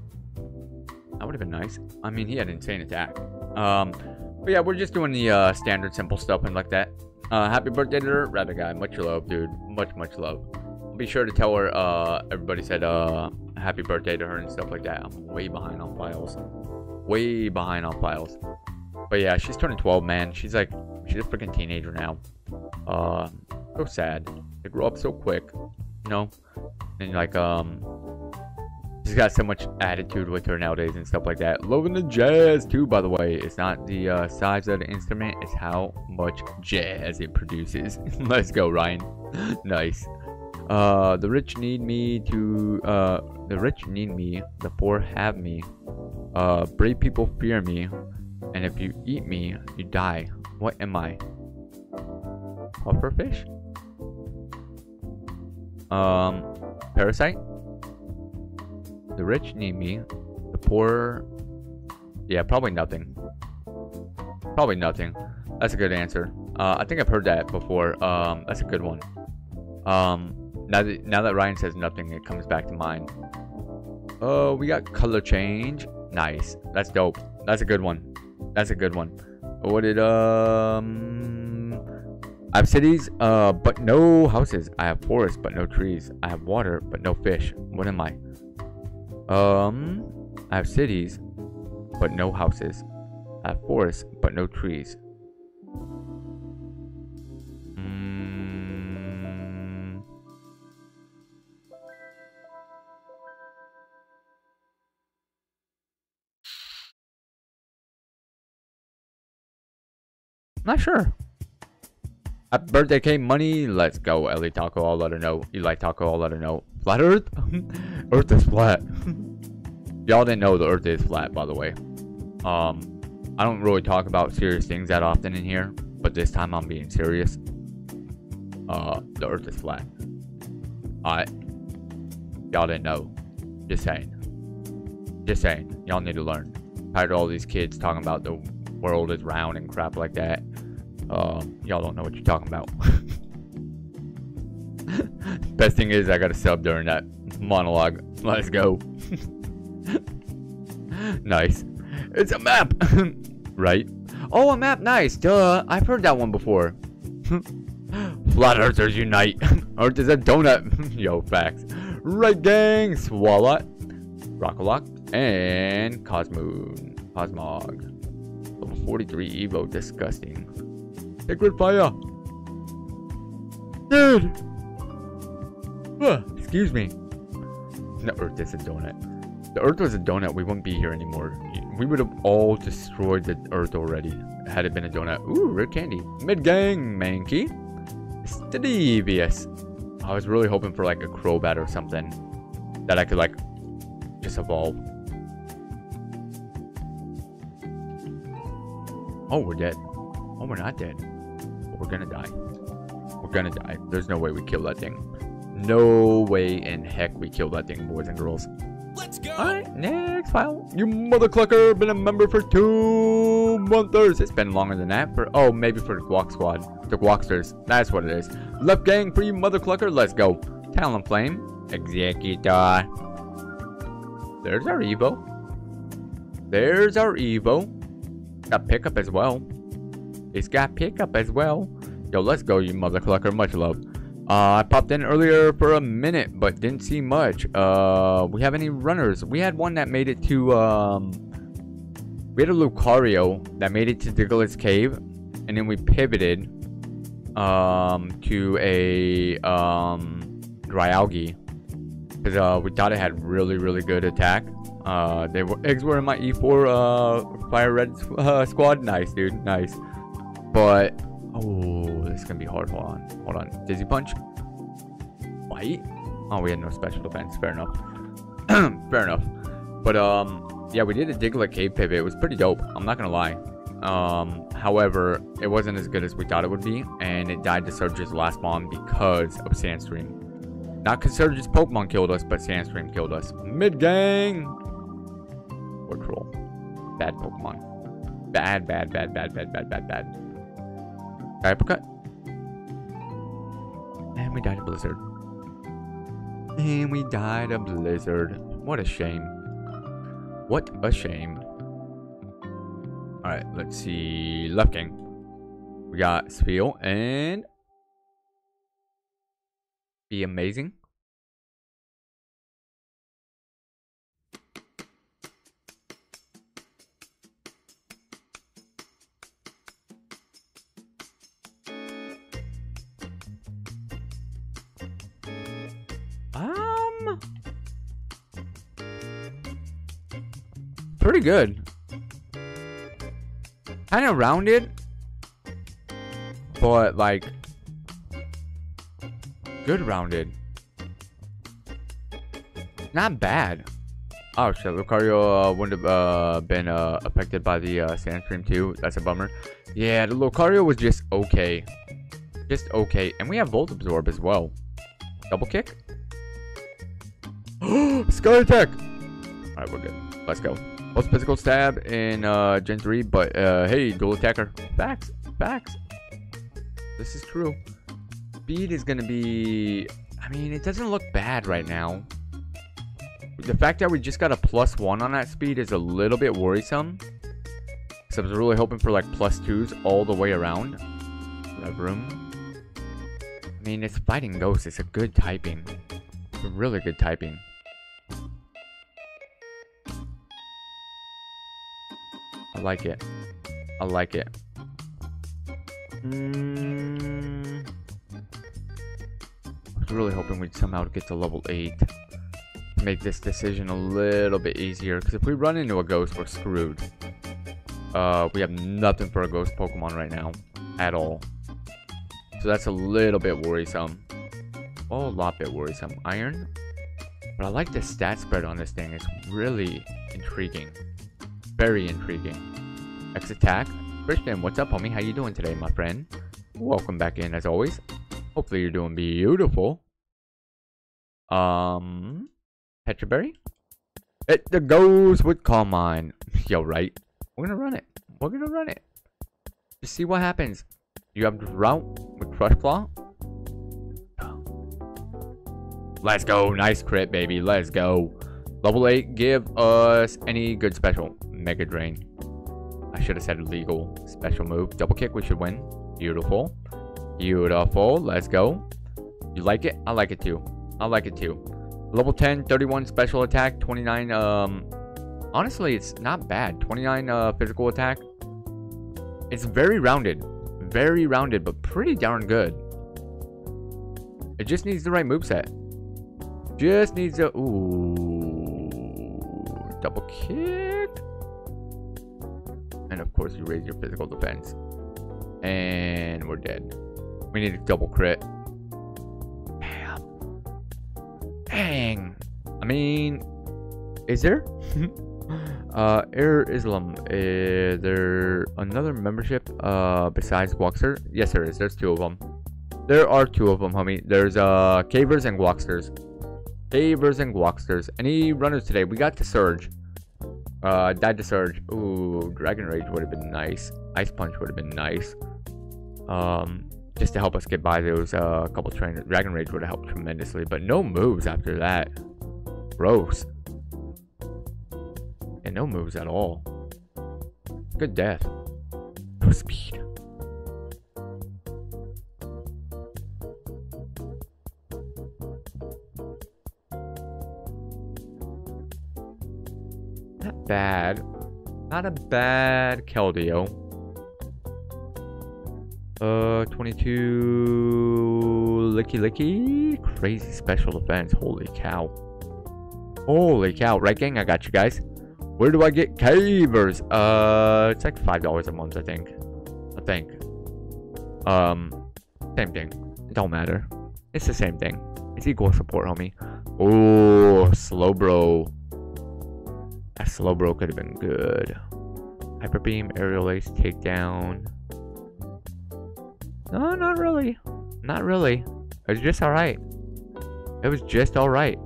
That would have been nice. I mean, he had insane attack. Um, but yeah, we're just doing the uh, standard simple stuff and like that. Uh, happy birthday to her, Rabbit Guy. Much love, dude. Much, much love. Be sure to tell her, uh, everybody said, uh, happy birthday to her and stuff like that. I'm way behind on files. Way behind on files. But yeah, she's turning 12, man. She's like, she's a freaking teenager now. Uh, so sad. They grow up so quick, you know? And like, um, she's got so much attitude with her nowadays and stuff like that. Loving the jazz too, by the way. It's not the uh, size of the instrument, it's how much jazz it produces. [LAUGHS] Let's go, Ryan. [LAUGHS] nice. Uh, the rich need me to, uh, the rich need me, the poor have me. Uh, brave people fear me, and if you eat me, you die. What am I? Pufferfish? Um, parasite? The rich need me. The poor... Yeah, probably nothing. Probably nothing. That's a good answer. Uh, I think I've heard that before. Um, that's a good one. Um, now that, now that Ryan says nothing, it comes back to mind. Oh, we got color change. Nice. That's dope. That's a good one. That's a good one. What did, um... I have cities, uh, but no houses. I have forests, but no trees. I have water, but no fish. What am I? Um, I have cities, but no houses. I have forests, but no trees. Mm, not sure. Happy birthday, cake Money. Let's go, Ellie Taco. I'll let her know. Like Taco? I'll let her know. Flat Earth? [LAUGHS] Earth is flat. Y'all didn't know the Earth is flat, by the way. Um, I don't really talk about serious things that often in here, but this time I'm being serious. Uh, the Earth is flat. Alright. Y'all didn't know. Just saying. Just saying. Y'all need to learn. Tired of all these kids talking about the world is round and crap like that. Um, y'all don't know what you're talking about. [LAUGHS] Best thing is I got a sub during that monologue. Let's go. [LAUGHS] nice. It's a map, [LAUGHS] right? Oh, a map. Nice. Duh. I've heard that one before. [LAUGHS] Flat Earthers unite. Earth is a donut. Yo, facts. Right, gang. Swalot, Rockalock, and Cosmoon. Cosmog. Level 43 Evo. Disgusting. Sacred Fire. Dude. Excuse me. The Earth is a donut. The Earth was a donut, we wouldn't be here anymore. We would have all destroyed the Earth already had it been a donut. Ooh, rare candy. Mid gang, Mankey. Stevious. I was really hoping for like a Crobat or something that I could like just evolve. Oh, we're dead. Oh, we're not dead. We're gonna die. We're gonna die. There's no way we kill that thing. No way in heck we kill that thing, boys and girls. Let's go. Alright, next file. You mother clucker, been a member for two months. It's been longer than that. For oh, maybe for the Guac Squad. The Guacksters. That's what it is. Left gang for you mother clucker. Let's go. Talonflame. Exeggutor. There's our Evo. There's our Evo. Got pickup as well. It's got pickup as well. Yo, let's go, you mother clucker. Much love. Uh, I popped in earlier for a minute, but didn't see much. Uh, we have any runners? We had one that made it to, um, we had a Lucario that made it to Diglett Cave, and then we pivoted, um, to a, um, Dragalge. Because, uh, we thought it had really, really good attack. Uh, they were, eggs were in my E4, uh, Fire Red uh, squad. Nice, dude. Nice. But, oh, this is going to be hard. Hold on. Hold on. Dizzy Punch. White? Oh, we had no special defense. Fair enough. [CLEARS THROAT] Fair enough. But, um, yeah, we did a Diglett Cave pivot. It was pretty dope. I'm not going to lie. Um, however, it wasn't as good as we thought it would be. And it died to Surge's last bomb because of Sandstream. Not because Surge's Pokemon killed us, but Sandstream killed us. Mid-gang! Or Troll. Bad Pokemon. Bad, bad, bad, bad, bad, bad, bad, bad. Uppercut. And we died a Blizzard. And we died a Blizzard. What a shame. What a shame. Alright, let's see. Left game. We got Spiel and... Be amazing. Pretty good. Kind of rounded, but like good rounded. Not bad. Oh shit, Lucario uh, wouldn't have uh, been uh, affected by the uh, Sandstream too. That's a bummer. Yeah, the Lucario was just okay. Just okay. And we have Volt Absorb as well. Double kick? [GASPS] Sky attack! Alright, we're good. Let's go. Most physical stab in uh, Gen 3, but uh, hey, dual attacker. Facts. Facts. This is true. Speed is to be... I mean, it doesn't look bad right now. The fact that we just got a plus one on that speed is a little bit worrisome. So I was really hoping for like plus twos all the way around. Red room. I mean, it's fighting ghosts. It's a good typing. It's a really good typing. I like it. I like it. Mm, I was really hoping we'd somehow get to level 8. Make this decision a little bit easier. Because if we run into a ghost, we're screwed. Uh, we have nothing for a ghost Pokemon right now. At all. So that's a little bit worrisome. Oh, a lot bit worrisome. Iron? But I like the stat spread on this thing. It's really intriguing. Very intriguing. X attack. Christian, what's up, homie? How you doing today, my friend? Welcome back in, as always. Hopefully you're doing beautiful. Um, Petra Berry? It the goes with Calm Mind. Yo, right? We're gonna run it. We're gonna run it. Just see what happens. You have Drought with Crush Claw. [GASPS] Let's go. Nice crit, baby. Let's go. Level 8, give us any good special. Mega Drain. I should have said legal special move. Double kick, we should win. Beautiful. Beautiful. Let's go. You like it? I like it too. I like it too. Level 10, 31 special attack, 29, um... Honestly, it's not bad. 29 uh, physical attack. It's very rounded. Very rounded, but pretty darn good. It just needs the right moveset. Just needs a... Ooh. Double kick. And of course, you raise your physical defense. And we're dead. We need a double crit. Damn. Dang. I mean, is there? [LAUGHS] uh, Air Islam. Is there another membership uh besides Guaxer? Yes, there is. There's two of them. There are two of them, homie. There's uh Cavers and Guaxters. Cavers and Guaxters. Any runners today? We got the Surge. Uh, died to Surge. Ooh, Dragon Rage would have been nice. Ice Punch would have been nice. Um, just to help us get by those uh, couple trainers. Dragon Rage would have helped tremendously, but no moves after that. Gross. And no moves at all. Good death. No speed. Bad. Not a bad Keldeo. Uh, 22 Lickilicky. Crazy special defense. Holy cow. Holy cow. Right, gang? I got you guys. Where do I get cavers? Uh, it's like $5 a month, I think. I think. Um, same thing. It don't matter. It's the same thing. It's equal support, homie. Oh, Slowbro. That Slowbro could have been good. Hyperbeam, aerial ace, takedown. No, not really. Not really. It was just alright. It was just alright.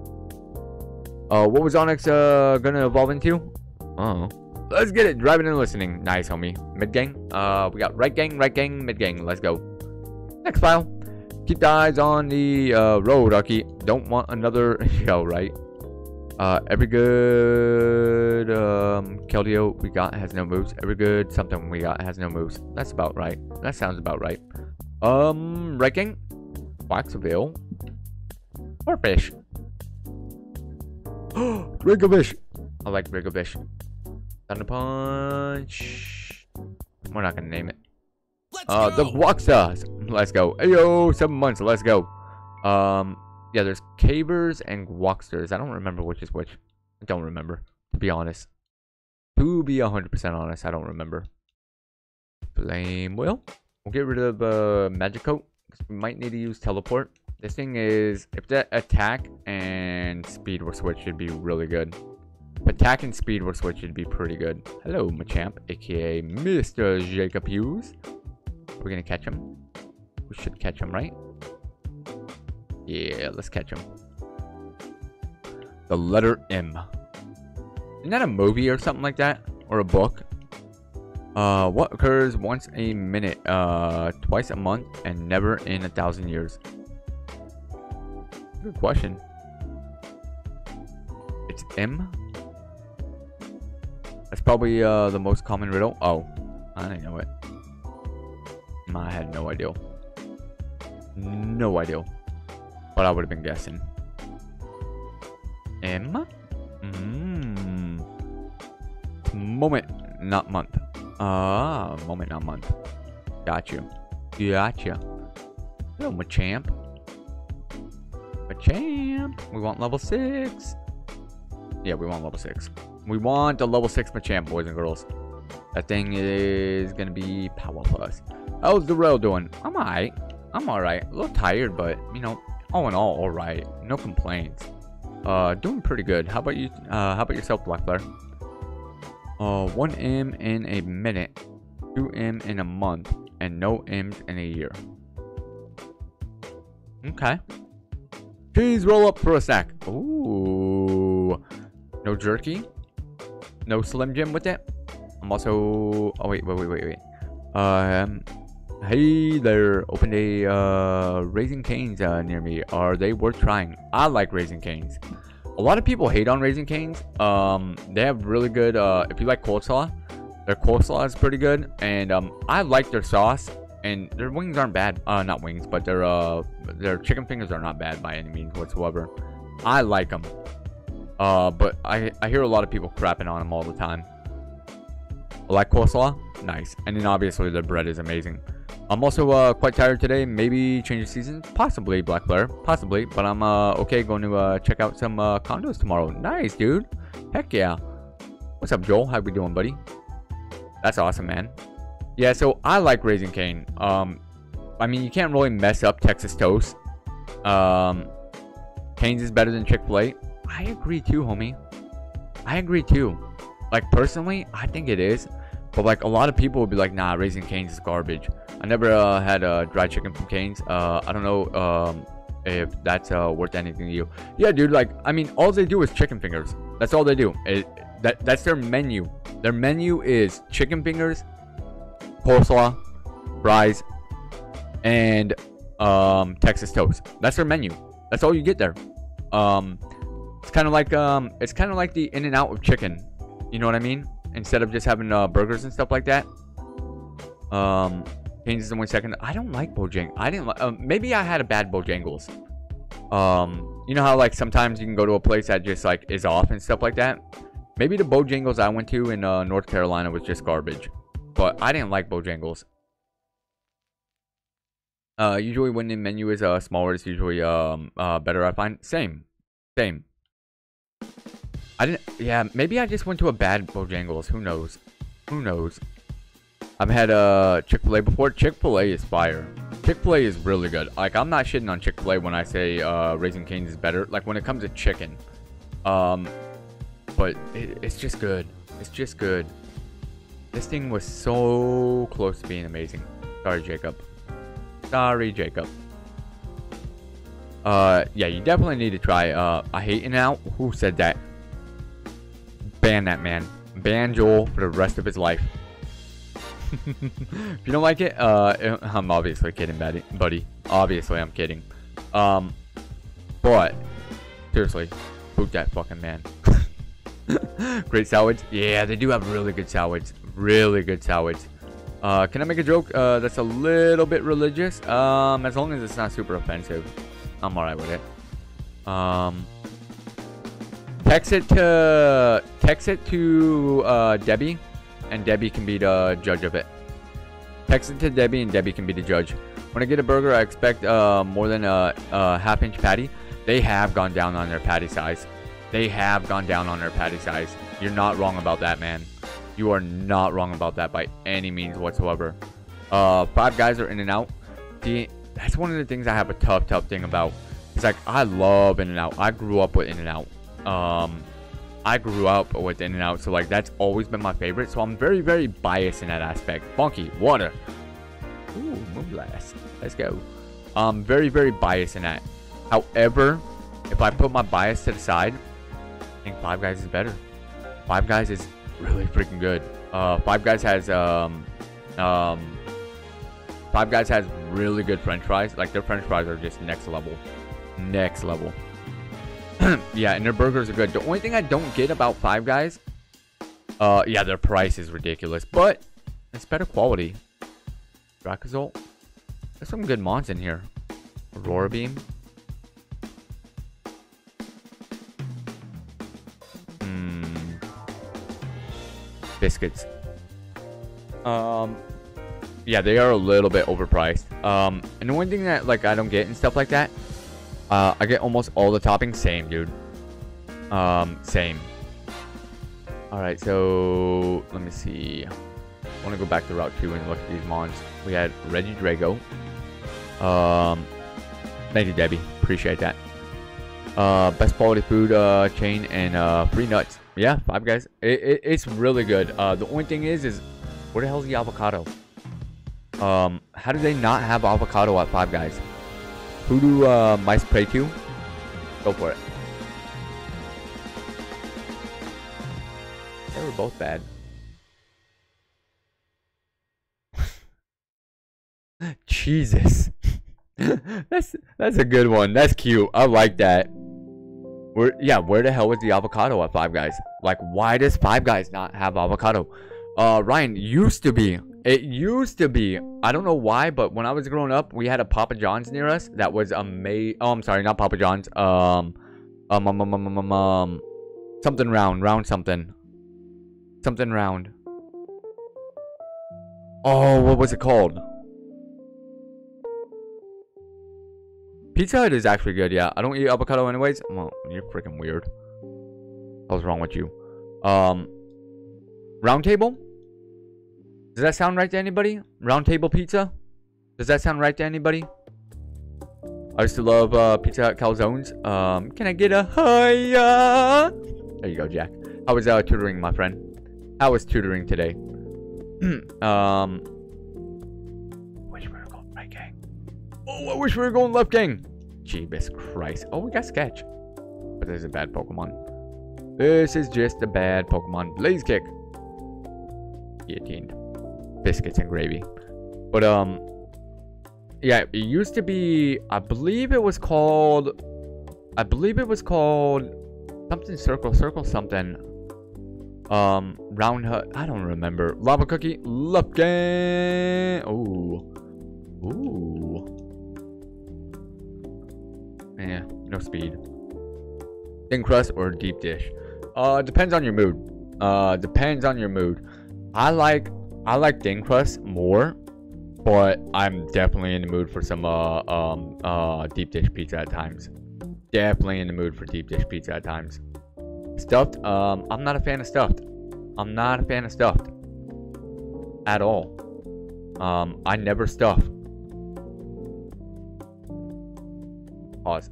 Uh, what was Onix uh gonna evolve into? Oh. Let's get it. Driving and listening. Nice, homie. Mid gang. Uh, we got right gang, right gang, mid gang. Let's go. Next file. Keep the eyes on the uh, road, Aki. Don't want another [LAUGHS] show, right? Uh, every good um, Keldeo we got has no moves. Every good something we got has no moves. That's about right. That sounds about right. Um, ranking, Waxville, or fish. [GASPS] Rigovish. I like Rigovish. Thunder Punch. We're not gonna name it. Let's Uh, the go. Waxas. Let's go. Ayo, seven months. Let's go. Um, yeah, there's Cavers and Walksters. I don't remember which is which. I don't remember, to be honest. To be 100% honest, I don't remember. Flame Wheel. We'll get rid of uh, Magic Coat. we might need to use Teleport. This thing is, if that attack and speed were switched, it'd be really good. If attack and speed were switched, it'd be pretty good. Hello, Machamp, aka Mr. Jacob Hughes. We're gonna catch him. We should catch him, right? Yeah, let's catch him. The letter M. Isn't that a movie or something like that? Or a book? Uh, what occurs once a minute, uh, twice a month, and never in a thousand years? Good question. It's M. That's probably uh the most common riddle. Oh, I didn't know it. I had no idea. No idea. But I would have been guessing. M? Mmm. Moment, not month. Ah, moment, not month. Got you. Gotcha. Hello, Machamp. Machamp. We want level 6. Yeah, we want level 6. We want a level 6 Machamp, boys and girls. That thing is going to be Power Plus. How's the rail doing? I'm alright. I'm alright. A little tired, but, you know, all in all, alright. No complaints. Uh, doing pretty good. How about you? Uh, how about yourself, Black Blair? Uh, 1 M in a minute, 2 M in a month, and no M's in a year. Okay. Cheese roll up for a snack. Ooh. No jerky. No Slim Jim with it. I'm also. Oh wait, wait, wait, wait, wait. Um. Hey there. Opened a uh, Raising Canes uh, near me. Are they worth trying? I like Raising Canes. A lot of people hate on Raising Canes. Um, they have really good. Uh, if you like coleslaw, their coleslaw is pretty good, and um, I like their sauce. And their wings aren't bad. Uh, not wings, but their uh, their chicken fingers are not bad by any means whatsoever. I like them. Uh, but I I hear a lot of people crapping on them all the time. I like coleslaw, nice, and then obviously the bread is amazing. I'm also uh, quite tired today. Maybe change the season, possibly Black Blair, possibly. But I'm uh, okay going to uh, check out some uh, condos tomorrow. Nice, dude. Heck yeah. What's up, Joel? How we doing, buddy? That's awesome, man. Yeah, so I like Raising Cane. Um, I mean, you can't really mess up Texas Toast. Um, Cane's is better than Chick Fil A. I agree too, homie. I agree too. Like personally, I think it is. But like a lot of people would be like, nah, Raising Cane's is garbage. I never uh, had uh, dried chicken from Cane's. Uh, I don't know um, if that's uh, worth anything to you. Yeah, dude. Like, I mean, all they do is chicken fingers. That's all they do. It, that that's their menu. Their menu is chicken fingers, coleslaw, fries, and um, Texas toast. That's their menu. That's all you get there. Um, it's kind of like um, it's kind of like the In-N-Out of chicken. You know what I mean? Instead of just having uh, burgers and stuff like that. Um, changes in one second. I don't like Bojang. I didn't. Uh, maybe I had a bad Bojangles. Um, you know how like sometimes you can go to a place that just like is off and stuff like that. Maybe the Bojangles I went to in uh, North Carolina was just garbage, but I didn't like Bojangles. Uh, usually when the menu is uh smaller, it's usually um uh better. I find same, same. I didn't. Yeah, maybe I just went to a bad Bojangles. Who knows? Who knows? I've had uh A before. Chick Fil A is fire. Chick Fil A is really good. Like I'm not shitting on Chick Fil A when I say uh Raising Cane's is better. Like when it comes to chicken, um, but it, it's just good. It's just good. This thing was so close to being amazing. Sorry, Jacob. Sorry, Jacob. Uh, yeah, you definitely need to try. Uh, I hate In Out. Who said that? Ban that man. Ban Joel for the rest of his life. [LAUGHS] if you don't like it, uh, I'm obviously kidding, buddy. Obviously I'm kidding. Um, but seriously, boot that fucking man. [LAUGHS] Great salads. Yeah, they do have really good salads. Really good salads. Uh, can I make a joke uh, that's a little bit religious? Um, as long as it's not super offensive, I'm alright with it. Um, text it to text it to uh, Debbie, and Debbie can be the judge of it. Text it to Debbie, and Debbie can be the judge. When I get a burger, I expect uh, more than a, a half inch patty. They have gone down on their patty size. They have gone down on their patty size. You're not wrong about that, man. You are not wrong about that by any means whatsoever. Uh, five guys are in and out. That's one of the things I have a tough, tough thing about. It's like I love In-N-Out. I grew up with In-N-Out. Um, I grew up with In-N-Out, so like that's always been my favorite. So I'm very, very biased in that aspect. Funky water. Ooh, Moonblast. Let's go. I'm very, very biased in that. However, if I put my bias to the side, I think Five Guys is better. Five Guys is really freaking good. Uh, Five Guys has um, um, Five Guys has really good French fries. Like their French fries are just next level, next level. [CLEARS THROAT] yeah, and their burgers are good. The only thing I don't get about Five Guys, uh, yeah, their price is ridiculous, but it's better quality. Dracozolt. There's some good mods in here. Aurora Beam. Hmm. Biscuits. Um, yeah, they are a little bit overpriced. Um, and the one thing that like I don't get and stuff like that, uh, I get almost all the toppings same, dude. Um, same. All right, so let me see. I want to go back to Route 2 and look at these mons. We had Regidrago. Um, thank you, Debbie. Appreciate that. Uh, best quality food uh, chain and uh, free nuts. Yeah, Five Guys. It, it, it's really good. Uh, the only thing is, is where the hell's the avocado? Um, how do they not have avocado at Five Guys? Who do uh, mice pray to? Go for it. They were both bad. [LAUGHS] Jesus. [LAUGHS] that's that's a good one. That's cute. I like that. Where yeah, where the hell was the avocado at Five Guys? Like why does Five Guys not have avocado? Uh Ryan used to be. It used to be. I don't know why, but when I was growing up, we had a Papa John's near us that was amazing. Oh, I'm sorry, not Papa John's. Um um, um, um, um, um, um, something round, round something. Something round. Oh, what was it called? Pizza Hut is actually good, yeah. I don't eat avocado anyways. Well, you're freaking weird. What's wrong with you? Um, Round Table? Does that sound right to anybody? Roundtable Pizza? Does that sound right to anybody? I used to love uh, Pizza Hut calzones. Um, can I get a hiya? There you go, Jack. I was uh, tutoring my friend. I was tutoring today. [CLEARS THROAT] um, wish we were going right gang. Oh, I wish we were going left gang. Jeebus Christ. Oh, we got Sketch. But this is a bad Pokemon. This is just a bad Pokemon. Blaze Kick. Guillotined. Biscuits and gravy. But, um, yeah, it used to be, I believe it was called, I believe it was called something circle, circle something. Um, round hut, I don't remember. Lava cookie, game. Ooh. Ooh. Yeah, no speed. Thin crust or deep dish. Uh, depends on your mood. Uh, depends on your mood. I like I like thin crust more, but I'm definitely in the mood for some uh um uh deep dish pizza at times. Definitely in the mood for deep dish pizza at times. Stuffed. Um, I'm not a fan of stuffed. I'm not a fan of stuffed at all. Um, I never stuff. Pause.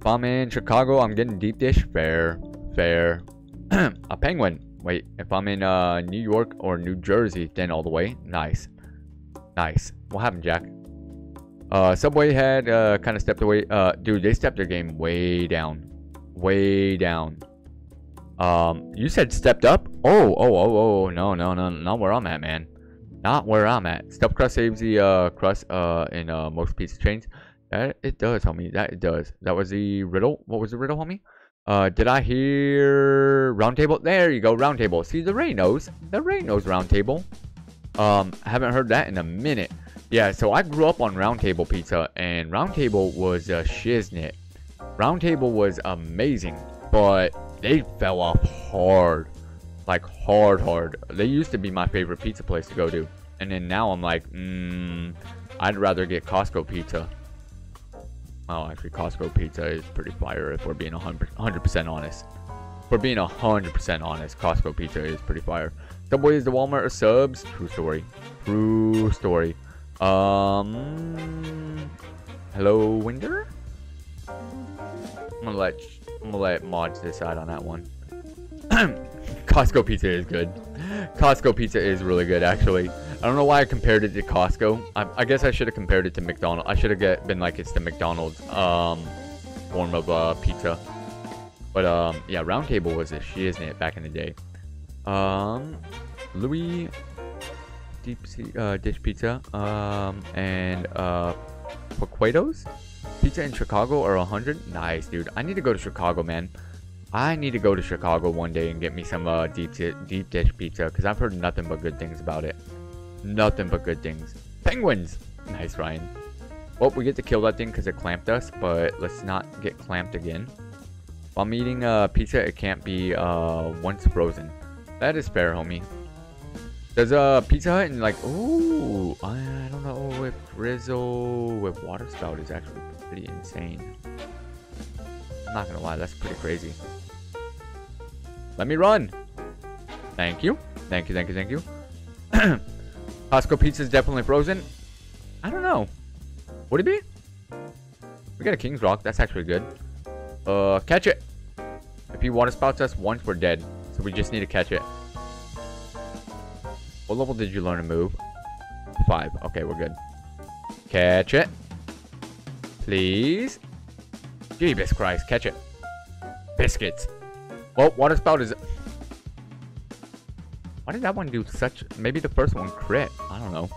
If I'm in Chicago, I'm getting deep dish. Fair, fair. [CLEARS THROAT] a penguin. Wait, if I'm in uh, New York or New Jersey, then all the way. Nice, nice. What happened, Jack? Uh, Subway had uh, kind of stepped away. Uh, dude, they stepped their game way down, way down. Um, you said stepped up? Oh, oh, oh, oh, no, no, no, not where I'm at, man. Not where I'm at. Stuffed crust saves the uh, crust uh, in uh, most pizza chains. That it does, homie. That it does. That was the riddle. What was the riddle, homie? Uh, did I hear roundtable? There you go, roundtable. See, the Ray. The Ray knows round table. Um, I haven't heard that in a minute. Yeah, so I grew up on roundtable pizza, and roundtable was a shiznit. Roundtable was amazing, but they fell off hard. Like, hard, hard. They used to be my favorite pizza place to go to. And then now I'm like, mmm, I'd rather get Costco pizza. Oh, actually, Costco pizza is pretty fire if we're being 100% honest. If we're being 100% honest, Costco pizza is pretty fire. Subway is the Walmart of subs. True story. True story. Um, hello, Winder? I'm gonna let I'm gonna let mods decide on that one. [CLEARS THROAT] Costco pizza is good. Costco pizza is really good, actually. I don't know why I compared it to Costco. I, I guess I should have compared it to McDonald's. I should have been like it's the McDonald's um, form of uh, pizza. But um, yeah, Roundtable was a shiznit back in the day. Um, Louis deep sea uh, dish pizza um, and uh, Poquetos pizza in Chicago are 100. Nice, dude. I need to go to Chicago, man. I need to go to Chicago one day and get me some uh, deep deep dish pizza because I've heard nothing but good things about it. Nothing but good things. Penguins! Nice, Ryan. Well, we get to kill that thing because it clamped us, but let's not get clamped again. While I'm eating a pizza, it can't be uh, once frozen. That is fair, homie. Does a Pizza Hut and like, ooh, I don't know if Drizzle with water spout is actually pretty insane. I'm not gonna lie, that's pretty crazy. Let me run. Thank you. Thank you, thank you, thank you. [CLEARS THROAT] Costco pizza is definitely frozen. I don't know. Would it be? We got a King's Rock. That's actually good. Uh, catch it. If he water spouts us once, we're dead. So we just need to catch it. What level did you learn to move? Five. Okay, we're good. Catch it. Please. Jesus Christ, catch it. Biscuits. Well, water spout is... Why did that one do such... Maybe the first one crit. I don't know.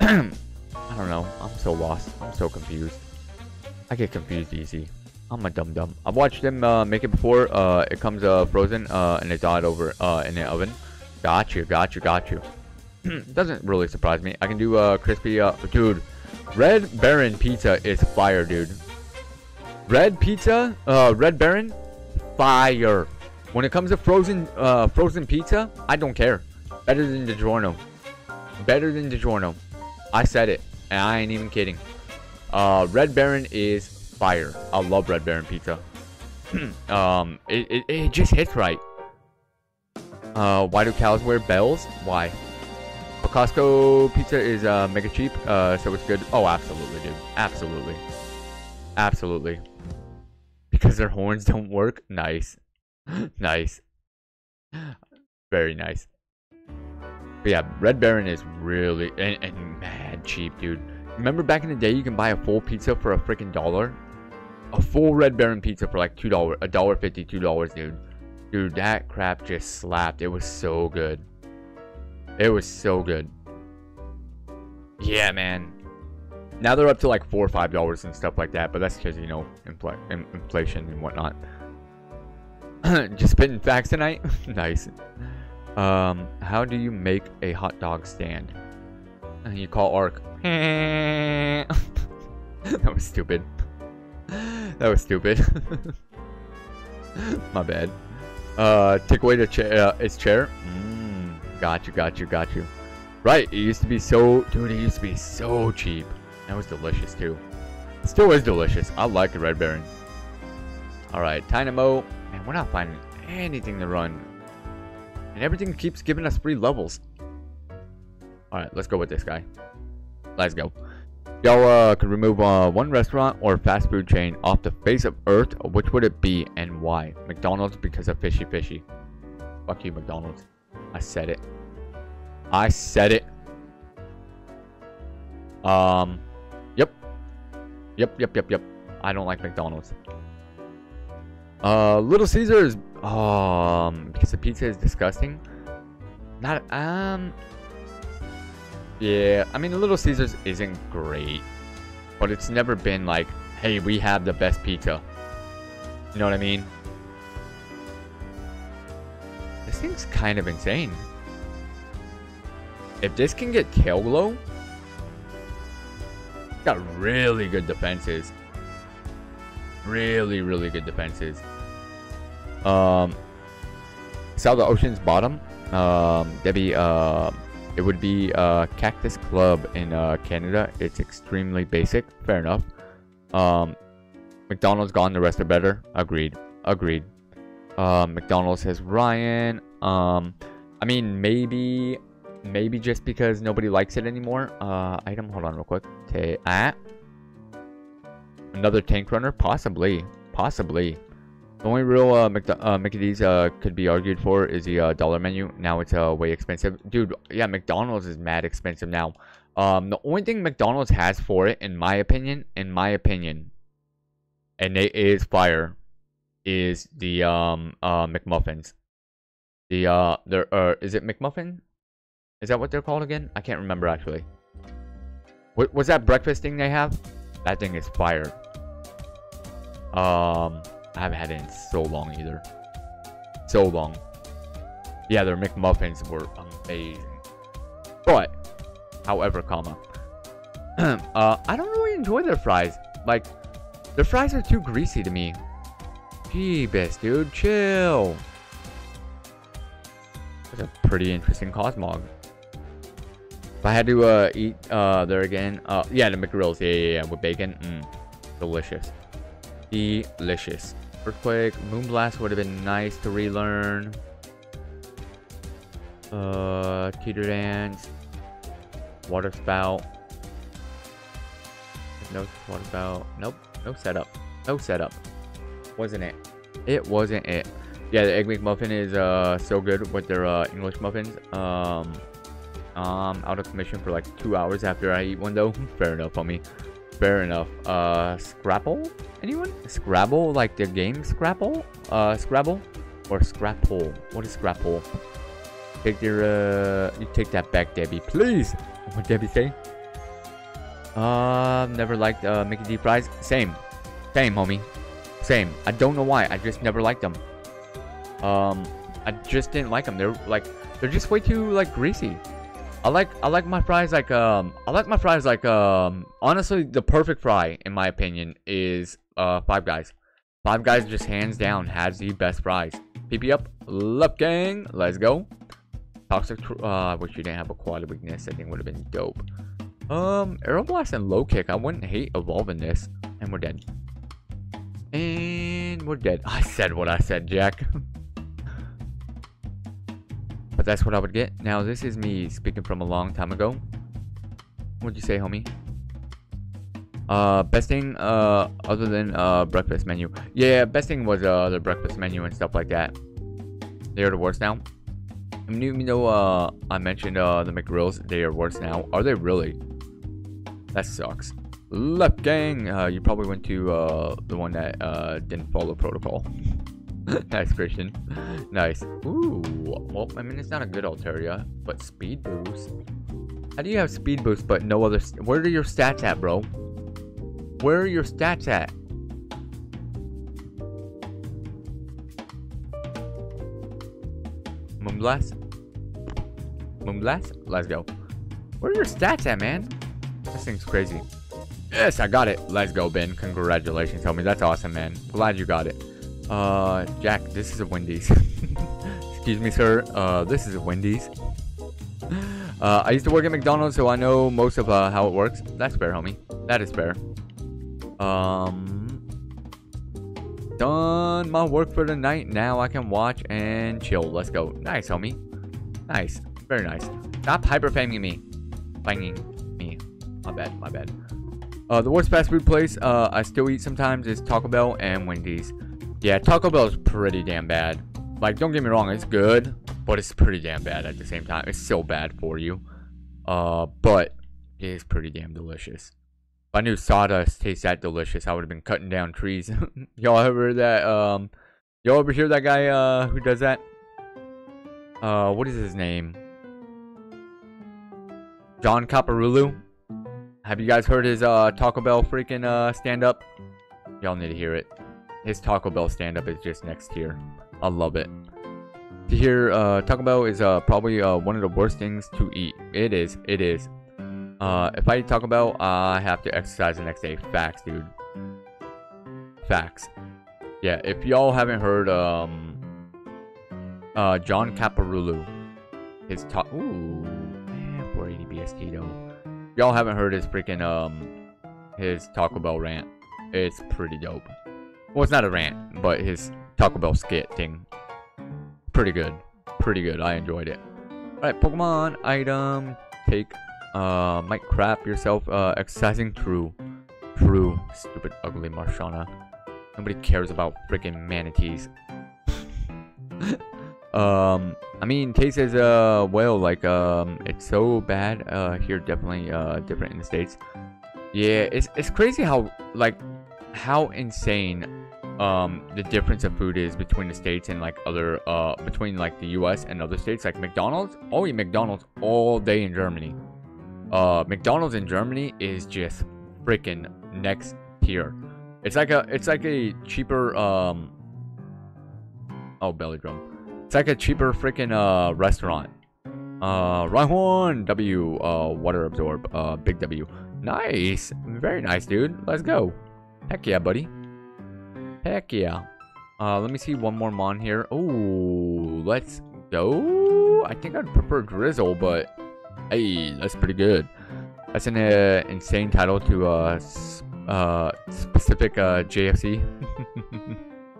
[CLEARS THROAT] I don't know. I'm so lost. I'm so confused. I get confused easy. I'm a dum dum. I've watched them uh, make it before. Uh, it comes uh, frozen uh, and it's died over uh, in the oven. Got you, got you, got you. [CLEARS THROAT] Doesn't really surprise me. I can do uh, crispy. Dude, Red Baron pizza is fire, dude. Red pizza, Red Baron, fire. When it comes to frozen, uh, frozen pizza, I don't care. Better than DiGiorno. Better than DiGiorno. I said it, and I ain't even kidding. Uh, Red Baron is fire. I love Red Baron pizza. [CLEARS THROAT] um, it, it, it just hits right. Uh, why do cows wear bells? Why? But Costco pizza is uh, mega cheap, uh, so it's good. Oh, absolutely, dude. Absolutely. Absolutely. Because their horns don't work? Nice. [LAUGHS] nice. Very nice. But yeah, Red Baron is really and, and mad cheap, dude. Remember back in the day, you can buy a full pizza for a freaking dollar? A full Red Baron pizza for like two dollar, a dollar fifty, two dollars, dude. Dude, that crap just slapped. It was so good. It was so good. Yeah, man. Now they're up to like four or five dollars and stuff like that, but that's because you know infl inflation and whatnot. [CLEARS THROAT] Just spitting facts tonight. [LAUGHS] nice. Um, how do you make a hot dog stand? You call Ark. [LAUGHS] that was stupid. [LAUGHS] That was stupid. My bad. Uh, take away the chair, uh, its chair. Mmm, got you, got you, got you. Right, it used to be so, dude. It used to be so cheap. That was delicious too. Still is delicious. I like the red berry. All right, Dynamo. Man, we're not finding anything to run, and everything keeps giving us free levels. All right, let's go with this guy. Let's go. Y'all uh, could remove uh, one restaurant or fast food chain off the face of Earth. Which would it be and why? McDonald's because of fishy fishy. Fuck you, McDonald's. I said it. I said it. Um. Yep. Yep. Yep. Yep. Yep. I don't like McDonald's. Uh, Little Caesars. Um, because the pizza is disgusting. Not um. Yeah, I mean, Little Caesars isn't great, but it's never been like, hey, we have the best pizza. You know what I mean? This thing's kind of insane. If this can get tail glow, got really good defenses. Really, really good defenses. Um, South the Ocean's bottom. Um, Debbie, uh, it would be uh, Cactus Club in uh, Canada. It's extremely basic. Fair enough. Um, McDonald's gone. The rest are better. Agreed. Agreed. Uh, McDonald's has Ryan. Um, I mean, maybe, maybe just because nobody likes it anymore. Uh, item. Hold on, real quick. Okay. Ah. Another tank runner, possibly. Possibly. The only real uh, uh, Mickey D's uh, could be argued for is the uh, dollar menu. Now it's uh, way expensive. Dude, yeah, McDonald's is mad expensive now. Um, the only thing McDonald's has for it, in my opinion, in my opinion, and it is fire, is the um uh McMuffins. The uh, there uh, is it McMuffin? Is that what they're called again? I can't remember actually. What was that breakfast thing they have? That thing is fire. Um. I haven't had it in so long either. So long. Yeah, their McMuffins were amazing. But, however, comma. [CLEARS THROAT] uh, I don't really enjoy their fries. Like, their fries are too greasy to me. Jeebus, dude, chill. That's a pretty interesting Cosmog. If I had to uh, eat uh, there again, uh, yeah, the McGrills, yeah, yeah, yeah, with bacon, mm, delicious. Delicious. Earthquake, Moonblast would have been nice to relearn. Uh, Teeter Dance, Water Spout. No Water Spout. Nope, no setup. No setup. Wasn't it? It wasn't it. Yeah, the Egg McMuffin is uh so good with their uh, English muffins. Um, um, out of commission for like two hours after I eat one though. [LAUGHS] Fair enough on me. Fair enough. Uh, Scrapple? Anyone? Scrabble, like the game Scrapple? Uh, Scrabble? Or Scrapple? What is Scrapple? Take your, uh, you take that back, Debbie, please. What Debbie say? Uh, never liked, uh, Mickey D fries. Same. Same, homie. Same. I don't know why. I just never liked them. Um, I just didn't like them. They're, like, they're just way too, like, greasy. I like I like my fries like um I like my fries like um honestly the perfect fry in my opinion is uh Five Guys. Five Guys just hands down has the best fries. PP up, love gang, let's go. Toxic, uh, wish you didn't have a quality weakness. I think would have been dope. Um, Aeroblast and low kick. I wouldn't hate evolving this, and we're dead. And we're dead. I said what I said, Jack. [LAUGHS] But that's what I would get. Now, this is me speaking from a long time ago. What'd you say, homie? Uh, best thing, uh, other than, uh, breakfast menu. Yeah, best thing was, uh, the breakfast menu and stuff like that. They're the worst now. I mean, uh, I mentioned, uh, the McGrills, they are worse now. Are they really? That sucks. Left gang! Uh, you probably went to, uh, the one that, uh, didn't follow protocol. Nice, Christian. Nice. Ooh. Well, I mean, it's not a good Altaria, but speed boost. How do you have speed boost but no other... Where are your stats at, bro? Where are your stats at? Moonblast? Moonblast? Let's go. Where are your stats at, man? This thing's crazy. Yes, I got it. Let's go, Ben. Congratulations, homie. That's awesome, man. Glad you got it. Uh, Jack, this is a Wendy's. [LAUGHS] Excuse me, sir. Uh, this is a Wendy's. [LAUGHS] Uh, I used to work at McDonald's, so I know most of uh, how it works. That's fair, homie. That is fair. Um, done my work for the night. Now I can watch and chill. Let's go. Nice, homie. Nice. Very nice. Stop hyperfaming me. Banging me. My bad. My bad. Uh, the worst fast food place uh, I still eat sometimes is Taco Bell and Wendy's. Yeah, Taco Bell is pretty damn bad. Like, don't get me wrong, it's good, but it's pretty damn bad at the same time. It's so bad for you. Uh, but it is pretty damn delicious. If I knew sawdust tastes that delicious, I would have been cutting down trees. [LAUGHS] y'all ever that? Um, y'all ever hear that guy uh who does that? Uh, what is his name? John Caparulo. Have you guys heard his uh Taco Bell freaking uh stand up? Y'all need to hear it. His Taco Bell stand up is just next here. I love it. To hear uh Taco Bell is uh probably uh one of the worst things to eat. It is. It is. Uh, if I eat Taco Bell, I have to exercise the next day. Facts, dude. Facts. Yeah, if y'all haven't heard, um, uh, John Caparulo, his talk. Ooh, man, 480 BST though. Y'all haven't heard his freaking um, his Taco Bell rant. It's pretty dope. Well, it's not a rant, but his Taco Bell skit thing. Pretty good. Pretty good. I enjoyed it. Alright, Pokemon item. Take uh, might crap yourself uh, exercising. True. True. Stupid, ugly Marshana. Nobody cares about freaking manatees. [LAUGHS] um, I mean, taste as uh, well, like, um, it's so bad, uh, here definitely, uh, different in the States. Yeah, it's, it's crazy how, like, how insane, um, the difference of food is between the States and, like, other, uh, between, like, the US and other states. Like, McDonald's, oh, eat McDonald's all day in Germany. Uh, McDonald's in Germany is just freaking next tier. It's like a, it's like a cheaper, um, oh, belly drum. It's like a cheaper freaking, uh, restaurant. Uh, Rhyhorn, W, uh, water absorb, uh, big W. Nice. Very nice, dude. Let's go. Heck yeah, buddy. Heck yeah. Uh, let me see one more Mon here. Oh, let's go. I think I'd prefer Drizzle, but hey, that's pretty good. That's an uh, insane title to uh, uh specific uh JFC.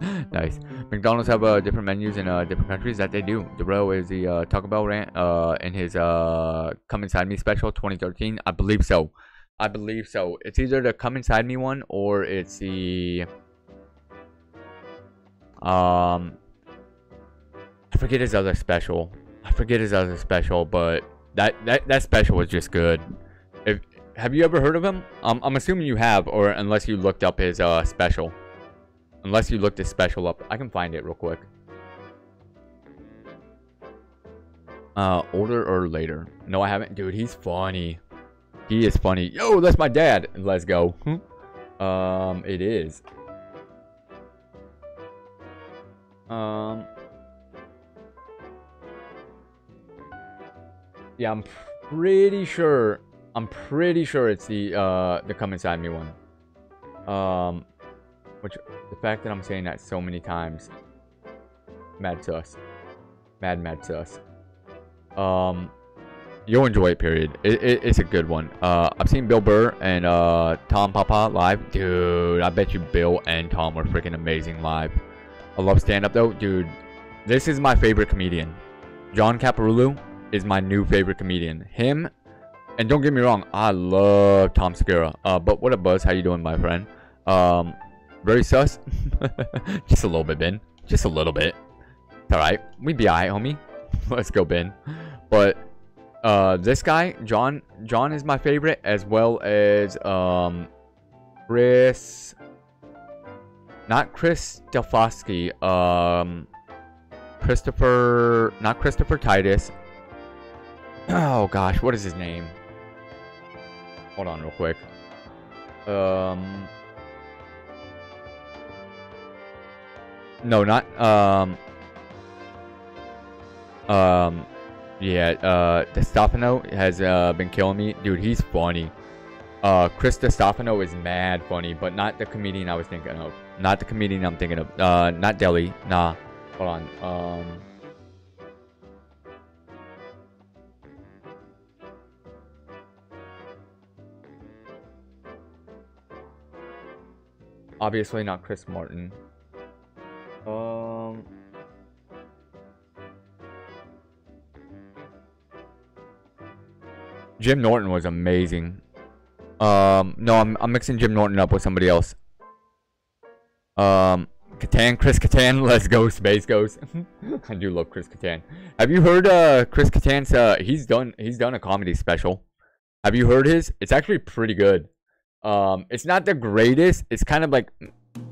[LAUGHS] nice. McDonald's have uh, different menus in uh, different countries that they do. Darrell is the uh, Taco Bell rant uh, in his uh, Come Inside Me special 2013. I believe so. I believe so. It's either the Come Inside Me one or it's the um I forget his other special. I forget his other special, but that that that special was just good. If have you ever heard of him? Um, I'm assuming you have, or unless you looked up his uh special. Unless you looked his special up, I can find it real quick. Uh, older or later? No, I haven't. Dude, he's funny. He is funny. Yo, that's my dad. Let's go. um, it is. Um. Yeah, I'm pretty sure. I'm pretty sure it's the uh the come inside me one. Um, which the fact that I'm saying that so many times, mad sus, mad mad sus. Um, you'll enjoy it. Period. It, it, it's a good one. Uh, I've seen Bill Burr and uh Tom Papa live. Dude, I bet you Bill and Tom were freaking amazing live. I love stand up though, dude. This is my favorite comedian. John Caparulo is my new favorite comedian. Him, and don't get me wrong, I love Tom Segura. Uh, but what up, Buzz? How you doing, my friend? Um, very sus. [LAUGHS] Just a little bit, Ben. Just a little bit. It's all right. We be alright, homie. [LAUGHS] Let's go, Ben. But uh, this guy, John, John is my favorite, as well as um, Chris. Not Chris Delfosky. Um, Christopher, not Christopher Titus. Oh gosh, what is his name? Hold on, real quick. Um. No, not um. Um, yeah. Uh, has uh been killing me, dude. He's funny. Uh, Chris Stefano is mad funny, but not the comedian I was thinking of. Not the comedian I'm thinking of. Uh, not Delhi. Nah. Hold on. Um. Obviously not Chris Martin. Um. Jim Norton was amazing. Um, no, I'm, I'm mixing Jim Norton up with somebody else. Um, Kattan, Chris Kattan, [LAUGHS] let's go, Space Ghost. [LAUGHS] I do love Chris Kattan. Have you heard uh Chris Kattan's uh he's done he's done a comedy special. Have you heard his? It's actually pretty good. Um, it's not the greatest. It's kind of like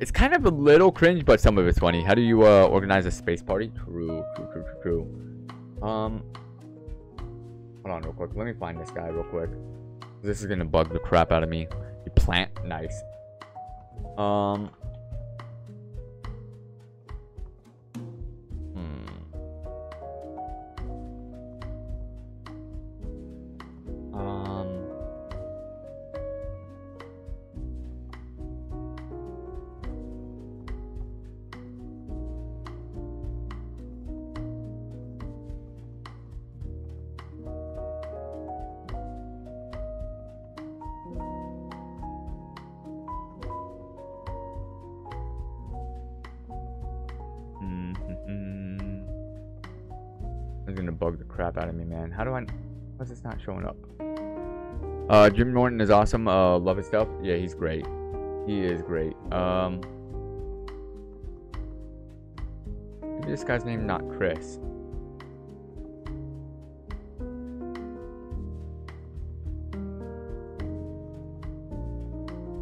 it's kind of a little cringe, but some of it's funny. How do you uh organize a space party? True, true, true, true, true. Um, hold on real quick. Let me find this guy real quick. This is gonna bug the crap out of me. You plant, nice. Um. This not showing up? Uh, Jim Norton is awesome. Uh, love his stuff. Yeah, he's great. He is great. Um, this guy's name not Chris.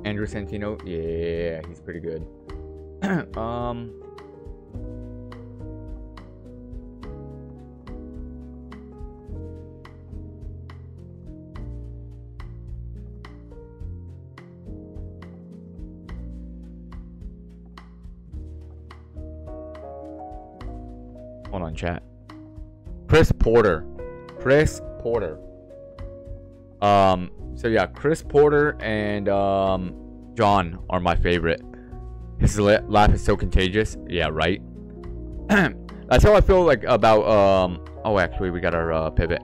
Andrew Santino. Yeah, he's pretty good. [CLEARS THROAT] um. Chat. Chris Porter. Chris Porter. Um, so yeah, Chris Porter and um, John are my favorite. His la- laugh is so contagious. Yeah, right. [CLEARS THROAT] That's how I feel like about um. Oh, actually, we got our uh, pivot.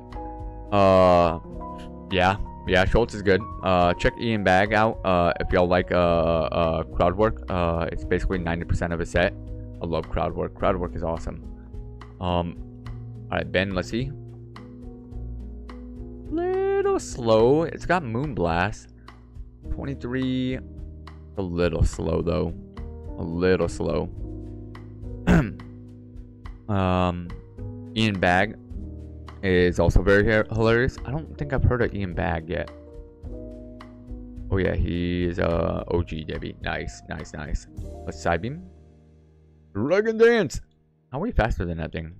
Uh, yeah, yeah. Schulz is good. Uh, check Ian Bagg out. Uh, if y'all like uh, uh crowd work. Uh, it's basically 90% of a set. I love crowd work. Crowd work is awesome. Um, all right, Ben. Let's see. Little slow. It's got Moonblast. 23. A little slow though. A little slow. [CLEARS THROAT] um, Ian Bagg is also very hilarious. I don't think I've heard of Ian Bagg yet. Oh yeah, he's uh OG Debbie. Nice, nice, nice. Let's side. Dragon Dance. How are you faster than that thing?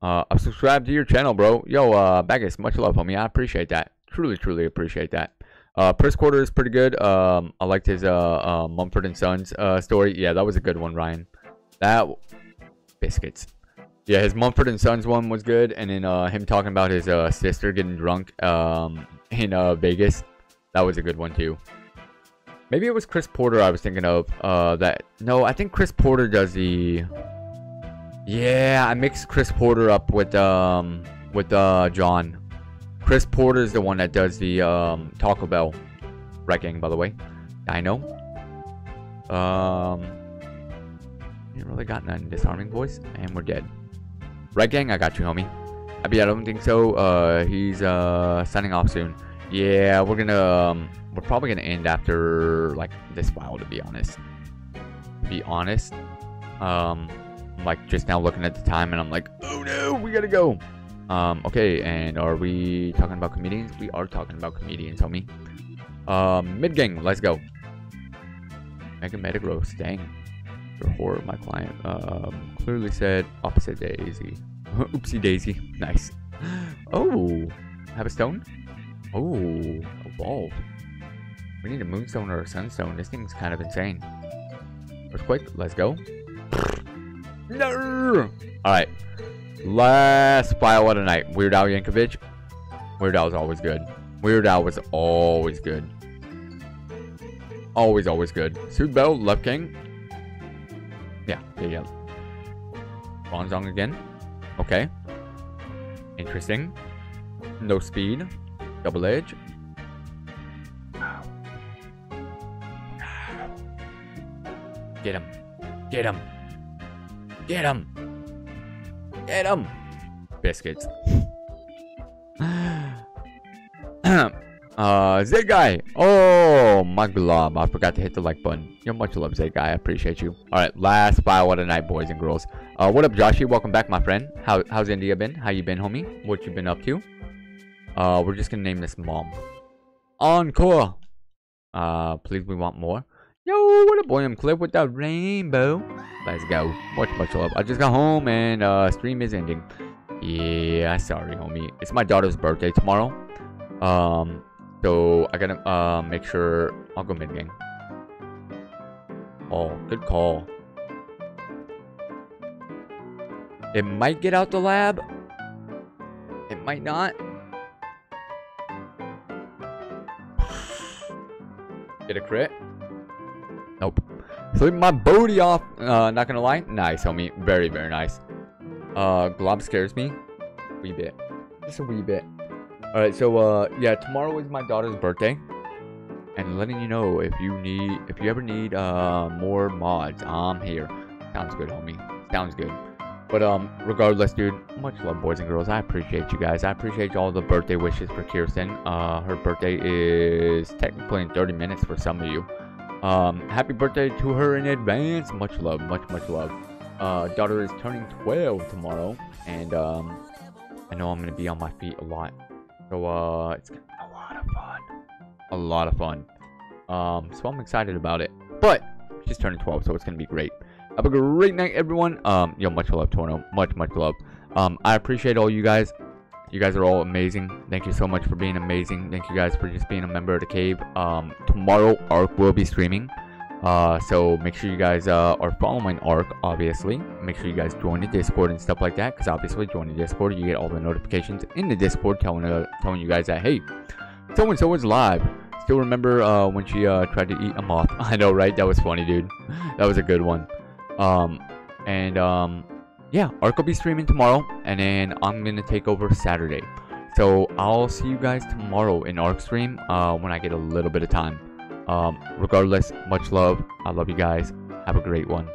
Uh, I've subscribed to your channel, bro. Yo, uh, Baggis, much love, homie. I appreciate that. Truly, truly appreciate that. Uh, first quarter is pretty good. Um, I liked his uh, uh Mumford and Sons uh story. Yeah, that was a good one, Ryan. That biscuits. Yeah, his Mumford and Sons one was good, and then uh him talking about his uh sister getting drunk um in uh Vegas. That was a good one too. Maybe it was Chris Porter I was thinking of. Uh, that no, I think Chris Porter does the. Yeah, I mixed Chris Porter up with um with uh John. Chris Porter is the one that does the um Taco Bell wrecking, by the way. I know. Um, you really got none disarming voice, and we're dead. Red Gang, I got you, homie. I mean, I don't think so. Uh, he's uh signing off soon. Yeah, we're gonna um, we're probably gonna end after like this file, to be honest. To be honest, um, Like just now looking at the time, and I'm like, oh no, we gotta go. Um, okay, and are we talking about comedians? We are talking about comedians, homie. Um, mid gang, let's go. Mega Metagross, dang. Your my client. Um, clearly said opposite daisy. [LAUGHS] Oopsie daisy. Nice. [GASPS] Oh, have a stone? Oh, evolved. We need a moonstone or a sunstone. This thing's kind of insane. Earthquake, let's go. [LAUGHS] No! Alright. Last file of the night. Weird Al Yankovic. Weird Al is always good. Weird Al was always good. Always, always good. Suit Bell, Left King. Yeah, yeah, yeah. Bronzong again. Okay. Interesting. No speed. Double edge. Get him. Get him. Get him. Get him. Biscuits. [SIGHS] uh, Zed guy. Oh, my glob. I forgot to hit the like button. You're much love, Zed guy. I appreciate you. All right, last file of the night, boys and girls. Uh, what up, Joshy? Welcome back, my friend. How, how's India been? How you been, homie? What you been up to? Uh, we're just gonna name this mom. Encore. Uh, please, we want more. Yo, what up, boy? I'm Cliff with the rainbow. Let's go. Much, much love. I just got home and uh, stream is ending. Yeah, sorry, homie. It's my daughter's birthday tomorrow. Um, so I gotta uh make sure I'll go mid game. Oh, good call. It might get out the lab. It might not. [SIGHS] Get a crit. Nope. Sleep my booty off. Uh, not gonna lie. Nice, homie. Very, very nice. Uh, Glob scares me. Wee bit. Just a wee bit. Alright, so, uh, yeah, tomorrow is my daughter's birthday. And letting you know, if you need, if you ever need, uh, more mods, I'm here. Sounds good, homie. Sounds good. But, um, regardless, dude, much love, boys and girls. I appreciate you guys. I appreciate all the birthday wishes for Kirsten. Uh, her birthday is technically in 30 minutes for some of you. Um, happy birthday to her in advance. Much love, much, much love. Uh, daughter is turning 12 tomorrow, and um, I know I'm gonna be on my feet a lot. So uh, it's gonna be a lot of fun, a lot of fun. Um, so I'm excited about it. But she's turning 12, so it's gonna be great. Have a great night, everyone. Um, yo, much love, Torno. Much, much love. Um, I appreciate all you guys. You guys are all amazing. Thank you so much for being amazing. Thank you guys for just being a member of the cave. Um, tomorrow, Arc will be streaming. Uh, so make sure you guys uh, are following Arc, obviously. Make sure you guys join the Discord and stuff like that. Because obviously, join the Discord, you get all the notifications in the Discord telling uh, telling you guys that hey, so and so is live. Still remember uh, when she uh, tried to eat a moth? [LAUGHS] I know, right? That was funny, dude. that was a good one. Um, and um, yeah, Ark will be streaming tomorrow, and then I'm gonna take over Saturday. So I'll see you guys tomorrow in Ark stream uh, when I get a little bit of time. Um, regardless, much love. I love you guys. Have a great one.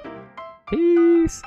Peace.